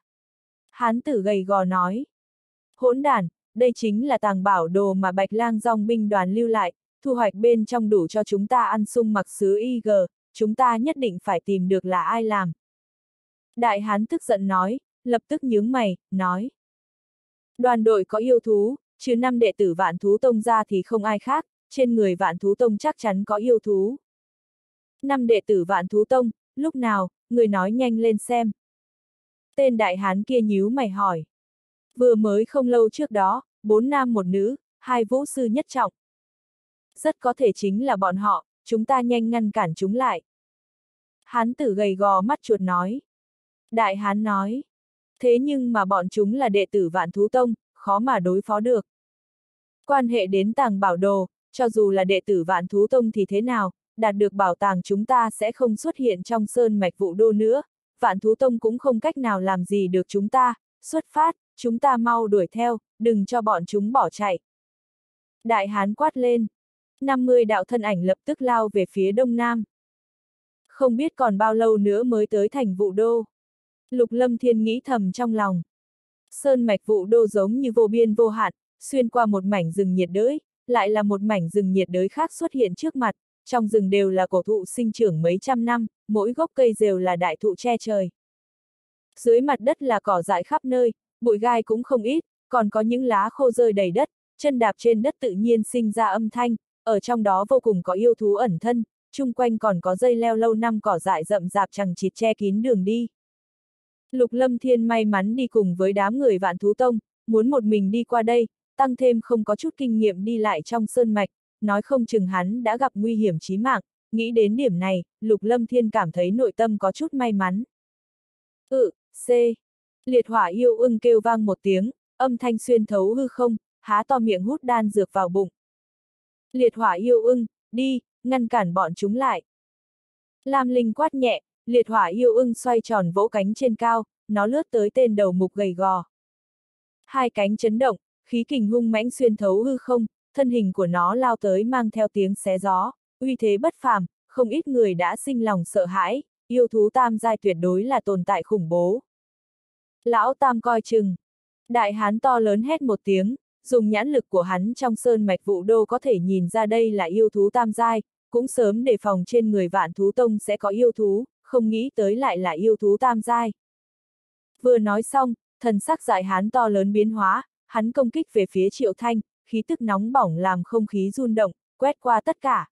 Hán tử gầy gò nói. Hỗn đàn, đây chính là tàng bảo đồ mà Bạch Lang dòng binh đoàn lưu lại, thu hoạch bên trong đủ cho chúng ta ăn sung mặc sứ IG, chúng ta nhất định phải tìm được là ai làm. Đại hán tức giận nói, lập tức nhướng mày, nói. Đoàn đội có yêu thú, chứ năm đệ tử vạn thú tông ra thì không ai khác, trên người vạn thú tông chắc chắn có yêu thú. Năm đệ tử vạn thú tông, lúc nào, người nói nhanh lên xem. Tên đại hán kia nhíu mày hỏi. Vừa mới không lâu trước đó, bốn nam một nữ, hai vũ sư nhất trọng. Rất có thể chính là bọn họ, chúng ta nhanh ngăn cản chúng lại. Hán tử gầy gò mắt chuột nói. Đại hán nói. Thế nhưng mà bọn chúng là đệ tử vạn thú tông, khó mà đối phó được. Quan hệ đến tàng bảo đồ, cho dù là đệ tử vạn thú tông thì thế nào, đạt được bảo tàng chúng ta sẽ không xuất hiện trong sơn mạch vụ đô nữa, vạn thú tông cũng không cách nào làm gì được chúng ta, xuất phát, chúng ta mau đuổi theo, đừng cho bọn chúng bỏ chạy. Đại hán quát lên. 50 đạo thân ảnh lập tức lao về phía đông nam. Không biết còn bao lâu nữa mới tới thành vụ đô. Lục lâm thiên nghĩ thầm trong lòng. Sơn mạch vụ đô giống như vô biên vô hạn, xuyên qua một mảnh rừng nhiệt đới, lại là một mảnh rừng nhiệt đới khác xuất hiện trước mặt, trong rừng đều là cổ thụ sinh trưởng mấy trăm năm, mỗi gốc cây đều là đại thụ che trời. Dưới mặt đất là cỏ dại khắp nơi, bụi gai cũng không ít, còn có những lá khô rơi đầy đất, chân đạp trên đất tự nhiên sinh ra âm thanh, ở trong đó vô cùng có yêu thú ẩn thân, chung quanh còn có dây leo lâu năm cỏ dại rậm rạp chẳng chịt che kín đường đi. Lục Lâm Thiên may mắn đi cùng với đám người vạn thú tông, muốn một mình đi qua đây, tăng thêm không có chút kinh nghiệm đi lại trong sơn mạch, nói không chừng hắn đã gặp nguy hiểm chí mạng, nghĩ đến điểm này, Lục Lâm Thiên cảm thấy nội tâm có chút may mắn. Ừ, C. Liệt hỏa yêu ưng kêu vang một tiếng, âm thanh xuyên thấu hư không, há to miệng hút đan dược vào bụng. Liệt hỏa yêu ưng, đi, ngăn cản bọn chúng lại. Lam Linh quát nhẹ, liệt hỏa yêu ưng xoay tròn vỗ cánh trên cao, nó lướt tới tên đầu mục gầy gò. Hai cánh chấn động, khí kình hung mãnh xuyên thấu hư không, thân hình của nó lao tới mang theo tiếng xé gió, uy thế bất phàm, không ít người đã sinh lòng sợ hãi, yêu thú tam giai tuyệt đối là tồn tại khủng bố. Lão tam coi chừng. Đại hán to lớn hét một tiếng, dùng nhãn lực của hắn trong sơn mạch vụ đô có thể nhìn ra đây là yêu thú tam giai, cũng sớm đề phòng trên người vạn thú tông sẽ có yêu thú, không nghĩ tới lại là yêu thú tam giai. Vừa nói xong, thần sắc dại hán to lớn biến hóa, hắn công kích về phía triệu thanh, khí tức nóng bỏng làm không khí run động, quét qua tất cả.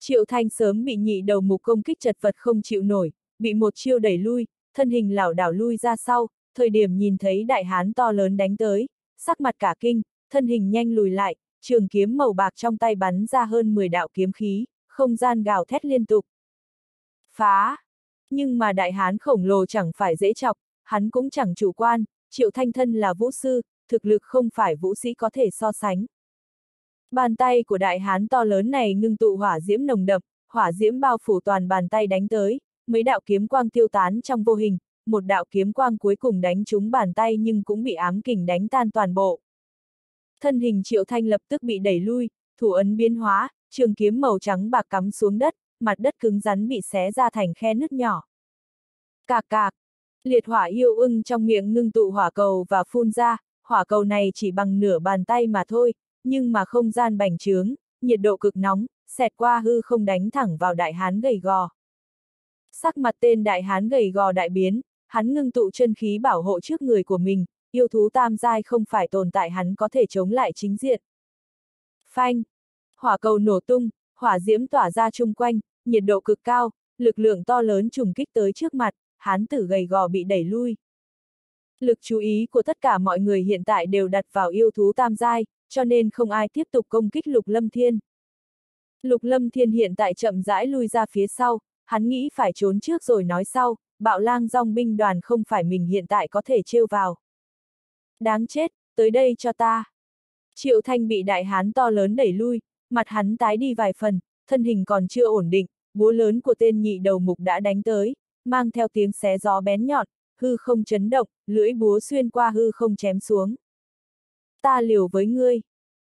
Triệu thanh sớm bị nhị đầu mục công kích chật vật không chịu nổi, bị một chiêu đẩy lui, thân hình lảo đảo lui ra sau, thời điểm nhìn thấy đại hán to lớn đánh tới, sắc mặt cả kinh, thân hình nhanh lùi lại, trường kiếm màu bạc trong tay bắn ra hơn 10 đạo kiếm khí, không gian gào thét liên tục. Phá! Nhưng mà đại hán khổng lồ chẳng phải dễ chọc, hắn cũng chẳng chủ quan, triệu thanh thân là vũ sư, thực lực không phải vũ sĩ có thể so sánh. Bàn tay của đại hán to lớn này ngưng tụ hỏa diễm nồng đậm, hỏa diễm bao phủ toàn bàn tay đánh tới, mấy đạo kiếm quang tiêu tán trong vô hình, một đạo kiếm quang cuối cùng đánh trúng bàn tay nhưng cũng bị ám kình đánh tan toàn bộ. Thân hình triệu thanh lập tức bị đẩy lui, thủ ấn biến hóa, trường kiếm màu trắng bạc cắm xuống đất, mặt đất cứng rắn bị xé ra thành khe nứt nhỏ. Cạc cạc, liệt hỏa yêu ưng trong miệng ngưng tụ hỏa cầu và phun ra, hỏa cầu này chỉ bằng nửa bàn tay mà thôi, nhưng mà không gian bành trướng, nhiệt độ cực nóng, xẹt qua hư không đánh thẳng vào đại hán gầy gò. Sắc mặt tên đại hán gầy gò đại biến, hắn ngưng tụ chân khí bảo hộ trước người của mình, yêu thú tam giai không phải tồn tại hắn có thể chống lại chính diện. Phanh! Hỏa cầu nổ tung, hỏa diễm tỏa ra chung quanh, nhiệt độ cực cao, lực lượng to lớn trùng kích tới trước mặt, hán tử gầy gò bị đẩy lui. Lực chú ý của tất cả mọi người hiện tại đều đặt vào yêu thú tam giai, cho nên không ai tiếp tục công kích Lục Lâm Thiên. Lục Lâm Thiên hiện tại chậm rãi lui ra phía sau, hắn nghĩ phải trốn trước rồi nói sau, bạo lang dòng binh đoàn không phải mình hiện tại có thể trêu vào. Đáng chết, tới đây cho ta. Triệu Thanh bị đại hán to lớn đẩy lui, mặt hắn tái đi vài phần, thân hình còn chưa ổn định, búa lớn của tên nhị đầu mục đã đánh tới, mang theo tiếng xé gió bén nhọn, hư không chấn động, lưỡi búa xuyên qua hư không chém xuống. Ta liều với ngươi.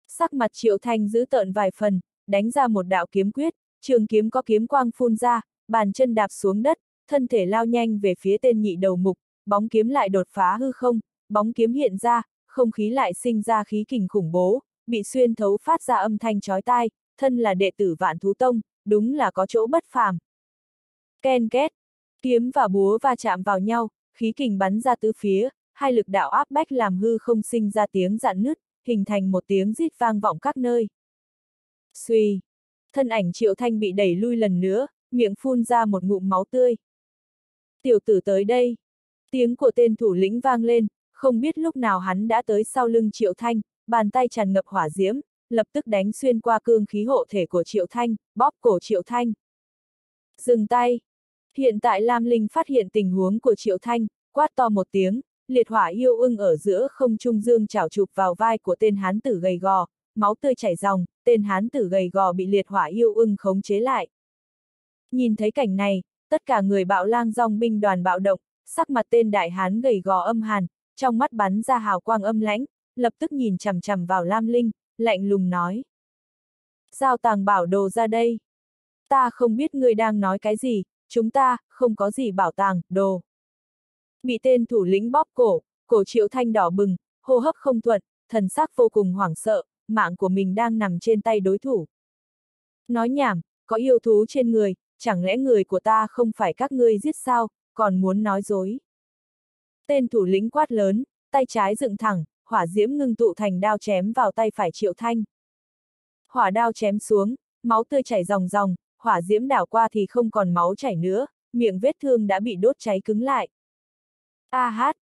Sắc mặt triệu thanh giữ tợn vài phần, đánh ra một đạo kiếm quyết, trường kiếm có kiếm quang phun ra, bàn chân đạp xuống đất, thân thể lao nhanh về phía tên nhị đầu mục, bóng kiếm lại đột phá hư không, bóng kiếm hiện ra, không khí lại sinh ra khí kình khủng bố, bị xuyên thấu phát ra âm thanh chói tai, thân là đệ tử vạn thú tông, đúng là có chỗ bất phàm. Ken két, kiếm và búa va chạm vào nhau, khí kình bắn ra tứ phía, hai lực đạo áp bách làm hư không sinh ra tiếng dạn nứt, hình thành một tiếng rít vang vọng các nơi. Xuy, thân ảnh triệu thanh bị đẩy lui lần nữa, miệng phun ra một ngụm máu tươi. Tiểu tử tới đây. Tiếng của tên thủ lĩnh vang lên, không biết lúc nào hắn đã tới sau lưng triệu thanh, bàn tay tràn ngập hỏa diễm, lập tức đánh xuyên qua cương khí hộ thể của triệu thanh, bóp cổ triệu thanh. Dừng tay. Hiện tại Lam Linh phát hiện tình huống của triệu thanh, quát to một tiếng, liệt hỏa yêu ưng ở giữa không trung dương chảo chụp vào vai của tên hán tử gầy gò, máu tươi chảy ròng, tên hán tử gầy gò bị liệt hỏa yêu ưng khống chế lại. Nhìn thấy cảnh này, tất cả người bạo lang dòng binh đoàn bạo động, sắc mặt tên đại hán gầy gò âm hàn, trong mắt bắn ra hào quang âm lãnh, lập tức nhìn chằm chằm vào Lam Linh, lạnh lùng nói. Giao tàng bảo đồ ra đây. Ta không biết ngươi đang nói cái gì, chúng ta, không có gì bảo tàng, đồ. Bị tên thủ lĩnh bóp cổ, cổ triệu thanh đỏ bừng, hô hấp không thuận, thần sắc vô cùng hoảng sợ, mạng của mình đang nằm trên tay đối thủ. Nói nhảm, có yêu thú trên người, chẳng lẽ người của ta không phải các ngươi giết sao, còn muốn nói dối. Tên thủ lĩnh quát lớn, tay trái dựng thẳng, hỏa diễm ngưng tụ thành đao chém vào tay phải triệu thanh. Hỏa đao chém xuống, máu tươi chảy ròng ròng, hỏa diễm đảo qua thì không còn máu chảy nữa, miệng vết thương đã bị đốt cháy cứng lại. A hát!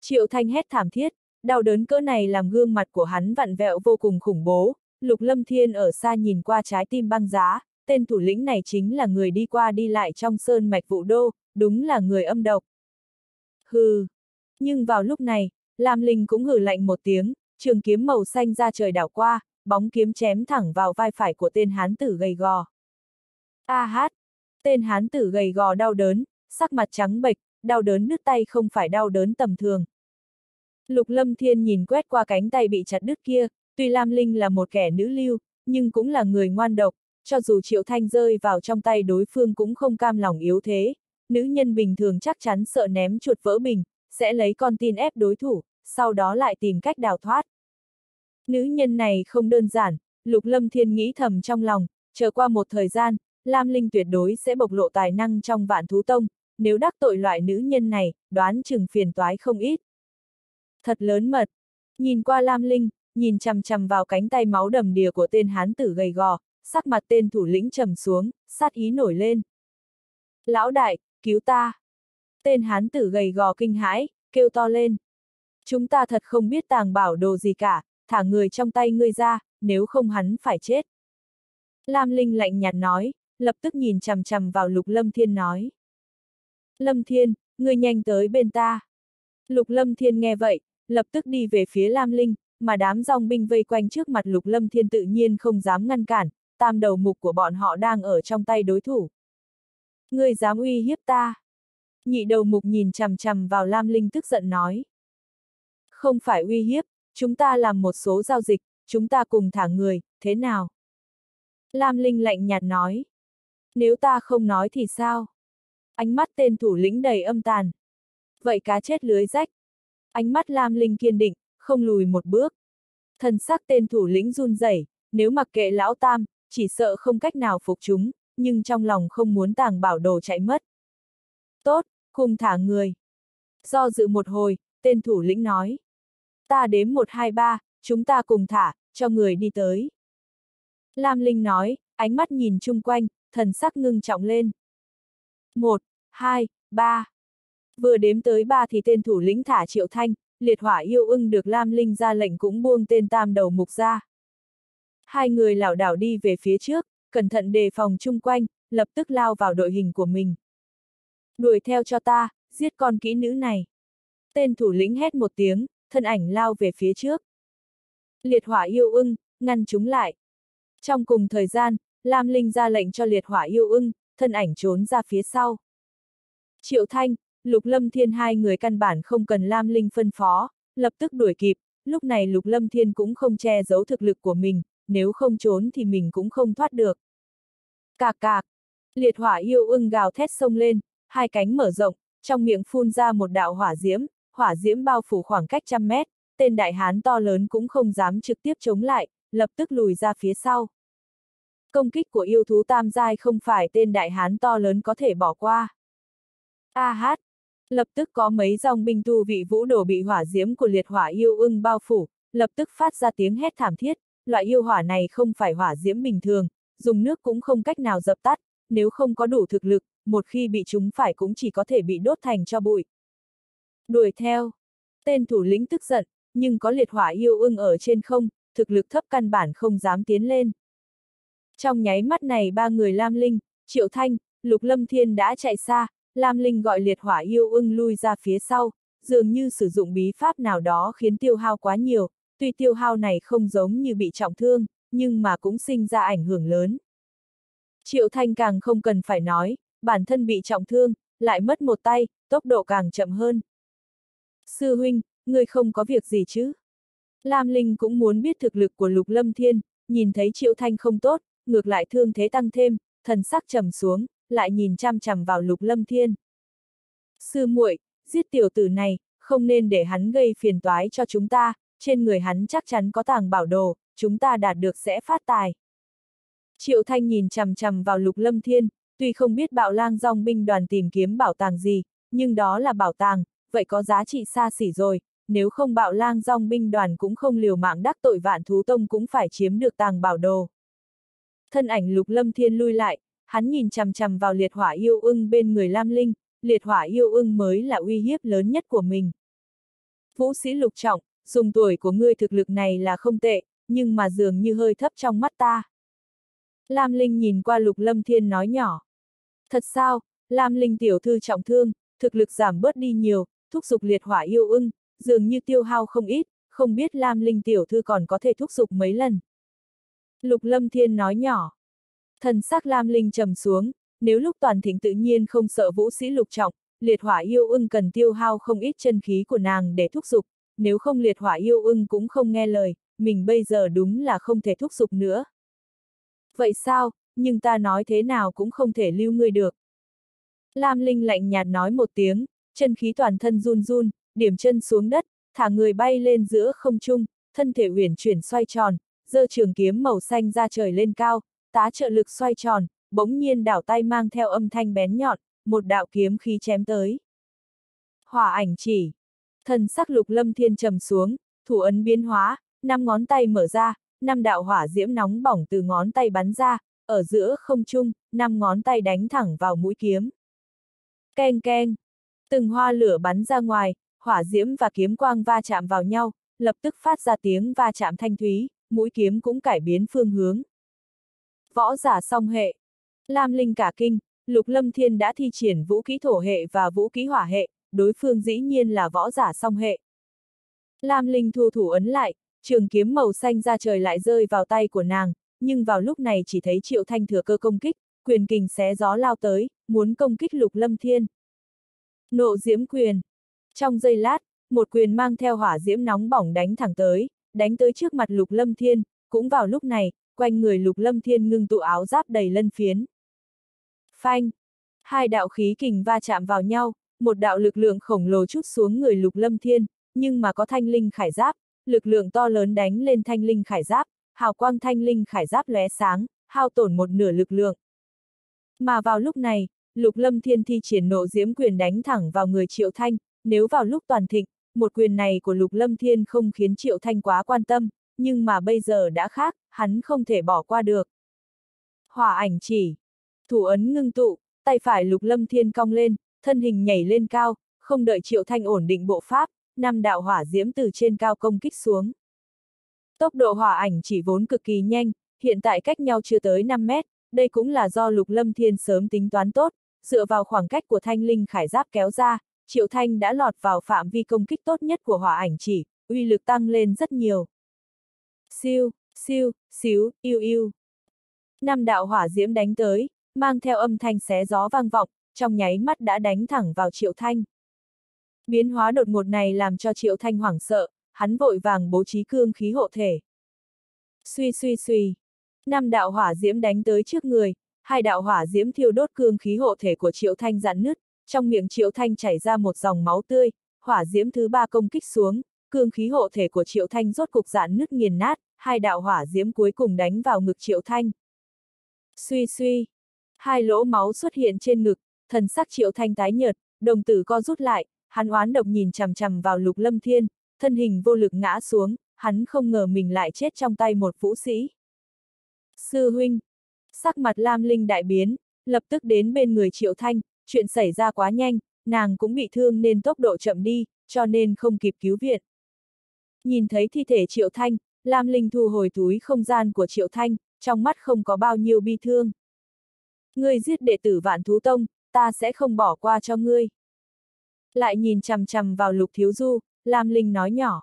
Triệu thanh hét thảm thiết, đau đớn cỡ này làm gương mặt của hắn vặn vẹo vô cùng khủng bố, lục lâm thiên ở xa nhìn qua trái tim băng giá, tên thủ lĩnh này chính là người đi qua đi lại trong sơn mạch vụ đô, đúng là người âm độc. Hừ! Nhưng vào lúc này, Lam Linh cũng hử lạnh một tiếng, trường kiếm màu xanh ra trời đảo qua, bóng kiếm chém thẳng vào vai phải của tên hán tử gầy gò. A hát! Tên hán tử gầy gò đau đớn, sắc mặt trắng bệch, đau đớn nứt tay không phải đau đớn tầm thường. Lục Lâm Thiên nhìn quét qua cánh tay bị chặt đứt kia, tuy Lam Linh là một kẻ nữ lưu, nhưng cũng là người ngoan độc, cho dù Triệu Thanh rơi vào trong tay đối phương cũng không cam lòng yếu thế, nữ nhân bình thường chắc chắn sợ ném chuột vỡ bình, sẽ lấy con tin ép đối thủ, sau đó lại tìm cách đào thoát. Nữ nhân này không đơn giản, Lục Lâm Thiên nghĩ thầm trong lòng, chờ qua một thời gian, Lam Linh tuyệt đối sẽ bộc lộ tài năng trong vạn thú tông, nếu đắc tội loại nữ nhân này, đoán chừng phiền toái không ít. Thật lớn mật. Nhìn qua Lam Linh, nhìn chằm chằm vào cánh tay máu đầm đìa của tên hán tử gầy gò, sắc mặt tên thủ lĩnh trầm xuống, sát ý nổi lên. Lão đại, cứu ta! Tên hán tử gầy gò kinh hãi, kêu to lên. Chúng ta thật không biết tàng bảo đồ gì cả, thả người trong tay ngươi ra, nếu không hắn phải chết. Lam Linh lạnh nhạt nói, lập tức nhìn chằm chằm vào Lục Lâm Thiên nói. Lâm Thiên, ngươi nhanh tới bên ta. Lục Lâm Thiên nghe vậy, lập tức đi về phía Lam Linh, mà đám dòng binh vây quanh trước mặt Lục Lâm Thiên tự nhiên không dám ngăn cản, tam đầu mục của bọn họ đang ở trong tay đối thủ. Ngươi dám uy hiếp ta? Nhị đầu mục nhìn chằm chằm vào Lam Linh tức giận nói. Không phải uy hiếp, chúng ta làm một số giao dịch, chúng ta cùng thả người, thế nào? Lam Linh lạnh nhạt nói. Nếu ta không nói thì sao? Ánh mắt tên thủ lĩnh đầy âm tàn. Vậy cá chết lưới rách. Ánh mắt Lam Linh kiên định, không lùi một bước. Thần sắc tên thủ lĩnh run rẩy, nếu mặc kệ lão tam, chỉ sợ không cách nào phục chúng, nhưng trong lòng không muốn tàng bảo đồ chạy mất. Tốt, cùng thả người. Do dự một hồi, tên thủ lĩnh nói. Ta đếm một hai ba, chúng ta cùng thả, cho người đi tới. Lam Linh nói, ánh mắt nhìn chung quanh, thần sắc ngưng trọng lên. Một, hai, ba. Vừa đếm tới ba thì tên thủ lĩnh thả triệu thanh, liệt hỏa yêu ưng được Lam Linh ra lệnh cũng buông tên tam đầu mục ra. Hai người lảo đảo đi về phía trước, cẩn thận đề phòng chung quanh, lập tức lao vào đội hình của mình. Đuổi theo cho ta, giết con kỹ nữ này. Tên thủ lĩnh hét một tiếng, thân ảnh lao về phía trước. Liệt hỏa yêu ưng, ngăn chúng lại. Trong cùng thời gian, Lam Linh ra lệnh cho liệt hỏa yêu ưng, thân ảnh trốn ra phía sau. Triệu Thanh, Lục Lâm Thiên hai người căn bản không cần Lam Linh phân phó, lập tức đuổi kịp, lúc này Lục Lâm Thiên cũng không che giấu thực lực của mình, nếu không trốn thì mình cũng không thoát được. Cạc cạc, liệt hỏa yêu ưng gào thét sông lên, hai cánh mở rộng, trong miệng phun ra một đạo hỏa diễm, hỏa diễm bao phủ khoảng cách trăm mét, tên đại hán to lớn cũng không dám trực tiếp chống lại, lập tức lùi ra phía sau. Công kích của yêu thú tam giai không phải tên đại hán to lớn có thể bỏ qua. A hát! Lập tức có mấy dòng binh tu vị vũ đổ bị hỏa diễm của liệt hỏa yêu ưng bao phủ, lập tức phát ra tiếng hét thảm thiết, loại yêu hỏa này không phải hỏa diễm bình thường, dùng nước cũng không cách nào dập tắt, nếu không có đủ thực lực, một khi bị chúng phải cũng chỉ có thể bị đốt thành cho bụi. Đuổi theo. Tên thủ lĩnh tức giận, nhưng có liệt hỏa yêu ưng ở trên không, thực lực thấp căn bản không dám tiến lên. Trong nháy mắt này ba người Lam Linh, Triệu Thanh, Lục Lâm Thiên đã chạy xa, Lam Linh gọi liệt hỏa yêu ưng lui ra phía sau, dường như sử dụng bí pháp nào đó khiến tiêu hao quá nhiều, tuy tiêu hao này không giống như bị trọng thương, nhưng mà cũng sinh ra ảnh hưởng lớn. Triệu Thanh càng không cần phải nói, bản thân bị trọng thương, lại mất một tay, tốc độ càng chậm hơn. Sư huynh, người không có việc gì chứ? Lam Linh cũng muốn biết thực lực của Lục Lâm Thiên, nhìn thấy Triệu Thanh không tốt, ngược lại thương thế tăng thêm, thần sắc trầm xuống, lại nhìn chăm chằm vào Lục Lâm Thiên. Sư muội, giết tiểu tử này, không nên để hắn gây phiền toái cho chúng ta, trên người hắn chắc chắn có tàng bảo đồ, chúng ta đạt được sẽ phát tài. Triệu Thanh nhìn chằm chằm vào Lục Lâm Thiên, tuy không biết bạo lang dòng binh đoàn tìm kiếm bảo tàng gì, nhưng đó là bảo tàng, vậy có giá trị xa xỉ rồi, nếu không bạo lang dòng binh đoàn cũng không liều mạng đắc tội vạn thú tông cũng phải chiếm được tàng bảo đồ. Thân ảnh Lục Lâm Thiên lui lại, hắn nhìn chằm chằm vào liệt hỏa yêu ưng bên người Lam Linh, liệt hỏa yêu ưng mới là uy hiếp lớn nhất của mình. Vũ sĩ lục trọng, dùng tuổi của ngươi thực lực này là không tệ, nhưng mà dường như hơi thấp trong mắt ta. Lam Linh nhìn qua lục lâm thiên nói nhỏ. Thật sao, Lam Linh tiểu thư trọng thương, thực lực giảm bớt đi nhiều, thúc giục liệt hỏa yêu ưng, dường như tiêu hao không ít, không biết Lam Linh tiểu thư còn có thể thúc giục mấy lần. Lục lâm thiên nói nhỏ. Thần sắc Lam Linh trầm xuống, nếu lúc toàn thịnh tự nhiên không sợ vũ sĩ lục trọng, liệt hỏa yêu ưng cần tiêu hao không ít chân khí của nàng để thúc giục, nếu không liệt hỏa yêu ưng cũng không nghe lời, mình bây giờ đúng là không thể thúc giục nữa. Vậy sao, nhưng ta nói thế nào cũng không thể lưu ngươi được. Lam Linh lạnh nhạt nói một tiếng, chân khí toàn thân run run, điểm chân xuống đất, thả người bay lên giữa không trung, thân thể uyển chuyển xoay tròn, giơ trường kiếm màu xanh ra trời lên cao, tá trợ lực xoay tròn, bỗng nhiên đảo tay mang theo âm thanh bén nhọn, một đạo kiếm khí chém tới. Hỏa ảnh chỉ. Thần sắc lục lâm thiên trầm xuống, thủ ấn biến hóa, năm ngón tay mở ra, năm đạo hỏa diễm nóng bỏng từ ngón tay bắn ra, ở giữa không trung, năm ngón tay đánh thẳng vào mũi kiếm. Keng keng. Từng hoa lửa bắn ra ngoài, hỏa diễm và kiếm quang va chạm vào nhau, lập tức phát ra tiếng va chạm thanh thúy, mũi kiếm cũng cải biến phương hướng. Võ giả song hệ. Lam Linh cả kinh, Lục Lâm Thiên đã thi triển vũ khí thổ hệ và vũ khí hỏa hệ, đối phương dĩ nhiên là võ giả song hệ. Lam Linh thu thủ ấn lại, trường kiếm màu xanh ra trời lại rơi vào tay của nàng, nhưng vào lúc này chỉ thấy Triệu Thanh thừa cơ công kích, quyền kình xé gió lao tới, muốn công kích Lục Lâm Thiên. Nộ diễm quyền. Trong giây lát, một quyền mang theo hỏa diễm nóng bỏng đánh thẳng tới, đánh tới trước mặt Lục Lâm Thiên, cũng vào lúc này, quanh người Lục Lâm Thiên ngưng tụ áo giáp đầy lân phiến. Phanh! Hai đạo khí kình va chạm vào nhau, một đạo lực lượng khổng lồ chút xuống người Lục Lâm Thiên, nhưng mà có thanh linh khải giáp, lực lượng to lớn đánh lên thanh linh khải giáp, hào quang thanh linh khải giáp lóe sáng, hao tổn một nửa lực lượng. Mà vào lúc này, Lục Lâm Thiên thi triển nộ diễm quyền đánh thẳng vào người Triệu Thanh, nếu vào lúc toàn thịnh, một quyền này của Lục Lâm Thiên không khiến Triệu Thanh quá quan tâm, nhưng mà bây giờ đã khác, hắn không thể bỏ qua được. Hỏa ảnh chỉ. Thủ ấn ngưng tụ, tay phải Lục Lâm Thiên cong lên, thân hình nhảy lên cao, không đợi Triệu Thanh ổn định bộ pháp, năm đạo hỏa diễm từ trên cao công kích xuống. Tốc độ hỏa ảnh chỉ vốn cực kỳ nhanh, hiện tại cách nhau chưa tới 5 mét, đây cũng là do Lục Lâm Thiên sớm tính toán tốt, dựa vào khoảng cách của thanh linh khải giáp kéo ra, Triệu Thanh đã lọt vào phạm vi công kích tốt nhất của hỏa ảnh chỉ, uy lực tăng lên rất nhiều. Siêu, siêu, xíu, yêu yêu. Năm đạo hỏa diễm đánh tới, mang theo âm thanh xé gió vang vọng, trong nháy mắt đã đánh thẳng vào Triệu Thanh. Biến hóa đột ngột này làm cho Triệu Thanh hoảng sợ, hắn vội vàng bố trí cương khí hộ thể. Suy suy suy. Năm đạo hỏa diễm đánh tới trước người, hai đạo hỏa diễm thiêu đốt cương khí hộ thể của Triệu Thanh dạn nứt, trong miệng Triệu Thanh chảy ra một dòng máu tươi, hỏa diễm thứ ba công kích xuống, cương khí hộ thể của Triệu Thanh rốt cục dạn nứt nghiền nát, hai đạo hỏa diễm cuối cùng đánh vào ngực Triệu Thanh. Suy suy, hai lỗ máu xuất hiện trên ngực, thần sắc Triệu Thanh tái nhợt, đồng tử co rút lại, hắn oán độc nhìn chằm chằm vào Lục Lâm Thiên, thân hình vô lực ngã xuống, hắn không ngờ mình lại chết trong tay một vũ sĩ. Sư huynh, sắc mặt Lam Linh đại biến, lập tức đến bên người Triệu Thanh, chuyện xảy ra quá nhanh, nàng cũng bị thương nên tốc độ chậm đi, cho nên không kịp cứu viện. Nhìn thấy thi thể Triệu Thanh, Lam Linh thu hồi túi không gian của Triệu Thanh, trong mắt không có bao nhiêu bi thương. Ngươi giết đệ tử vạn thú tông, ta sẽ không bỏ qua cho ngươi. Lại nhìn chằm chằm vào lục thiếu du, Lam Linh nói nhỏ.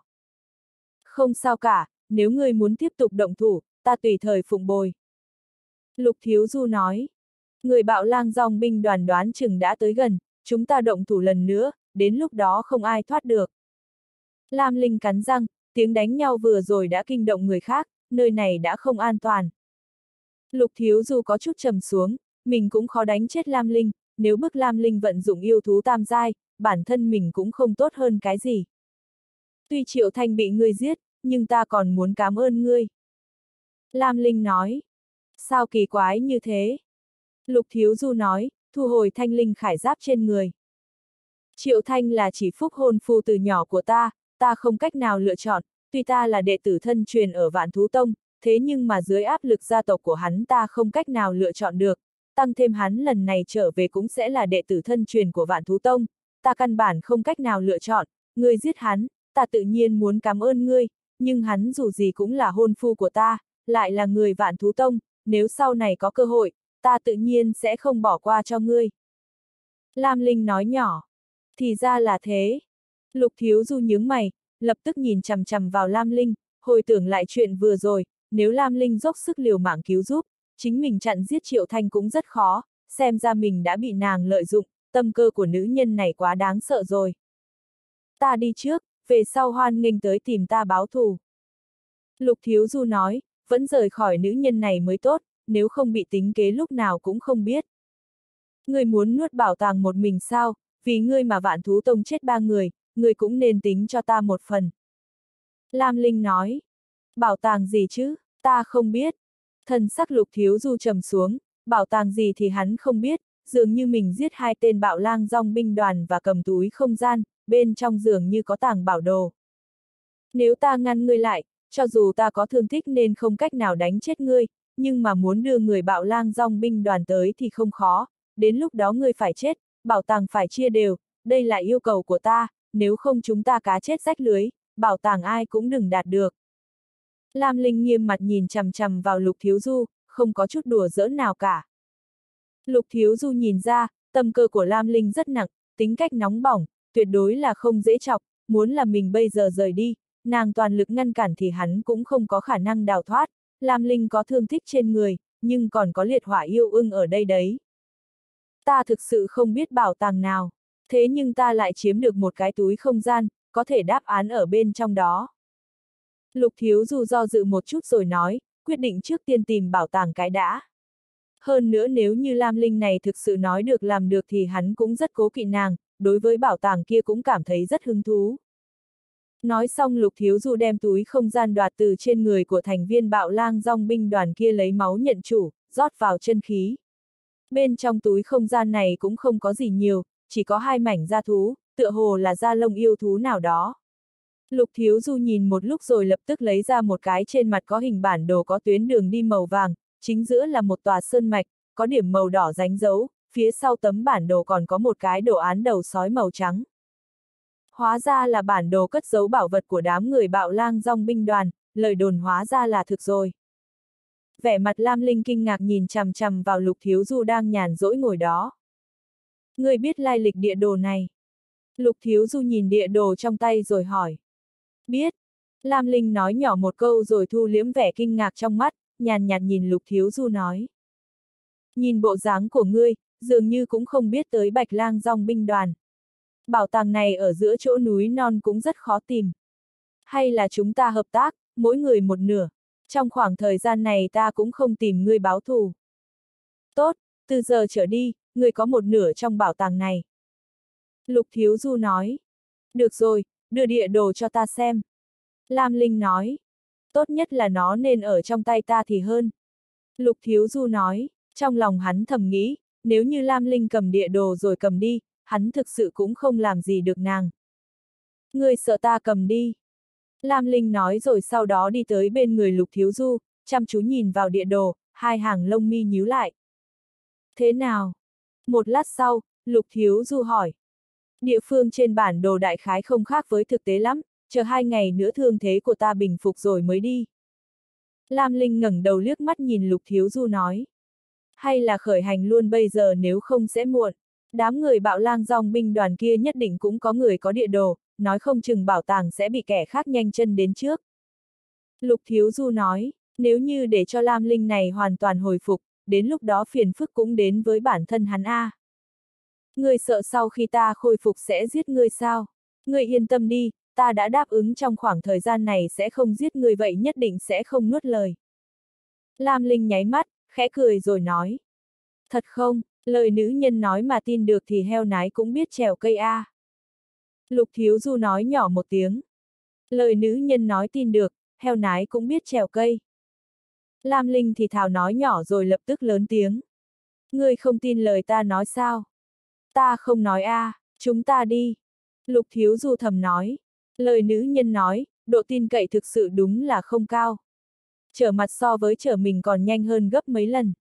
Không sao cả, nếu ngươi muốn tiếp tục động thủ, ta tùy thời phụng bồi. Lục thiếu du nói. Người bạo lang dòng binh đoàn đoán chừng đã tới gần, chúng ta động thủ lần nữa, đến lúc đó không ai thoát được. Lam Linh cắn răng, tiếng đánh nhau vừa rồi đã kinh động người khác, nơi này đã không an toàn. Lục thiếu du có chút trầm xuống, mình cũng khó đánh chết Lam Linh, nếu bức Lam Linh vận dụng yêu thú tam giai, bản thân mình cũng không tốt hơn cái gì. Tuy Triệu Thanh bị ngươi giết, nhưng ta còn muốn cảm ơn ngươi. Lam Linh nói. Sao kỳ quái như thế? Lục Thiếu Du nói, thu hồi thanh linh khải giáp trên người. Triệu Thanh là chỉ phúc hôn phu từ nhỏ của ta, ta không cách nào lựa chọn, tuy ta là đệ tử thân truyền ở Vạn Thú Tông, thế nhưng mà dưới áp lực gia tộc của hắn ta không cách nào lựa chọn được, tăng thêm hắn lần này trở về cũng sẽ là đệ tử thân truyền của Vạn Thú Tông, ta căn bản không cách nào lựa chọn, ngươi giết hắn, ta tự nhiên muốn cảm ơn ngươi, nhưng hắn dù gì cũng là hôn phu của ta, lại là người Vạn Thú Tông, nếu sau này có cơ hội, ta tự nhiên sẽ không bỏ qua cho ngươi. Lam Linh nói nhỏ, thì ra là thế. Lục Thiếu Du nhướng mày, lập tức nhìn chằm chằm vào Lam Linh, hồi tưởng lại chuyện vừa rồi, nếu Lam Linh dốc sức liều mạng cứu giúp, chính mình chặn giết Triệu Thanh cũng rất khó, xem ra mình đã bị nàng lợi dụng, tâm cơ của nữ nhân này quá đáng sợ rồi. Ta đi trước, về sau hoan nghênh tới tìm ta báo thù. Lục Thiếu Du nói, vẫn rời khỏi nữ nhân này mới tốt, nếu không bị tính kế lúc nào cũng không biết. Người muốn nuốt bảo tàng một mình sao, vì ngươi mà vạn thú tông chết ba người, ngươi cũng nên tính cho ta một phần. Lam Linh nói, bảo tàng gì chứ, ta không biết. Thần sắc lục thiếu du trầm xuống, bảo tàng gì thì hắn không biết, dường như mình giết hai tên bạo lang dòng binh đoàn và cầm túi không gian, bên trong giường như có tàng bảo đồ. Nếu ta ngăn ngươi lại, cho dù ta có thương tích nên không cách nào đánh chết ngươi, nhưng mà muốn đưa người bạo lang dòng binh đoàn tới thì không khó, đến lúc đó ngươi phải chết, bảo tàng phải chia đều, đây là yêu cầu của ta, nếu không chúng ta cá chết rách lưới, bảo tàng ai cũng đừng đạt được. Lam Linh nghiêm mặt nhìn chằm chằm vào lục thiếu du, không có chút đùa giỡn nào cả. Lục Thiếu Du nhìn ra, tâm cơ của Lam Linh rất nặng, tính cách nóng bỏng, tuyệt đối là không dễ chọc, muốn là mình bây giờ rời đi, nàng toàn lực ngăn cản thì hắn cũng không có khả năng đào thoát, Lam Linh có thương thích trên người, nhưng còn có liệt hỏa yêu ưng ở đây đấy. Ta thực sự không biết bảo tàng nào, thế nhưng ta lại chiếm được một cái túi không gian, có thể đáp án ở bên trong đó. Lục Thiếu Du do dự một chút rồi nói, quyết định trước tiên tìm bảo tàng cái đã. Hơn nữa nếu như Lam Linh này thực sự nói được làm được thì hắn cũng rất cố kỵ nàng, đối với bảo tàng kia cũng cảm thấy rất hứng thú. Nói xong Lục Thiếu Du đem túi không gian đoạt từ trên người của thành viên bạo lang dòng binh đoàn kia lấy máu nhận chủ, rót vào chân khí. Bên trong túi không gian này cũng không có gì nhiều, chỉ có hai mảnh da thú, tựa hồ là da lông yêu thú nào đó. Lục Thiếu Du nhìn một lúc rồi lập tức lấy ra một cái trên mặt có hình bản đồ có tuyến đường đi màu vàng, chính giữa là một tòa sơn mạch, có điểm màu đỏ ránh dấu, phía sau tấm bản đồ còn có một cái đồ án đầu sói màu trắng. Hóa ra là bản đồ cất giấu bảo vật của đám người bạo lang dòng binh đoàn, lời đồn hóa ra là thực rồi. Vẻ mặt Lam Linh kinh ngạc nhìn chằm chằm vào Lục Thiếu Du đang nhàn rỗi ngồi đó. Người biết lai lịch địa đồ này. Lục Thiếu Du nhìn địa đồ trong tay rồi hỏi. Biết. Lam Linh nói nhỏ một câu rồi thu liếm vẻ kinh ngạc trong mắt, nhàn nhạt nhìn Lục Thiếu Du nói. Nhìn bộ dáng của ngươi, dường như cũng không biết tới Bạch Lang dòng binh đoàn. Bảo tàng này ở giữa chỗ núi non cũng rất khó tìm. Hay là chúng ta hợp tác, mỗi người một nửa. Trong khoảng thời gian này ta cũng không tìm ngươi báo thù. Tốt, từ giờ trở đi, ngươi có một nửa trong bảo tàng này. Lục Thiếu Du nói. Được rồi, đưa địa đồ cho ta xem. Lam Linh nói. Tốt nhất là nó nên ở trong tay ta thì hơn. Lục Thiếu Du nói, trong lòng hắn thầm nghĩ, nếu như Lam Linh cầm địa đồ rồi cầm đi, hắn thực sự cũng không làm gì được nàng. Người sợ ta cầm đi. Lam Linh nói rồi sau đó đi tới bên người Lục Thiếu Du, chăm chú nhìn vào địa đồ, hai hàng lông mi nhíu lại. Thế nào? Một lát sau, Lục Thiếu Du hỏi. Địa phương trên bản đồ đại khái không khác với thực tế lắm, chờ hai ngày nữa thương thế của ta bình phục rồi mới đi. Lam Linh ngẩng đầu liếc mắt nhìn Lục Thiếu Du nói. Hay là khởi hành luôn bây giờ nếu không sẽ muộn. Đám người bạo lang dòng binh đoàn kia nhất định cũng có người có địa đồ, nói không chừng bảo tàng sẽ bị kẻ khác nhanh chân đến trước. Lục Thiếu Du nói, nếu như để cho Lam Linh này hoàn toàn hồi phục, đến lúc đó phiền phức cũng đến với bản thân hắn A. Ngươi sợ sau khi ta khôi phục sẽ giết ngươi sao? Ngươi yên tâm đi, ta đã đáp ứng trong khoảng thời gian này sẽ không giết ngươi vậy nhất định sẽ không nuốt lời. Lam Linh nháy mắt, khẽ cười rồi nói. Thật không, lời nữ nhân nói mà tin được thì heo nái cũng biết trèo cây A. Lục Thiếu Du nói nhỏ một tiếng. Lời nữ nhân nói tin được, heo nái cũng biết trèo cây. Lam Linh thì thào nói nhỏ rồi lập tức lớn tiếng. Ngươi không tin lời ta nói sao? Ta không nói a, chúng ta đi. Lục Thiếu Du thầm nói. Lời nữ nhân nói, độ tin cậy thực sự đúng là không cao. Trở mặt so với trở mình còn nhanh hơn gấp mấy lần.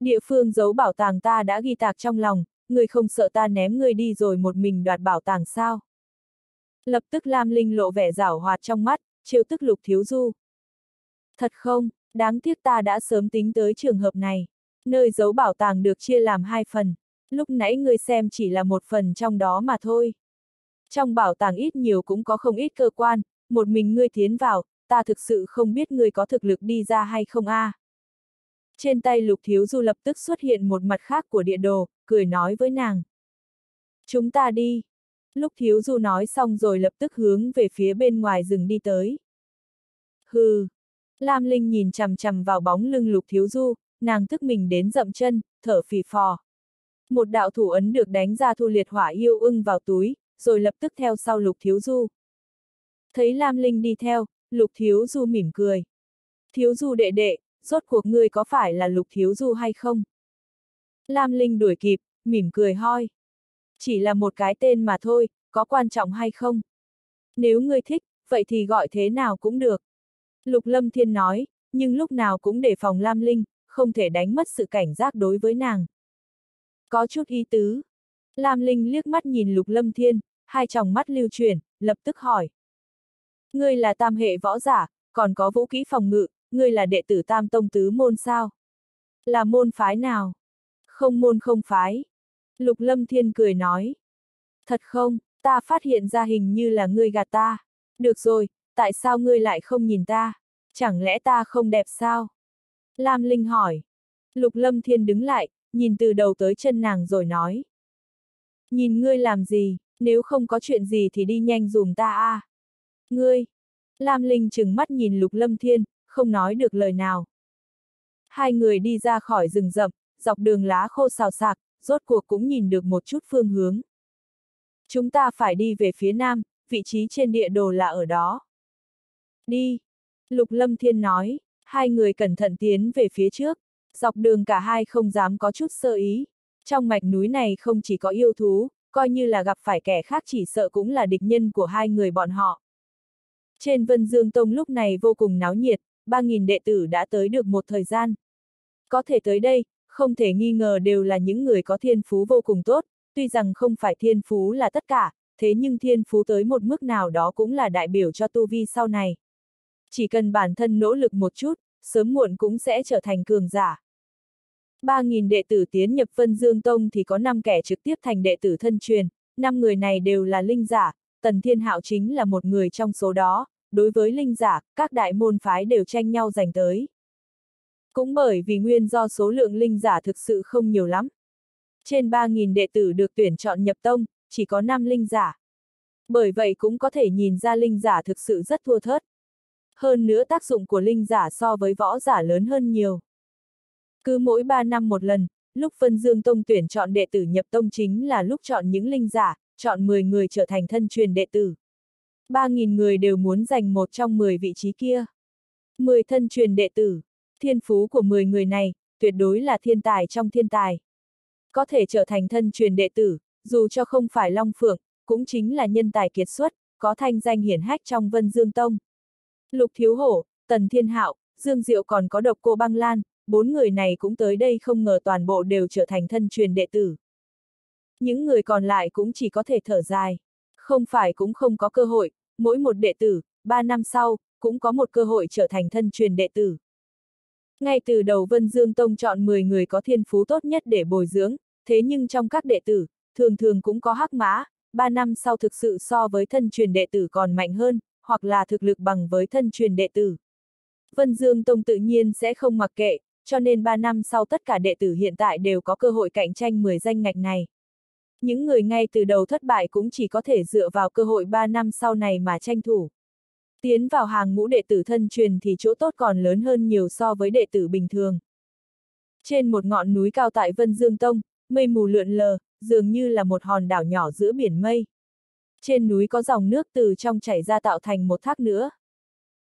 Địa phương giấu bảo tàng ta đã ghi tạc trong lòng, người không sợ ta ném người đi rồi một mình đoạt bảo tàng sao. Lập tức Lam Linh lộ vẻ rảo hoạt trong mắt, chiêu tức lục thiếu du. Thật không, đáng tiếc ta đã sớm tính tới trường hợp này. Nơi giấu bảo tàng được chia làm hai phần, lúc nãy người xem chỉ là một phần trong đó mà thôi. Trong bảo tàng ít nhiều cũng có không ít cơ quan, một mình ngươi tiến vào, ta thực sự không biết người có thực lực đi ra hay không a. À. Trên tay Lục Thiếu Du lập tức xuất hiện một mặt khác của địa đồ, cười nói với nàng. Chúng ta đi. Lúc Thiếu Du nói xong rồi lập tức hướng về phía bên ngoài rừng đi tới. Hừ. Lam Linh nhìn chằm chằm vào bóng lưng Lục Thiếu Du, nàng tức mình đến dậm chân, thở phì phò. Một đạo thủ ấn được đánh ra thu liệt hỏa yêu ưng vào túi, rồi lập tức theo sau Lục Thiếu Du. Thấy Lam Linh đi theo, Lục Thiếu Du mỉm cười. Thiếu Du đệ đệ, rốt cuộc ngươi có phải là Lục Thiếu Du hay không? Lam Linh đuổi kịp, mỉm cười hoi. Chỉ là một cái tên mà thôi, có quan trọng hay không? Nếu ngươi thích, vậy thì gọi thế nào cũng được. Lục Lâm Thiên nói, nhưng lúc nào cũng để phòng Lam Linh, không thể đánh mất sự cảnh giác đối với nàng. Có chút ý tứ. Lam Linh liếc mắt nhìn Lục Lâm Thiên, hai tròng mắt lưu chuyển, lập tức hỏi. Ngươi là tam hệ võ giả, còn có vũ kỹ phòng ngự, ngươi là đệ tử tam tông tứ môn sao? Là môn phái nào? Không môn không phái. Lục Lâm Thiên cười nói. Thật không, ta phát hiện ra hình như là ngươi gạt ta. Được rồi, tại sao ngươi lại không nhìn ta? Chẳng lẽ ta không đẹp sao? Lam Linh hỏi. Lục Lâm Thiên đứng lại, nhìn từ đầu tới chân nàng rồi nói. Nhìn ngươi làm gì, nếu không có chuyện gì thì đi nhanh dùm ta a. À. Ngươi! Lam Linh chừng mắt nhìn Lục Lâm Thiên, không nói được lời nào. Hai người đi ra khỏi rừng rậm, dọc đường lá khô xào xạc, rốt cuộc cũng nhìn được một chút phương hướng. Chúng ta phải đi về phía nam, vị trí trên địa đồ là ở đó. Đi! Lục Lâm Thiên nói, hai người cẩn thận tiến về phía trước, dọc đường cả hai không dám có chút sơ ý. Trong mạch núi này không chỉ có yêu thú, coi như là gặp phải kẻ khác chỉ sợ cũng là địch nhân của hai người bọn họ. Trên Vân Dương Tông lúc này vô cùng náo nhiệt, 3.000 đệ tử đã tới được một thời gian. Có thể tới đây, không thể nghi ngờ đều là những người có thiên phú vô cùng tốt, tuy rằng không phải thiên phú là tất cả, thế nhưng thiên phú tới một mức nào đó cũng là đại biểu cho tu vi sau này. Chỉ cần bản thân nỗ lực một chút, sớm muộn cũng sẽ trở thành cường giả. 3.000 đệ tử tiến nhập Vân Dương Tông thì có 5 kẻ trực tiếp thành đệ tử thân truyền, 5 người này đều là linh giả, Tần Thiên Hạo chính là một người trong số đó, đối với linh giả, các đại môn phái đều tranh nhau giành tới. Cũng bởi vì nguyên do số lượng linh giả thực sự không nhiều lắm. Trên 3.000 đệ tử được tuyển chọn nhập tông, chỉ có 5 linh giả. Bởi vậy cũng có thể nhìn ra linh giả thực sự rất thua thớt. Hơn nữa tác dụng của linh giả so với võ giả lớn hơn nhiều. Cứ mỗi 3 năm một lần, lúc phân dương tông tuyển chọn đệ tử nhập tông chính là lúc chọn những linh giả, chọn 10 người trở thành thân truyền đệ tử. 3.000 người đều muốn giành một trong 10 vị trí kia. 10 thân truyền đệ tử, thiên phú của 10 người này, tuyệt đối là thiên tài trong thiên tài. Có thể trở thành thân truyền đệ tử, dù cho không phải Long Phượng, cũng chính là nhân tài kiệt xuất, có thanh danh hiển hách trong Vân Dương Tông. Lục Thiếu Hổ, Tần Thiên Hạo, Dương Diệu còn có độc cô băng lan, bốn người này cũng tới đây không ngờ toàn bộ đều trở thành thân truyền đệ tử. Những người còn lại cũng chỉ có thể thở dài. Không phải cũng không có cơ hội, mỗi một đệ tử, ba năm sau, cũng có một cơ hội trở thành thân truyền đệ tử. Ngay từ đầu Vân Dương Tông chọn 10 người có thiên phú tốt nhất để bồi dưỡng, thế nhưng trong các đệ tử, thường thường cũng có hắc mã, 3 năm sau thực sự so với thân truyền đệ tử còn mạnh hơn, hoặc là thực lực bằng với thân truyền đệ tử. Vân Dương Tông tự nhiên sẽ không mặc kệ, cho nên 3 năm sau tất cả đệ tử hiện tại đều có cơ hội cạnh tranh 10 danh ngạch này. Những người ngay từ đầu thất bại cũng chỉ có thể dựa vào cơ hội 3 năm sau này mà tranh thủ. Tiến vào hàng ngũ đệ tử thân truyền thì chỗ tốt còn lớn hơn nhiều so với đệ tử bình thường. Trên một ngọn núi cao tại Vân Dương Tông, mây mù lượn lờ, dường như là một hòn đảo nhỏ giữa biển mây. Trên núi có dòng nước từ trong chảy ra tạo thành một thác nữa.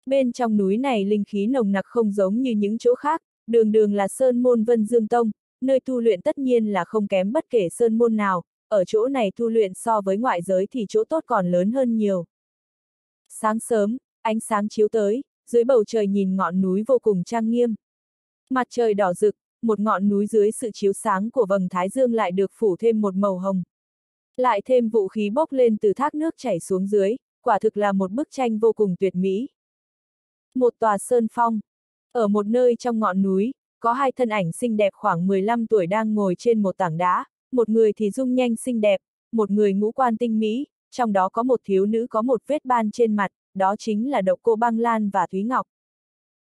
Bên trong núi này linh khí nồng nặc không giống như những chỗ khác, đường đường là Sơn Môn Vân Dương Tông, nơi tu luyện tất nhiên là không kém bất kể Sơn Môn nào, ở chỗ này tu luyện so với ngoại giới thì chỗ tốt còn lớn hơn nhiều. Sáng sớm, ánh sáng chiếu tới, dưới bầu trời nhìn ngọn núi vô cùng trang nghiêm. Mặt trời đỏ rực, một ngọn núi dưới sự chiếu sáng của vầng thái dương lại được phủ thêm một màu hồng. Lại thêm vũ khí bốc lên từ thác nước chảy xuống dưới, quả thực là một bức tranh vô cùng tuyệt mỹ. Một tòa sơn phong. Ở một nơi trong ngọn núi, có hai thân ảnh xinh đẹp khoảng 15 tuổi đang ngồi trên một tảng đá, một người thì dung nhanh xinh đẹp, một người ngũ quan tinh mỹ, trong đó có một thiếu nữ có một vết ban trên mặt, đó chính là độc cô băng lan và Thúy Ngọc.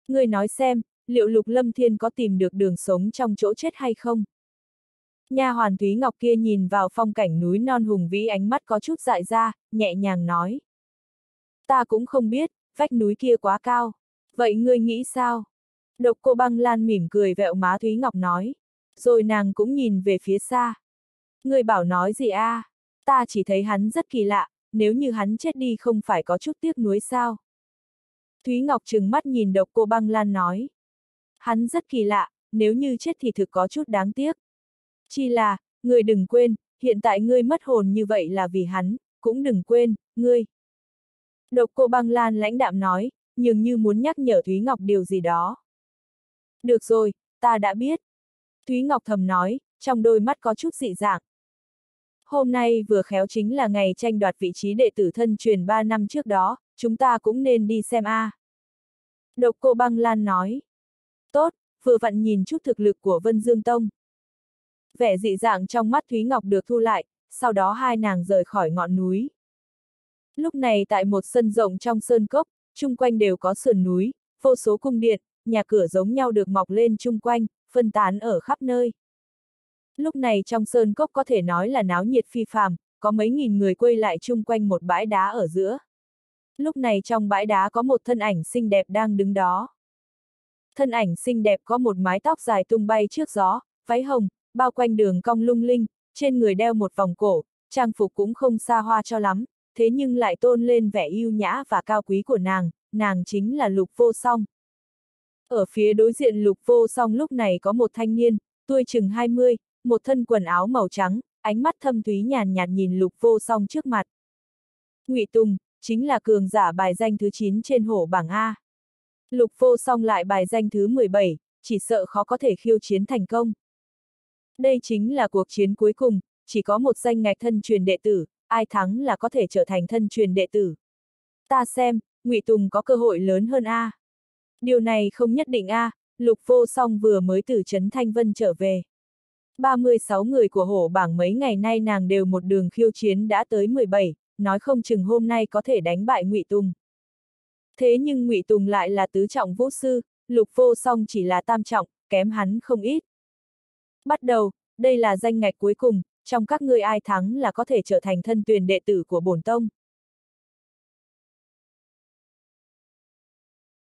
Người nói xem, liệu Lục Lâm Thiên có tìm được đường sống trong chỗ chết hay không? Nha hoàn Thúy Ngọc kia nhìn vào phong cảnh núi non hùng vĩ ánh mắt có chút dại ra, nhẹ nhàng nói. Ta cũng không biết, vách núi kia quá cao. Vậy ngươi nghĩ sao? Độc cô băng lan mỉm cười vẹo má Thúy Ngọc nói. Rồi nàng cũng nhìn về phía xa. Ngươi bảo nói gì a? À? Ta chỉ thấy hắn rất kỳ lạ, nếu như hắn chết đi không phải có chút tiếc nuối sao? Thúy Ngọc trừng mắt nhìn độc cô băng lan nói. Hắn rất kỳ lạ, nếu như chết thì thực có chút đáng tiếc. Chỉ là, người đừng quên, hiện tại ngươi mất hồn như vậy là vì hắn, cũng đừng quên, ngươi. Độc cô băng lan lãnh đạm nói, nhưng như muốn nhắc nhở Thúy Ngọc điều gì đó. Được rồi, ta đã biết. Thúy Ngọc thầm nói, trong đôi mắt có chút dị dạng. Hôm nay vừa khéo chính là ngày tranh đoạt vị trí đệ tử thân truyền 3 năm trước đó, chúng ta cũng nên đi xem a. À. Độc cô băng lan nói. Tốt, vừa vặn nhìn chút thực lực của Vân Dương Tông. Vẻ dị dạng trong mắt Thúy Ngọc được thu lại, sau đó hai nàng rời khỏi ngọn núi. Lúc này tại một sân rộng trong sơn cốc, chung quanh đều có sườn núi, vô số cung điện, nhà cửa giống nhau được mọc lên chung quanh, phân tán ở khắp nơi. Lúc này trong sơn cốc có thể nói là náo nhiệt phi phàm, có mấy nghìn người quây lại chung quanh một bãi đá ở giữa. Lúc này trong bãi đá có một thân ảnh xinh đẹp đang đứng đó. Thân ảnh xinh đẹp có một mái tóc dài tung bay trước gió, váy hồng, bao quanh đường cong lung linh, trên người đeo một vòng cổ, trang phục cũng không xa hoa cho lắm, thế nhưng lại tôn lên vẻ yêu nhã và cao quý của nàng, nàng chính là lục vô song. Ở phía đối diện lục vô song lúc này có một thanh niên, tuổi chừng 20, một thân quần áo màu trắng, ánh mắt thâm thúy nhàn nhạt nhìn lục vô song trước mặt. ngụy Tùng, chính là cường giả bài danh thứ 9 trên hổ bảng A. Lục vô song lại bài danh thứ 17, chỉ sợ khó có thể khiêu chiến thành công. Đây chính là cuộc chiến cuối cùng, chỉ có một danh ngạch thân truyền đệ tử, ai thắng là có thể trở thành thân truyền đệ tử. Ta xem, ngụy Tùng có cơ hội lớn hơn A. Điều này không nhất định A, Lục Vô Song vừa mới từ Trấn Thanh Vân trở về. 36 người của hổ bảng mấy ngày nay nàng đều một đường khiêu chiến đã tới 17, nói không chừng hôm nay có thể đánh bại ngụy Tùng. Thế nhưng ngụy Tùng lại là tứ trọng vũ sư, Lục Vô Song chỉ là tam trọng, kém hắn không ít. Bắt đầu, đây là danh ngạch cuối cùng, trong các ngươi ai thắng là có thể trở thành thân tuyền đệ tử của bổn tông.